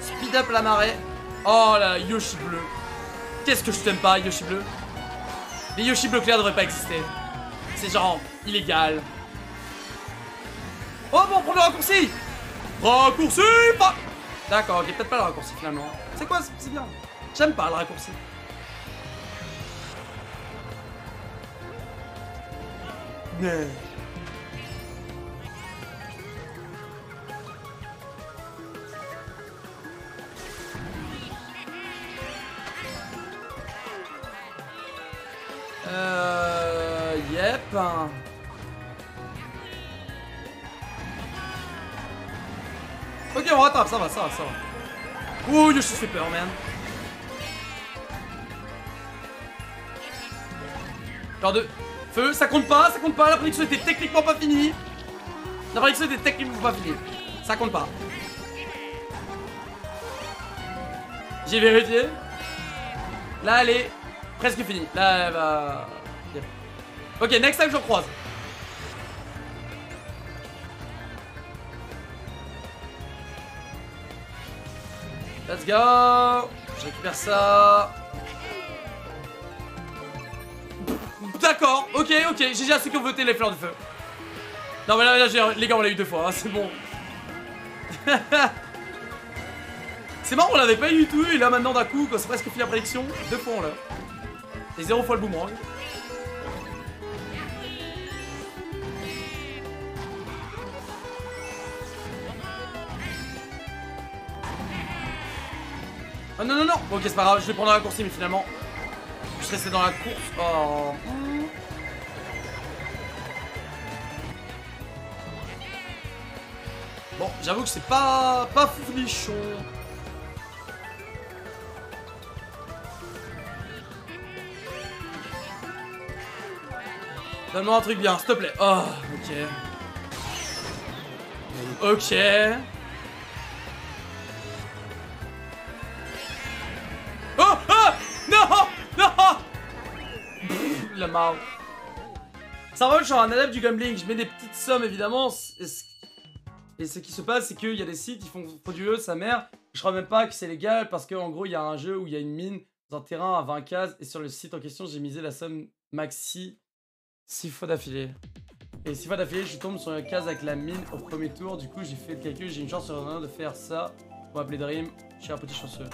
Speed up la marée. Oh là, Yoshi bleu. Qu'est-ce que je t'aime pas, Yoshi bleu? Les Yoshi bleu clair devraient pas exister. C'est genre illégal. Oh bon, premier raccourci Raccourci pas D'accord, ok, peut-être pas le raccourci finalement. C'est quoi C'est bien? J'aime pas le raccourci. Euh... Yep. Ok, on rattrape, ça va, ça va, ça va. Ouh, je suis peur, man. Genre de feu, ça compte pas, ça compte pas, la prédiction était techniquement pas finie. La prédiction était techniquement pas finie. Ça compte pas. J'ai vérifié. Là, elle est presque finie. Là, elle va... Ok, next time je croise. Let's go Je récupère ça. D'accord, ok, ok, j'ai déjà ceux qui ont voté les fleurs de feu. Non mais là, les gars on l'a eu deux fois, hein, c'est bon. c'est marrant, on l'avait pas eu du tout, et là maintenant d'un coup, quand c'est presque fini la prédiction, deux fois on l'a. Et zéro fois le boomerang. Ah non non non Ok c'est pas grave, je vais prendre la raccourci mais finalement Je suis resté dans la course Oh Bon j'avoue que c'est pas pas fournichon Donne-moi un truc bien, s'il te plaît. Oh, ok. Ok. Oh, oh Ah Non Non Pff, Le marre. Ça va, je suis un adepte du gambling. Je mets des petites sommes, évidemment. Et ce qui se passe, c'est qu'il y a des sites qui font produire sa mère. Je crois même pas que c'est légal parce qu'en gros, il y a un jeu où il y a une mine dans un terrain à 20 cases. Et sur le site en question, j'ai misé la somme maxi 6 fois d'affilée. Et 6 fois d'affilée, je tombe sur une case avec la mine au premier tour. Du coup, j'ai fait le calcul. J'ai une chance sur un de faire ça. pour appeler Dream. Je suis un petit chanceux.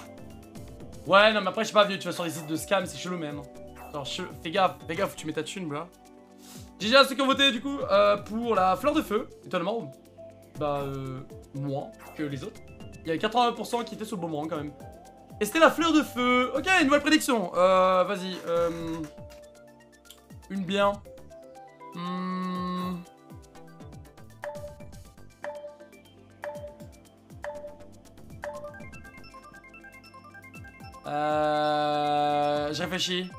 Ouais, non, mais après, je suis pas venu, tu vas sur les sites de scam, c'est chelou même. Alors, fais gaffe, fais gaffe, tu mets ta thune, bro. GG à ceux qui ont voté, du coup, euh, pour la fleur de feu, étonnamment. Bah, euh, moins que les autres. Il y avait 80% qui étaient sur le bon moment, quand même. Et c'était la fleur de feu. Ok, nouvelle prédiction. Euh, vas-y. Euh, une bien. Hmm. Euh... Je réfléchis.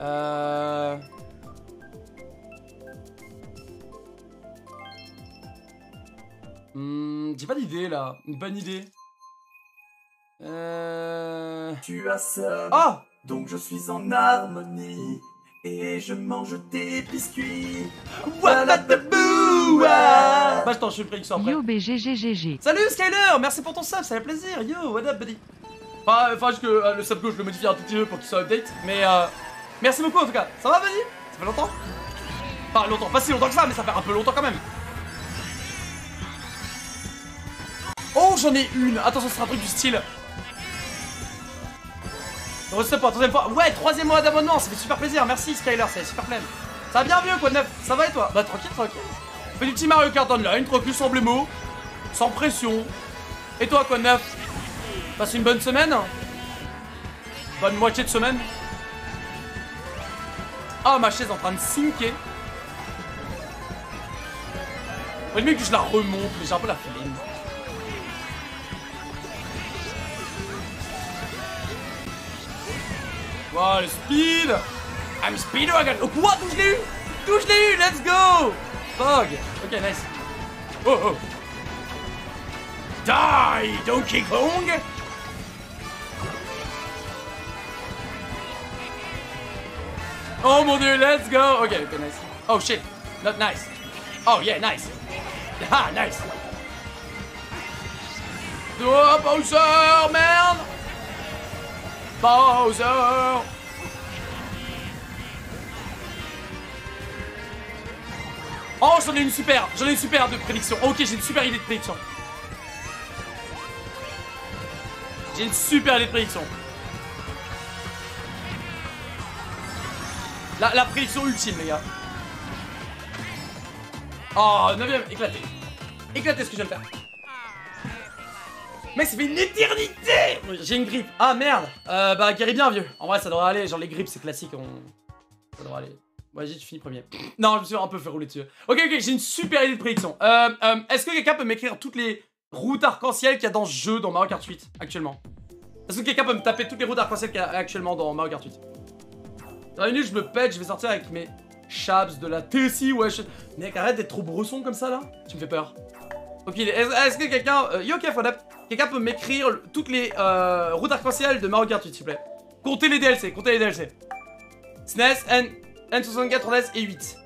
Euh... Hmm, J'ai pas d'idée là. Une bonne idée. Euh... Tu as ça, Ah donc je suis en harmonie. Et je mange des biscuits. Voilà the boo Bah attends, je fais une prédiction après. Yo BGGGG. Salut Skyler, merci pour ton sub, ça fait plaisir. Yo, what up, buddy? Enfin, enfin juste que euh, le sub je le modifie un tout petit peu pour qu'il soit update. Mais euh, merci beaucoup en tout cas. Ça va, buddy Ça fait longtemps? Enfin, longtemps, pas si longtemps que ça, mais ça fait un peu longtemps quand même. Oh, j'en ai une. Attention, ce sera un truc du style. Reste la troisième fois. Ouais, troisième mois d'abonnement, ça fait super plaisir. Merci Skyler, c'est super plein. Ça va bien vieux, quoi de neuf Ça va et toi? Bah tranquille, tranquille. Fais du petit Mario Kart Online, tranquille, sans blémo, sans pression. Et toi, quoi de neuf? Passe une bonne semaine Bonne moitié de semaine Ah, ma chaise en train de sinker. Ouais, le mec que je la remonte, mais j'ai un peu la feeling. Wow, le speed I'm speedwagon Oh quoi D'où l'ai eu D'où l'ai eu Let's go Fog Ok, nice. Oh, oh. Die, Donkey Kong Oh mon dieu, let's go Ok, ok, nice. Oh shit, not nice. Oh yeah, nice. Ah, nice. Oh, Bowser, merde Bowser Oh, j'en ai une super J'en ai une super de prédiction. Ok, j'ai une super idée de prédiction. J'ai une super idée de prédiction. La, prédiction ultime, les gars. Oh, 9ème, éclaté. Éclaté ce que je viens de faire. Mec, ça fait une éternité J'ai une grippe. Ah, merde euh, Bah, guéris bien, vieux. En vrai, ça devrait aller. Genre, les grippes, c'est classique. On... Ça devrait aller. Vas-y, tu finis premier. Non, je me suis un peu fait rouler dessus. Ok, ok, j'ai une super idée de prédiction. Euh, euh, Est-ce que quelqu'un peut m'écrire toutes les routes arc-en-ciel qu'il y a dans ce jeu dans Mario Kart 8 actuellement? Est-ce que quelqu'un peut me taper toutes les routes arc-en-ciel qu'il y a actuellement dans Mario Kart 8 Dans une minute, je me pète, je vais sortir avec mes Shabs de la TSI, wesh. Mec, arrête d'être trop bresson comme ça là. Tu me fais peur. Ok, est-ce que quelqu'un. Euh, yo, ok, Quelqu'un peut m'écrire toutes les euh, routes arc-en-ciel de Mario Kart 8, s'il vous plaît. Comptez les DLC, comptez les DLC. SNES, N, N64, NES et 8.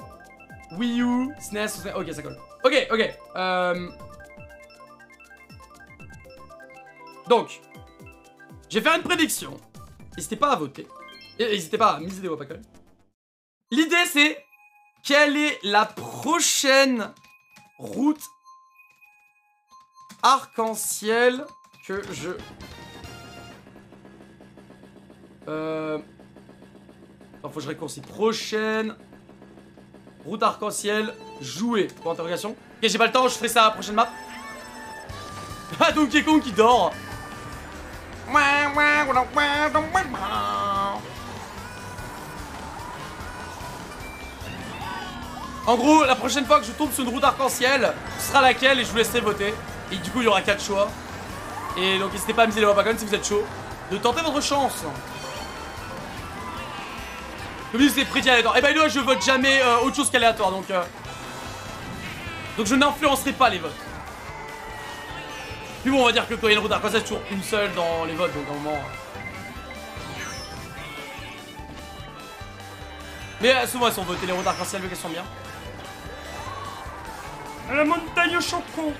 Wii U, SNES, 64... ok, ça colle. Ok, ok. Euh... Donc, je vais faire une prédiction. N'hésitez pas à voter. N'hésitez pas à miser des Wapacol. L'idée, c'est quelle est la prochaine route arc-en-ciel que je... Euh... faut que je raccourcis. Prochaine route arc-en-ciel jouer. Pour interrogation. Ok, j'ai pas le temps, je ferai ça à la prochaine map. Ah, Donkey Kong qui dort En gros, la prochaine fois que je tombe sur une route arc-en-ciel, ce sera laquelle et je vous laisserai voter. Et du coup, il y aura 4 choix. Et donc, n'hésitez pas à miser les Wapacon si vous êtes chaud. De tenter votre chance. Comme dit, c'est pretty aléatoire. Et bah, je vote jamais euh, autre chose qu'aléatoire. Donc, euh... donc, je n'influencerai pas les votes. Puis bon, on va dire que quand il y a une route arc-en-ciel, toujours une seule dans les votes. Donc, à un moment. Mais euh, souvent elles sont votées, les routes arc-en-ciel vu qu'elles sont bien. La montagne au choco.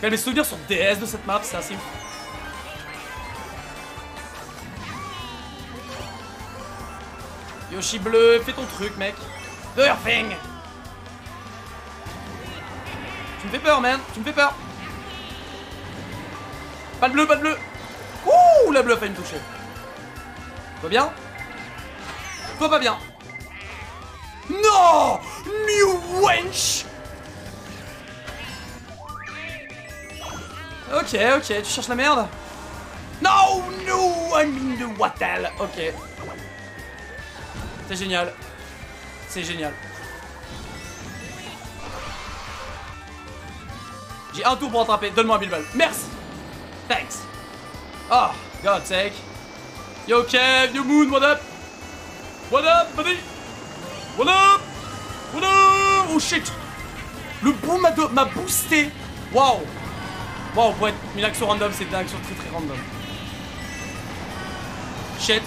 Quel mes souvenirs sur DS de cette map, c'est assez ouf. Yoshi bleu, fais ton truc, mec. Do your. Tu me fais peur, man. Tu me fais peur. Pas de bleu, pas de bleu. Ouh, la bleue a me toucher. Toi bien? Toi pas bien. Non New wench Ok, ok, tu cherches la merde? No, no, I mean the wattle. Ok. C'est génial. C'est génial. J'ai un tour pour attraper. Donne-moi un bilbal. Merci. Thanks. Oh, God sake. Yo, Kev, yo, Moon, what up? What up, buddy? What up? What up? Oh shit. Le boom m'a boosté. Waouh. Waouh, pour être une action random, c'est une action très très random. Shit.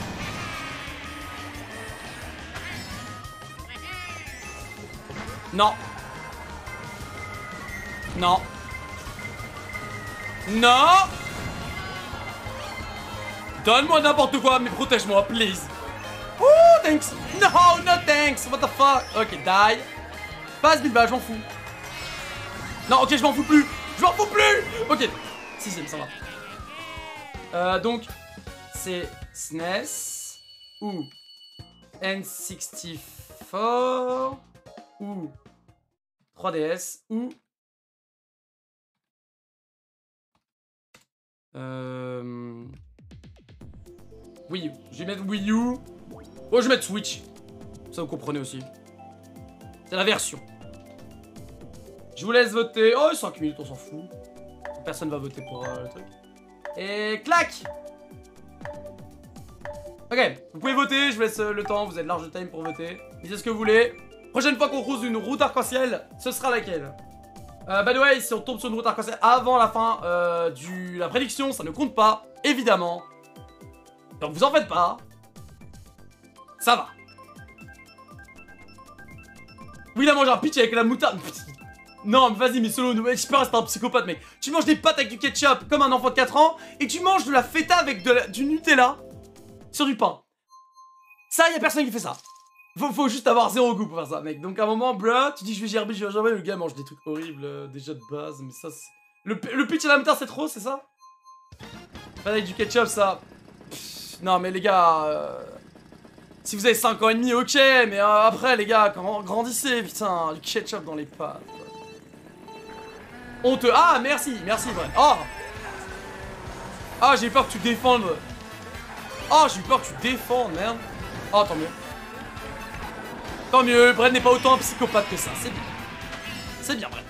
Non. Non. Non Donne-moi n'importe quoi, mais protège-moi, please. Oh, thanks. No, no thanks. What the fuck? Ok, die. Passe, Bilba, je m'en fous. Non, ok, je m'en fous plus. Je m'en fous plus. Ok. Sixième, ça va. Euh, donc, c'est SNES ou N64 ou 3DS ou euh, Wii U. Je vais mettre Wii U. Oh, je vais mettre Switch. Ça vous comprenez aussi. C'est la version. Je vous laisse voter. Oh, 5 minutes, on s'en fout. Personne va voter pour euh, le truc. Et clac Ok, vous pouvez voter, je vous laisse euh, le temps, vous êtes large time pour voter. Dites ce que vous voulez. Prochaine fois qu'on croise une route arc-en-ciel, ce sera laquelle? Euh, By the way, si on tombe sur une route arc-en-ciel avant la fin de la prédiction, ça ne compte pas, évidemment. Donc vous en faites pas. Ça va. Oui, il a mangé un pitch avec la moutarde. Non, mais vas-y, mais solo, je peux rester un psychopathe, mec. Tu manges des pâtes avec du ketchup comme un enfant de 4 ans et tu manges de la feta avec du Nutella sur du pain. Ça, y a personne qui fait ça. Faut, faut juste avoir zéro goût pour faire ça, mec. Donc à un moment, bruh, tu dis je vais gerber, je vais gerber, le gars mange des trucs horribles euh, déjà de base, mais ça, c'est... Le, le pitch à la moutarde, c'est trop, c'est ça? Pas avec du ketchup, ça... Non, mais les gars... euh, Si vous avez 5 ans et demi, ok, mais euh, après, les gars, grand- grandissez, putain, du ketchup dans les pâtes. quoi. Honteux. Ah, merci, merci, Brent. Oh Ah, j'ai eu peur que tu défendes. Oh, j'ai eu peur que tu défendes, merde. Oh, tant mieux. Tant mieux, Brent n'est pas autant un psychopathe que ça, c'est bien. C'est bien, Brent.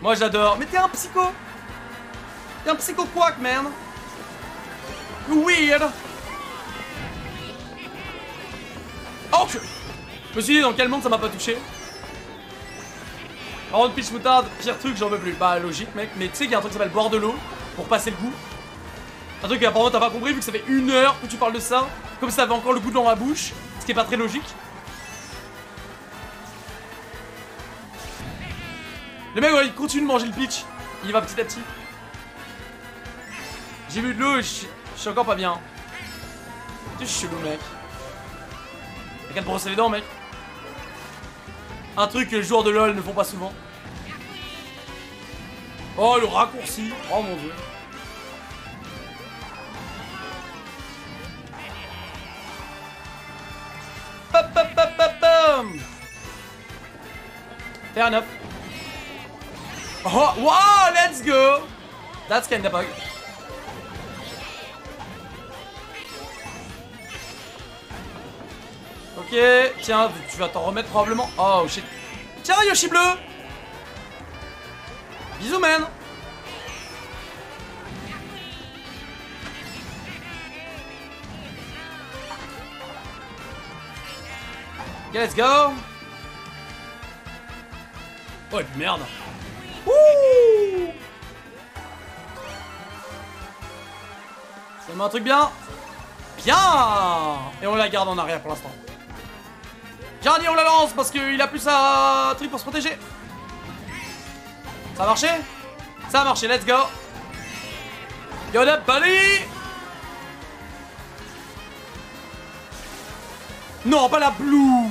Moi, j'adore. Mais t'es un psycho T'es un psycho quack, man Weird Oh. Je me suis dit, dans quel monde ça m'a pas touché? Par contre, pitch moutarde, pire truc, j'en veux plus. Bah, logique, mec. Mais tu sais qu'il y a un truc qui s'appelle boire de l'eau pour passer le goût. Un truc que apparemment t'as pas compris vu que ça fait une heure que tu parles de ça. Comme si t'avais encore le goût dans la bouche. Ce qui est pas très logique. Le mec, ouais, il continue de manger le pitch. Il va petit à petit. J'ai bu de l'eau et je suis- encore pas bien. Tu chelou, mec. Qu'à te brosser les dents, mec. Un truc que les joueurs de LoL ne font pas souvent. Oh, le raccourci. Oh mon dieu. Pop, pop, pop, pop, pop. Fair enough. Oh, wow, let's go. That's kinda bug. Ok, tiens, tu vas t'en remettre probablement. Oh shit. Tiens, Yoshi bleu Bisous, man Ok, let's go Oh, puis merde Ouh Fais-moi un truc bien Bien Et on la garde en arrière pour l'instant. Jardy, on la lance parce qu'il a plus sa truc pour se protéger. Ça a marché? Ça a marché, let's go. Yoda buddy Non, pas la blue.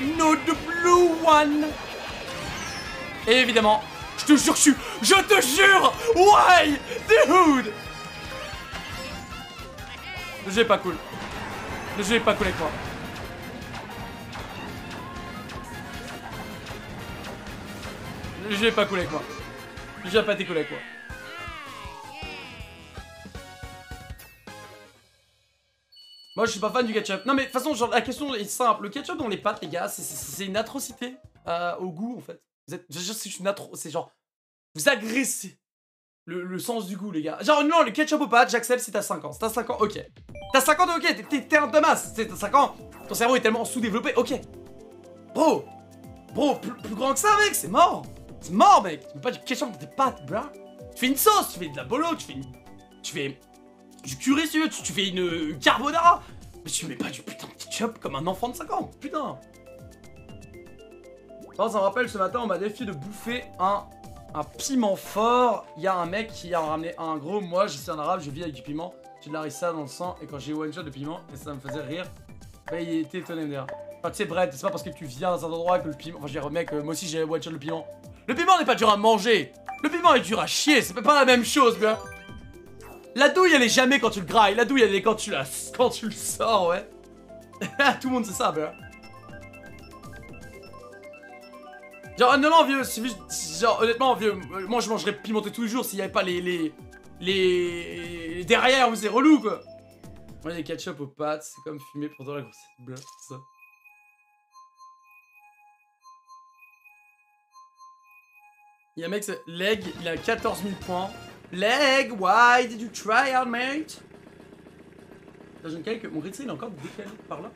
No, the blue one. Et évidemment, je te jure je suis... Je te jure! Why Dude Le jeu est pas cool. Le jeu est pas cool avec moi. Jeu est pas cool avec moi. Jeu a pas cool avec moi. Moi je suis pas fan du ketchup. Non mais de toute façon, genre, la question est simple. Le ketchup dans les pâtes, les gars, c'est- une atrocité euh, au goût en fait. Vous êtes, je c'est une atro... C'est genre. Vous agressez le, sens du goût, les gars. Genre, non, le ketchup aux pâtes, j'accepte si t'as 5 ans. Si t'as 5 ans, ok. T'as 5 ans, ok, t'es- un. C'est- T'as 5 ans, ton cerveau est tellement sous-développé, ok. Bro, bro, plus grand que ça, mec, c'est mort. C'est mort, mec. Tu mets pas du ketchup dans tes pâtes, bro. Tu fais une sauce, tu fais de la bolo, tu fais une... Tu fais du curry, si tu veux, tu, fais une, carbonara. Mais tu mets pas du putain de ketchup comme un enfant de 5 ans, putain. Ça, ça me rappelle, ce matin, on m'a défié de bouffer un, un piment fort. Il y a un mec qui a ramené un gros. Moi, je suis un arabe, je vis avec du piment. J'ai de la harissa dans le sang. Et quand j'ai one shot de piment, et ça me faisait rire. Bah, il était étonné d'ailleurs. Enfin, tu sais, Brett, c'est pas parce que tu viens dans un endroit que le piment. Enfin, je mec, euh, moi aussi j'ai one shot le piment. Le piment n'est pas dur à manger. Le piment est dur à chier. C'est pas la même chose, gars. La douille, elle est jamais quand tu le grailles. La douille, elle est quand tu la, quand tu le sors, ouais. Tout le monde sait ça, bro. Genre, honnêtement, vieux, c'est juste- genre, honnêtement, vieux, euh, moi je mangerais pimenté tous les jours s'il y avait pas les, les, les, les derrière, c'est relou, quoi. Moi, les ketchup aux pâtes, c'est comme fumer de la grosse bluff, ça. Il y a un mec, Leg, il a 14 000 points. Leg, why did you try out, mate? J'ai calque, mon Ritzy, il est encore décalé par là.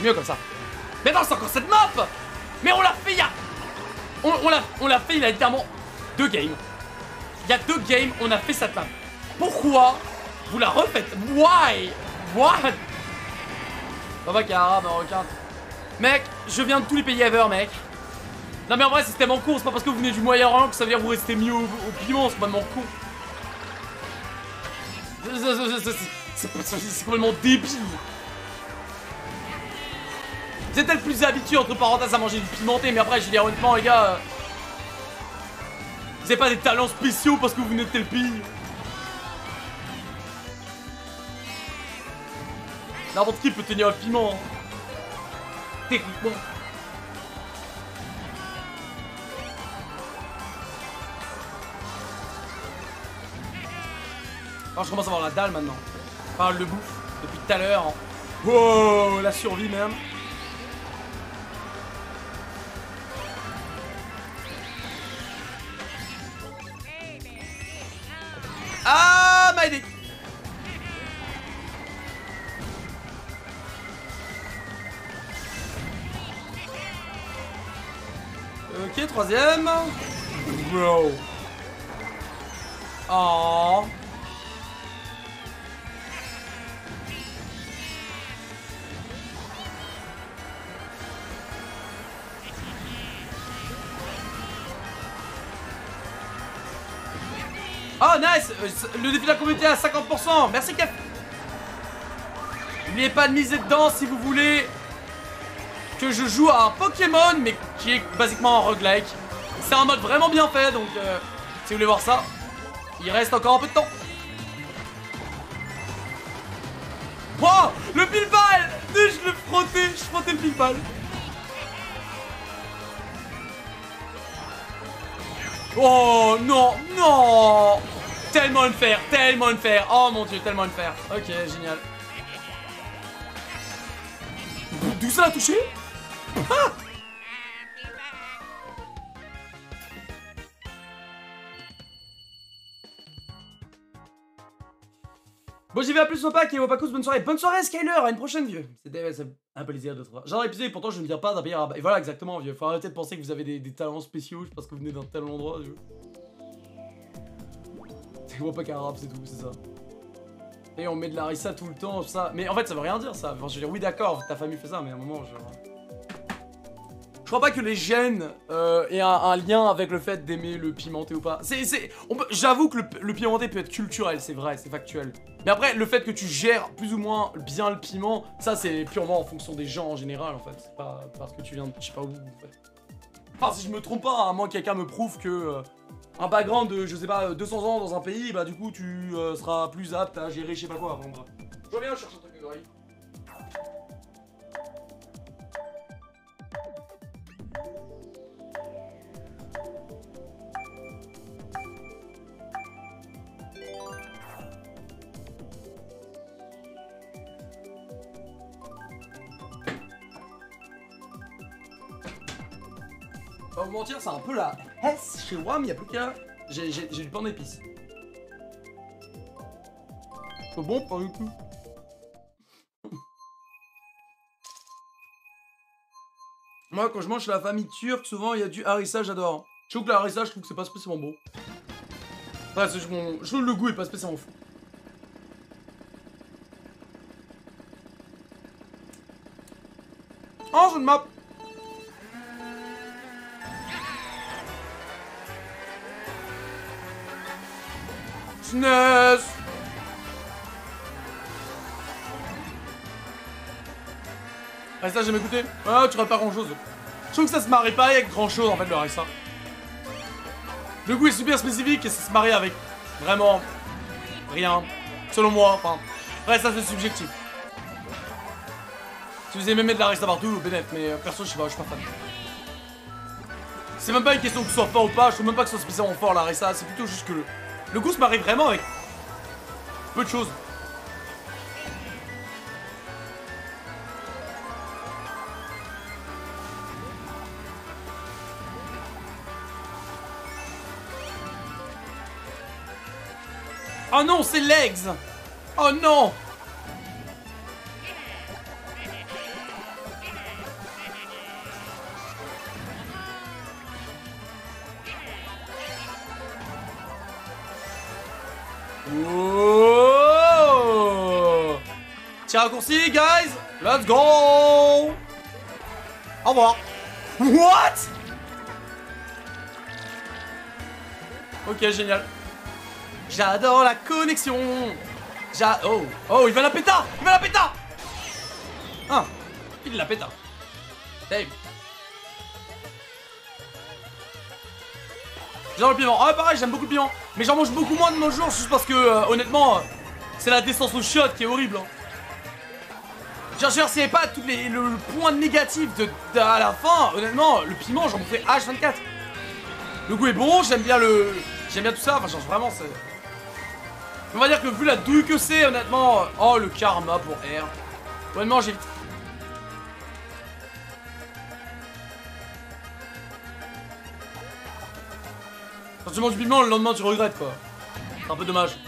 Mieux comme ça. Mais non, c'est encore cette map Mais on l'a fait il y a... On, on l'a fait il a littéralement deux games. Il y a deux games, on a fait cette map. Pourquoi vous la refaites? Why? What? Ça va, Cara, marocain. Mec, je viens de tous les pays ever, mec. Non mais en vrai, c'est tellement con, c'est pas parce que vous venez du Moyen-Orient que ça veut dire que vous restez mieux au, piment, c'est complètement con. C'est- complètement débile. Vous êtes peut-être plus habitué entre parenthèses à manger du pimenté, mais après, je dire honnêtement, les gars. euh, Vous avez pas des talents spéciaux parce que vous venez de tel pays. N'importe qui peut tenir le piment. hein. Techniquement. Je commence à avoir la dalle maintenant. Enfin le bouffe depuis tout à l'heure. Wow, la survie même. Ah, my dick. Ok, troisième. Bro. Oh. Oh nice Euh, Le défi de la communauté à 50% Merci Cap N'oubliez pas de miser dedans si vous voulez que je joue à un Pokémon, mais qui est basiquement un roguelike. C'est un mode vraiment bien fait, donc euh, si vous voulez voir ça, il reste encore un peu de temps. Wow Le pile-balle Je le frottais, je frottais le pile-balle. Oh non, non Tellement unfair, tellement unfair Oh mon dieu, tellement unfair Ok, génial. D'où ça a touché? Bon, j'y vais à plus au pack et au bonne soirée. Bonne soirée, Skyler, à une prochaine, vieux. C'était c'est un plaisir de te voir. Genre épisode, pourtant, je ne viens pas d'un pays arabe. Et voilà, exactement, vieux. Faut arrêter de penser que vous avez des, talents spéciaux parce que vous venez d'un tel endroit, vois pas qu'arabe, c'est tout, c'est ça. Et on met de la harissa tout le temps, ça. Mais en fait, ça veut rien dire, ça. Enfin, je veux dire, oui, d'accord, ta famille fait ça, mais à un moment, genre... Je crois pas que les gènes euh, aient un, lien avec le fait d'aimer le pimenté ou pas. C'est, j'avoue que le, pimenté peut être culturel, c'est vrai, c'est factuel. Mais après, le fait que tu gères plus ou moins bien le piment, ça c'est purement en fonction des gens en général en fait. C'est pas parce que tu viens de je sais pas où en fait. Enfin, si je me trompe pas, à moins que quelqu'un me prouve que euh, un background de, je sais pas, 200 ans dans un pays, bah du coup tu euh, seras plus apte à gérer je sais pas quoi. Bon, bref. Je reviens, je un truc de. Pas vous mentir, c'est un peu la hesse chez WAM, y a plus qu'à. J'ai du pain d'épices. C'est bon, pas du tout. Moi, quand je mange chez la famille turque, souvent il y a du harissa, j'adore. Je trouve que le harissa, je trouve que c'est pas spécialement juste mon- je trouve que le goût est pas spécialement fou. SNES Ah ça j'aime écouter. Ah tu pas grand chose. Je trouve que ça se marie pas avec grand chose en fait le harissa. Le goût est super spécifique et ça se marie avec vraiment rien. Selon moi, enfin. Ça c'est subjectif. Si vous aimez mettre de la harissa partout, bénef, mais euh, perso je sais pas, je suis pas fan. C'est même pas une question que ce soit fort ou pas, je trouve même pas que ce soit spécialement fort la harissa, c'est plutôt juste que le, le goût se marie vraiment avec peu de choses. Oh non, c'est legs Oh non Raccourci, guys Let's go Au revoir What? Ok, génial. J'adore la connexion J'a... Oh Oh, il va la péta Il va la péta Ah Il la péta Dave J'adore le piment. Ah, pareil, j'aime beaucoup le piment. Mais j'en mange beaucoup moins de nos jours, juste parce que, euh, honnêtement, euh, c'est la descente au shot qui est horrible. Hein. Genre, genre, avait pas tout les, le, le point négatif de, à la fin, honnêtement, le piment, j'en bouffais H24. Le goût est bon, j'aime bien le... J'aime bien tout ça, enfin, genre, vraiment, c'est... On va dire que vu la douille que c'est, honnêtement... Oh, le karma pour R. Honnêtement, j'ai... Quand tu manges du piment, le lendemain, tu regrettes, quoi. C'est un peu dommage.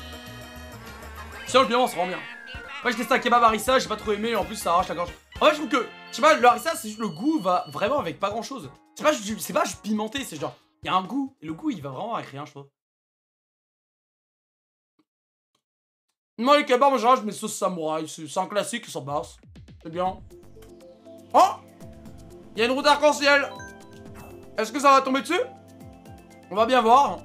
Sinon, le piment, c'est vraiment bien. Moi, j'ai testé un kebab harissa, j'ai pas trop aimé, en plus, ça arrache la gorge. En fait, je trouve que, je sais pas, le c'est juste le goût va vraiment avec pas grand chose. C'est pas, c'est pas pimenté, c'est genre, il y a un goût, et le goût, il va vraiment avec rien, je trouve. Moi, les kebabs, en général, je mets sauce samouraï, c'est c'est un classique, ça passe. C'est bien. Oh Il y a une route arc-en-ciel Est-ce que ça va tomber dessus? On va bien voir.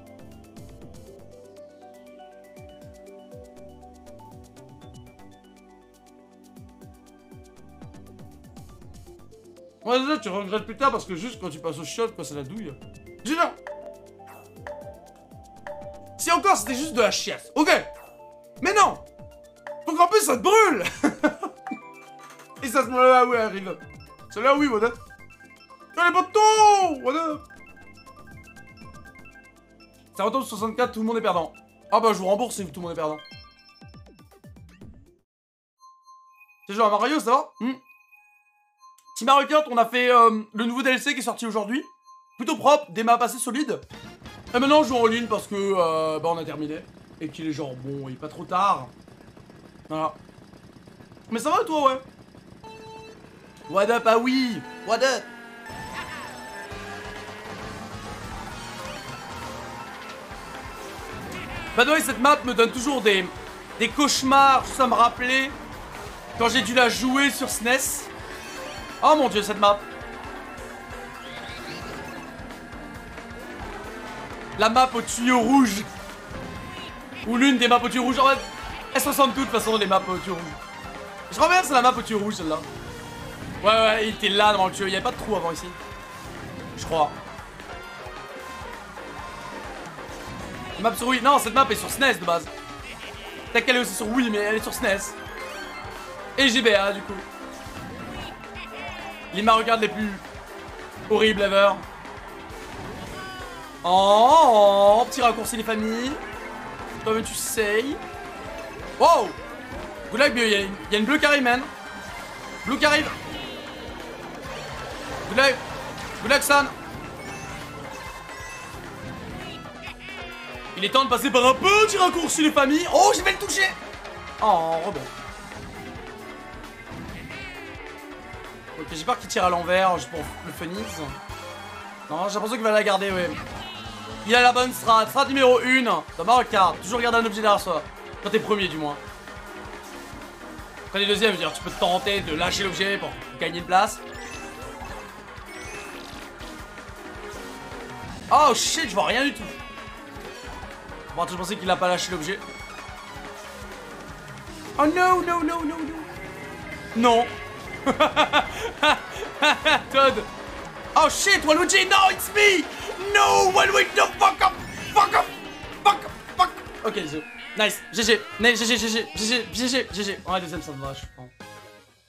Ouais, déjà, tu regrettes plus tard parce que juste quand tu passes au shot, quoi, c'est la douille. Génial Si encore c'était juste de la chiasse, ok. Mais non. Faut qu'en plus ça te brûle. Et ça se met là, oui, arrive. C'est là, oui, what up Allez, poteaux What up Ça retombe sur 64, tout le monde est perdant. Ah bah, je vous rembourse si tout le monde est perdant. C'est genre Mario, ça va? Hmm? Team Mario Kart, on a fait euh, le nouveau DLC qui est sorti aujourd'hui. Plutôt propre, des maps assez solides. Et maintenant, on joue en ligne parce que euh, bah, on a terminé. Et qu'il est genre, bon, il est pas trop tard. Voilà. Mais ça va toi, ouais? What up, ah oui What up By the way, cette map me donne toujours des, des cauchemars, ça me rappelait quand j'ai dû la jouer sur SNES. Oh mon dieu, cette map. La map au tuyau rouge. Ou l'une des maps au tuyau rouge. En fait, elles se ressemblent de toute façon, les maps au tuyau rouge. Je crois c'est la map au tuyau rouge, celle-là. Ouais, ouais, il était là dans le tuyau. Il n'y avait pas de trou avant ici. Je crois. Map sur Wii. Non, cette map est sur SNES de base. Peut-être qu'elle est aussi sur Wii, mais elle est sur SNES. Et GBA, du coup. Les regarde les plus horribles ever. Oh, petit raccourci les familles. Toi-même tu sais. Wow Good luck, il y, a une bleue qui arrive, man. Blue qui arrive. Good luck. Good luck, San. Il est temps de passer par un petit raccourci les familles. Oh, je vais le toucher. Oh, rebond. Ok, j'ai peur qu'il tire à l'envers juste pour le phoenix. Non, j'ai l'impression qu'il va la garder, ouais. Il a la bonne strat. Strat numéro 1 dans Mario Kart. Toujours garder un objet derrière soi. Quand t'es premier, du moins. Quand t'es deuxième, je veux dire, tu peux te tenter de lâcher l'objet pour gagner une place. Oh shit, je vois rien du tout. Bon, je pensais qu'il a pas lâché l'objet. Oh no, no, no, no, no. Non. Todd. Oh shit, Waluigi, no, it's me. No, Waluigi, no, fuck up, fuck up, fuck up, fuck. Ok, zo. Nice, GG, GG, GG, GG, GG, GG. Ouais, deuxième, ça me va, je pense.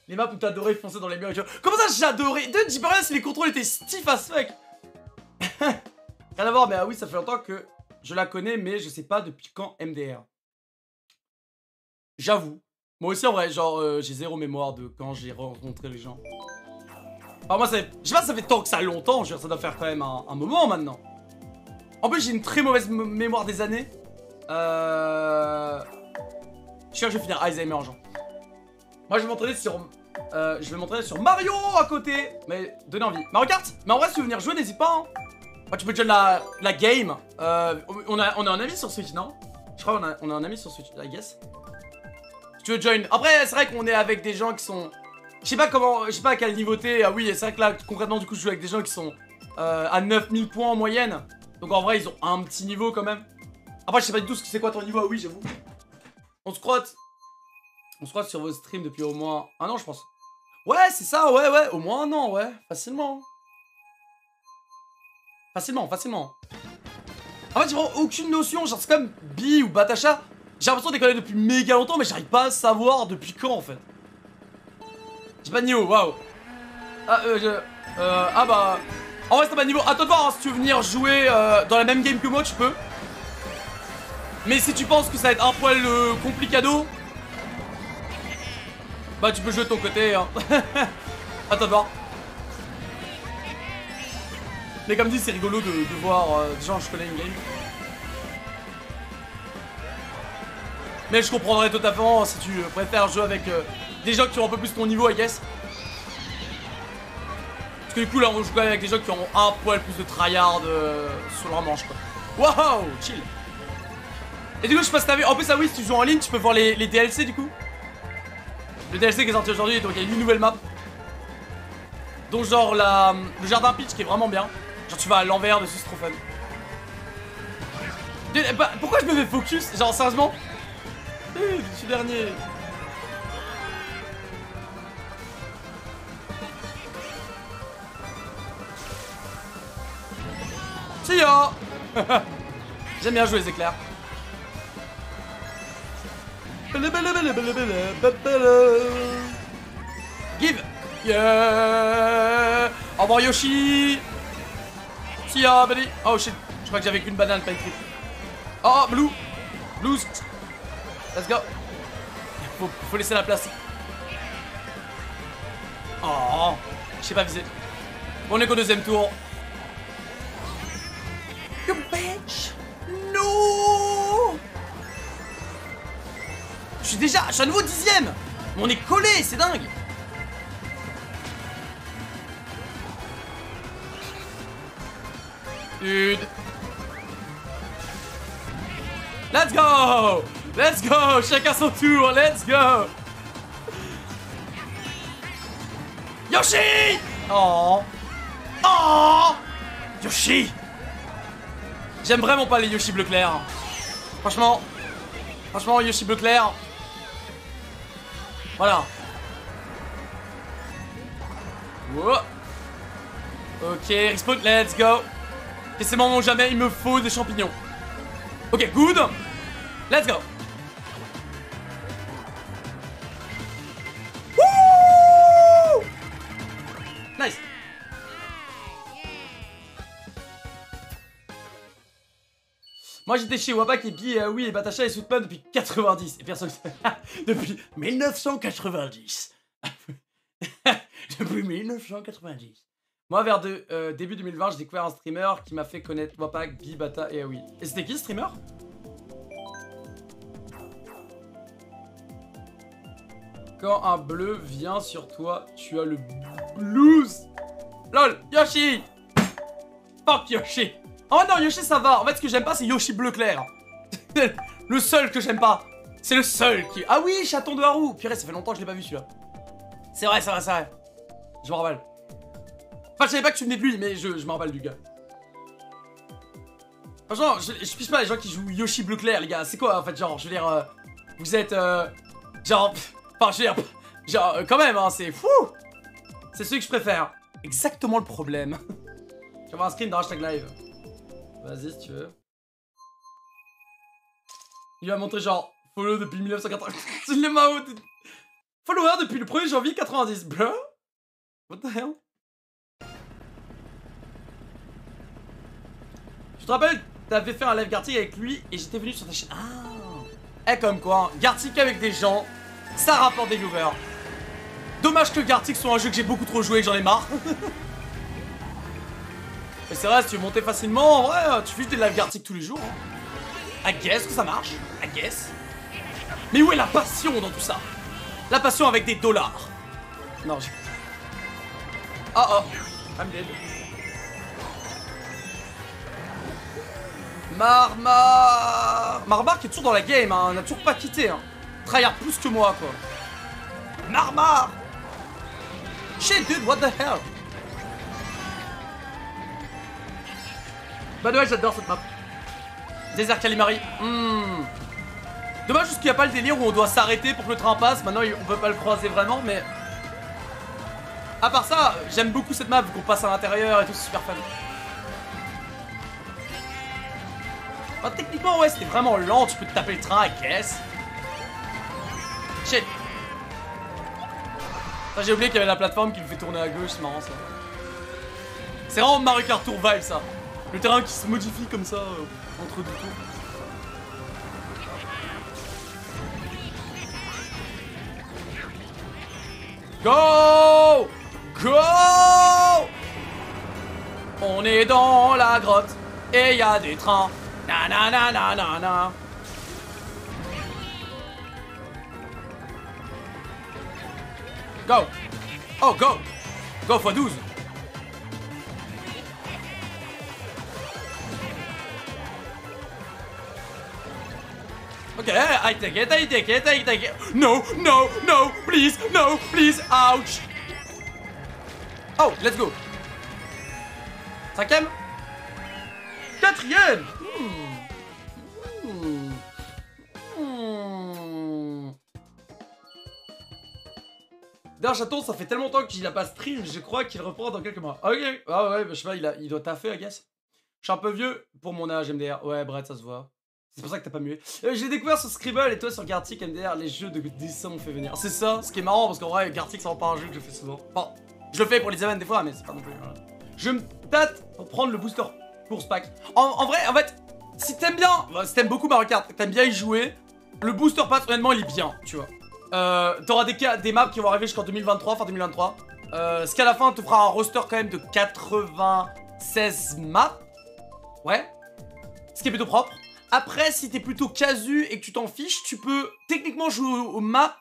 Les maps où adoré foncer dans les murs et Comment ça, j'adorais? Dis pas rien si les contrôles étaient stiff as fuck. rien à voir, mais ah oui, ça fait longtemps que je la connais, mais je sais pas depuis quand MDR. J'avoue. Moi aussi, en vrai, genre, euh, j'ai zéro mémoire de quand j'ai rencontré les gens. Alors moi, ça fait... je sais pas, ça fait tant que ça longtemps, je veux dire, ça doit faire quand même un, moment maintenant. En plus, j'ai une très mauvaise mémoire des années. Euh... Je suis que je vais finir Alzheimer, genre. Moi, je vais m'entraîner sur... Euh, je vais m'entraîner sur Mario à côté. Mais donnez envie. Mario Kart Mais en vrai, si tu veux venir jouer, n'hésite pas, hein. tu peux join la, la game. Euh, on, a, on un ami sur Switch, non? Je crois qu'on a, on a un ami sur Switch, I guess tu veux join? Après, c'est vrai qu'on est avec des gens qui sont... Je sais pas comment... Je sais pas à quel niveau t'es. Ah oui, c'est vrai que là, concrètement, du coup, je joue avec des gens qui sont euh, à 9000 points en moyenne. Donc en vrai, ils ont un petit niveau quand même. Après, je sais pas du tout c'est quoi ton niveau. Ah oui, j'avoue. On se crotte. On se croite sur vos streams depuis au moins un an, je pense. Ouais, c'est ça, ouais, ouais. Au moins un an, ouais. Facilement. Facilement, facilement. En fait, j'ai vraiment aucune notion. Genre, c'est comme Bi ou Batacha. J'ai l'impression de les connaître depuis méga longtemps, mais j'arrive pas à savoir depuis quand en fait. J'ai pas de niveau, waouh. Ah, euh. Euh, ah bah... En vrai, c'est pas de niveau. Attends de voir, hein, si tu veux venir jouer euh, dans la même game que moi, tu peux. Mais si tu penses que ça va être un poil euh, complicado, bah tu peux jouer de ton côté. Hein. Attends de voir. Mais comme dit, c'est rigolo de, de voir des gens que je connais une game. Mais je comprendrais totalement si tu préfères jouer avec euh, des gens qui ont un peu plus ton niveau, I guess. Parce que du coup, là, on joue quand même avec des gens qui ont un poil plus de tryhard euh, sur leur manche, quoi. Wow, chill. Et du coup, je sais pas si t'as vu. En plus, ah oui, si tu joues en ligne, tu peux voir les, DLC, du coup. Le DLC qui est sorti aujourd'hui, donc il y a une nouvelle map. Donc, genre, la, le jardin pitch qui est vraiment bien. Genre, tu vas à l'envers dessus, c'est trop fun. Bah, pourquoi je me fais focus? Genre, sérieusement je suis dernier. See J'aime bien jouer les éclairs. Give Yeah Au revoir Yoshi See ya buddy Oh shit Je crois que j'avais qu'une banane, pas une trip. Oh Blue Blue Let's go. Faut, faut laisser la place. Oh, je sais pas viser. on est qu'au deuxième tour. You bitch. No. Je suis déjà, je suis à nouveau dixième. On est collé, c'est dingue. Dude. Let's go Let's go Chacun son tour, let's go Yoshi Oh Oh Yoshi J'aime vraiment pas les Yoshi bleu clair. Franchement. Franchement, Yoshi bleu clair. Voilà. Wow. Ok, respawn, let's go. Et c'est moment où jamais il me faut des champignons. Ok, good. Let's go. Nice. Moi j'étais chez Wabak et puis euh, oui et Batacha et Soutman depuis 90 et personne depuis 1990 depuis 1990 moi vers euh, début 2020 j'ai découvert un streamer qui m'a fait connaître Wapak, Bi, Bata et Aoi. Et c'était qui ce streamer? Quand un bleu vient sur toi, tu as le blues LOL Yoshi Fuck Yoshi Oh non, Yoshi ça va. En fait, ce que j'aime pas, c'est Yoshi bleu clair. le seul que j'aime pas. C'est le seul qui... Ah oui, chaton de Haru Purée, ça fait longtemps que je l'ai pas vu celui-là. C'est vrai, c'est vrai, c'est vrai. Je m'en rappelle. Enfin, je savais pas que tu venais de lui, mais je, je m'en rappelle du gars. Franchement, je, je piche pas les gens qui jouent Yoshi bleu clair, les gars. C'est quoi, en fait, genre, je veux dire... euh, vous êtes... euh, genre... Enfin, je veux dire... Genre, euh, quand même, hein, c'est fou C'est celui que je préfère. Exactement le problème. Je vais avoir un screen dans hashtag live. Vas-y si tu veux. Il va montrer genre follow depuis 1980. C'est le Mao. Follower depuis le 1er janvier 90, bro. What the hell? Je te rappelle, t'avais fait un live Gartic avec lui et j'étais venu sur ta chaîne. Ah! Eh, comme quoi, hein, Gartic avec des gens, ça rapporte des viewers. Dommage que Gartic soit un jeu que j'ai beaucoup trop joué et que j'en ai marre. Mais c'est vrai, si tu veux monter facilement, tu fais des live Gartic tous les jours. Hein. I guess que ça marche. I guess. Mais où est la passion dans tout ça? La passion avec des dollars. Non, j'ai... Oh oh, I'm dead. Marmar Marmar qui est toujours dans la game, hein. n'a toujours pas quitté. Hein. Tryhard plus que moi, quoi. Marmar Shit, dude, what the hell Bah ouais, j'adore cette map. Désert Calimari. Hmm. Dommage qu'il n'y a pas le délire où on doit s'arrêter pour que le train passe. Maintenant, on peut pas le croiser vraiment, mais... À part ça, j'aime beaucoup cette map qu'on passe à l'intérieur et tout, c'est super fun. Enfin, techniquement, ouais, c'était vraiment lent. Tu peux te taper le train à caisse. J'ai oublié qu'il y avait la plateforme qui me fait tourner à gauche, c'est marrant ça. C'est vraiment Mario Kart Tour vibe ça. Le terrain qui se modifie comme ça euh, entre deux tours. Go Go On est dans la grotte et y a des trains. Na na na na na na. Go Oh, go Go x 12 Ok, I take it, I take it, I take it. No, no, no, please, no, please, ouch. Oh, let's go. Cinquième Quatrième Hmm. Hmm. D'ailleurs, chaton, ça fait tellement longtemps qu'il a pas stream, je crois qu'il reprend dans quelques mois. Ok, ah ouais, bah, je sais pas, il, doit taffer, I guess. Je suis un peu vieux pour mon âge, MDR. Ouais, Brett, ça se voit. C'est pour ça que t'as pas mué. Euh, J'ai découvert sur Scribble et toi sur Gartic MDR, les jeux de dessin m'ont fait venir. C'est ça, ce qui est marrant parce qu'en vrai, Gartic, c'est pas un jeu que je fais souvent. Enfin, je le fais pour les events des fois, mais c'est pas non plus. voilà. Je me tâte pour prendre le booster course pack. En, vrai, en fait, si t'aimes bien, si t'aimes beaucoup Mario Kart, t'aimes bien y jouer, le booster pass, honnêtement, il est bien, tu vois. Euh, T'auras des, maps qui vont arriver jusqu'en 2023, fin 2023. Euh, ce qu'à la fin te fera un roster quand même de 96 maps. Ouais. Ce qui est plutôt propre. Après, si t'es plutôt casu et que tu t'en fiches, tu peux techniquement jouer aux maps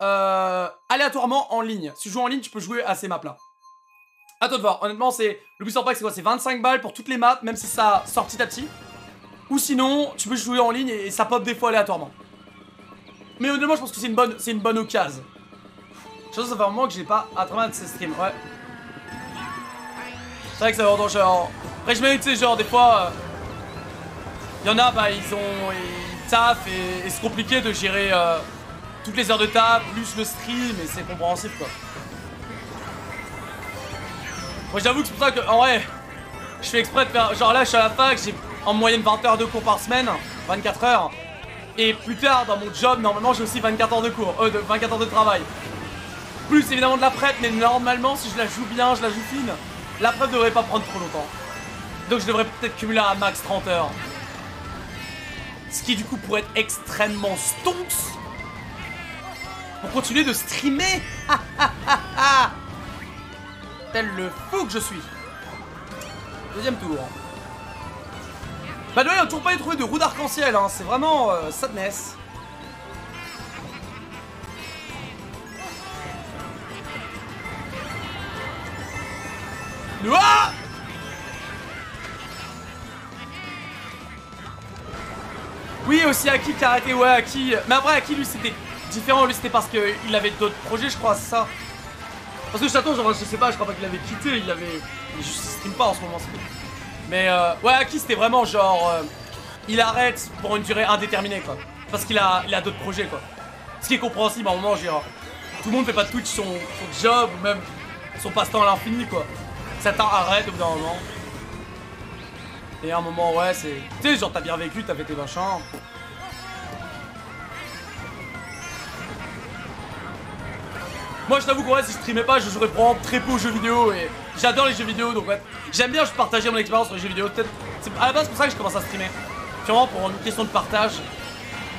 euh, aléatoirement en ligne. Si tu joues en ligne, tu peux jouer à ces maps là. À toi de voir. Honnêtement, c'est le booster pack, c'est quoi? C'est 25 balles pour toutes les maps, même si ça sort petit à petit. Ou sinon, tu peux jouer en ligne et ça pop des fois aléatoirement. Mais honnêtement, je pense que c'est une bonne, c'est une bonne occasion. Je pense que ça fait un moment que j'ai pas à travers de ces streams, ouais. C'est vrai que ça va longtemps, genre. Après, je me genre, des fois. Il y en a, bah, ils ont. Ils taffent et, c'est compliqué de gérer euh, toutes les heures de taf, plus le stream, et c'est compréhensif, quoi. Moi, j'avoue que c'est pour ça que, en vrai, je fais exprès de faire. Genre là, je suis à la fac, j'ai en moyenne 20 heures de cours par semaine, 24 heures. Et plus tard, dans mon job, normalement, j'ai aussi 24 heures de cours, euh, de 24 heures de travail. Plus évidemment de la prête, mais normalement, si je la joue bien, je la joue fine, la prête devrait pas prendre trop longtemps. Donc je devrais peut-être cumuler à max 30 heures. Ce qui du coup pourrait être extrêmement stonks pour continuer de streamer. Tel le fou que je suis. Deuxième tour. Bah ouais, on a toujours pas trouvé de roue d'arc-en-ciel, hein. c'est vraiment euh, sadness. Ouah oui, aussi Aki arrêté, ouais, Aki. Mais après, Aki, lui, c'était différent? Lui, c'était parce qu'il avait d'autres projets, je crois, c'est ça? Parce que Château, genre, je sais pas, je crois pas qu'il avait quitté, il avait. Il stream pas en ce moment, Mais euh, ouais, Aki, c'était vraiment genre. euh, il arrête pour une durée indéterminée, quoi. Parce qu'il a, il a d'autres projets, quoi. Ce qui est compréhensible à un moment, genre. Tout le monde fait pas Twitch son, son job ou même son passe-temps à l'infini, quoi. Certains arrêtent au bout d'un moment. Et à un moment, ouais, c'est. Tu sais, genre, t'as bien vécu, t'as fait tes machins. Moi, je t'avoue qu'en vrai, si je streamais pas, je jouerais probablement très peu aux jeux vidéo et j'adore les jeux vidéo donc ouais. J'aime bien partager mon expérience sur les jeux vidéo. Peut-être. C'est à la base pour ça que je commence à streamer. Sûrement pour une question de partage,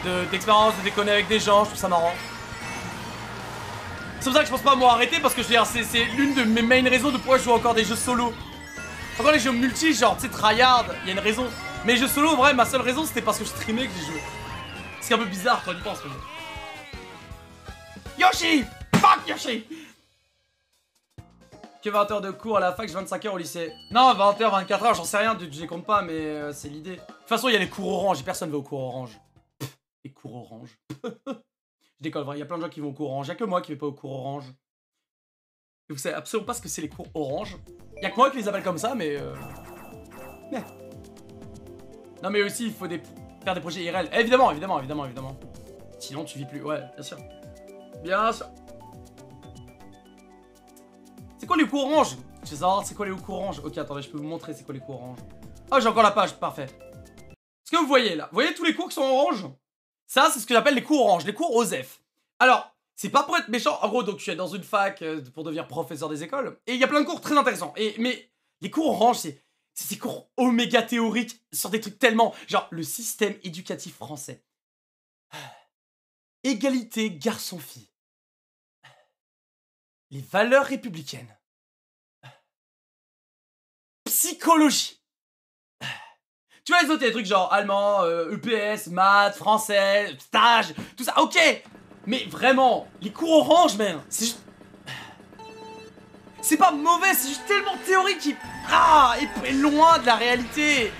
de- d'expérience, de, déconner avec des gens, je trouve ça marrant. C'est pour ça que je pense pas moi arrêter parce que je veux dire, c'est l'une de mes main raisons de pourquoi je joue encore des jeux solo. Encore les jeux multi, genre, tu sais, tryhard, il y a une raison. Mais jeux solo, en vrai, ma seule raison c'était parce que je streamais que j'ai joué. C'est un peu bizarre quand tu penses. mais- Yoshi Fuck Yoshi Que 20 heures de cours à la fac, j'ai 25 heures au lycée. Non, 20 heures, 24 heures, j'en sais rien, je les compte pas, mais euh, c'est l'idée. De toute façon, il y a les cours orange et personne va au cours orange. Les cours orange. je décolle, il y a plein de gens qui vont au cours orange, il y a que moi qui vais pas au cours orange. Et vous savez absolument pas ce que c'est les cours orange. Il y a que moi qui les appelle comme ça, mais. Euh... mais. Non, mais aussi, il faut des... faire des projets IRL. Évidemment, évidemment, évidemment, évidemment. Sinon, tu vis plus. Ouais, bien sûr. Bien sûr. C'est quoi les cours orange? Je veux savoir c'est quoi les cours orange? Ok, attendez, je peux vous montrer c'est quoi les cours orange. Ah, j'ai encore la page, parfait. Ce que vous voyez là, vous voyez tous les cours qui sont orange? Ça, c'est ce que j'appelle les cours orange, les cours OSEF. Alors, c'est pas pour être méchant, en gros, donc je suis dans une fac euh, pour devenir professeur des écoles, et il y a plein de cours très intéressants. Et, mais les cours orange, c'est c'est ces cours oméga théoriques sur des trucs tellement. Genre, le système éducatif français. Égalité garçon-fille. Les valeurs républicaines. Psychologie. Tu vois, les autres, il trucs genre allemand, euh, EPS, maths, français, stage, tout ça, ok Mais vraiment, les cours orange, man, c'est juste... C'est pas mauvais, c'est juste tellement théorique. Ah Et loin de la réalité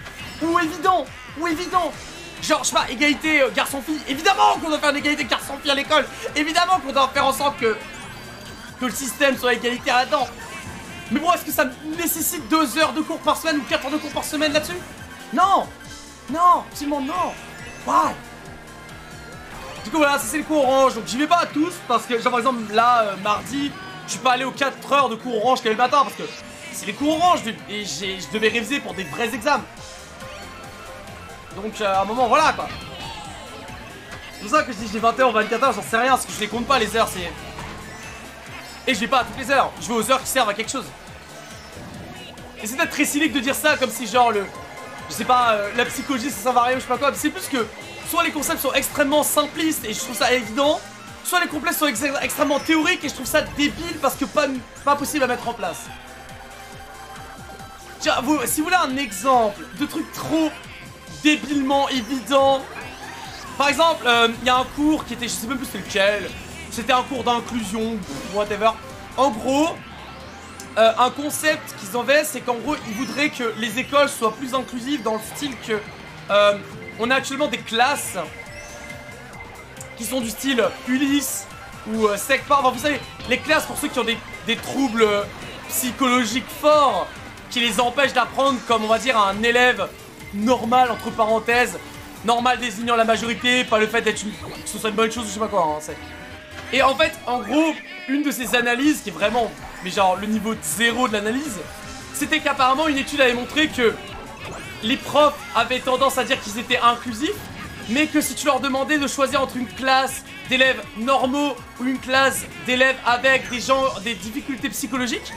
Ou évident Ou évident Genre, je sais pas, égalité euh, garçon-fille, évidemment qu'on doit faire une égalité garçon-fille à l'école Évidemment qu'on doit faire en sorte que... Que le système soit égalitaire là-dedans Mais bon, est-ce que ça nécessite deux heures de cours par semaine ou quatre heures de cours par semaine là-dessus? Non. Non Absolument non. Why? Du coup voilà, ça c'est les cours orange, donc j'y vais pas à tous parce que genre par exemple là, euh, mardi, je suis pas allé aux 4 heures de cours orange qu'il y avait le matin parce que c'est les cours orange et je devais réviser pour des vrais examens. Donc euh, à un moment voilà quoi. C'est pour ça que je dis j'ai 20 heures, 24 heures, j'en sais rien parce que je les compte pas les heures, c'est... Et je vais pas à toutes les heures, je vais aux heures qui servent à quelque chose. Et c'est peut-être très cynique de dire ça comme si genre le... Je sais pas, euh, la psychologie ça sert à rien ou je sais pas quoi, c'est plus que soit les concepts sont extrêmement simplistes et je trouve ça évident, soit les complexes sont ex- extrêmement théoriques et je trouve ça débile parce que pas, pas possible à mettre en place. Tiens, vous, si vous voulez un exemple de truc trop débilement évident, par exemple, euh, il y a un cours qui était, je sais même plus lequel, c'était un cours d'inclusion, whatever. En gros, euh, un concept qu'ils avaient, c'est qu'en gros, ils voudraient que les écoles soient plus inclusives dans le style que euh, on a actuellement des classes qui sont du style Ulysse ou euh, Secpar. Enfin, vous savez, les classes pour ceux qui ont des, troubles euh, psychologiques forts qui les empêchent d'apprendre comme on va dire un élève normal entre parenthèses. Normal désignant la majorité, pas le fait d'être une... que ce soit une bonne chose ou je sais pas quoi. hein, et en fait, en gros, une de ces analyses qui est vraiment, mais genre le niveau zéro de l'analyse, c'était qu'apparemment une étude avait montré que les profs avaient tendance à dire qu'ils étaient inclusifs, mais que si tu leur demandais de choisir entre une classe d'élèves normaux ou une classe d'élèves avec des gens, des difficultés psychologiques,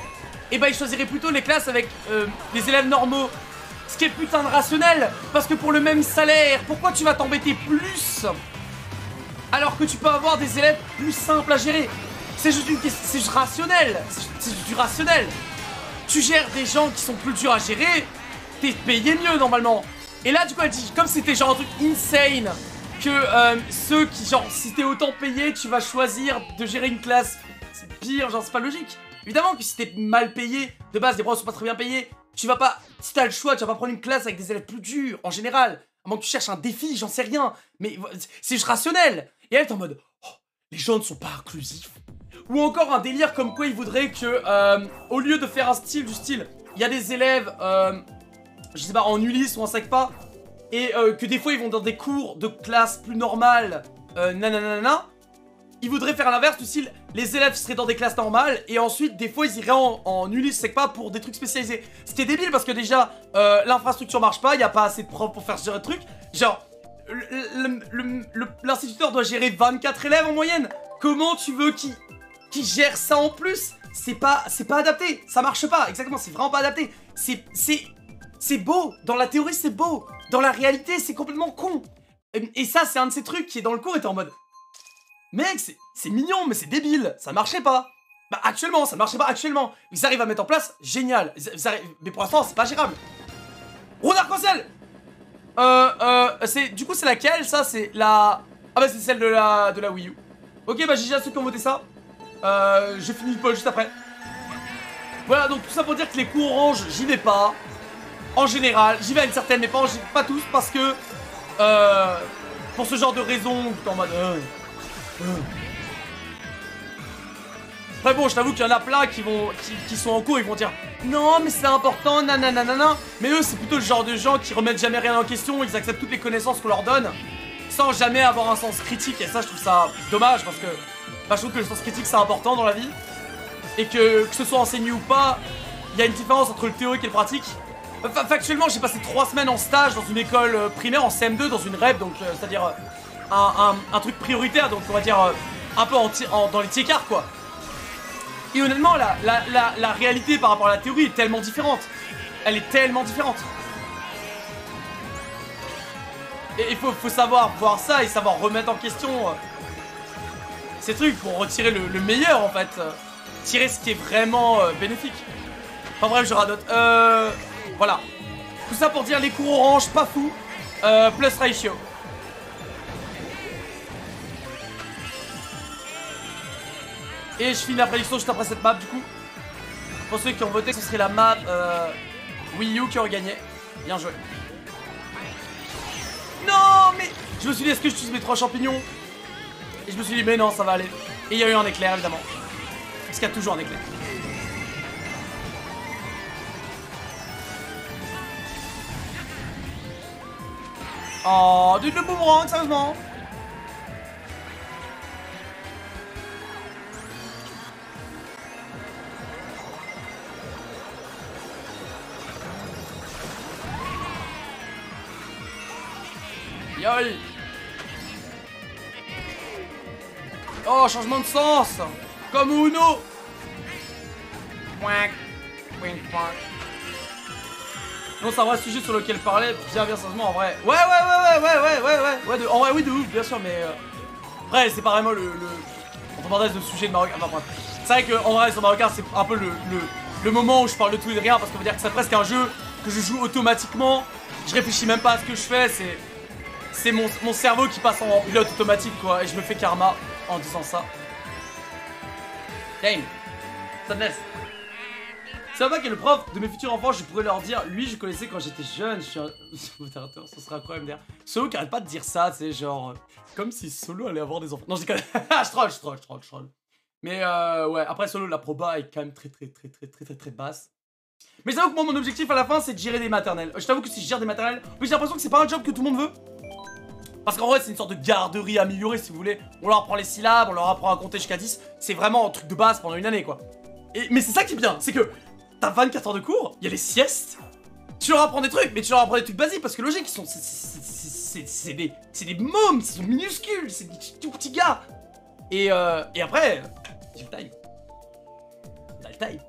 et ben ils choisiraient plutôt les classes avec euh, des élèves normaux. Ce qui est putain de rationnel, parce que pour le même salaire, pourquoi tu vas t'embêter plus? Alors que tu peux avoir des élèves plus simples à gérer C'est juste une question, c'est juste rationnel, c'est juste du rationnel. Tu gères des gens qui sont plus durs à gérer, t'es payé mieux normalement. Et là, du coup, elle dit, comme c'était genre un truc insane, que euh, ceux qui, genre, si t'es autant payé, tu vas choisir de gérer une classe, c'est pire, genre, c'est pas logique. Évidemment que si t'es mal payé, de base, les profs sont pas très bien payés, tu vas pas, si t'as le choix, tu vas pas prendre une classe avec des élèves plus durs, en général. À moins que tu cherches un défi, j'en sais rien. Mais c'est juste rationnel. Et elle est en mode, oh, les gens ne sont pas inclusifs. Ou encore un délire comme quoi il voudrait que, euh, au lieu de faire un style du style, il y a des élèves, euh, je sais pas, en Ulysse ou en SECPA, et euh, que des fois ils vont dans des cours de classe plus normales, euh, nanana, il voudrait faire l'inverse du style, les élèves seraient dans des classes normales, et ensuite des fois ils iraient en, en Ulysse SECPA pour des trucs spécialisés. Ce qui est débile parce que déjà, l'infrastructure marche pas, il y a pas assez de profs pour faire ce genre de trucs. Genre, l'instituteur doit gérer 24 élèves en moyenne. Comment tu veux qu'il gère ça en plus? C'est pas, pas adapté. Ça marche pas. Exactement, c'est vraiment pas adapté. C'est, beau. Dans la théorie, c'est beau. Dans la réalité, c'est complètement con. Et, ça, c'est un de ces trucs qui est dans le cours et t'es en mode, mec, c'est, mignon, mais c'est débile. Ça marchait pas. Bah actuellement, ça marchait pas actuellement. Ils arrivent à mettre en place, génial. Mais pour l'instant, c'est pas gérable. Roue d'arc-en-ciel euh, euh, du coup, c'est laquelle, ça? C'est la... Ah bah, c'est celle de la, de la Wii U. Ok, bah, j'ai déjà ceux qui ont voté ça. Euh, je finis le poll juste après. Voilà, donc tout ça pour dire que les coups orange, j'y vais pas. En général, j'y vais à une certaine, mais pas, pas tous, parce que... Euh, pour ce genre de raison, en mode... euh, euh. Après bon, je t'avoue qu'il y en a plein qui vont, qui, sont en cours, ils vont dire non mais c'est important, nanana, mais eux c'est plutôt le genre de gens qui remettent jamais rien en question, ils acceptent toutes les connaissances qu'on leur donne, sans jamais avoir un sens critique, et ça je trouve ça dommage parce que bah, je trouve que le sens critique c'est important dans la vie, et que que ce soit enseigné ou pas, il y a une différence entre le théorique et le pratique. Fa- Factuellement, j'ai passé trois semaines en stage dans une école euh, primaire en CM2 dans une REP, donc euh, c'est-à-dire euh, un, truc prioritaire, donc on va dire un peu en- dans les tiers quoi. Et honnêtement, la, la, la, réalité par rapport à la théorie est tellement différente. Elle est tellement différente. Et il faut, savoir voir ça et savoir remettre en question euh, ces trucs pour retirer le, le meilleur en fait. tirer ce qui est vraiment euh, bénéfique. Enfin bref, je radote. Euh, voilà. Tout ça pour dire les cours orange, pas fou. Euh, plus ratio. Et je finis la prédiction juste après cette map du coup. Pour ceux qui ont voté, ce serait la map euh, Wii U qui aurait gagné. Bien joué. Non mais Je me suis dit est-ce que j'utilise mes trois champignons? Et je me suis dit mais non ça va aller. Et il y a eu un éclair évidemment. Parce qu'il y a toujours un éclair. Oh, du le boomerang, sérieusement Yol. Oh, changement de sens. Comme Uno. Non, c'est un vrai sujet sur lequel parler, bien, bien sérieusement, en vrai. Ouais, ouais, ouais, ouais, ouais, ouais, ouais, ouais, de... en vrai, oui, de ouf, bien sûr, mais... Euh... Après, c'est pas vraiment le... le... De sujet de Marocain, enfin, bref. C'est vrai qu'en vrai, sur Marocain, c'est un peu le, le, le, moment où je parle de tout et de rien, parce qu'on veut dire que c'est presque un jeu que je joue automatiquement, je réfléchis même pas à ce que je fais, c'est... C'est mon, mon cerveau qui passe en pilote automatique, quoi, et je me fais karma en disant ça. Game. Sadness. C'est pas que le prof de mes futurs enfants, je pourrais leur dire, lui, je connaissais quand j'étais jeune, je suis un modérateur, ça serait incroyable d'ailleurs. Solo qui arrête pas de dire ça, c'est genre, euh, comme si Solo allait avoir des enfants. Non, je déconne. je troll, je troll, je troll, je troll. Mais euh, ouais, après Solo, la proba est quand même très, très, très, très, très, très, très basse. Mais j'avoue que moi, mon objectif à la fin, c'est de gérer des maternelles. Je t'avoue que si je gère des maternelles, j'ai l'impression que c'est pas un job que tout le monde veut. Parce qu'en vrai, c'est une sorte de garderie améliorée, si vous voulez. On leur apprend les syllabes, on leur apprend à compter jusqu'à 10. C'est vraiment un truc de base pendant une année, quoi. Et, mais c'est ça qui est bien, c'est que t'as 24 heures de cours, il y a les siestes. Tu leur apprends des trucs, mais tu leur apprends des trucs basiques, parce que logique, ils sont. c'est- des. Des mômes, ils sont minuscules, c'est des tout petits gars. Et, euh, et après, j'ai le time. T'as le time.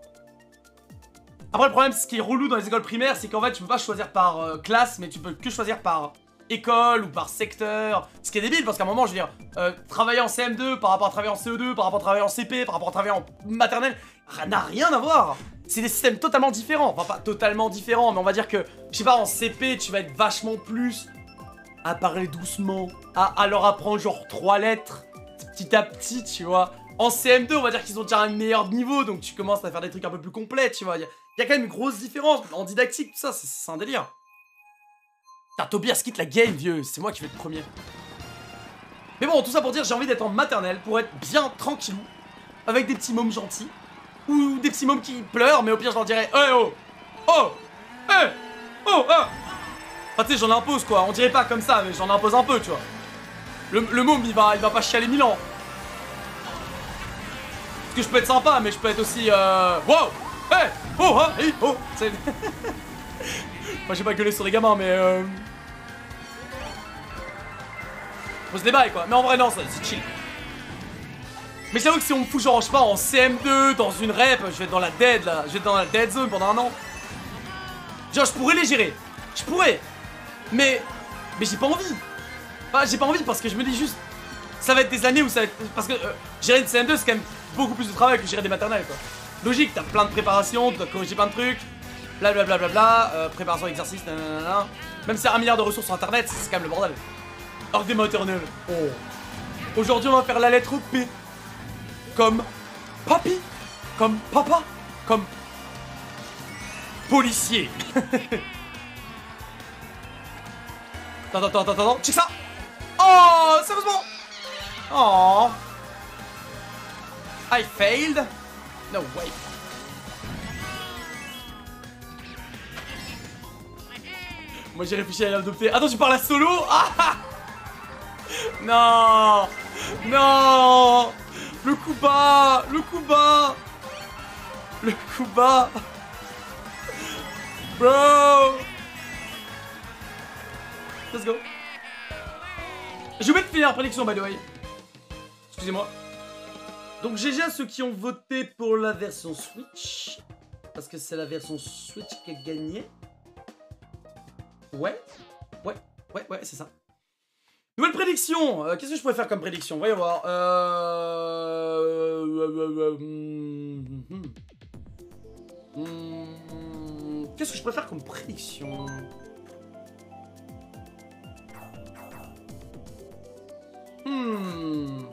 Après, le problème, ce qui est relou dans les écoles primaires, c'est qu'en fait, tu peux pas choisir par euh, classe, mais tu peux que choisir par école ou par secteur. Ce qui est débile, parce qu'à un moment, je veux dire, euh, travailler en CM2 par rapport à travailler en CE2, par rapport à travailler en CP, par rapport à travailler en maternelle, n'a rien à voir. C'est des systèmes totalement différents. Enfin, pas totalement différents, mais on va dire que, je sais pas, en CP, tu vas être vachement plus à parler doucement, à, leur apprendre genre trois lettres, petit à petit, tu vois. En CM2, on va dire qu'ils ont déjà un meilleur niveau, donc tu commences à faire des trucs un peu plus complets, tu vois. Il y, a- quand même une grosse différence en didactique, tout ça, c'est un délire. Putain, Tobias quitte la game, vieux, c'est moi qui vais être premier. Mais bon, tout ça pour dire, j'ai envie d'être en maternelle pour être bien tranquillou, avec des petits mômes gentils, ou des petits mômes qui pleurent, mais au pire, je leur dirais Hey oh Oh Hey Oh Ah Enfin, tu sais, j'en impose quoi, on dirait pas comme ça, mais j'en impose un peu, tu vois. Le, môme, il va, il va pas chialer mille ans. Parce que je peux être sympa, mais je peux être aussi. Euh... Wow Hey Oh ah hey, Oh. Moi, j'ai pas gueulé sur les gamins, mais. Euh... Faut se déballer quoi. Mais en vrai, non, c'est chill. Mais j'avoue que si on me fout genre, je sais pas, en CM2, dans une rep, je vais être dans la dead là, je vais être dans la dead zone pendant un an. Genre, je pourrais les gérer. Je pourrais. Mais. Mais j'ai pas envie. Enfin, j'ai pas envie parce que je me dis juste. Ça va être des années où ça va être. Parce que euh, gérer une CM2, c'est quand même beaucoup plus de travail que gérer des maternelles quoi. Logique, t'as plein de préparations, tu dois corriger plein de trucs. Blablabla, bla, bla, bla, euh, préparation d'exercice, nanana. Même si y a un milliard de ressources sur internet, c'est quand même le bordel. Des maternelles. Oh. Aujourd'hui, on va faire la lettre P. Comme papy. Comme papa. Comme policier. attends, attends, attends, attends, check ça. Oh, sérieusement. Oh. I failed. No way. Moi j'ai réfléchi à l'adopter. Attends, tu parles à solo Ah Non Non Le coup bas Le coup bas Le coup bas Bro Let's go J'ai oublié de finir la prédiction by the way. Excusez-moi. Donc GG à ceux qui ont voté pour la version Switch. Parce que c'est la version Switch qui a gagné. Ouais. Ouais. Ouais, ouais, c'est ça. Nouvelle prédiction Euh, Qu'est-ce que je pourrais faire comme prédiction? Voyons voir. Euh... euh, euh, hmm, hmm. Hmm, Qu'est-ce que je préfère comme prédiction? Hmm...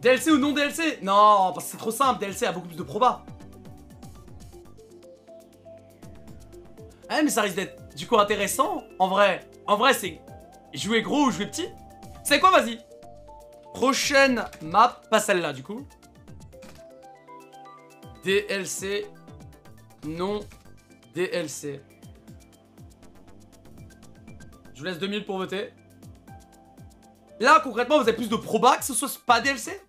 DLC ou non DLC Non, parce que c'est trop simple, DLC a beaucoup plus de proba. Ah mais ça risque d'être du coup intéressant, en vrai. En vrai, c'est jouer gros ou jouer petit. C'est quoi, vas-y Prochaine map, pas celle-là du coup. DLC, non DLC. Je vous laisse 2000 pour voter. Là, concrètement, vous avez plus de proba que ce soit pas DLC.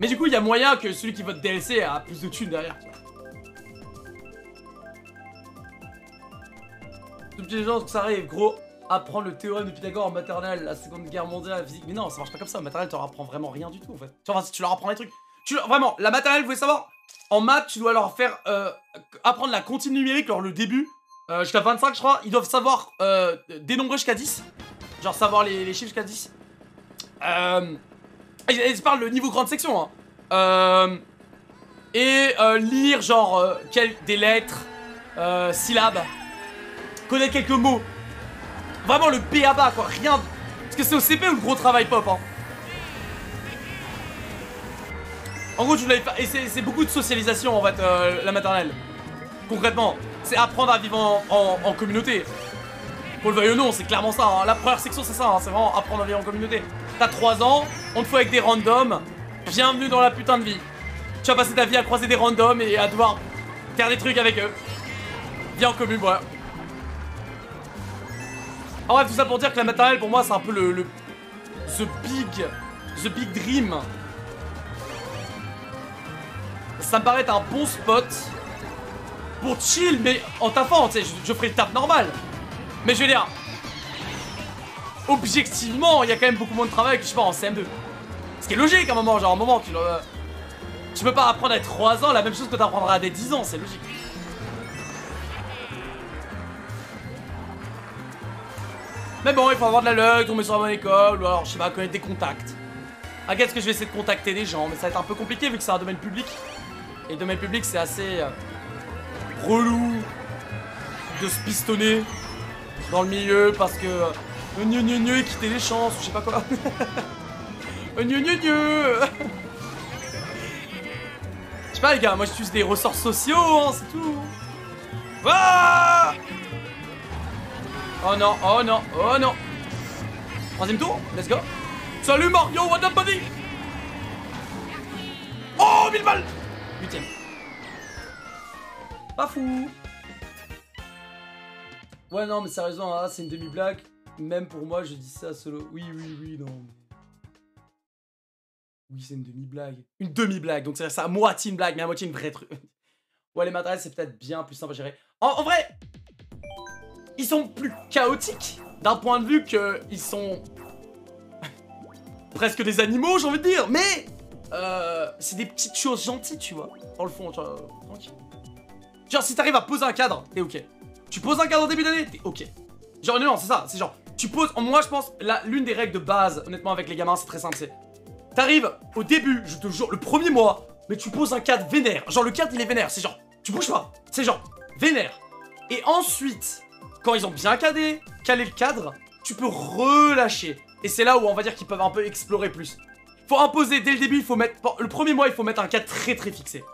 Mais du coup, il y a moyen que celui qui vote DLC a plus de thunes derrière. tu vois. Tout petit gens ça arrive, gros. Apprendre le théorème de Pythagore en maternelle, la seconde guerre mondiale, la physique. Mais non, ça marche pas comme ça. En maternelle, tu leur apprends vraiment rien du tout en fait. Tu vois, tu leur apprends des trucs. Tu, vraiment, la maternelle, vous voulez savoir En maths, tu dois leur faire euh, apprendre la continue numérique, leur le début. euh, jusqu'à 25, je crois. Ils doivent savoir euh, dénombrer jusqu'à 10. Genre savoir les, chiffres jusqu'à 10. Euh, ils, parlent le niveau grande section. Hein. Et lire genre quel- des lettres, syllabes, connaître quelques mots. Vraiment le B à bas quoi, rien. Parce que c'est au CP où le gros travail pop. Hein. En gros, tu l'avais pas. Et c'est beaucoup de socialisation en fait, euh, la maternelle. Concrètement, c'est apprendre à vivre en communauté. Qu'on le veuille ou non, c'est clairement ça. hein. La première section, c'est ça. hein. C'est vraiment apprendre à vivre en communauté. T'as 3 ans, on te fout avec des randoms. Bienvenue dans la putain de vie. Tu vas passer ta vie à croiser des randoms et à devoir faire des trucs avec eux. Viens en commune, voilà. En bref, tout ça pour dire que la maternelle, pour moi, c'est un peu le, le- The big... The big dream. Ça me paraît être un bon spot pour chill, mais en taffant, tu sais, je, ferai le taf normal. Mais je veux dire, objectivement, il y a quand même beaucoup moins de travail que je sais en CM2. Ce qui est logique à un moment, genre à un moment, tu, le- tu peux pas apprendre à être 3 ans la même chose que t'apprendras à des 10 ans, c'est logique. Mais bon, il faut avoir de la luck, tomber sur la bonne école, ou alors, je sais pas, connaître des contacts. Ah, qu'est-ce que je vais essayer de contacter des gens, mais ça va être un peu compliqué vu que c'est un domaine public. Et le domaine public, c'est assez euh, relou de se pistonner dans le milieu parce que euh, gneu gneu gneu et quitter les chances, ou je sais pas quoi. gneu gneu gneu Je sais pas les gars, moi j'utilise des ressorts sociaux, hein, c'est tout. Ah oh non, oh non, oh non. Troisième tour, let's go. Salut Mario, what up buddy? Oh, 1000 balles Huitième. Pas fou. Ouais, non, mais sérieusement, hein, c'est une demi-blague. Même pour moi, je dis ça solo. Oui, oui, oui, non. Oui, c'est une demi-blague. Une demi-blague, donc c'est à moitié une blague, mais à moitié une vraie truc. Ouais, les matériels, c'est peut-être bien plus simple à gérer. En, en vrai, ils sont plus chaotiques d'un point de vue que ils sont presque des animaux, j'ai envie de dire. Mais euh, c'est des petites choses gentilles, tu vois. Dans le fond, euh, tranquille. Genre, si t'arrives à poser un cadre, t'es ok. Tu poses un cadre au début d'année, t'es ok. Genre, non, non, c'est ça, c'est genre, tu poses. Moi, je pense, l'une des règles de base, honnêtement, avec les gamins, c'est très simple, c'est. T'arrives au début, je te jure, le premier mois, mais tu poses un cadre vénère. Genre, le cadre, il est vénère, c'est genre, tu bouges pas. C'est genre, vénère. Et ensuite, quand ils ont bien cadé, calé le cadre, tu peux relâcher. Et c'est là où on va dire qu'ils peuvent un peu explorer plus. Faut imposer dès le début, il faut mettre. le premier mois, il faut mettre un cadre très très fixé.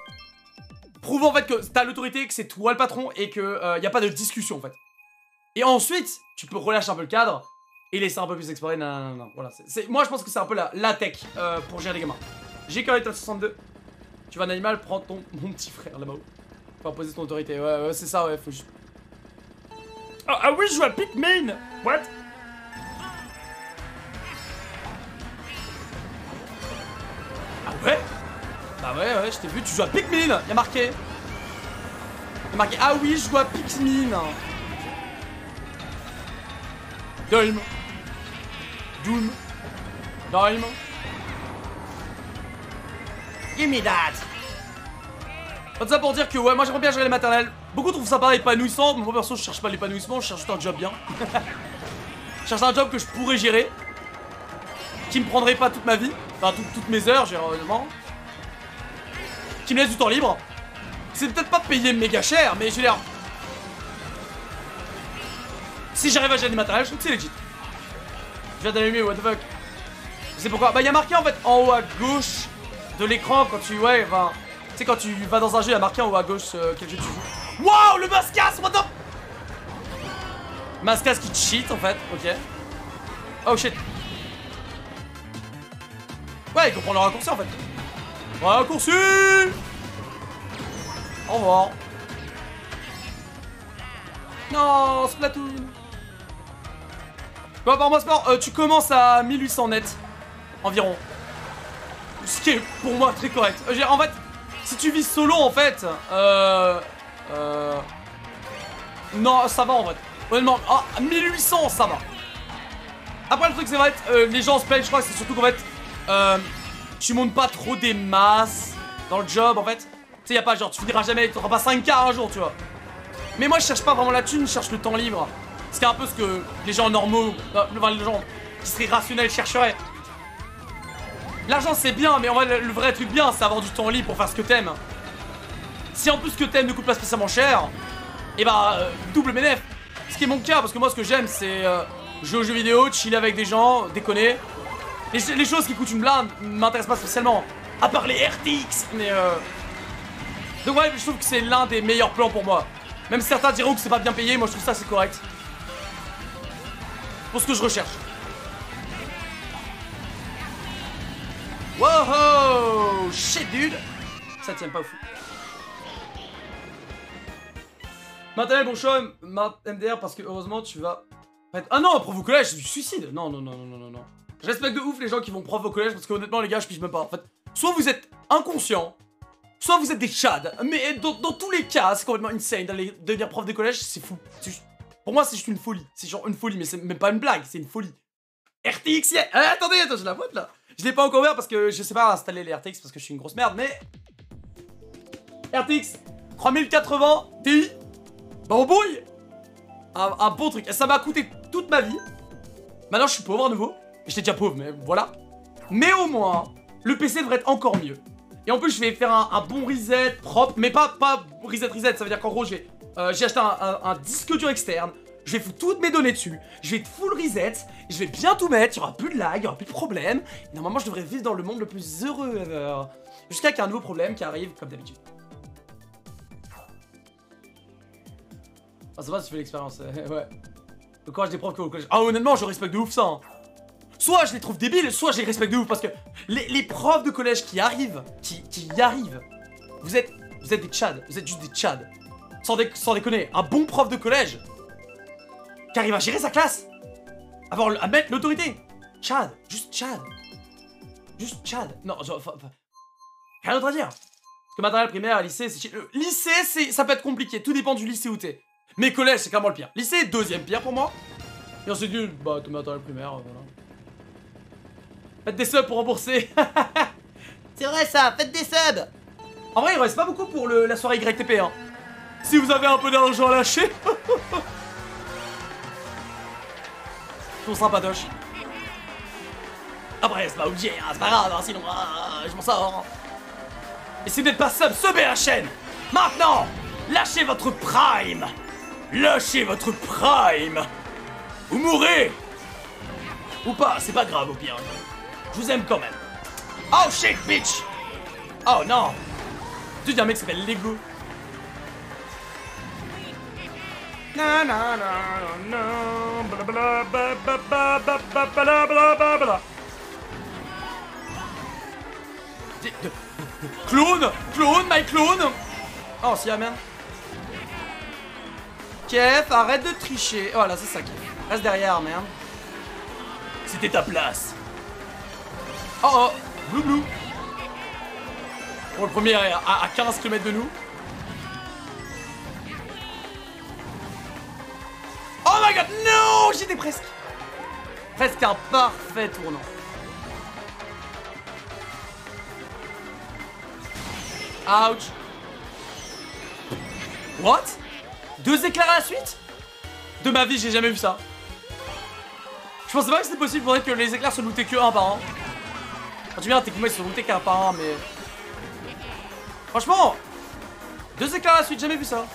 Prouvant en fait que t'as l'autorité, que c'est toi le patron et que euh, a pas de discussion en fait. Et ensuite, tu peux relâcher un peu le cadre et laisser un peu plus explorer. Non, non, non, moi, je pense que c'est un peu la, la tech euh, pour gérer les gamins. J'ai quand même 62. Tu vas un animal, prends ton mon petit frère là-bas. Faut imposer ton autorité. Ouais, ouais, c'est ça, ouais. Faut juste. Ah, oui, je joue à Pikmin What? Ah ouais? Bah ouais, ouais, je t'ai vu, tu joues à Pikmin. Y'a marqué. Y'a marqué, ah oui, je joue à Pikmin. Dime Doom. Dime Give me that. Tout ça pour dire que ouais, moi j'aimerais bien gérer les maternelles. Beaucoup trouvent ça pas épanouissant, mais moi perso je cherche pas l'épanouissement, je cherche un job bien. je cherche un job que je pourrais gérer, qui me prendrait pas toute ma vie, enfin tout- toutes mes heures, généralement, qui me laisse du temps libre. C'est peut-être pas payé méga cher, mais veux dire, si j'arrive à gérer des matériels, je trouve que c'est legit. Je viens d'allumer, what the fuck. Je sais pourquoi. Bah, il y a marqué en fait en haut à gauche de l'écran quand tu. Ouais, enfin. Tu sais, quand tu vas dans un jeu, il y a marqué en haut à gauche euh, quel jeu tu joues. Waouh, le Mascas, what the. Qui cheat en fait, ok. Oh shit. Ouais, il comprend le raccourci en fait. Raccourci Au revoir. Non, Splatoon. Bon, par moi, sport, euh, tu commences à 1800 net. Environ. Ce qui est pour moi très correct. Euh, en fait, si tu vis solo, en fait, euh. Euh. Non, ça va en fait. Honnêtement, ah, 1800, ça va. Après, le truc, c'est vrai, euh, les gens se plaignent, je crois c'est surtout qu'en fait, euh, tu montes pas trop des masses dans le job, en fait. Tu sais, y a pas genre, tu finiras jamais, tu pas 5K un jour, tu vois. Mais moi, je cherche pas vraiment la thune, je cherche le temps libre. Ce qui est un peu ce que les gens normaux, euh, enfin, les gens qui seraient rationnels chercheraient. L'argent, c'est bien, mais en vrai, le vrai truc bien, c'est avoir du temps libre pour faire ce que t'aimes. Si en plus que t'aimes ne coûte pas spécialement cher, et bah, euh, double bénéf. Ce qui est mon cas, parce que moi, ce que j'aime, c'est euh, jouer aux jeux vidéo, chiller avec des gens, déconner. Les, les choses qui coûtent une blinde m'intéressent pas spécialement. À part les RTX, mais euh. Donc ouais, je trouve que c'est l'un des meilleurs plans pour moi. Même certains diront que c'est pas bien payé, moi je trouve ça c'est correct. Pour ce que je recherche. Wow Shit dude Ça tient pas au fou. Maintenant bon MDR parce que heureusement tu vas... Ah non, prof au collège, c'est du suicide Non, non, non, non, non, non. Je respecte de ouf les gens qui vont prof au collège parce que honnêtement les gars je pige même pas. En fait, soit vous êtes inconscient, soit vous êtes des chads. Mais dans, tous les cas, c'est complètement insane d'aller devenir prof de collège, c'est fou. Pour moi c'est juste une folie. C'est genre une folie, mais c'est même pas une blague, c'est une folie. RTX, yeah. Ah, attendez, attends, j'ai la boîte là. Je l'ai pas encore ouvert parce que je sais pas installer les RTX parce que je suis une grosse merde, mais... RTX 3080 Ti. Bon bouille un, un bon truc. Ça m'a coûté toute ma vie. Maintenant je suis pauvre à nouveau. J'étais déjà pauvre, mais voilà. Mais au moins, le PC devrait être encore mieux. Et en plus, je vais faire un, bon reset propre, mais pas, pas reset reset, ça veut dire qu'en gros, j'ai euh, acheté un, disque dur externe, je vais foutre toutes mes données dessus, je vais full reset, je vais bien tout mettre, il y aura plus de lag, il y aura plus de problème. Normalement, je devrais vivre dans le monde le plus heureux ever. Jusqu'à qu'il y ait un nouveau problème qui arrive, comme d'habitude. Ah, ça va, tu fais l'expérience, ouais. Le courage des profs que au collège. Ah, honnêtement, je respecte de ouf ça. Hein soit je les trouve débiles, soit je les respecte de ouf parce que les, profs de collège qui arrivent, qui, y arrivent, vous êtes, vous êtes des tchads, vous êtes juste des tchads. Sans, sans déconner, un bon prof de collège qui arrive à gérer sa classe, à mettre l'autorité. Tchad, juste Tchad. Juste Tchad. Non, genre, rien d'autre à dire. Parce que matériel primaire, lycée, c'est... Lycée, ça peut être compliqué, tout dépend du lycée où t'es. Mais collège, c'est clairement le pire. Lycée, deuxième pire pour moi. Et ensuite, bah, tout matériel primaire, voilà. Faites des subs pour rembourser. C'est vrai ça, faites des subs. En vrai, il reste pas beaucoup pour le, la soirée YTP. Hein. Si vous avez un peu d'argent à lâcher. Tout sympatoche. Après, c'est pas obligé, hein, c'est pas grave, hein, sinon euh, je m'en sors. Et si vous n'êtes pas sub, subez la chaîne Maintenant Lâchez votre prime Lâchez votre prime Vous mourrez Ou pas, c'est pas grave au pire. Je vous aime quand même. Oh shit, bitch Oh non Tu dis un mec qui s'appelle Lego. Na na na Clone Clone, my clone Oh, si, amen. Kef, arrête de tricher. Voilà, c'est ça, Kef. Reste derrière, merde. C'était ta place. Oh oh Blou blou Bon, le premier est à, 15 km de nous. Oh my god, non J'étais presque Presque un parfait tournant. Ouch What? Deux éclairs à la suite De ma vie, j'ai jamais vu ça. Je pensais pas que c'était possible, faudrait que les éclairs se lootaient que un par an. Quand tu viens, techniquement, ils se montés qu'un par un, mais... Franchement, deux éclairs à la suite, jamais vu ça.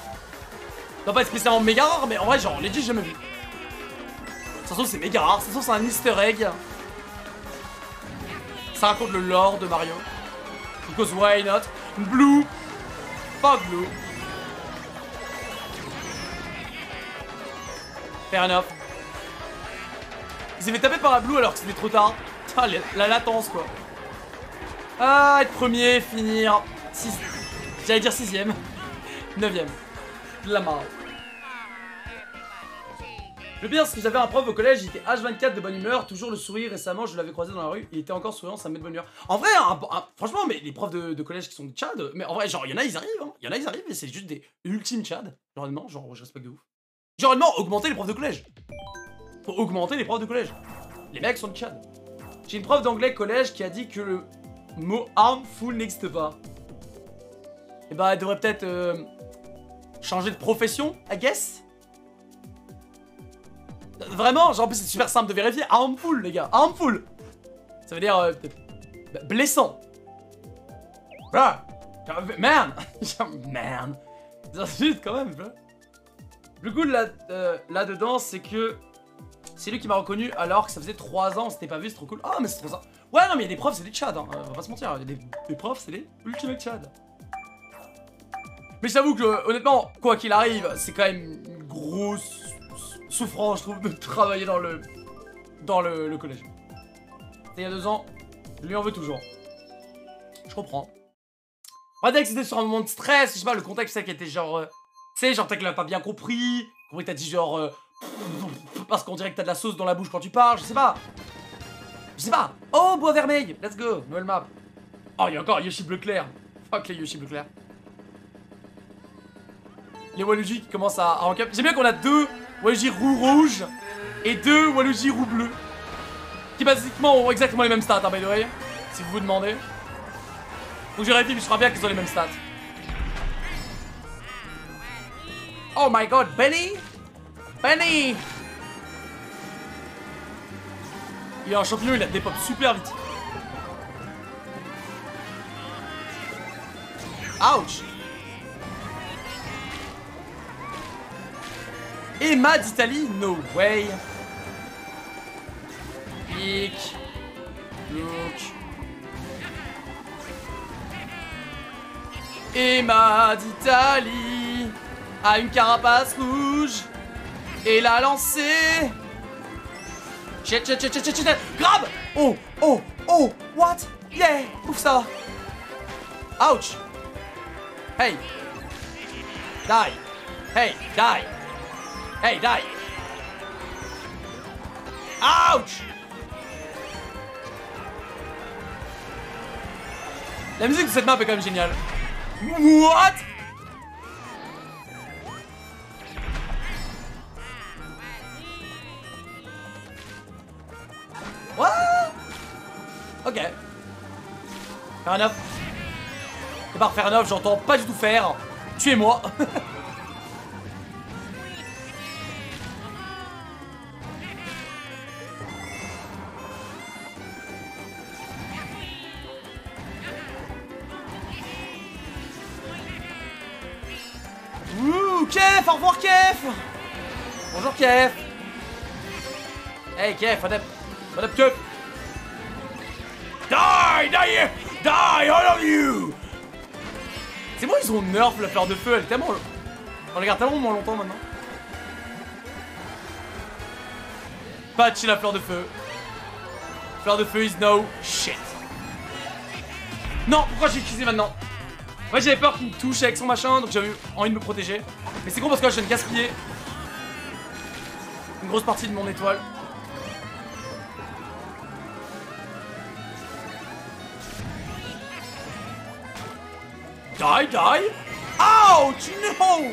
Ça doit pas spécialement méga rare, mais en vrai, genre, legit, jamais vu. De toute façon, c'est méga rare. De toute façon, c'est un easter egg. Ça raconte le lore de Mario. Because why not? Blue. Fuck Blue. Fair enough. Ils avaient tapé par la Blue alors que c'était trop tard. Ah, la latence, quoi. Ah, être premier, finir. Six... J'allais dire sixième. Neuvième. La marre. Le pire, c'est que j'avais un prof au collège, il était H24 de bonne humeur, toujours le sourire. Récemment, je l'avais croisé dans la rue, il était encore souriant, ça me met de bonne humeur. En vrai, franchement, mais les profs de, collège qui sont tchad, mais en vrai, genre, il y en a, ils arrivent, hein. Il y en a, ils arrivent, et c'est juste des ultimes tchad. Genre, genre, je respecte de ouf. Genre, augmenter les profs de collège. Faut augmenter les profs de collège. Les mecs sont tchad. J'ai une prof d'anglais collège qui a dit que le mot harmful n'existe pas. Et eh bah, elle devrait peut-être euh, changer de profession, I guess. Vraiment, genre en plus c'est super simple de vérifier. Harmful, les gars, harmful. Ça veut dire euh, blessant. Ah, man, man. C'est quand même. Le là, euh, là-dedans, c'est que c'est lui qui m'a reconnu alors que ça faisait 3 ans, on s'était pas vu, c'est trop cool. Ah, mais c'est trop ça. Ouais, non, mais il y a des profs, c'est des tchads, hein. on va pas se mentir. Il y a des, profs, c'est des ultimate tchads. Mais j'avoue que, honnêtement, quoi qu'il arrive, c'est quand même une grosse souffrance, je trouve, de travailler dans le... dans le, collège. C'était il y a deux ans, je lui en veux toujours. Je comprends. On va que c'était sur un moment de stress, je sais pas, le contexte, c'est qui était genre... sais, genre, a pas bien compris, compris t'as dit genre... euh, parce qu'on dirait que t'as de la sauce dans la bouche quand tu parles, je sais pas. Je sais pas. Oh, bois vermeil, let's go, nouvelle map. Oh, il y a encore Yoshi bleu clair. Fuck les Yoshi bleu clair. Les Waluigi qui commencent à, à. J'aime bien qu'on a deux Waluigi roux rouge et deux Waluigi roux bleu. Qui basiquement ont exactement les mêmes stats, hein, by the way. Si vous vous demandez. Faut que je vérifie, mais je bien qu'ils ont les mêmes stats. Oh my god, Benny? Benny? Il a un champignon, il a des pop super vite. Ouch! Emma d'Italie No way. Pique Look. Emma d'Italie a une carapace rouge et l'a lancée shit, shit, shit, shit, shit, Grab! Oh, oh, oh, what? Yeah, ouf ça Ouch. Hey. Die. Hey, die. Hey, die. Ouch. La musique de cette map est quand même géniale. What? What? Ok. Faire un off. Et par faire un off, j'entends pas du tout faire. Tuez-moi. Ouh, Kef, au revoir Kef Bonjour Kef Hey Kef, what Kef Die, die, die, all of you C'est bon, ils ont nerf la fleur de feu, elle est tellement... On regarde tellement moins longtemps maintenant. Patch la fleur de feu. Fleur de feu is no shit. Non, pourquoi j'ai utilisé maintenant? Ouais, j'avais peur qu'il me touche avec son machin, donc j'avais envie de me protéger. Mais c'est con parce que là, je viens de gaspiller une grosse partie de mon étoile. Die, die? Ouch No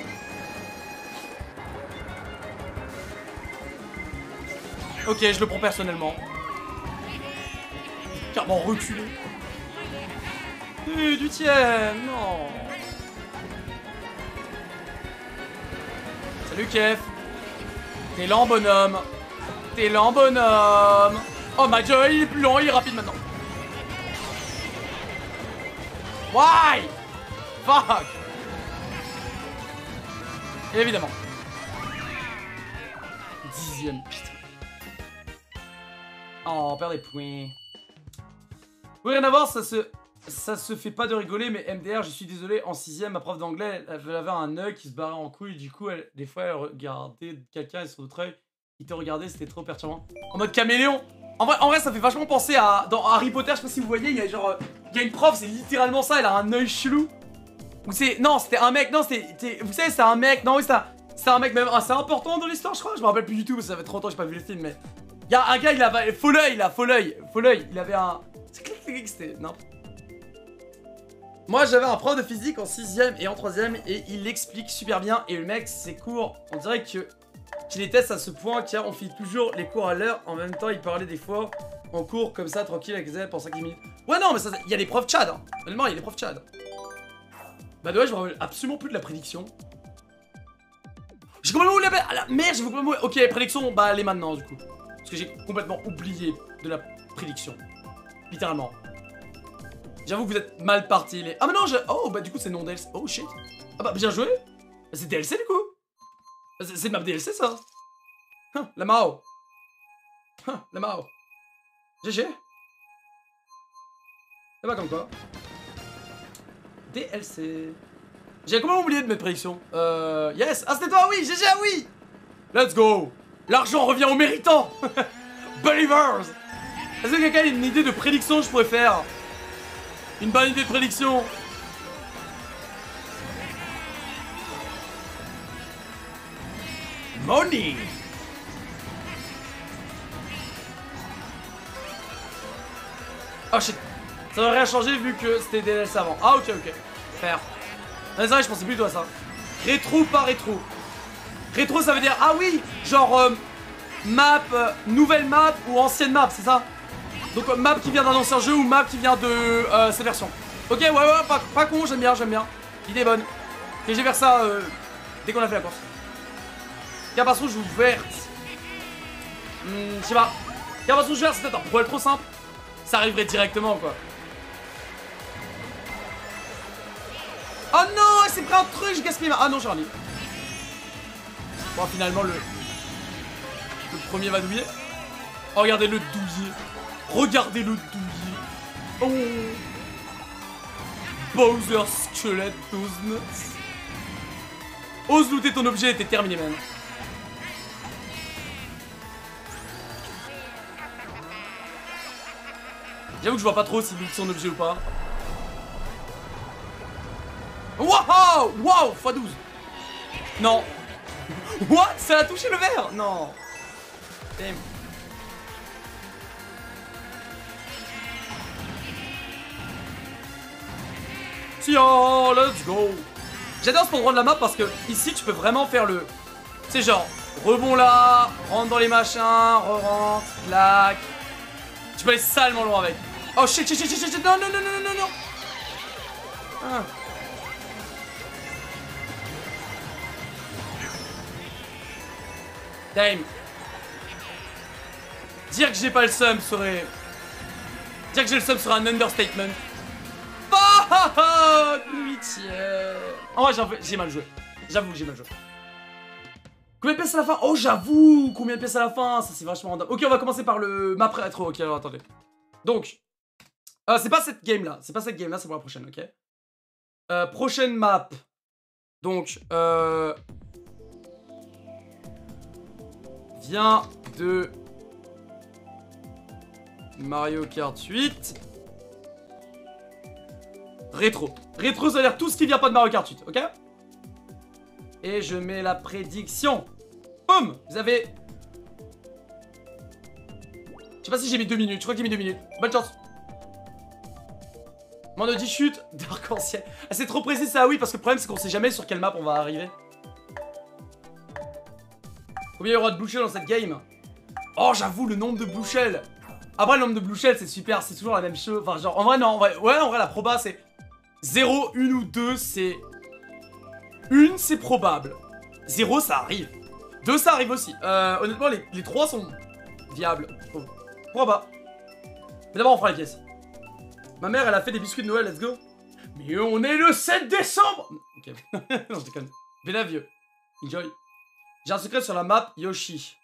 Ok, je le prends personnellement. Carrément reculé. Euh, du tien, non. Salut Kev. T'es lent bonhomme. T'es lent bonhomme. Oh my god, il est plus lent, il est rapide maintenant. Why? Fuck Évidemment. Dixième, putain. Oh, on perd des points. Oui, rien à voir, ça se... Ça se fait pas de rigoler, mais MDR, je suis désolé, en sixième, ma prof d'anglais, elle avait un œil qui se barrait en couille, du coup, des fois, elle regardait quelqu'un et son autre œil, il te regardait, c'était trop perturbant. En mode caméléon en vrai, en vrai, ça fait vachement penser à... Harry Potter, je sais pas si vous voyez, il y a genre... Il y a une prof, c'est littéralement ça, elle a un œil chelou. Non, c'était un mec, non, c'était... Vous savez, c'est un mec, non, oui, c'est un... Mec même assez important dans l'histoire, je crois, je me rappelle plus du tout, ça fait trop longtemps que j'ai pas vu le film, mais... Il y a un gars, il avait... Faux l'œil, là, faux l'œil, faux l'œil, il avait un... C'est clic, clic, c'était... Non. Moi j'avais un prof de physique en 6ème et en 3ème et il explique super bien et le mec ses cours on dirait que qu'il les à ce point car on fait toujours les cours à l'heure en même temps il parlait des fois en cours comme ça tranquille avec les pendant 5 minutes. Ouais non mais il y a des profs Chad hein. Honnêtement il y a des profs Chad. Bah ouais je me rappelle absolument plus de la prédiction. J'ai complètement oublié la... ah, la merde j'ai complètement Ok prédiction bah elle est maintenant du coup. Parce que j'ai complètement oublié de la prédiction. Littéralement. J'avoue que vous êtes mal parti les... Ah mais non je... Oh bah du coup c'est non DLC. Oh shit. Ah bah bien joué. Bah, c'est DLC du coup. Bah, C'est c'est map DLC ça. Hein, la Mao. Hein, la Mao. GG. Et bah comme quoi? DLC. J'ai complètement oublié de mettre prédiction. Euh. Yes Ah, c'était toi, oui GG, ah oui. Let's go. L'argent revient aux méritants. Believers. Est-ce que quelqu'un a une idée de prédiction que je pourrais faire? Une bonne idée de prédiction? Money. Oh shit Ça n'aurait rien changé vu que c'était DLC avant. Ah ok ok. Faire. C'est je pensais plutôt à ça. Rétro pas rétro. Rétro ça veut dire ah oui genre euh, map euh, nouvelle map ou ancienne map c'est ça? Donc euh, map qui vient d'un ancien jeu ou map qui vient de cette version ok ouais ouais pas, con j'aime bien j'aime bien l'idée est bonne et j'ai vers ça dès qu'on a fait la course Carbas rouge ou verte Hmm, je sais pas Carbas rouge vert c'est peut-être un problème trop simple ça arriverait directement quoi Oh non, il s'est pris un truc, j'ai gaspillé ma... Ah non, dit. Bon, finalement, le... Le premier va douiller. Oh, regardez le douillet. Regardez le douillet. Oh. Bowser Squelette, nuts. Ose looter ton objet et t'es terminé, man. J'avoue que je vois pas trop s'il loot son objet ou pas. Wow Wow x12 Non What? Ça a touché le verre? Non Damn. Tiens, let's go J'adore cet endroit de la map parce que ici tu peux vraiment faire le... C'est genre, rebond là, rentre dans les machins, re-rentre, clac. Tu peux aller salement loin avec. Oh shit, shit, shit, shit, shit, non, non, non, non, non, non ah. Dame. Dire que j'ai pas le seum serait... Dire que j'ai le seum serait un understatement. Fuck Huitième. En vrai, j'ai mal joué. J'avoue que j'ai mal joué. Combien de pièces à la fin? Oh, j'avoue Combien de pièces à la fin? Ça, c'est vachement random. Ok, on va commencer par le map rétro. Ok, alors attendez. Donc, euh, c'est pas cette game-là. C'est pas cette game-là, c'est pour la prochaine, ok? Euh, Prochaine map. Donc, euh... vient de Mario Kart 8. Rétro. Rétro, ça veut dire tout ce qui vient pas de Mario Kart 8, ok? Et je mets la prédiction. Boum Vous avez... Je sais pas si j'ai mis 2 minutes, je crois que j'ai mis 2 minutes. Bonne chance Mon dit chute d'arc-en-ciel. Ah, c'est trop précis ça, oui, parce que le problème c'est qu'on sait jamais sur quelle map on va arriver. Combien il y aura de blue dans cette game Oh, j'avoue, le nombre de blue Après, le nombre de blue c'est super, c'est toujours la même chose. Enfin, genre, en vrai, non, en vrai, ouais, en vrai, la proba, c'est 0, 1 ou 2, c'est... 1, c'est probable. 0, ça arrive. 2, ça arrive aussi. Euh, honnêtement, les, les 3 sont viables. Oh. Proba. Mais d'abord, on fera les pièces. Ma mère, elle a fait des biscuits de Noël, let's go. Mais on est le 7 décembre Ok. non, je déconne. Vénave, vieux. Enjoy. J'ai un secret sur la map Yoshi.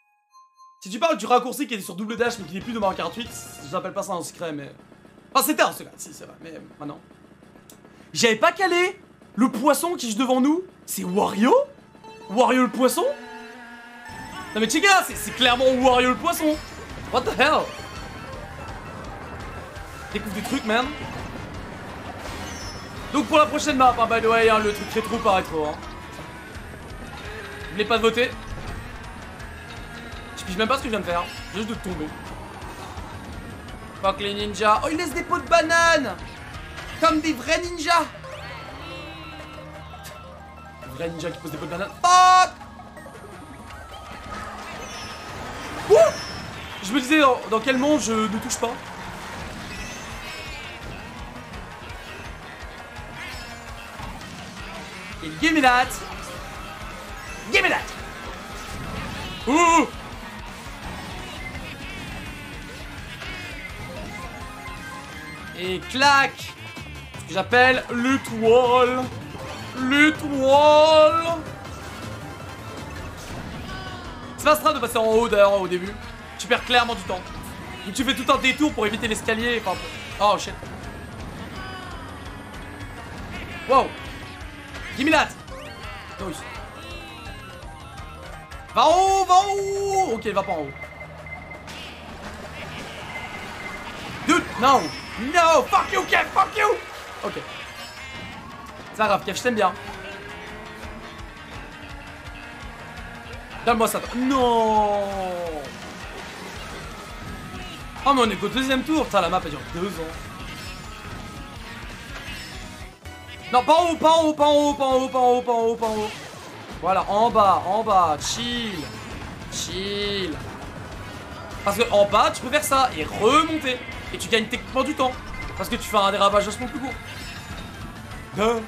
Si tu parles du raccourci qui était sur double dash mais qui n'est plus de Mario Kart 8, je n'appelle pas ça un secret, mais... Enfin, c'était un secret, si, c'est vrai, mais maintenant... J'avais pas calé Le poisson qui est devant nous, c'est Wario? Wario le poisson? Non mais Chica, c'est clairement Wario le poisson. What the hell? Découvre des trucs, man. Donc pour la prochaine map, hein, by the way, hein, le truc rétro par rétro, hein. Pas de voter. Je pige même pas ce que je viens de faire. Juste de tomber. Fuck les ninjas. Oh, ils laissent des pots de banane Comme des vrais ninjas vrais ninjas qui posent des pots de banane. Fuck Ouh Je me disais dans, dans quel monde je ne touche pas. Give me that Give me that Ouh Et clac Ce que j'appelle l'étoile L'étoile C'est pas stress de passer en haut d'ailleurs au début. Tu perds clairement du temps. Donc tu fais tout un détour pour éviter l'escalier. Enfin, oh shit. Wow Give me that. Va en haut, va en haut Ok, va pas en haut. Dude, no No Fuck you, Kev, fuck you Ok. C'est grave, Kev, je t'aime bien. Donne-moi ça. Non Oh mais on est qu'au deuxième tour, Putain, la map elle dure deux ans. Non, pas haut, pas en haut, pas en haut, pas en haut, pas en haut, pas en haut, pas en haut. Voilà, en bas, en bas, chill. Chill. Parce que en bas, tu peux faire ça et remonter. Et tu gagnes techniquement du temps. Parce que tu fais un dérapage vachement plus court. Duh.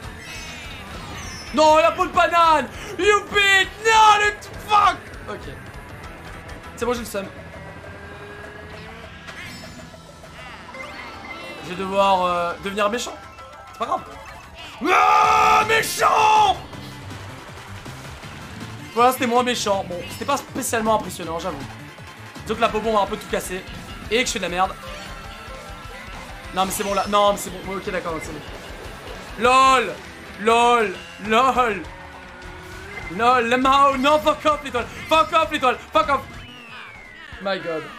Non, la peau de banane You bitch Non, le fuck Ok. C'est bon, j'ai le seum. Je vais devoir euh, devenir méchant. C'est pas grave. Ah, méchant Voilà, c'était moins méchant. Bon, c'était pas spécialement impressionnant, j'avoue. Donc la bobon a un peu tout cassé. Et que je fais de la merde. Non, mais c'est bon là. Non, mais c'est bon. Ok, d'accord, c'est bon. LOL LOL LOL LOL, le Mao Non, fuck off l'étoile Fuck off l'étoile Fuck off My god.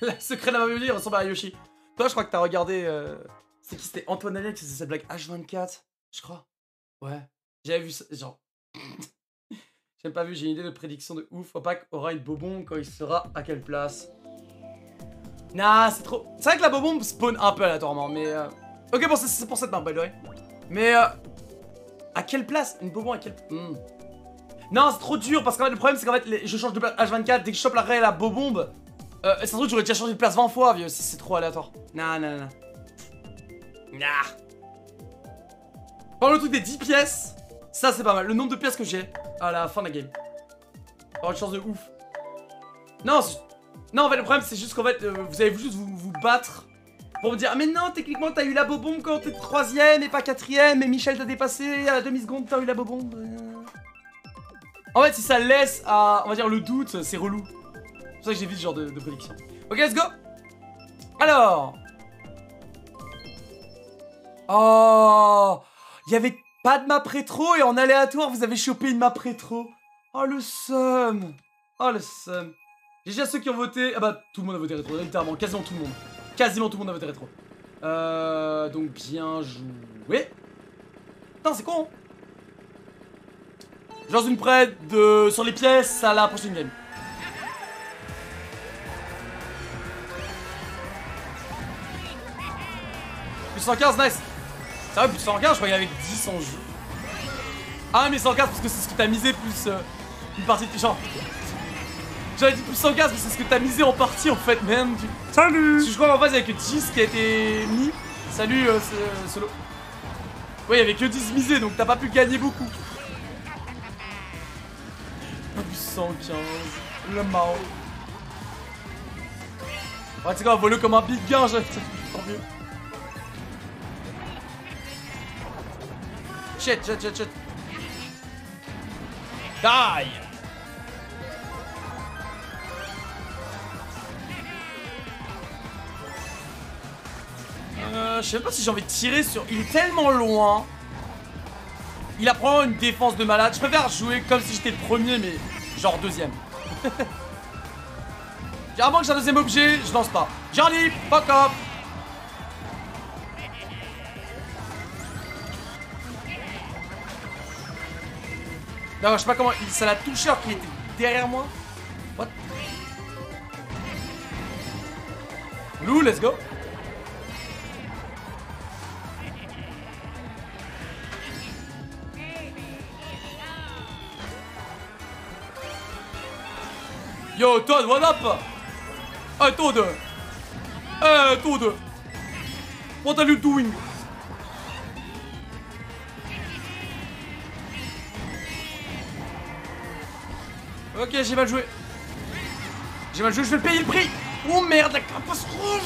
Le secret de la Mario ressemble à Yoshi. Toi, je crois que t'as regardé. euh, C'est qui? C'était Antoine Alex, c'est cette blague H24, je crois. Ouais. J'avais vu ça. Genre. J'ai pas vu, j'ai une idée de prédiction de ouf. Opac aura une bobon quand il sera à quelle place Nah, c'est trop. C'est vrai que la bobombe spawn un peu aléatoirement, mais. euh, Ok, bon, c'est- pour cette map, by the way. Mais. euh, À quelle place? Une bobon à quelle. Hmm. Non, c'est trop dur parce qu'en fait, le problème, c'est qu'en fait, je change de place H24. Dès que je chope la réelle la bobombe, euh, ça se trouve, j'aurais déjà changé de place 20 fois, vieux. C'est trop aléatoire. Nah, nah, nah. Nah. Par le truc des 10 pièces, ça c'est pas mal. Le nombre de pièces que j'ai à la fin de la game. Avoir une chance de ouf. Non, non, en fait, le problème, c'est juste qu'en fait, euh, vous allez juste vous, battre pour me dire Ah, mais non, techniquement, t'as eu la bobombe quand t'es troisième et pas quatrième, et Michel t'a dépassé à la demi-seconde, t'as eu la bobombe. euh. En fait, si ça laisse à, on va dire, le doute, c'est relou. C'est pour ça que j'évite ce genre de, de prédiction. Ok, let's go Alors Oh Il avait pas de map rétro et en aléatoire, vous avez chopé une map rétro. Oh, le seum Oh, le seum J'ai déjà ceux qui ont voté... Ah bah, tout le monde a voté rétro, littéralement, quasiment tout le monde. Quasiment tout le monde a voté rétro. Euh... Donc, bien joué. Putain, c'est con hein. Je lance une prête de... sur les pièces à la prochaine game. Plus 115, nice Vrai, plus 115, je crois qu'il y avait 10 en jeu. Ah, mais 115 parce que c'est ce que t'as misé plus euh, une partie de... Genre... J'avais dit plus 115 mais c'est ce que t'as misé en partie en fait, même. Du... Salut Parce que je crois qu'en face, il y que 10 qui a été mis. Salut, euh, Solo. Ouais, il y avait que 10 misés, donc t'as pas pu gagner beaucoup. Plus 115. Le Mao. Ouais, tu sais quoi, vole comme un big gain, j'ai... Tant mieux. Shit, shit, shit, shit. Die Euh, je sais pas si j'ai envie de tirer sur... Il est tellement loin. Il a probablement une défense de malade. Je préfère jouer comme si j'étais le premier, mais genre deuxième. Avant que j'ai un deuxième objet, je lance pas. Charlie, fuck off Non, je sais pas comment... Ça l'a touché alors qu'il était derrière moi. What? Lou, let's go Yo, Todd, what up? Hey, Todd! Hey, Todd! What are you doing? Ok, j'ai mal joué. J'ai mal joué, je vais payer le prix! Oh merde, la carapace rouge!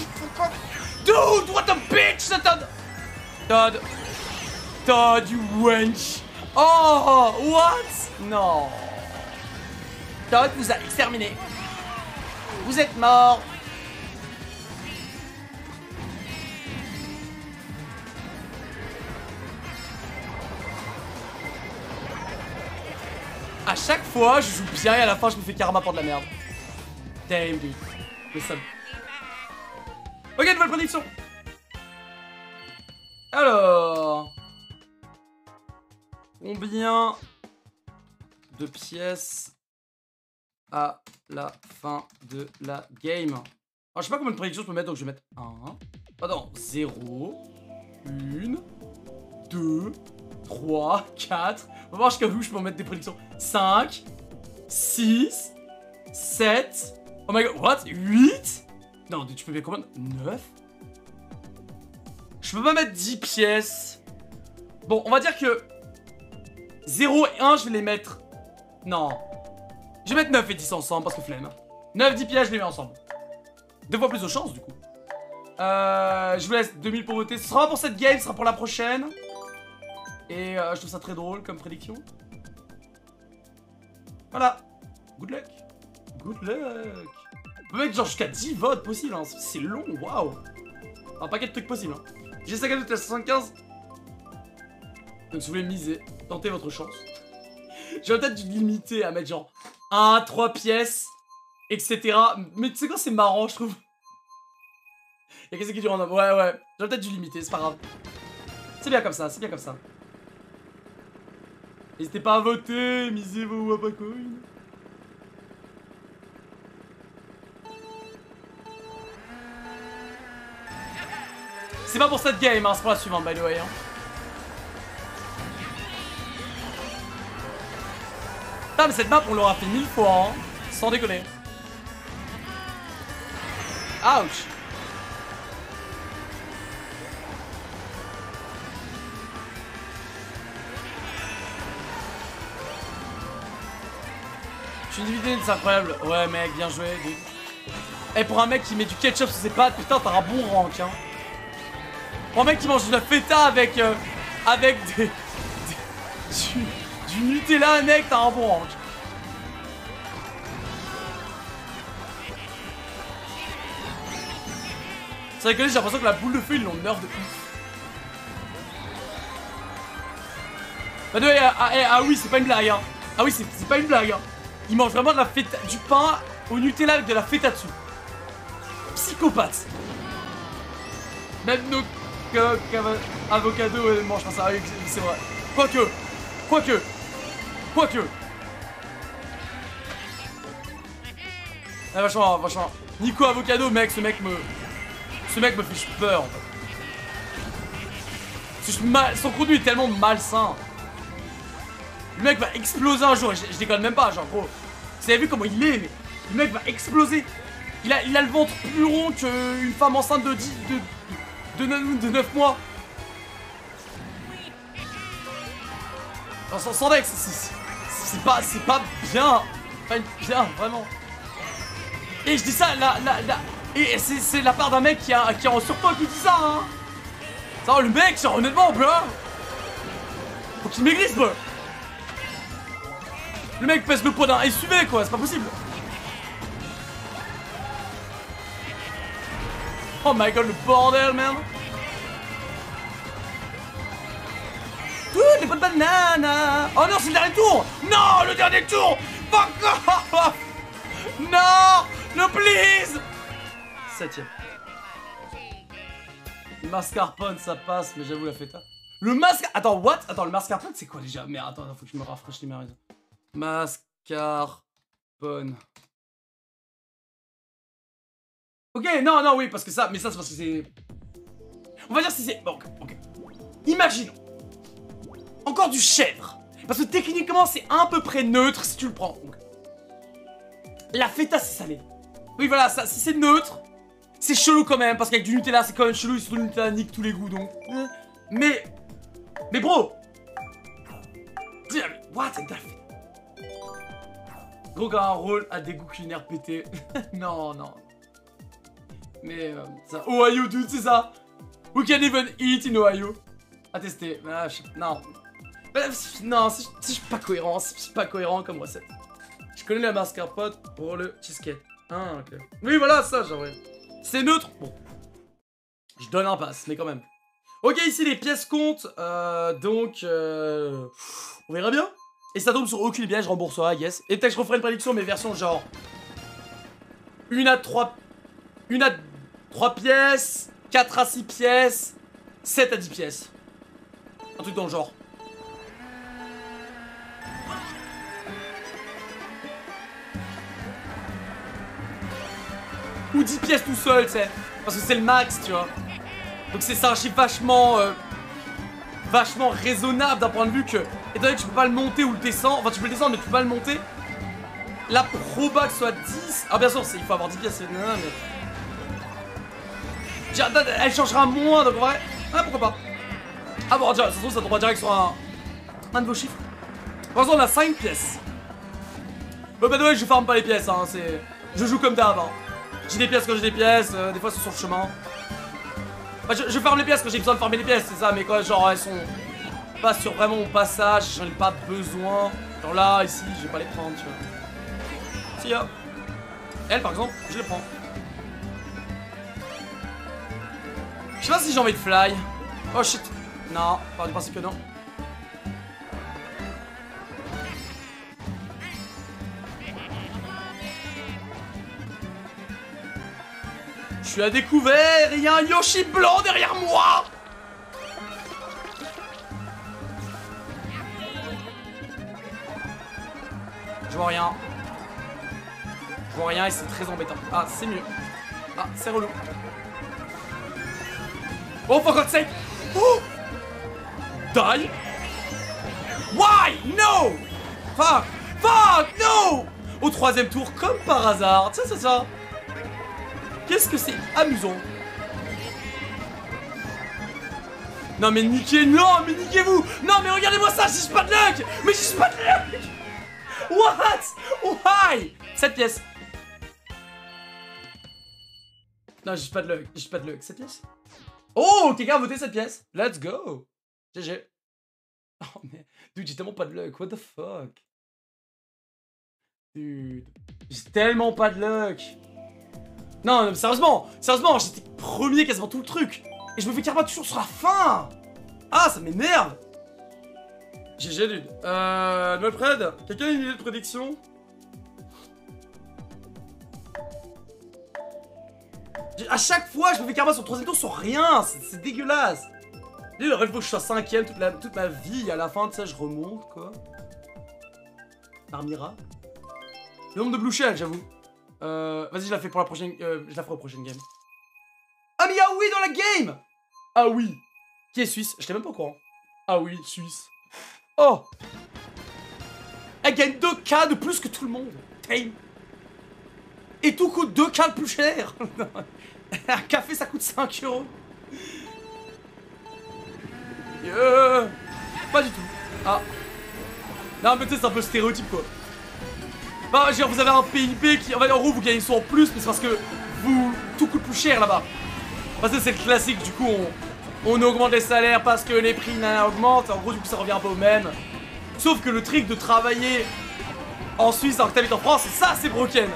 Dude, what a bitch, Todd! Todd! Todd, you wench! Oh, what? Non! Todd vous a exterminé. Vous êtes mort. À chaque fois, je joue bien et à la fin, je me fais karma pour de la merde. Damn, dude. Le seum. Ok, nouvelle prédiction. Alors. Combien de pièces à la fin de la game? Alors, je sais pas combien de prédictions je peux mettre, donc je vais mettre 1. Attends, 0, 1, 2, 3, 4. On va voir jusqu'à où je peux en mettre des prédictions. 5, 6, 7. Oh my god, what? 8 Non, tu peux mettre combien? 9 Je peux pas mettre 10 pièces. Bon, on va dire que 0 et 1, je vais les mettre. Non. Je vais mettre 9 et 10 ensemble parce que flemme. 9, 10 pièces, je les mets ensemble. Deux fois plus de chance du coup. Euh, je vous laisse 2000 pour voter. Ce sera pour cette game, ce sera pour la prochaine. Et euh, je trouve ça très drôle comme prédiction. Voilà. Good luck. Good luck. On peut mettre genre jusqu'à 10 votes possibles. Hein. C'est long, waouh. Un paquet de trucs possibles. Hein. J'ai 50 à 75. Donc si vous voulez miser, tentez votre chance. J'aurais peut-être dû limiter à mettre genre 1, 3 pièces, etc. Mais tu sais quoi, c'est marrant, je trouve. Y'a qu'est-ce qui dure en homme Ouais, ouais. J'aurais peut-être dû limiter, c'est pas grave. C'est bien comme ça, c'est bien comme ça. N'hésitez pas à voter, misez vos wapacoins. C'est pas pour cette game, hein, c'est pour la suivante, by the way. Hein. Putain, mais cette map, on l'aura fait mille fois, hein, sans déconner. Ouch Je suis une c'est incroyable. Ouais, mec, bien joué. Et pour un mec qui met du ketchup sur ses pâtes, putain, t'as un bon rank, hein. Pour un mec qui mange de la feta avec... Euh, avec des... du, Nutella, mec, t'as un bon rank. C'est que j'ai l'impression que la boule de feu, ils l'ont nerf de ouf. Bah ah, ah, ah, oui, c'est pas une blague, hein. Ah oui, c'est pas une blague, hein. Il mange vraiment de la feta, du pain au Nutella avec de la feta dessus. Psychopathe. Même nos avocados mangent pas ça, c'est vrai. Quoique, quoique, quoique. Ah, vachement, vachement. Nico Avocado, mec, ce mec me... Ce mec me fait peur. Son contenu est tellement malsain. Le mec va exploser un jour, je, déconne même pas, genre gros. Vous avez vu comment il est, mais le mec va exploser. Il a, le ventre plus rond qu'une femme enceinte de 10, de, de, 9, de 9 mois. sans, sans deck, c'est pas, c'est pas bien. Pas bien, vraiment. Et je dis ça, là, là, là. Et c'est la part d'un mec qui, a, qui est en surpoids qui dit ça, hein. Ça, le mec, genre, honnêtement, bro. Faut qu'il maigrisse, bro. Le mec pèse le poids d'un SUV quoi, c'est pas possible. Oh my god, le bordel, man Ouh, les pots de banane Oh non, c'est le dernier tour. Non, le dernier tour. Fuck off. Non No, please. Septième. Mascarpone, ça passe, mais j'avoue la feta. Le masque... Attends, what? Attends, le mascarpone, c'est quoi déjà? Mais attends, faut que je me rafraîchisse les mémoires. Mascarpone. Ok, non, non, oui, parce que ça, mais ça, c'est parce que c'est... On va dire si c'est... Bon, ok. Imaginons. Encore du chèvre. Parce que techniquement, c'est à peu près neutre si tu le prends. La feta, c'est salé. Oui, voilà, ça, si c'est neutre, c'est chelou quand même. Parce qu'avec du Nutella, c'est quand même chelou. Surtout le Nutella nique tous les goûts, donc... Mais... Mais bro What the A un rôle à des goûts culinaires pétés. non, non. Mais euh, ça. Ohio, dude, c'est ça. We can even eat in Ohio? À tester. Ah, non. Non, c'est pas cohérent. C'est pas cohérent comme recette. Je connais la mascarpone pour le cheesecake. Ah, ok. Oui, voilà, ça, genre. C'est neutre? Bon. Je donne un pass, mais quand même. Ok, ici, les pièces comptent. Euh, donc, euh, on verra bien. Et ça tombe sur aucune pièce, je rembourserai, yes. Et peut-être que je referai une prédiction, mais version genre... Une à 3... Une à 3 pièces, 4 à 6 pièces, 7 à 10 pièces. Un truc dans le genre. Ou 10 pièces tout seul, tu sais. Parce que c'est le max, tu vois. Donc c'est un chiffre vachement... euh, vachement raisonnable d'un point de vue que... Étant donné que tu peux pas le monter ou le descendre... Enfin, tu peux le descendre, mais tu peux pas le monter. La proba que soit 10... Ah, bien sûr, il faut avoir 10 pièces, mais... Elle changera moins, donc en vrai... Ah, pourquoi pas Ah bon, ça se trouve, ça tombera direct sur un... Un de vos chiffres. Pour l'instant, on a 5 pièces. Bon, bah, ouais, je farme pas les pièces, hein, c'est... Je joue comme d'hab, hein. J'ai des pièces quand j'ai des pièces, euh, des fois c'est sur le chemin. Enfin, je, je farme les pièces quand j'ai besoin de farmer les pièces, c'est ça, mais quoi, genre elles sont pas sur vraiment mon passage, j'en ai pas besoin. Genre là, ici, je vais pas les prendre, tu vois. Si, y'a. Elle, par exemple, je les prends. Je sais pas si j'ai envie de fly. Oh shit. Non, pas du principe que non. Je suis à découvert, il y a un Yoshi blanc derrière moi Je vois rien. Je vois rien et c'est très embêtant. Ah, c'est mieux. Ah, c'est relou. Oh, for God's sake Oh Die Why? No Fuck Fuck No Au troisième tour, comme par hasard. Ça, ça, ça. Qu'est-ce que c'est? Amusant Non mais niquez, non mais niquez-vous Non mais regardez-moi ça, j'ai pas de luck Mais j'ai pas de luck What? Why? Cette pièce. Non j'ai pas de luck, j'ai pas de luck, cette pièce? Oh quelqu'un a voté cette pièce? Let's go. GG Oh mais dude j'ai tellement pas de luck, what the fuck? Dude J'ai tellement pas de luck non, non, mais sérieusement, sérieusement, j'étais premier quasiment tout le truc. Et je me fais carrément toujours sur la fin. Ah, ça m'énerve. GG, dude. Euh, Nolpred, quelqu'un a une idée de prédiction? À chaque fois, je me fais carrément sur le troisième tour sur rien. C'est dégueulasse. Il aurait fallu que je sois cinquième toute, la, toute ma vie. À la fin, tu sais, je remonte, quoi. Armira. Le nombre de blue shell, j'avoue. Euh, Vas-y, je la fais pour la prochaine. euh, je la ferai au prochaine game. Ah, mais ah oui dans la game Ah oui Qui est suisse? J'étais même pas au courant. Ah oui, suisse. Oh Elle gagne 2K de plus que tout le monde. Damn. Et tout coûte 2K de plus cher Un café, ça coûte 5 euros. Pas du tout. Ah. Non, mais tu sais, c'est un peu stéréotype, quoi. Bah, dire, vous avez un PIB qui. En fait, en gros, vous gagnez soit en plus, mais c'est parce que vous. Tout coûte plus cher là-bas. Que c'est le classique, du coup, on, on augmente les salaires parce que les prix augmentent. En gros, du coup, ça revient peu au même. Sauf que le trick de travailler en Suisse alors que t'habites en France, ça, c'est broken.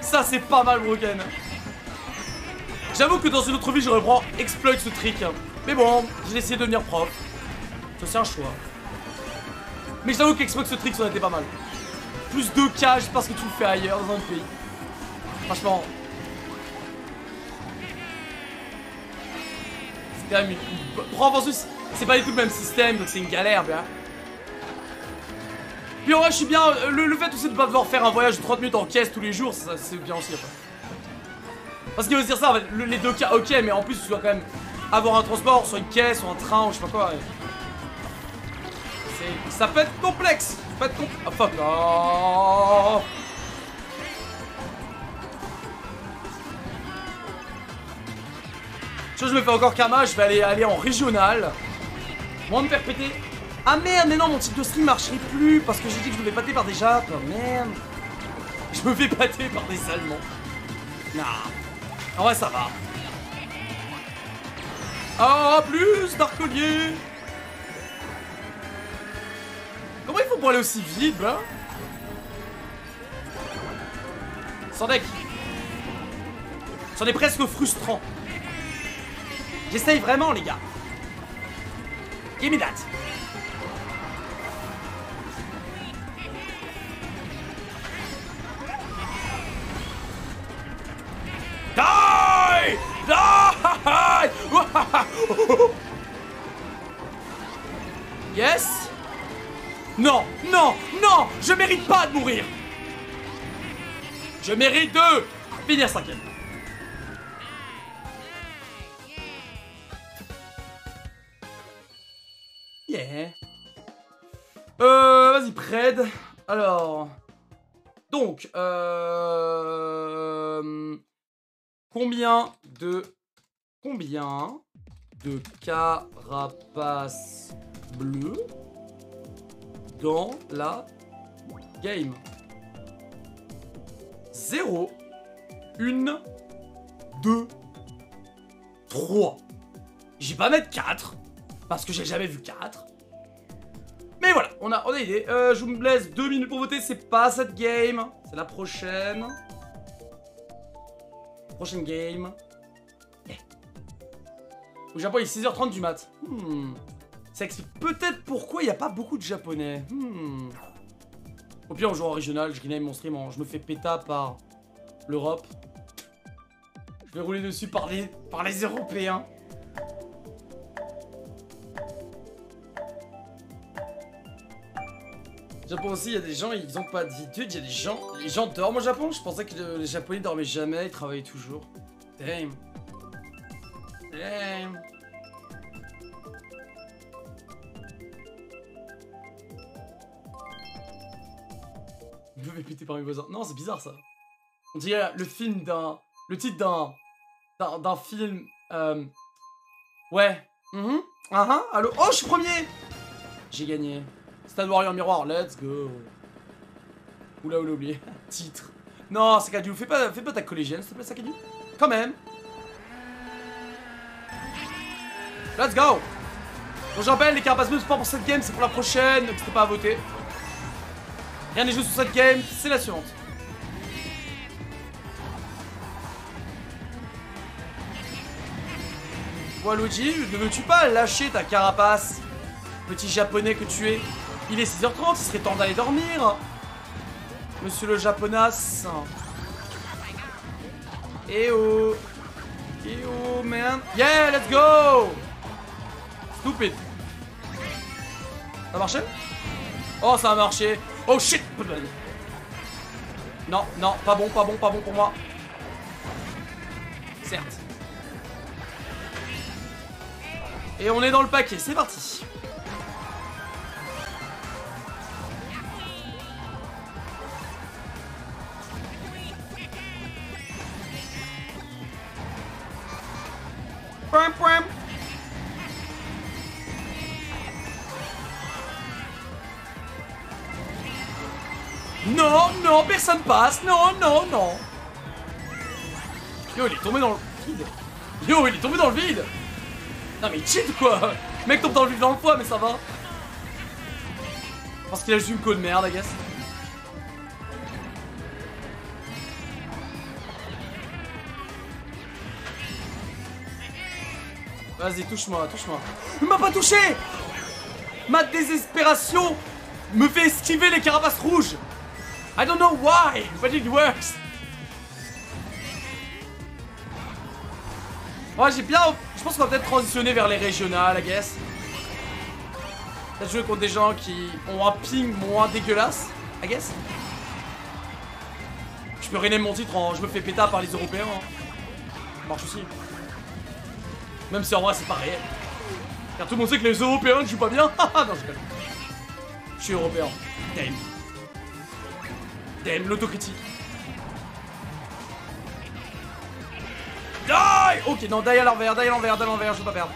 Ça, c'est pas mal broken. J'avoue que dans une autre vie, j'aurais vraiment exploit ce trick. Mais bon, j'ai décidé de devenir prof. Ça, c'est un choix. Mais j'avoue qu'exploit ce trick, ça aurait été pas mal plus de cash parce que tu le fais ailleurs dans un pays. Franchement. Quand même une... Suisse, c'est pas du tout le même système, donc c'est une galère, bien. Puis en vrai, je suis bien. Le, le fait aussi de pas devoir faire un voyage de 30 minutes en caisse tous les jours, c'est bien aussi. Après. Parce qu'il veut dire ça, en fait, le- les deux cas, ok, mais en plus, tu dois quand même avoir un transport, soit une caisse, soit un train, ou je sais pas quoi. Ça peut être complexe. Ça peut être complexe. Ah fuck. Oh. Je je me fais encore Kama, je vais aller, aller en régional. Moi me faire péter. Ah merde, mais non, mon type de stream marcherait plus parce que j'ai dit que je me fais pâter par des Japs. Oh, merde. Je me fais pâter par des Allemands. Non. En vrai, ça va. Ah, plus d'arcolier Comment il faut pour aller aussi vite, bah Sans deck C'en est presque frustrant. J'essaye vraiment, les gars. Give me that. Die! Die! yes? Non, non, non Je mérite pas de mourir Je mérite de finir cinquième. Euh, vas-y, Pred. Alors. Donc, euh... Combien de... Combien de carapaces bleues dans la game? 0, 1, 2, 3. Je vais pas mettre 4, parce que j'ai jamais vu 4. Mais voilà, on a, on a idée. Euh, je vous laisse 2 minutes pour voter, c'est pas cette game, c'est la prochaine. Prochaine game. Eh. Au Japon, il est 6h30 du mat. Hmm. Ça explique peut-être pourquoi il n'y a pas beaucoup de japonais. Hmm. Au pire, on joue en régional, je rename mon stream, je me fais péta par l'Europe. Je vais rouler dessus par les, par les Européens. Japon aussi, il y a des gens, ils ont pas d'habitude, il y a des gens... Les gens dorment au Japon Je pensais que les Japonais dormaient jamais, ils travaillaient toujours. Damn. Damn. Je me fais péter par mes voisins. Non, c'est bizarre ça. On dirait le film d'un... Le titre d'un... D'un film... Euh... Ouais. Mhm. Ah ah, allô Oh, je suis premier J'ai gagné. Warrior Miroir, let's go. Oula, oula, oublié. Titre. Non, Sakadu, fais pas, fais pas ta collégienne, s'il te plaît, Sakadu. Quand même. Let's go Donc je rappelle, les carapaces c'est pas pour cette game, c'est pour la prochaine, n'hésitez pas à voter. Rien n'est joué sur cette game, c'est la suivante. Waluigi, ne veux-tu pas lâcher ta carapace Petit japonais que tu es? Il est 6h30, il serait temps d'aller dormir. Monsieur le japonas. Eh oh. Eh oh, man. Yeah, let's go Stupid. Ça a marché? Oh, ça a marché. Oh shit Non, non, pas bon, pas bon, pas bon pour moi. Certes. Et on est dans le paquet, c'est parti. Non, non, personne passe. Non, non, non. Yo, il est tombé dans le vide. Yo, il est tombé dans le vide. Non, mais il cheat quoi. Le mec tombe dans le vide dans le foie, mais ça va. Parce qu'il a juste une co de merde, I guess. Vas-y, touche-moi, touche-moi. Il m'a pas touché Ma désespération me fait esquiver les carapaces rouges I don't know why, but it works Ouais, j'ai bien... Je pense qu'on va peut-être transitionner vers les régionales, I guess. Peut-être jouer contre des gens qui ont un ping moins dégueulasse, I guess. Je peux rename mon titre en... Je me fais péta par les Européens. Hein. Ça marche aussi. Même si en vrai c'est pas réel. Car tout le monde sait que les Européens ne jouent pas bien. non, je connais. Je suis européen. Damn. Damn, l'autocritique. Die Ok, non, die à l'envers, die à l'envers, die à l'envers, je veux pas perdre.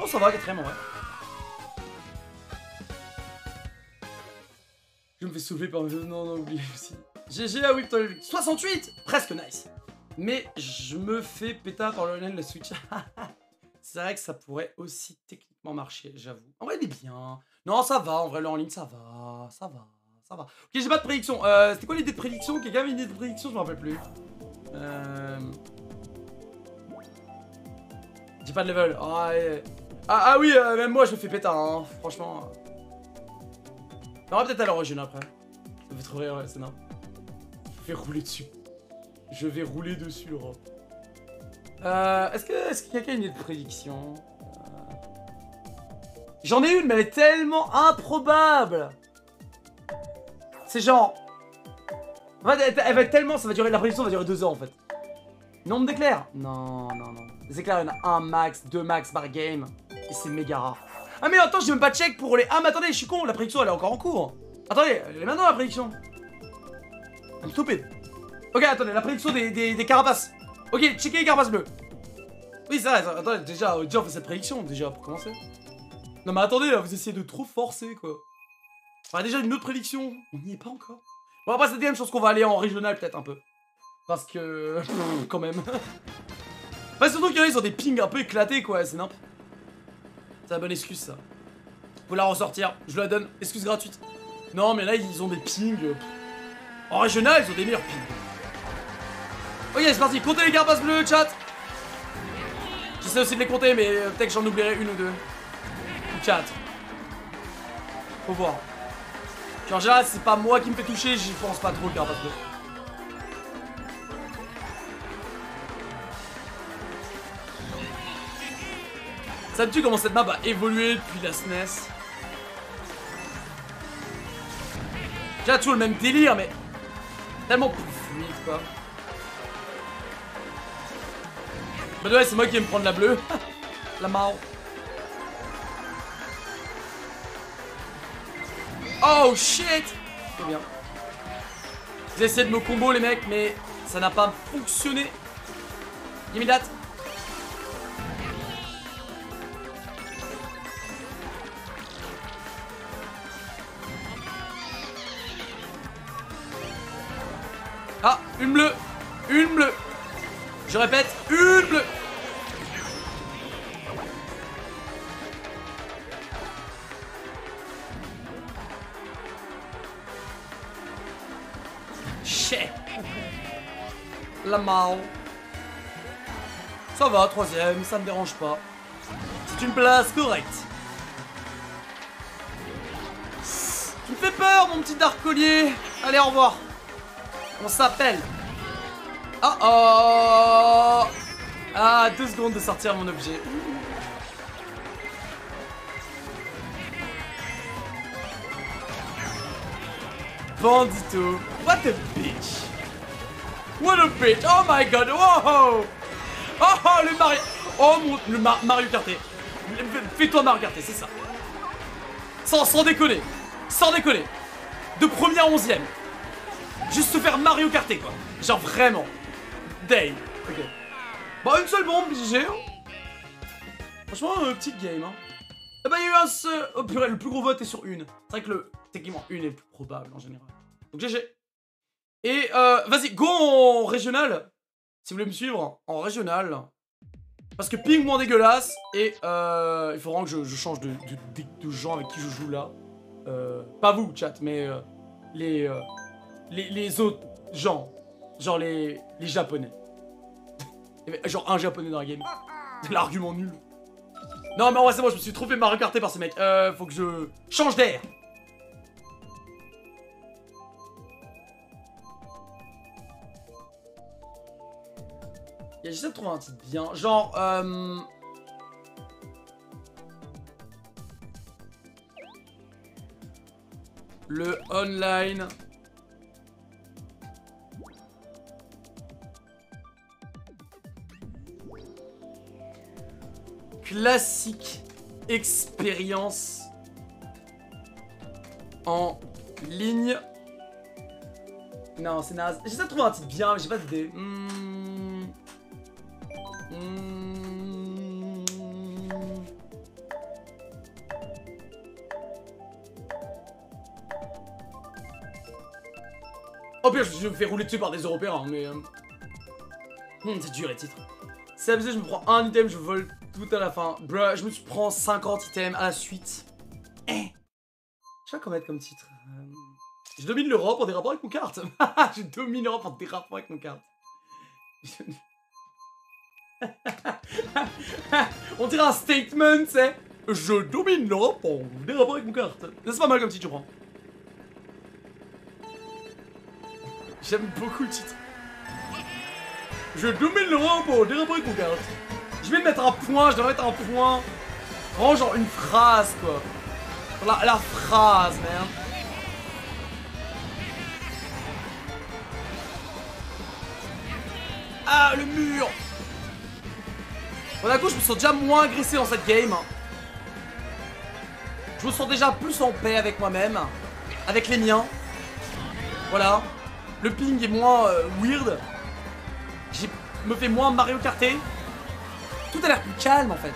Oh, ça va, quatrième en vrai. Je me fais soulever par... Non, non, oubliez aussi. GG à Whip 68 Presque nice. Mais je me fais péta par le la Switch. c'est vrai que ça pourrait aussi techniquement marcher, j'avoue. En vrai, il est bien. Non, ça va, en vrai, le en ligne, ça va, ça va, ça va. Ok, j'ai pas de prédiction. Euh, C'était quoi l'idée de prédiction? Quelqu'un avait une idée de prédiction? Je me rappelle plus. Euh... J'ai pas de level. Ah, ah, ah oui, euh, même moi, je me fais péta, hein, franchement. On va peut-être à l'origine après. Ça fait trop rire, ouais, c'est nain. Je vais rouler dessus. Je vais rouler dessus, l'Europe. Euh, est-ce que, est-ce que quelqu'un a une prédiction Euh, J'en ai une, mais elle est tellement improbable. C'est genre. En fait, elle, elle va être tellement. Ça va durer. La prédiction va durer deux heures en fait. Nombre d'éclairs Non, non, non. Les éclairs, il y en a un max, deux max par game. Et c'est méga rare. Ah, mais attends, j'ai même pas check pour les. Ah, mais attendez, je suis con, la prédiction elle est encore en cours. Attendez, elle est maintenant la prédiction. I'm stupid. Ok, attendez, la prédiction des, des carapaces. Ok, checkez les carapaces bleues. Oui, vrai, ça- attendez, déjà, euh, déjà on fait cette prédiction, déjà, pour commencer. Non, mais attendez, là, vous essayez de trop forcer, quoi. Enfin, déjà, une autre prédiction. On n'y est pas encore. Bon, après, cette game, je pense qu'on va aller en régional, peut-être un peu. Parce que. quand même. Bah, surtout qu'il y en a, ils ont des pings un peu éclatés, quoi, c'est nimp. C'est la bonne excuse, ça. Faut la ressortir, je la donne, excuse gratuite. Non, mais là, ils ont des pings. En régional, ils ont des meilleurs pings. Ok, c'est parti, comptez les carapaces bleues, chat. J'essaie aussi de les compter, mais euh, peut-être que j'en oublierai une ou deux. Ou quatre. Faut voir. Puis en général, c'est pas moi qui me fais toucher, j'y pense pas trop, le carapace bleu. Ça me comment cette map a évolué depuis la SNES. J'ai toujours le même délire, mais tellement plus fluide, quoi. Bah ouais, c'est moi qui vais me prendre la bleue. la mao. Oh shit C'est bien. J'ai essayé de me combo les mecs, mais ça n'a pas fonctionné. Gimme that. Ah, une bleue Une bleue Je répète, une bleue La Mao Ça va, troisième, ça me dérange pas. C'est une place correcte. Tu me fais peur, mon petit dark collier Allez, au revoir on s'appelle. Oh oh Ah, deux secondes de sortir mon objet. Bandito. What a bitch. What a bitch. Oh my god. Oh Oh, oh le Mario. Oh mon. Le Mar- Mario Karté. Fais-toi Mario Karté, c'est ça. Sans, sans déconner. Sans déconner. De première à onzième. Juste faire Mario Karté quoi. Genre vraiment. Day. Ok. Bon, une seule bombe, GG. hein. Franchement, euh, petite game. Hein. Eh ben, il y a eu un seul. Oh purée, le plus gros vote est sur une. C'est vrai que le. Techniquement, une est plus probable en général. Donc GG. Et euh, vas-y, go en régional. Si vous voulez me suivre, en régional. Parce que ping moins dégueulasse. Et euh, il faut vraiment que je, je change de, de, de- de gens avec qui je joue là. Euh, pas vous, chat, mais euh, les. euh, les, les autres gens, genre les, les japonais. Avait genre un japonais dans la game. L'argument nul. Non mais en vrai c'est moi, je me suis trop fait Mario Karté par ces mecs. Euh, faut que je change d'air. J'essaie de trouver un titre bien. Genre, euh... Le online. Classique expérience en ligne. Non, c'est naze. J'essaie de trouver un titre bien, mais j'ai pas d'idée. Oh pire, je me fais rouler dessus par des Européens, mais... euh, hmm, c'est dur les titres. C'est abusé, je me prends un item, je vole tout à la fin. Bruh, je me suis prends 50 items à la suite. Eh Je sais pas mettre comme titre. Euh, Je domine l'Europe en dérapant avec mon carte. je domine l'Europe en dérapant avec mon carte. On dirait un statement, c'est Je domine l'Europe en dérapant avec mon carte. C'est pas mal comme titre, je prends. J'aime beaucoup le titre. Je domine le robot, des robots conquête. Je vais mettre un point, je dois mettre un point. Vraiment genre une phrase quoi. La, phrase, merde. Ah, le mur Bon, d'un coup, je me sens déjà moins agressé dans cette game. Je me sens déjà plus en paix avec moi-même. Avec les miens. Voilà. Le ping est moins euh, weird. Je me fais moins Mario Karté. Tout a l'air plus calme en fait.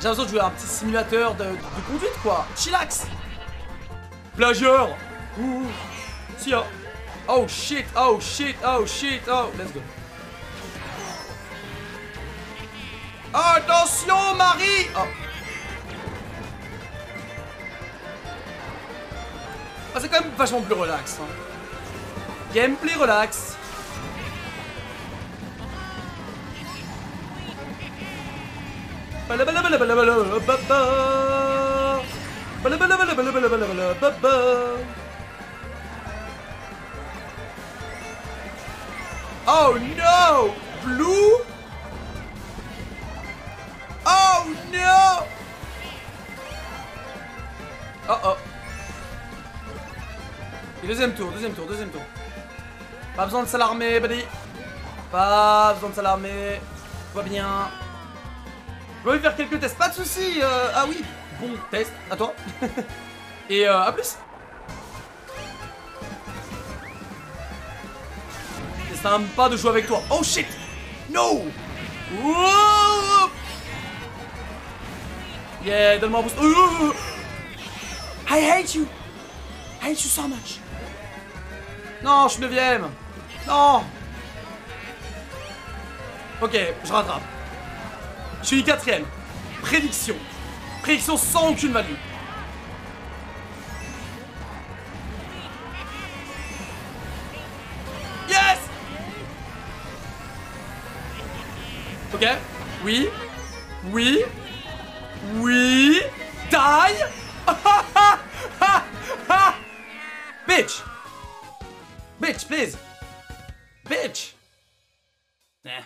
J'ai l'impression de jouer à un petit simulateur de, conduite quoi. Chillax Plagieur Ouh Si hein. Oh shit, oh shit, oh shit, oh Let's go. Attention Marie oh. Ah, c'est quand même vachement plus relax. Hein. Gameplay relax. Oh no! Blue? Oh no! Oh oh. Et deuxième tour, deuxième tour, deuxième tour. Pas besoin de s'alarmer, buddy. Pas besoin de s'alarmer. Tout va bien. Je vais faire quelques tests, pas de soucis. euh, ah oui, bon test, à toi. Et euh, à plus. C'est sympa pas de jouer avec toi. Oh shit No Yeah, donne-moi un boost. Ouh. I hate you I hate you so much Non, je suis 9ème Non Ok, je rattrape. Je suis quatrième. Prédiction. Prédiction sans aucune value. Yes Ok. Oui. Oui. Oui. Die Bitch Bitch, please Bitch Eh.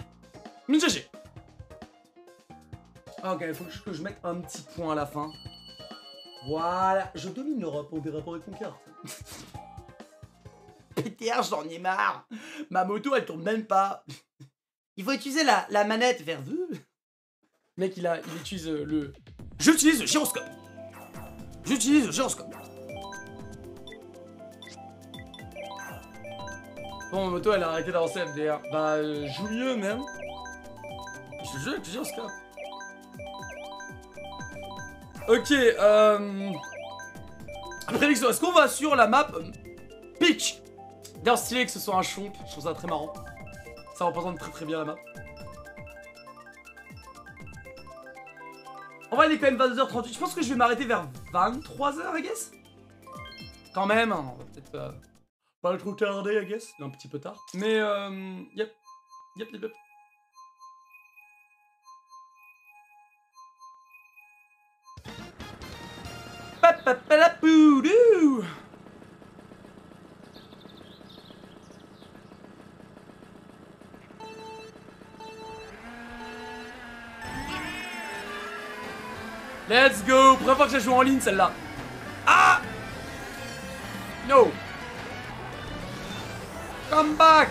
Ok, il faut que je mette un petit point à la fin. Voilà, je domine l'Europe en des rapports et conquêtes. PTR, j'en ai marre. Ma moto, elle tourne même pas. Il faut utiliser la, la manette vers vous. Mec, il, a, il utilise euh, le... J'utilise le gyroscope. J'utilise le gyroscope. Bon, ma moto, elle a arrêté d'avancer MDR. Bah, euh, joue mieux, même. Je jure avec le gyroscope. Ok, euh... Prédiction, est-ce qu'on va sur la map euh, Peach? D'ailleurs, stylé que ce soit un chomp, je trouve ça très marrant. Ça représente très très bien la map. En vrai, il est quand même 22h38. Je pense que je vais m'arrêter vers 23h, I guess. Quand même, hein, on va peut-être pas, pas trop tarder, I guess. Il est un petit peu tard. Mais, euh, yep. Yep, yep, yep. Let's go. Première fois que je joue en ligne celle-là. Ah! No. Come back.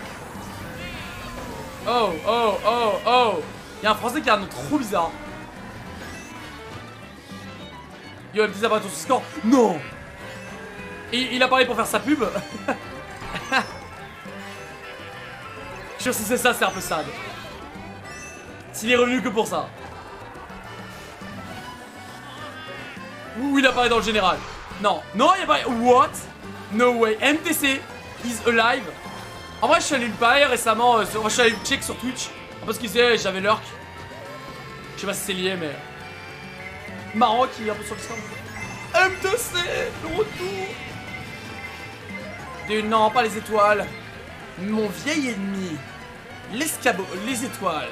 Oh, oh, oh, oh. Il y a un français qui a un nom trop bizarre. Petit apparition sur score. Non Et il a parlé pour faire sa pub. Je que si c'est ça, c'est un peu sad. S'il est revenu que pour ça. Ou il apparaît dans le général. Non, non, il apparaît. What? No way. MTC is alive. En vrai, je suis allé le parler récemment. euh, sur- je suis allé check sur Twitch. Parce qu'il disait j'avais lurk. Je sais pas si c'est lié, mais. Marrant qui est un peu sur le stand. MTC, le retour. Des- non, pas les étoiles. Mon vieil ennemi. L'escabeau, les étoiles.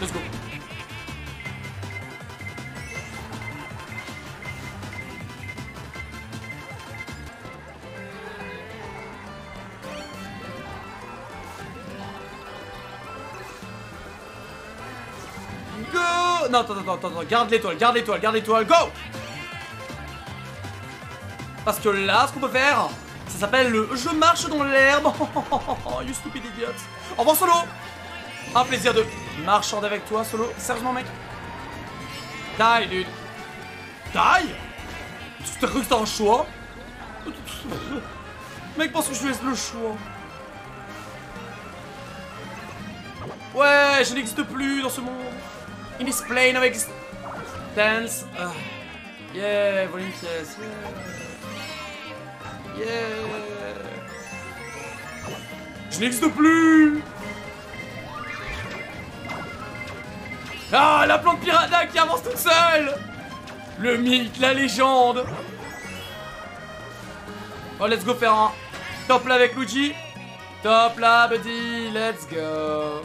Let's go. Non, attends, attends, attends, attends, garde l'étoile, garde l'étoile, garde l'étoile, go Parce que là, ce qu'on peut faire, ça s'appelle le je marche dans l'herbe. you stupid idiot. Au revoir, Solo Un plaisir de marchander avec toi, Solo. Sérieusement, mec Die, dude. Die? Tu t'as cru que c'était un choix? Mec, pense que je lui laisse le choix. Ouais, je n'existe plus dans ce monde. In this plane of existence. Ah. Yeah, volume pièce. Yeah. Yeah. Je n'existe plus. Ah, la plante piranha qui avance toute seule. Le mythe, la légende. Oh, let's go faire un top là avec Luigi. Top là, buddy. Let's go.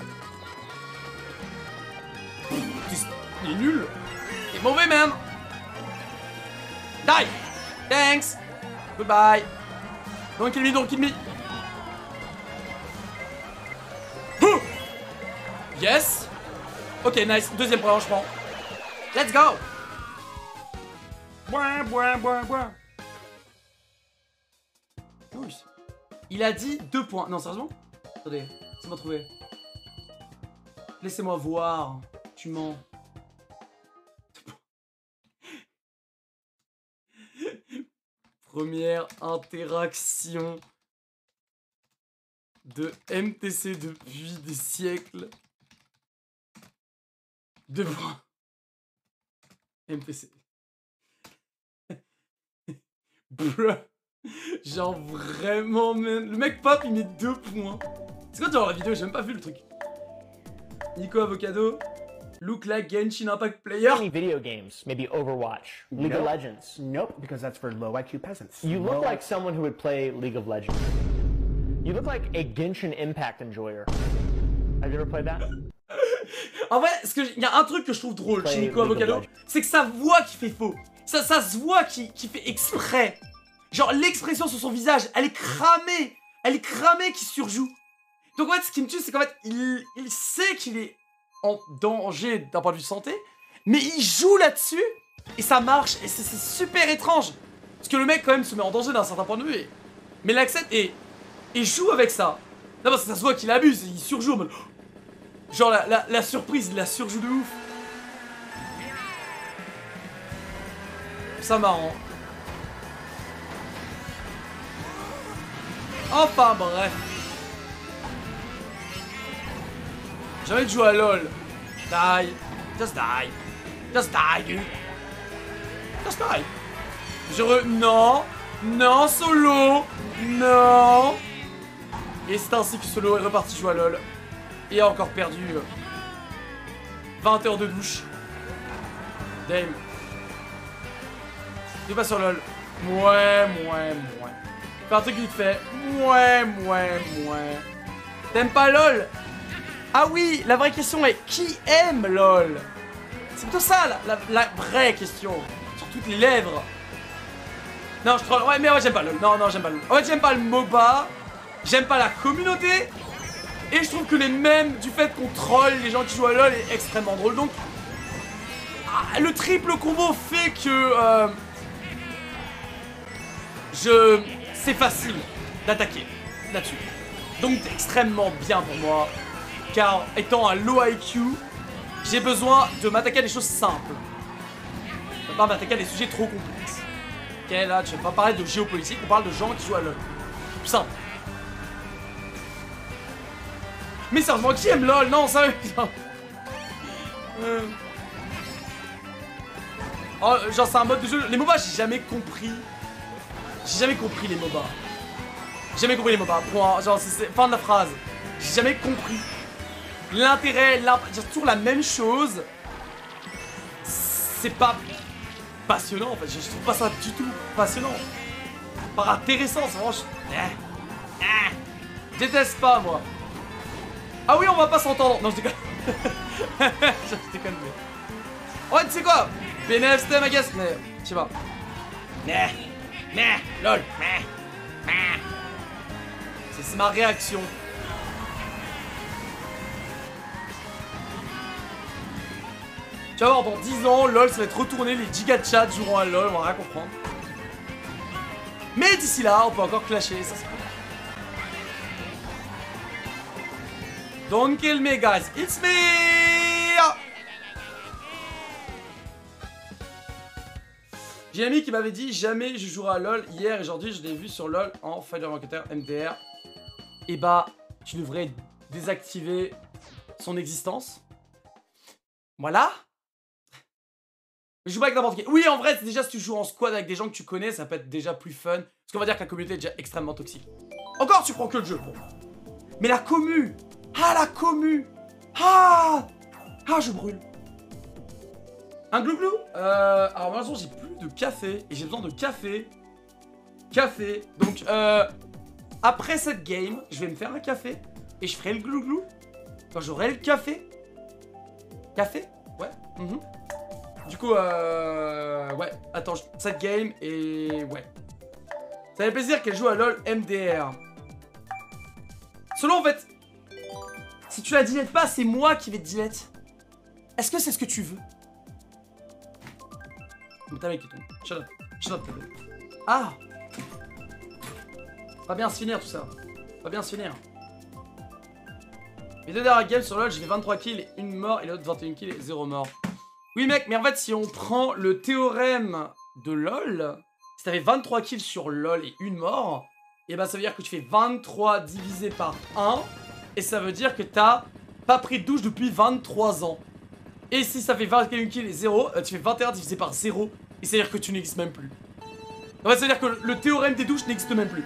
Il est nul. Il est mauvais même. Die. Thanks. Goodbye. Don't kill me, don't kill me. Huh. Yes. Ok, nice. Deuxième prolongement. Let's go. Boin, boin, boin, boin. Oui. Il a dit deux points. Non, sérieusement? Attendez, laissez-moi trouver. Laissez-moi voir. Tu mens. Première interaction de MTC depuis des siècles. Deux points. MTC. Bruh. Genre vraiment, man. Le mec pop, il met deux points. C'est quoi genre la vidéo? J'ai même pas vu le truc. Nico Avocado. Look like Genshin Impact player. Any video games, maybe Overwatch, League of Nope. Legends. Nope, because that's for low IQ peasants. You look Low like someone who would play League of Legends. You look like a Genshin Impact enjoyer. Have you ever played that? En vrai, ce que il y a un truc que je trouve drôle chez Nico of Avocado, c'est que sa voix qui fait faux. Ça, ça se voit qui, qui fait exprès. Genre l'expression sur son visage, elle est cramée. Elle est cramée qui surjoue. Donc en fait, ce qui me tue, c'est qu'en fait, il, il sait qu'il est en danger d'un point de vue santé, mais il joue là-dessus et ça marche. Et c'est super étrange. Parce que le mec, quand même, se met en danger d'un certain point de vue. et- mais l'accepte et, et joue avec ça. Non, parce que ça se voit qu'il abuse, il surjoue. Genre la, la, la surprise, il la surjoue de ouf. Ça marrant. Enfin bref. J'ai envie de jouer à LoL. Die. Just die. Just die, dude. Just die. Je re... Non. Non, solo. Non. Et c'est ainsi que Solo est reparti jouer à LoL. Et a encore perdu euh, 20 heures de douche. Dame. Tu pas sur LoL. Mouais, mouais, mouais. Fais un vite fait. Mouais, mouais, mouais. T'aimes pas LoL? Ah oui, la vraie question est qui aime LoL? C'est plutôt ça la, vraie question. Sur toutes les lèvres. Non, je troll. Ouais, mais ouais, j'aime pas LoL. Non, non, j'aime pas LoL. En fait, j'aime pas le MOBA. J'aime pas la communauté. Et je trouve que les mêmes du fait qu'on troll les gens qui jouent à LoL est extrêmement drôle. Donc, ah, le triple combo fait que euh, je, c'est facile d'attaquer là-dessus. Donc, extrêmement bien pour moi, car étant un low IQ, j'ai besoin de m'attaquer à des choses simples. Je pas m'attaquer à des sujets trop complexes. Ok, là, tu vas pas parler de géopolitique, on parle de gens qui jouent à LoL. Plus simple. Mais sérieusement, qui aime LOL Non, sérieux. Oh, genre c'est un mode de jeu. Les MOBA, j'ai jamais compris. J'ai jamais compris les MOBA. J'ai jamais compris les MOBA. Point. Genre, c'est fin de la phrase. J'ai jamais compris. L'intérêt, c'est toujours la même chose. C'est pas passionnant en fait. Je trouve pas ça du tout passionnant. Pas intéressant, c'est vraiment. je- Eh. Eh. Déteste pas moi. Ah oui, on va pas s'entendre. Non, je déconne. je déconne. Mais... Ouais, tu sais quoi? BNF, c'était ma guest, mais je sais pas. Lol. C'est ma réaction. Tu vas voir, dans 10 ans, LOL, ça va être retourné, les giga chats joueront à LOL, on va rien comprendre. Mais d'ici là, on peut encore clasher, ça c'est. Don't kill me, guys, it's me! J'ai un ami qui m'avait dit jamais je jouerai à LoL hier et aujourd'hui je l'ai vu sur LoL en Fighter Marketer MDR. Et bah, tu devrais désactiver son existence. Voilà. Je joue pas avec n'importe qui. Oui, en vrai, déjà si tu joues en squad avec des gens que tu connais, ça peut être déjà plus fun. Parce qu'on va dire que la communauté est déjà extrêmement toxique. Encore, tu prends que le jeu. Mais la commu Ah, la commu Ah Ah, je brûle. Un glouglou euh, Alors malheureusement j'ai plus de café et j'ai besoin de café. Café. Donc euh, après cette game, je vais me faire un café et je ferai le glouglou quand j'aurai le café. Café? Ouais. mhm. Du coup, euh, ouais. Attends, cette game et ouais. Ça fait plaisir qu'elle joue à LoL MDR. Selon en fait, si tu la dilettes pas, c'est moi qui vais te dilette. Est-ce que c'est ce que tu veux? Mais t'as mec qui tombe. Shut up. Shut up. Ah va bien se finir tout ça. Va bien se finir. Les deux dernières games sur LoL, j'ai fait 23 kills une mort et l'autre 21 kills et 0 mort. Oui mec, mais en fait si on prend le théorème de LoL, si t'avais 23 kills sur LoL et une mort, et ben ça veut dire que tu fais 23 divisé par 1, et ça veut dire que t'as pas pris de douche depuis 23 ans. Et si ça fait 21 kills et 0, euh, tu fais 21 divisé par 0, et c'est à dire que tu n'existes même plus. En fait, ça veut dire que le- théorème des douches n'existe même plus.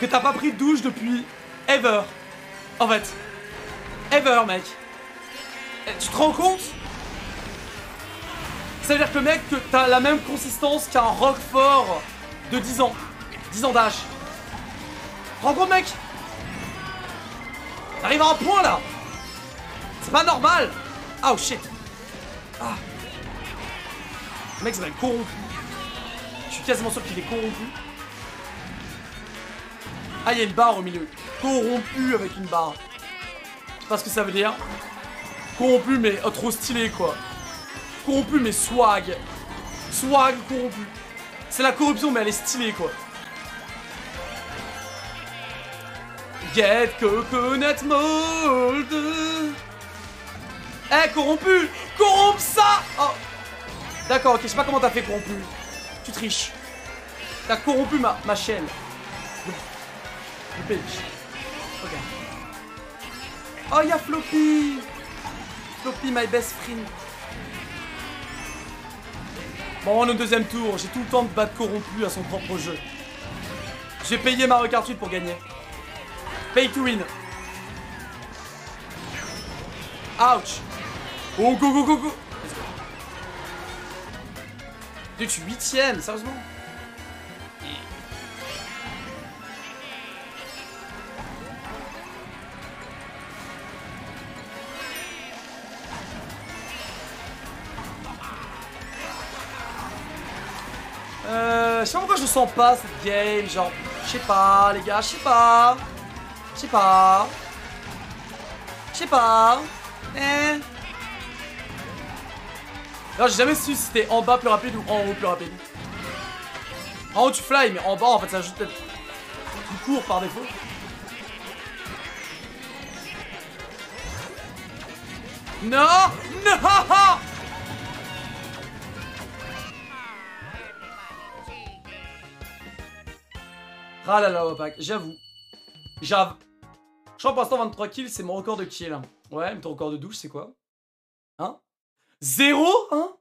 Que t'as pas pris de douche depuis ever. En fait. Ever, mec. Eh, Tu te rends compte? Ça veut dire que mec, t'as la même consistance qu'un Roquefort de 10 ans. 10 ans d'âge. Rends compte, mec T'arrives à un point, là C'est pas normal Oh, shit Ah mec s'appelle corrompu. Je suis quasiment sûr qu'il est corrompu. Ah, il y a une barre au milieu. Corrompu avec une barre. Je sais pas ce que ça veut dire. Corrompu, mais oh, trop stylé, quoi. Corrompu, mais swag. Swag corrompu. C'est la corruption, mais elle est stylée, quoi. Get coconut mold. Eh, corrompu Corrompe ça Oh D'accord, ok, je sais pas comment t'as fait corrompu. Tu triches. T'as corrompu ma, ma chaîne. Le bitch. Ok. Oh, y'a Floppy Floppy, my best friend. Bon, on est deuxième tour. J'ai tout le temps de battre corrompu à son propre jeu. J'ai payé ma Kart 8 pour gagner. Pay to win. Ouch. Oh, go, go, go, go. Dude, je huitième, sérieusement. Euh, je sais pas pourquoi je le sens pas cette game, genre, je sais pas les gars, je sais pas, je sais pas, je sais pas, eh. Alors j'ai jamais su si c'était en bas plus rapide ou en haut plus rapide. En haut tu fly, mais en bas en fait ça ajoute peut-être tu cours par défaut. Non Non Ah là là, Wapak, j'avoue. J'avoue. Je crois pour l'instant 23 kills, c'est mon record de kill. Ouais, mais ton record de douche, c'est quoi? Hein? Zéro Hein?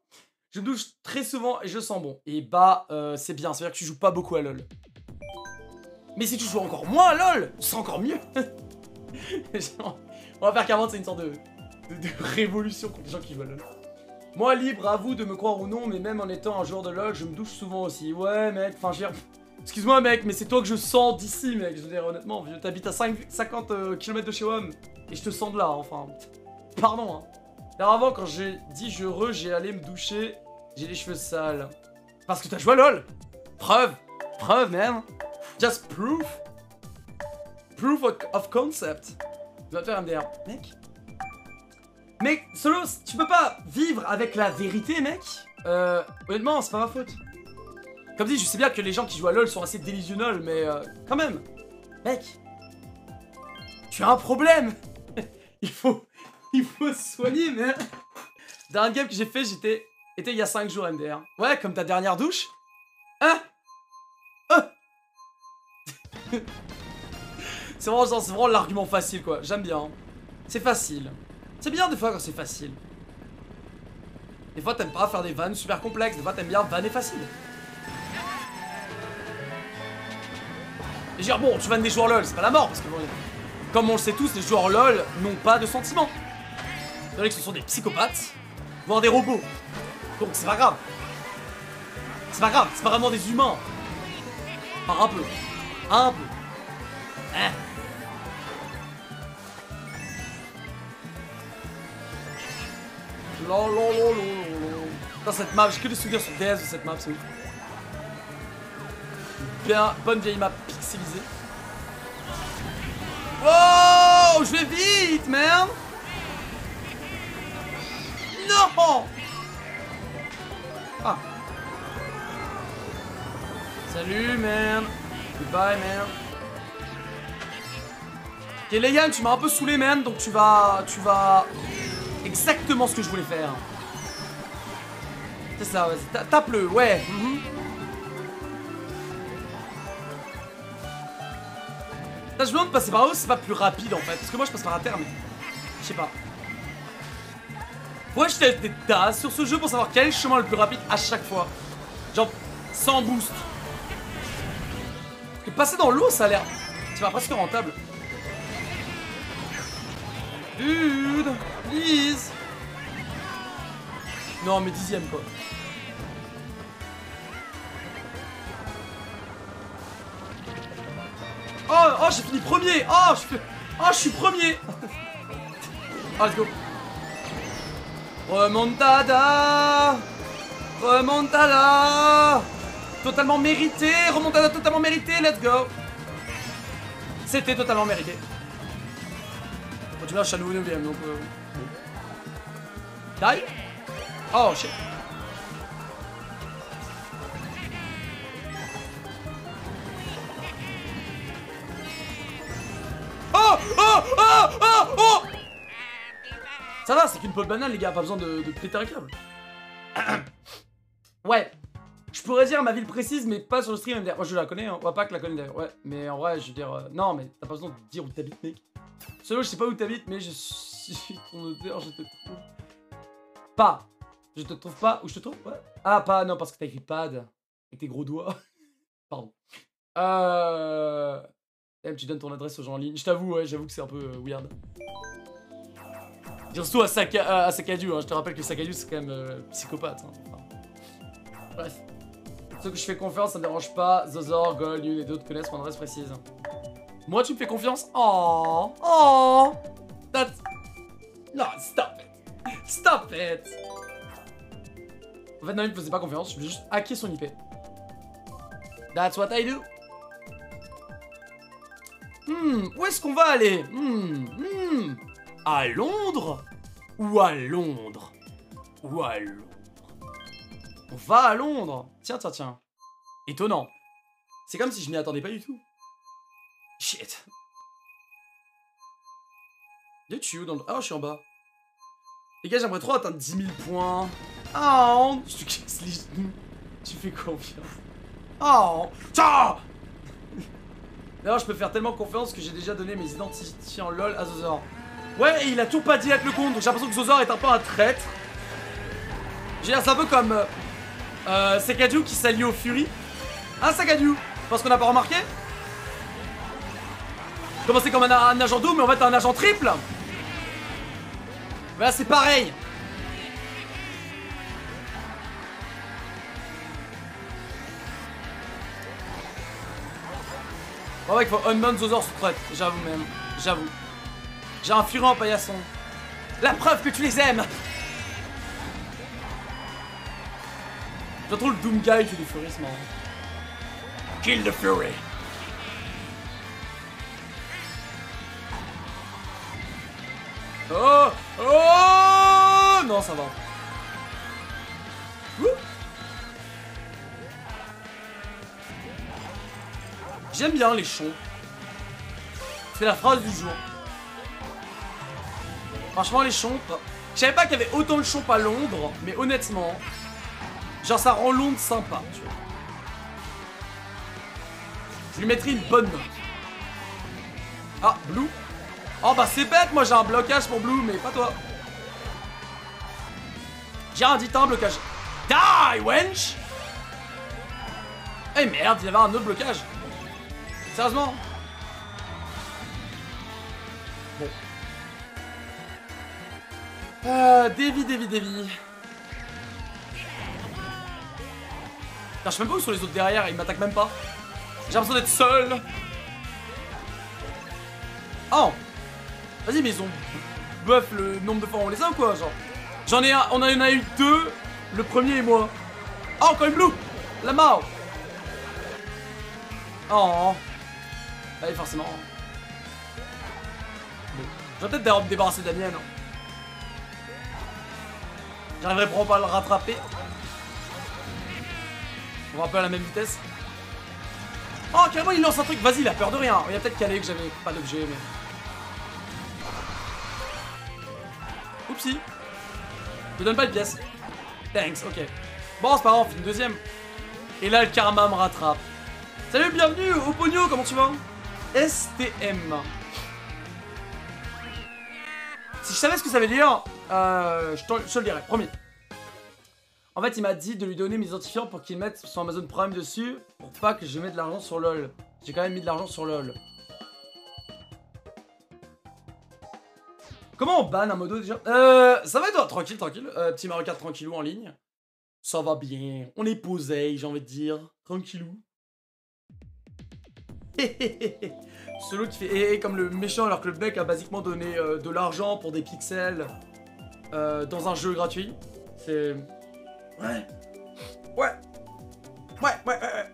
Je me douche très souvent et je sens bon. Et bah, euh, c'est bien, c'est-à-dire que tu joues pas beaucoup à LoL. Mais si tu joues encore moins à LoL, c'est encore mieux On va faire qu'avant, c'est une sorte de, de, révolution contre les gens qui jouent à LoL. Moi, libre à vous de me croire ou non, mais même en étant un joueur de LoL, je me douche souvent aussi. Ouais, mec, enfin, je dire... Excuse-moi, mec, mais c'est toi que je sens d'ici, mec. Je veux dire, honnêtement, t'habites à 5 50 km de chez WAM. Et je te sens de là, enfin. Pardon, hein. Alors avant, quand j'ai dit je re, j'ai allé me doucher, j'ai les cheveux sales. Parce que t'as joué à LoL Preuve Preuve, même Just proof Proof of- concept Tu vas faire MDR. Mec Mec, Solo, tu peux pas vivre avec la vérité, mec euh, Honnêtement, c'est pas ma faute. Comme dit, je sais bien que les gens qui jouent à LoL sont assez délusionnels, mais euh, quand même. Mec, tu as un problème Il faut... Il faut se soigner, mais... Dernier game que j'ai fait, j'étais... Était il y a 5 jours, MDR. Ouais, comme ta dernière douche Hein Hein C'est vraiment, vraiment l'argument facile, quoi. J'aime bien. C'est facile. C'est bien des fois quand c'est facile. Des fois t'aimes pas faire des vannes super complexes, des fois t'aimes bien vanner facile. Et dire bon, tu vannes des joueurs LOL, c'est pas la mort, parce que bon, comme on le sait tous, les joueurs LOL n'ont pas de sentiments. C'est vrai que ce sont des psychopathes, voire des robots. Donc c'est pas grave. C'est pas grave, c'est pas vraiment des humains. Enfin, un peu. Un peu. Hein la. Putain, cette map, j'ai que des souvenirs sur DS de cette map, c'est ouf. Bien, bonne vieille map pixelisée. Oh, je vais vite, merde Non Ah. Salut, man. Goodbye, man. Ok, Leian, tu m'as un peu saoulé, man, donc tu vas... Tu vas... Exactement ce que je voulais faire. C'est ça, ta- tape-le, ouais. mhm. Putain, je me demande de passer par là, c'est pas plus rapide en fait. Parce que moi je passe par la terre, mais. Je sais pas. Que je teste des tas sur ce jeu pour savoir quel est le chemin le plus rapide à chaque fois? Genre, sans boost. Parce que passer dans l'eau, ça a l'air. Tu vas presque rentable. Dude, please. Non, mais dixième quoi. Oh, oh, j'ai fini premier. Oh, je. Oh, je suis premier. Ah, let's go. Remontada. Remontada. Totalement mérité. Remontada totalement mérité. Let's go. C'était totalement mérité. Bon, à nouveau 9 donc. Euh... Die Oh shit. Oh Oh Oh Oh Ça va, c'est qu'une pole banane, les gars, pas besoin de, de péter un câble. ouais. Je pourrais dire ma ville précise, mais pas sur le stream. Moi, je la connais, hein. on va pas que la connaît d'ailleurs. Ouais, mais en vrai, je veux dire. euh, non, mais t'as pas besoin de dire où t'habites, mec. Solo, je sais pas où t'habites, mais je suis ton odeur, je te trouve. Pas. Je te trouve pas. Où je te trouve Ouais. Ah, pas, non, parce que t'as écrit pad. Avec tes gros doigts. Pardon. Euh. Em, tu donnes ton adresse aux gens en ligne. Je t'avoue, ouais, j'avoue que c'est un peu euh, weird. Dire surtout à, Saka, Sakadu, hein. je te rappelle que Sakadu c'est quand même euh, psychopathe. hein. Bref. Ceux que je fais confiance, ça me dérange pas. Zozor, Gold, Yun et d'autres connaissent mon adresse précise. Moi, tu me fais confiance? Oh Oh That's... Non, stop it Stop it En fait, non, il me faisait pas confiance, je voulais juste hacker son IP. That's what I do Hmm, où est-ce qu'on va aller Hmm, hmm. À Londres Ou à Londres Ou à Londres On va à Londres Tiens, tiens, tiens. Étonnant. C'est comme si je m'y attendais pas du tout. Shit. De tu dans le... Ah, je suis en bas. Les gars, j'aimerais trop atteindre 10 000 points. Oh, je te casse les genoux. Tu fais confiance. Oh, ça D'ailleurs, je peux faire tellement confiance que j'ai déjà donné mes identifiants LOL à Zozor. Ouais, et il a toujours pas dit avec le compte, donc j'ai l'impression que Zozor est un peu un traître. Veux dire, c'est un peu comme euh, euh, qui s'allie au Fury. Hein, Sekadu Parce qu'on n'a pas remarqué? Commencer comme un, agent double, mais en fait un agent triple? Voilà, c'est pareil Ouais, ouais, il faut unban Zozor sous traite, j'avoue même, j'avoue. J'ai un furie en paillasson. La preuve que tu les aimes Je trouve le Doom Guy qui fait des marrant. Kill the Fury Oh Oh Non, ça va. J'aime bien les chons. C'est la phrase du jour. Franchement, les chompes. Je savais pas qu'il y avait autant de chompes à Londres, mais honnêtement, genre ça rend Londres sympa, tu vois. Je lui mettrai une bonne note. Ah, Blue? Oh bah c'est bête, moi j'ai un blocage pour Blue, mais pas toi. J'ai un dit un blocage. Die, wench Eh merde, il y avait un autre blocage. Sérieusement Bon. Euh, Davy, Davy, Davy. Je sais même pas où sont les autres derrière, ils m'attaquent même pas. J'ai l'impression d'être seul. Oh Vas-y, mais ils ont buff le nombre de fois on les a ou quoi, genre J'en ai un, on en a eu deux, le premier et moi. Oh, encore une blue La mort Oh Allez, forcément. Bon. Je vais peut-être me débarrasser de la mienne. J'arriverai probablement pas à le rattraper. On va un peu à la même vitesse. Oh, carrément, il lance un truc. Vas-y, il a peur de rien. Il a peut-être calé que j'avais pas d'objet, mais. Oupsie. Je me donne pas de pièce. Thanks, ok. Bon, c'est pas grave, on fait une deuxième. Et là, le karma me rattrape. Salut, bienvenue au Pogno, comment tu vas? STM. Si je savais ce que ça veut dire, euh, je, te, le dirais, promis. En fait, il m'a dit de lui donner mes identifiants pour qu'il mette son Amazon Prime dessus, pour pas que je mette de l'argent sur LoL. J'ai quand même mis de l'argent sur LoL. Comment on banne un modo déjà? Euh, ça va être tranquille, tranquille. Euh, petit Mario tranquillou en ligne. Ça va bien. On est posé, j'ai envie de dire. Tranquillou. Celui qui fait hé hé comme le méchant alors que le mec a basiquement donné euh, de l'argent pour des pixels euh, dans un jeu gratuit. C'est... Ouais. Ouais. Ouais, ouais, ouais, ouais.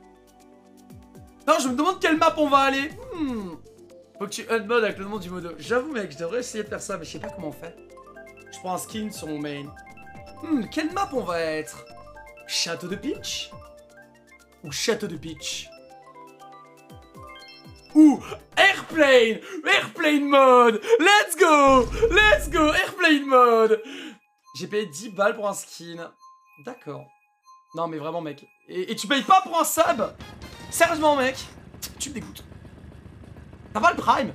Non, je me demande quelle map on va aller. Hmm. Faut que tu unmod avec le nom du modo. J'avoue, mec, je devrais essayer de faire ça, mais je sais pas comment on fait. Je prends un skin sur mon main. Hmm, quelle map on va être? Château de Peach? Ou Château de Peach? Ou Airplane Airplane mode Let's go Let's go Airplane mode J'ai payé 10 balles pour un skin. D'accord. Non, mais vraiment, mec. Et, tu payes pas pour un sub? Sérieusement, mec Tu me dégoûtes. T'as pas le prime?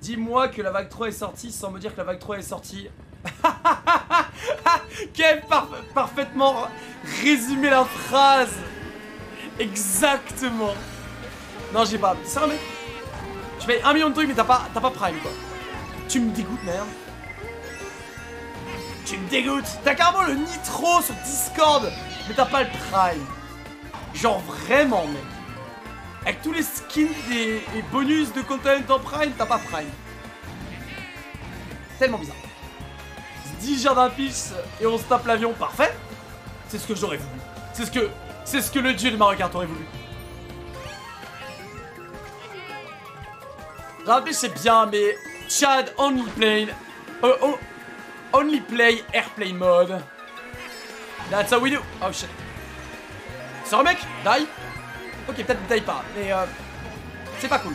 Dis-moi que la vague 3 est sortie sans me dire que la vague 3 est sortie. Quel par- parfaitement résumé la phrase Exactement Non, j'ai pas. C'est mec Tu payes un million de trucs, mais t'as pas, pas prime, quoi. Tu me dégoûtes, merde. Tu me dégoûtes T'as carrément le nitro sur Discord, mais t'as pas le prime. Genre vraiment, mec. Avec tous les skins et, bonus de content en prime, t'as pas prime. Tellement bizarre. 10 jardins pitch et on se tape l'avion, parfait. C'est ce que j'aurais voulu. C'est ce que c'est ce que le dieu de Mario Kart aurait voulu. Pitch c'est bien, mais Chad only plane, euh, oh, only play airplane mode. That's how we do. Oh shit. C'est un mec, die. Ok, peut-être die pas, mais euh, c'est pas cool.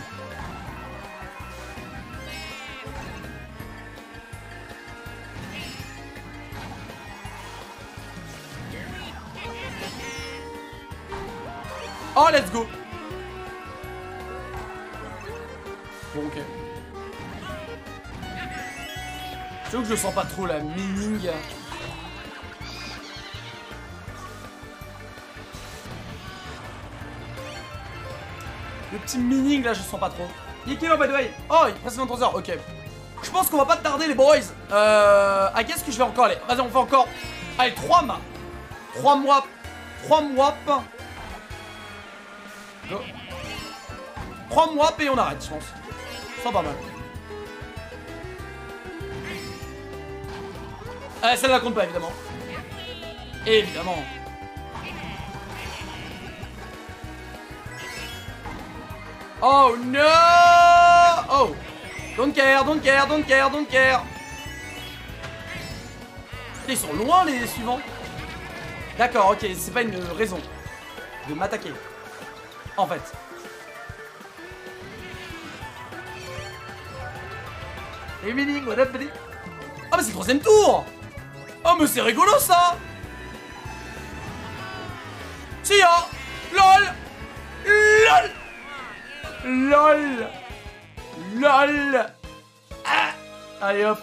Oh, let's go Bon, ok. Je que je sens pas trop la meaning. Le petit meaning là, je sens pas trop. Il by the way Oh, il est presque 23h, ok. Je pense qu'on va pas tarder, les boys. Euh. À qu'est-ce que je vais encore aller Vas-y, on fait encore. Allez, 3 maps. 3 mois. 3 mois. Go. 3 mois et on arrête, je pense. C'est pas mal. Ah, celle-là compte pas, évidemment. Évidemment. Oh no Oh Don't care, don't care, don't care, don't care Ils sont loin les suivants. D'accord, ok, c'est pas une raison de m'attaquer. En fait. What up, buddy? Ah, mais c'est le troisième tour. Oh, mais c'est rigolo ça. Si, hein. LOL. LOL. LOL. LOL. Ah. Allez hop.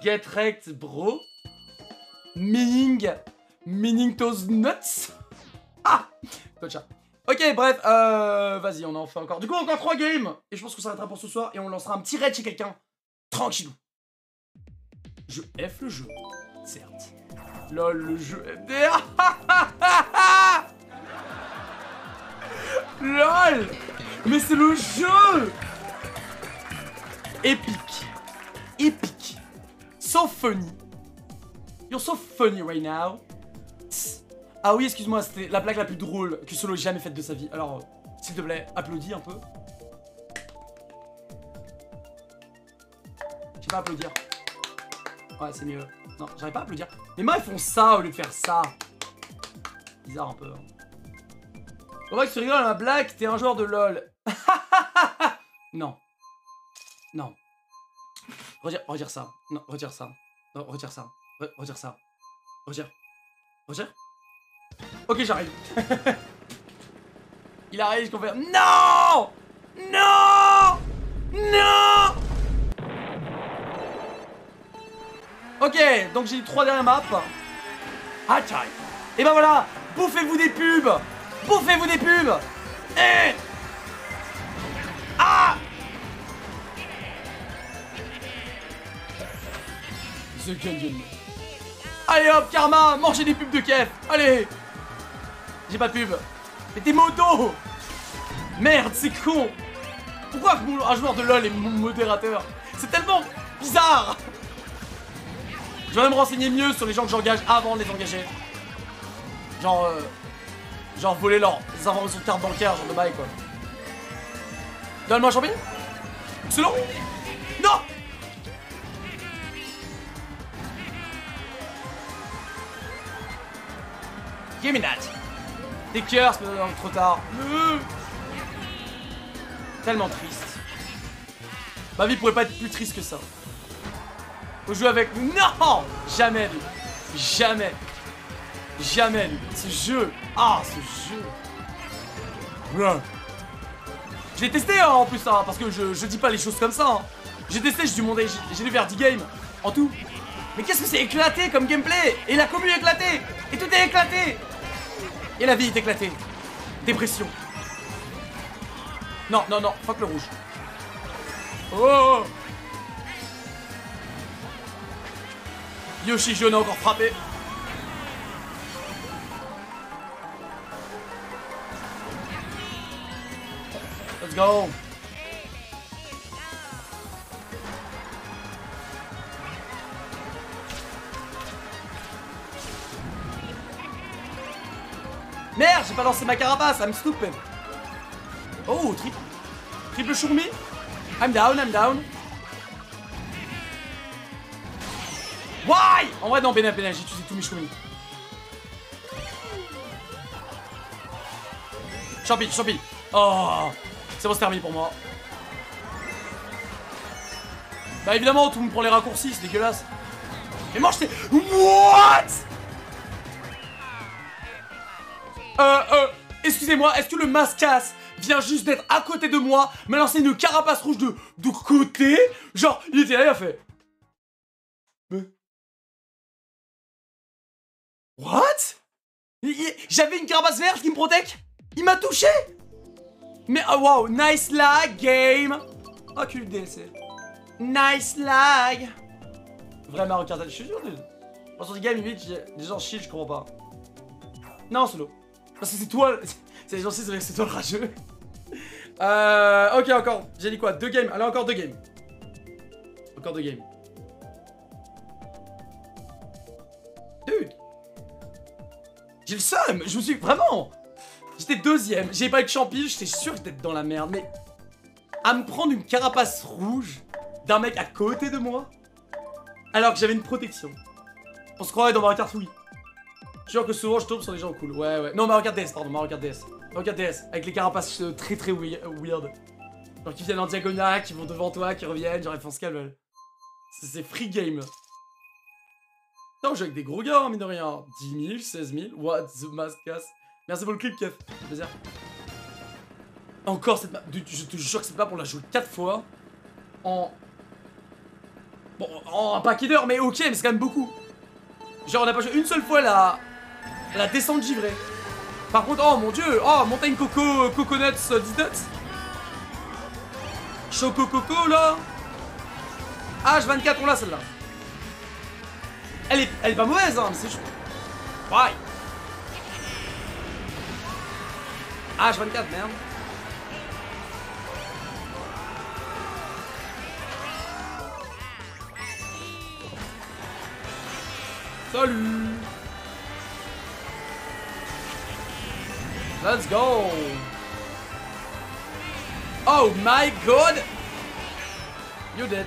Get wrecked, bro. Meaning. Meaning those nuts. Ah. Gotcha. Ok, bref, euh, vas-y, on en fait encore. Du coup, encore 3 games. Et je pense ça s'arrêtera pour ce soir et on lancera un petit raid chez quelqu'un. Tranquillou. Je F le jeu, certes. Lol, le jeu FDR. LOL Mais c'est le jeu Épique. Épique. So funny. You're so funny right now. Ah oui, excuse-moi, c'était la blague la plus drôle que Solo ait jamais faite de sa vie. Alors, s'il te plaît, applaudis un peu. Pas applaudir. Ouais, c'est mieux. Non, j'arrive pas à applaudir. Mes mains, elles font ça au lieu de faire ça. Bizarre un peu. On voit que tu rigoles à ma blague, t'es un joueur de LOL. non. Non. Retire, retire ça. Non, retire ça. Non, retire ça. Re- retire ça. Retire. Retire. Ok, j'arrive. Il arrive, qu'on fait. Non Non Non Ok, donc j'ai eu trois dernières maps. Ah, tiens. Et ben voilà Bouffez-vous des pubs Bouffez-vous des pubs Eh Ah The Gungeon. Allez hop, Karma, mangez des pubs de Kef Allez J'ai pas de pub. Mais t'es moto Merde, c'est con Pourquoi un joueur de LoL est mon modérateur? C'est tellement bizarre Je vais me renseigner mieux sur les gens que j'engage avant de les engager. Genre... euh, genre voler leurs informations de carte bancaire, genre de bail quoi. Donne-moi un champignon long Non Give me that Des cœurs, c'est trop tard. Tellement triste. Ma vie pourrait pas être plus triste que ça. Faut jouer avec nous. Non Jamais, lui. Jamais. Jamais, lui. Ce jeu. Ah, ce jeu. Je l'ai testé hein, en plus, hein, parce que je, je dis pas les choses comme ça. hein. J'ai testé, j'ai dû monter, j'ai faire 10 games en tout. Mais qu'est-ce que c'est éclaté comme gameplay? Et la commu est éclatée Et tout est éclaté Et la vie est éclatée. Dépression. Non, non, non, fuck le rouge. Oh Yoshi jaune a encore frappé. Let's go Merde, j'ai pas lancé ma carapace, I'm stupid. Oh, triple. Triple chourmi. I'm down, I'm down. Why? En vrai, non, Bena, Bena, j'ai utilisé tous mes chourmis. Champi, champi. Oh, c'est bon, c'est terminé pour moi. Bah évidemment, tout le monde prend les raccourcis, c'est dégueulasse. Et moi, j'étais... What? Euh, euh, excusez-moi, est-ce que le mascasse vient juste d'être à côté de moi, m'a lancé une carapace rouge de, de côté? Genre, il était là, il a fait... What? J'avais une carapace verte qui me protège Il m'a touché Mais, oh wow, nice lag, game Oh, DLC. Nice lag Vrai Mario Kart, je suis sûr, sur des games, limite, les gens chill, je comprends pas. Non, solo. Parce que c'est toi, c'est les gens c'est toi le rageux. Euh, ok, encore. J'ai dit quoi? Deux games. Allez, encore deux games. Encore deux games. Dude. J'ai le seum. Je me suis vraiment. J'étais deuxième. J'ai pas eu de champi. J'étais sûr que dans la merde. Mais à me prendre une carapace rouge d'un mec à côté de moi, alors que j'avais une protection. On se croirait dans Mario Kart Wii. Je sûr que souvent je tombe sur des gens cool. Ouais, ouais. Non, Mario Kart DS, pardon, Mario Kart DS. Mario Kart DS, avec les carapaces euh, très très euh, weird. Genre qui viennent en diagonale, qui vont devant toi, qui reviennent, genre ils font ce C'est free game. On joue avec des gros gars, hein, mine de rien. 10 000, 16 000. What the mascas. Merci pour le clip, Kev. Plaisir. Encore cette map. Je te jure que cette map, on l'a joué 4 fois. En. Bon, en un paquet d'heures, mais ok, mais c'est quand même beaucoup. Genre, on a pas joué une seule fois la. La descente givrée. Par contre, oh mon dieu, oh, montagne coco, coconuts, euh, nuts. Choco coco là. H24, on l'a celle-là. Elle est, elle est pas mauvaise, hein, mais c'est juste. Why H24, merde. Salut Let's go Oh my god You dead.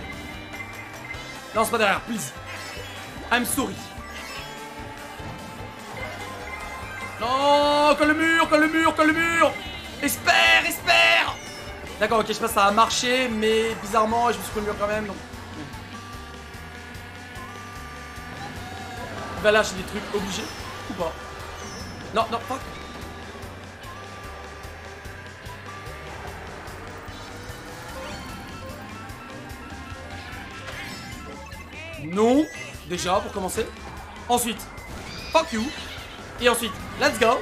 Non, c'est pas derrière, please. I'm sorry. Non, colle le mur, colle le mur, colle le mur. Espère, espère. D'accord, ok, je sais pas ça a marché, mais bizarrement, je me suis mur quand même, donc... Il va lâcher des trucs obligés, ou pas? Non, non, fuck. Non, déjà, pour commencer. Ensuite, fuck you. Et ensuite, let's go.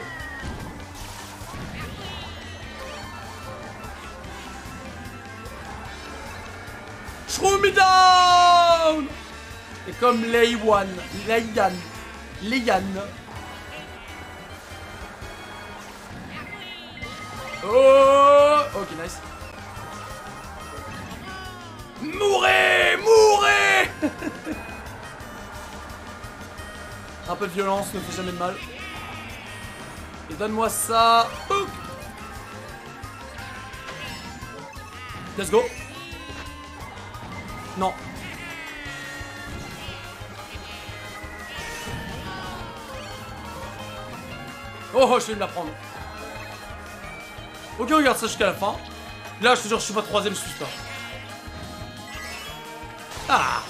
Shroom me down Et comme Leiwan, Leian, Leian. Oh Ok, nice. Mourez Mourez Un peu de violence ne fait jamais de mal. Et donne-moi ça. Let's go. Non. Oh, oh, je vais me la prendre. Ok, regarde ça jusqu'à la fin. Là, je te jure, je suis pas troisième, je suis pas. Ah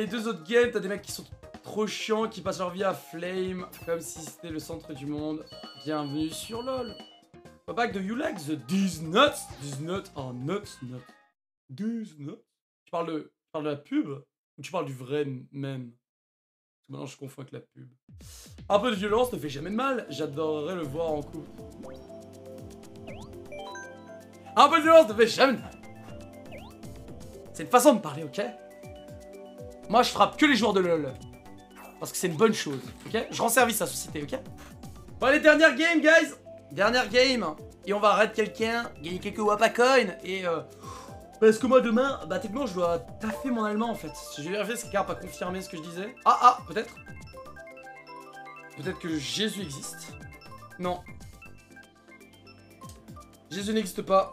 les deux autres games, t'as des mecs qui sont trop chiants, qui passent leur vie à flame, comme si c'était le centre du monde. Bienvenue sur LoL. Back do you like the these nuts? These nuts are nuts, nuts. These nuts? Tu parles de, tu parles de la pub? Ou tu parles du vrai même? Maintenant je confonds avec la pub. Un peu de violence ne fait jamais de mal. J'adorerais le voir en couple. Un peu de violence ne fait jamais de mal. C'est une façon de parler, ok? Moi, je frappe que les joueurs de LoL. Parce que c'est une bonne chose, ok? Je rends service à la société, ok? Bon, allez, dernière game, guys Dernière game. Et on va arrêter quelqu'un, gagner quelques Wapacoin. Et euh... Parce que moi, demain, bah, techniquement, je dois taffer mon allemand, en fait. J'ai vérifié si n'a pas confirmé ce que je disais. Ah, ah, peut-être Peut-être que Jésus existe. Non. Jésus n'existe pas.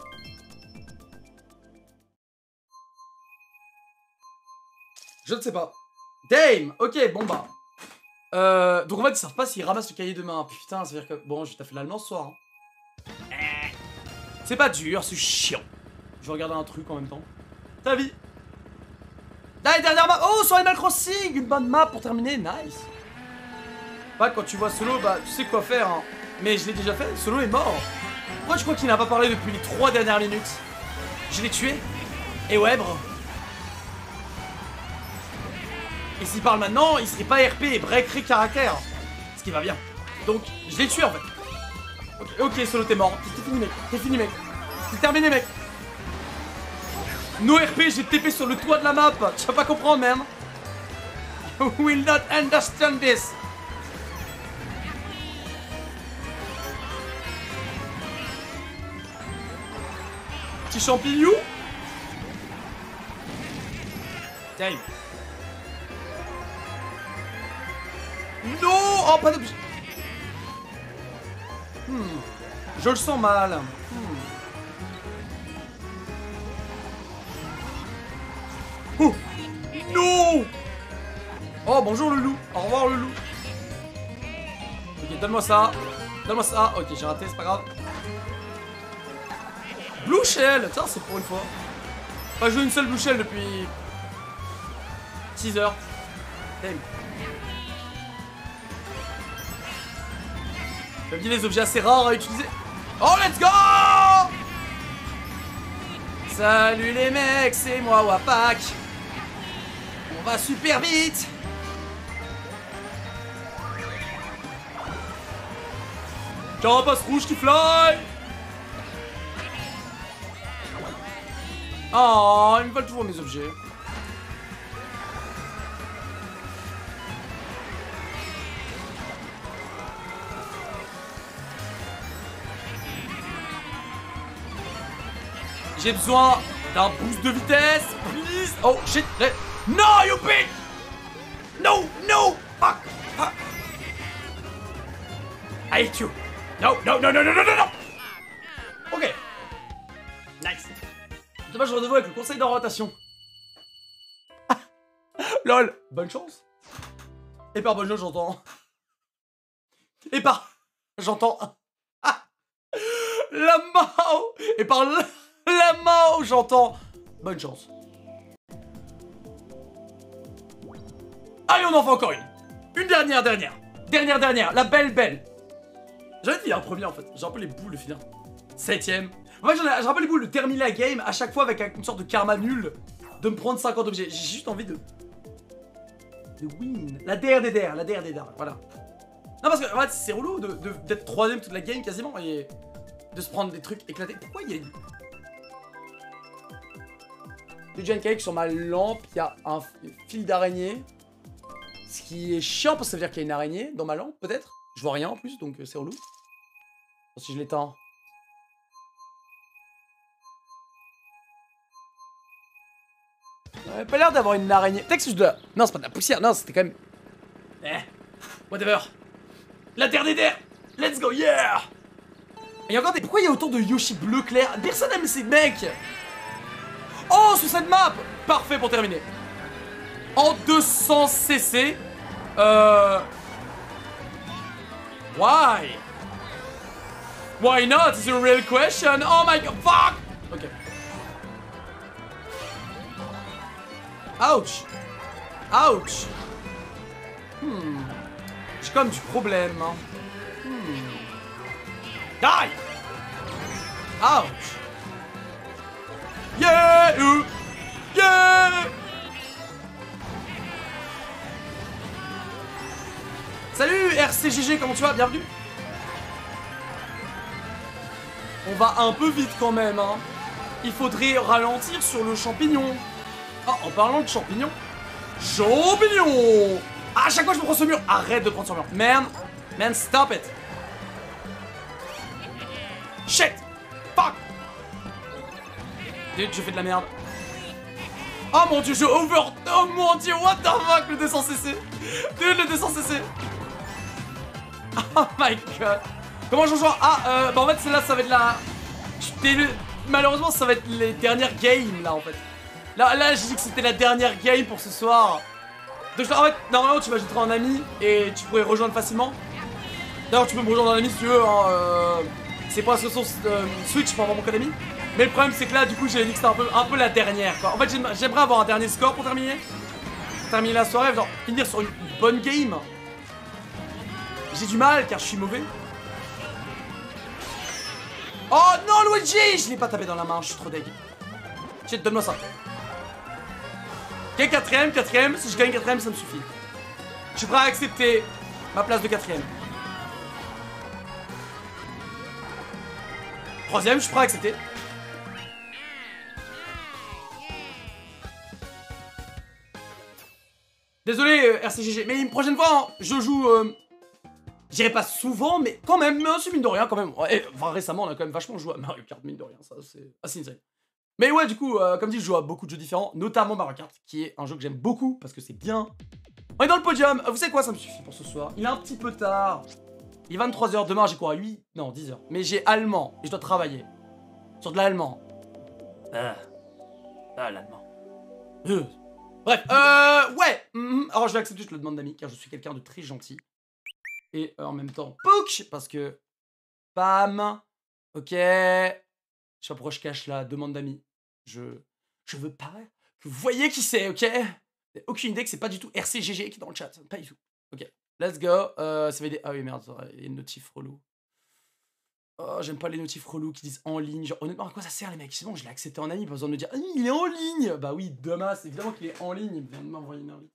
Je ne sais pas. Dame Ok, bon bah. Euh, donc en fait, ils savent pas s'ils ramassent le cahier demain. Putain, ça veut dire que... Bon, je t'ai fait l'allemand ce soir. hein. C'est pas dur, c'est chiant. Je vais regarder un truc en même temps. Ta vie. Allez, dernière map. Oh, sur Animal Crossing Une bonne map pour terminer, nice. Pas quand tu vois Solo, bah tu sais quoi faire. Hein. Mais je l'ai déjà fait, Solo est mort. Pourquoi je crois qu'il n'a pas parlé depuis les trois dernières minutes? Je l'ai tué. Et ouais. Et s'il parle maintenant, il serait pas RP et breakerait caractère. Ce qui va bien. Donc, je l'ai tué en fait. Ok, ok, Solo, t'es mort. T'es fini, mec. T'es fini, mec. C'est terminé, mec. No RP, j'ai TP sur le toit de la map. Tu vas pas comprendre, man. You will not understand this. Petit champignon Dame. Non Oh, pas de... Hmm, je le sens mal. Hmm. Oh Non Oh, bonjour le loup. Au revoir le loup. Ok, donne-moi ça. Donne-moi ça. Ok, j'ai raté, c'est pas grave. Blue Shell Tiens, c'est pour une fois. Pas joué une seule Blue Shell depuis... 6 heures. Damn. J'aime bien les objets assez rares à utiliser. Oh, let's go Salut les mecs, c'est moi Wapak. On va super vite. Carapace rouge qui fly Oh, ils me volent toujours mes objets. J'ai besoin d'un boost de vitesse, please. Oh shit, let- no you bitch. No, no, fuck. I hate you. No, no, no, no, no, no, no, no. Ok. Nice. Dommage, je rendez-vous avec le conseil d'orientation. Lol. Bonne chance. Et par bonne chance, j'entends. Et par. J'entends. Ah. La Mao. Et par la, Mao, j'entends. Bonne chance. Allez, on en fait encore une. Une dernière, dernière. Dernière, dernière. La belle, belle. J'avais dit un premier en fait. J'ai un peu les boules de finir. Septième. En fait, j'ai un peu les boules de terminer la game à chaque fois avec un- une sorte de karma nul. De me prendre 50 objets. J'ai juste envie de. De win. La DR des DR. La DR des DR. Voilà. Non, parce que en fait, c'est relou de- de- d'être troisième toute la game quasiment et de se prendre des trucs éclatés. Pourquoi il y a Du Giant Cake sur ma lampe, il y a un fil d'araignée. Ce qui est chiant parce que ça veut dire qu'il y a une araignée dans ma lampe, peut-être. Je vois rien en plus, donc euh, c'est relou. Si je l'éteins. Ça avait pas l'air d'avoir une araignée. Peut-être que de la... Non, c'est pas de la poussière. Non, c'était quand même... Eh, whatever. La terre des terres Let's go, yeah Et y a encore des... Pourquoi il y a autant de Yoshi bleu clair? Personne aime ces mecs Oh, sur cette map Parfait pour terminer. En 200 cc. Euh... Why? Why not? It's a real question. Oh my god, fuck Ok. Ouch Ouch Hmm. J'ai comme du problème. hein. Hmm. Die Ouch Yeah. Yeah. Salut RCGG, comment tu vas? Bienvenue. On va un peu vite quand même, hein. Il faudrait ralentir sur le champignon. Ah, en parlant de champignons. Champignons Ah, À chaque fois je me prends ce mur. Arrête de prendre ce mur. Man Man, stop it. Shit. Fuck je fais de la merde? Oh mon dieu, je over... Oh mon dieu, what the fuck, le 200cc Dude, le 200cc Oh my god Comment je joue Ah, euh, bah en fait, celle-là, ça va être la... Malheureusement, ça va être les dernières games, là, en fait. Là, là j'ai dit que c'était la dernière game pour ce soir. Donc, en fait, normalement, tu m'ajouteras en ami et tu pourrais rejoindre facilement. D'ailleurs, tu peux me rejoindre en ami si tu veux. Hein, euh, C'est pas ce source euh, Switch pour avoir mon code. Mais le problème, c'est que là, du coup, que c'était un peu, un peu la dernière. En fait, j'aime- j'aimerais avoir un dernier score pour terminer. Terminer la soirée, genre finir sur une bonne game. J'ai du mal car je suis mauvais. Oh non, Luigi Je l'ai pas tapé dans la main, je suis trop deg. Shit, donne-moi ça. Ok, quatrième, quatrième. Si je gagne quatrième, ça me suffit. Je suis prêt à accepter ma place de quatrième. Troisième, je suis prêt à accepter. Désolé, euh, RCGG, mais une prochaine fois, hein, je joue... Euh, J'irai pas souvent, mais quand même, c'est mine de rien, quand même. Récemment, on a quand même vachement joué à Mario Kart, mine de rien, ça, c'est assez insane. Mais ouais, du coup, euh, comme dit, je joue à beaucoup de jeux différents, notamment Mario Kart, qui est un jeu que j'aime beaucoup, parce que c'est bien. On est dans le podium, vous savez quoi, ça me suffit pour ce soir. Il est un petit peu tard. Il est 23h, demain j'ai quoi 8 Non, 10h. Mais j'ai allemand, et je dois travailler. Sur de l'allemand. Ah, ah l'allemand. Euh, Bref, euh, ouais. mhm. Alors je vais accepter, je le demande d'amis, car je suis quelqu'un de très gentil. Et euh, en même temps, pouk, parce que, bam, ok. Je sais pas pourquoi je cache la demande d'amis. Je, je veux pas que vous voyez qui c'est, ok? Aucune idée que c'est pas du tout RCGG qui est dans le chat, pas du tout. Ok, let's go. Euh, ça va aider. Ah oui, merde, il y a une notif relou. Oh, j'aime pas les notifs relous qui disent en ligne. Genre, honnêtement, à quoi ça sert, les mecs? C'est bon, je l'ai accepté en ami, pas besoin de me dire, ah, il est en ligne Bah oui, demain, c'est évidemment qu'il est en ligne. Il vient de m'envoyer une invite.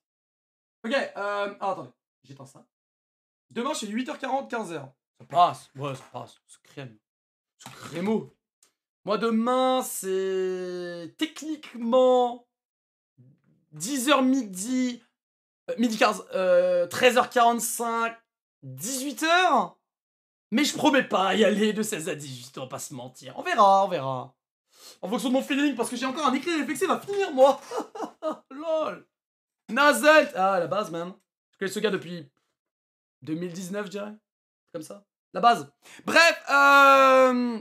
Ok, euh. Alors, attendez, j'éteins ça. Demain, du 8h40, 15h. Ça passe, ouais, ça passe. C'est crème. C'est crémeau. Moi, demain, c'est techniquement 10h midi, euh, midi 15, euh, 13h45, 18h. Mais je promets pas à y aller de 16 à 18, on va pas se mentir. On verra, on verra. En fonction de mon feeling, parce que j'ai encore un écrit réflexif à finir, moi. Lol. Nazet Ah, la base, man. Je connais ce gars depuis 2019, je dirais. Comme ça. La base. Bref, euh...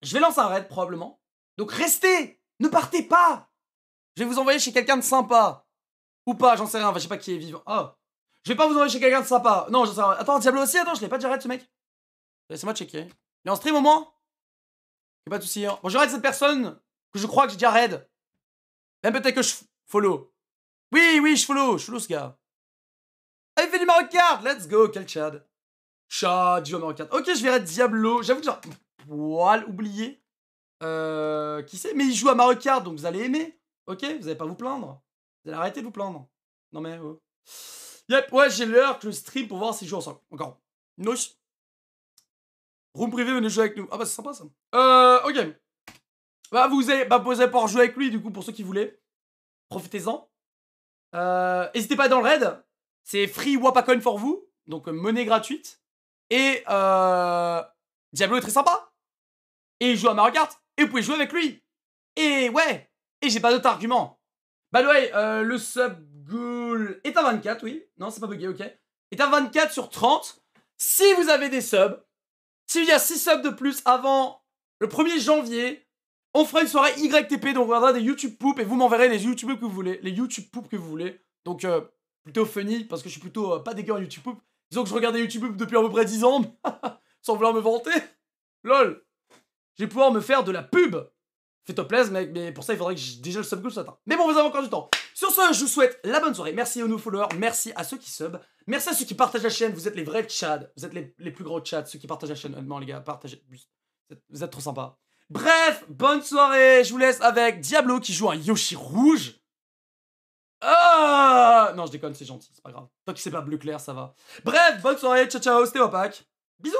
Je vais lancer un raid, probablement. Donc restez Ne partez pas Je vais vous envoyer chez quelqu'un de sympa. Ou pas, j'en sais rien. Enfin, je sais pas qui est vivant. Oh. Je vais pas vous envoyer chez quelqu'un de sympa. Non, j'en sais rien. Attends, Diablo aussi Attends, je l'ai pas déjà raid, ce mec Laissez-moi checker. Il est en stream au moins? Y'a pas de soucis. hein. Bon, je raid cette personne que je crois que j'ai déjà raid. Même peut-être que je follow. Oui, oui, je follow. Je follow ce gars. Ah, il fait du Let's go, quel Chad. Chad, du Mario Kart. Ok, je vais raid Diablo. J'avoue que un poil oublié. Euh, qui c'est? Mais il joue à Mario Kart, donc vous allez aimer. Ok Vous allez pas vous plaindre. Vous allez arrêter de vous plaindre. Non mais... oh. Yep, ouais, j'ai l'heure que je stream pour voir s'ils jouent ensemble. Encore. Nice. Room privé, venez jouer avec nous. Ah bah c'est sympa ça. Euh, ok. Bah vous avez, bah, vous allez pouvoir jouer avec lui du coup pour ceux qui voulaient. Profitez-en. Euh, N'hésitez pas dans le raid. C'est free Wapacoin for vous. Donc euh, monnaie gratuite. Et euh, Diablo est très sympa. Et il joue à Mario Kart. Et vous pouvez jouer avec lui. Et ouais. Et j'ai pas d'autre argument. By the way, euh, le sub goal est à 24, oui. Non, c'est pas bugué, ok. Est à 24 sur 30. Si vous avez des subs, s'il y a 6 subs de plus avant le 1er janvier, on fera une soirée YTP, donc on regardera des YouTube poop et vous m'enverrez les YouTube que vous voulez, les YouTube poop que vous voulez. Donc euh, plutôt funny parce que je suis plutôt euh, pas dégueu en YouTube poop. Disons que je regardais YouTube poop depuis à peu près 10 ans, sans vouloir me vanter. Lol. Je vais pouvoir me faire de la pub. Fais-toi plaisir, mec, mais pour ça, il faudrait que j'ai déjà le sub goal soit atteint. Mais bon, vous avez encore du temps. Sur ce, je vous souhaite la bonne soirée. Merci aux nouveaux followers, merci à ceux qui sub, merci à ceux qui partagent la chaîne. Vous êtes les vrais Tchad, vous êtes les, les plus gros Tchad, ceux qui partagent la chaîne. Honnêtement, les gars, partagez. Vous êtes, trop sympas. Bref, bonne soirée. Je vous laisse avec Diablo qui joue un Yoshi rouge. Ah Non, je déconne, c'est gentil, c'est pas grave. Toi qui sais pas bleu clair, ça va. Bref, bonne soirée, ciao ciao, c'était Wapak. Bisous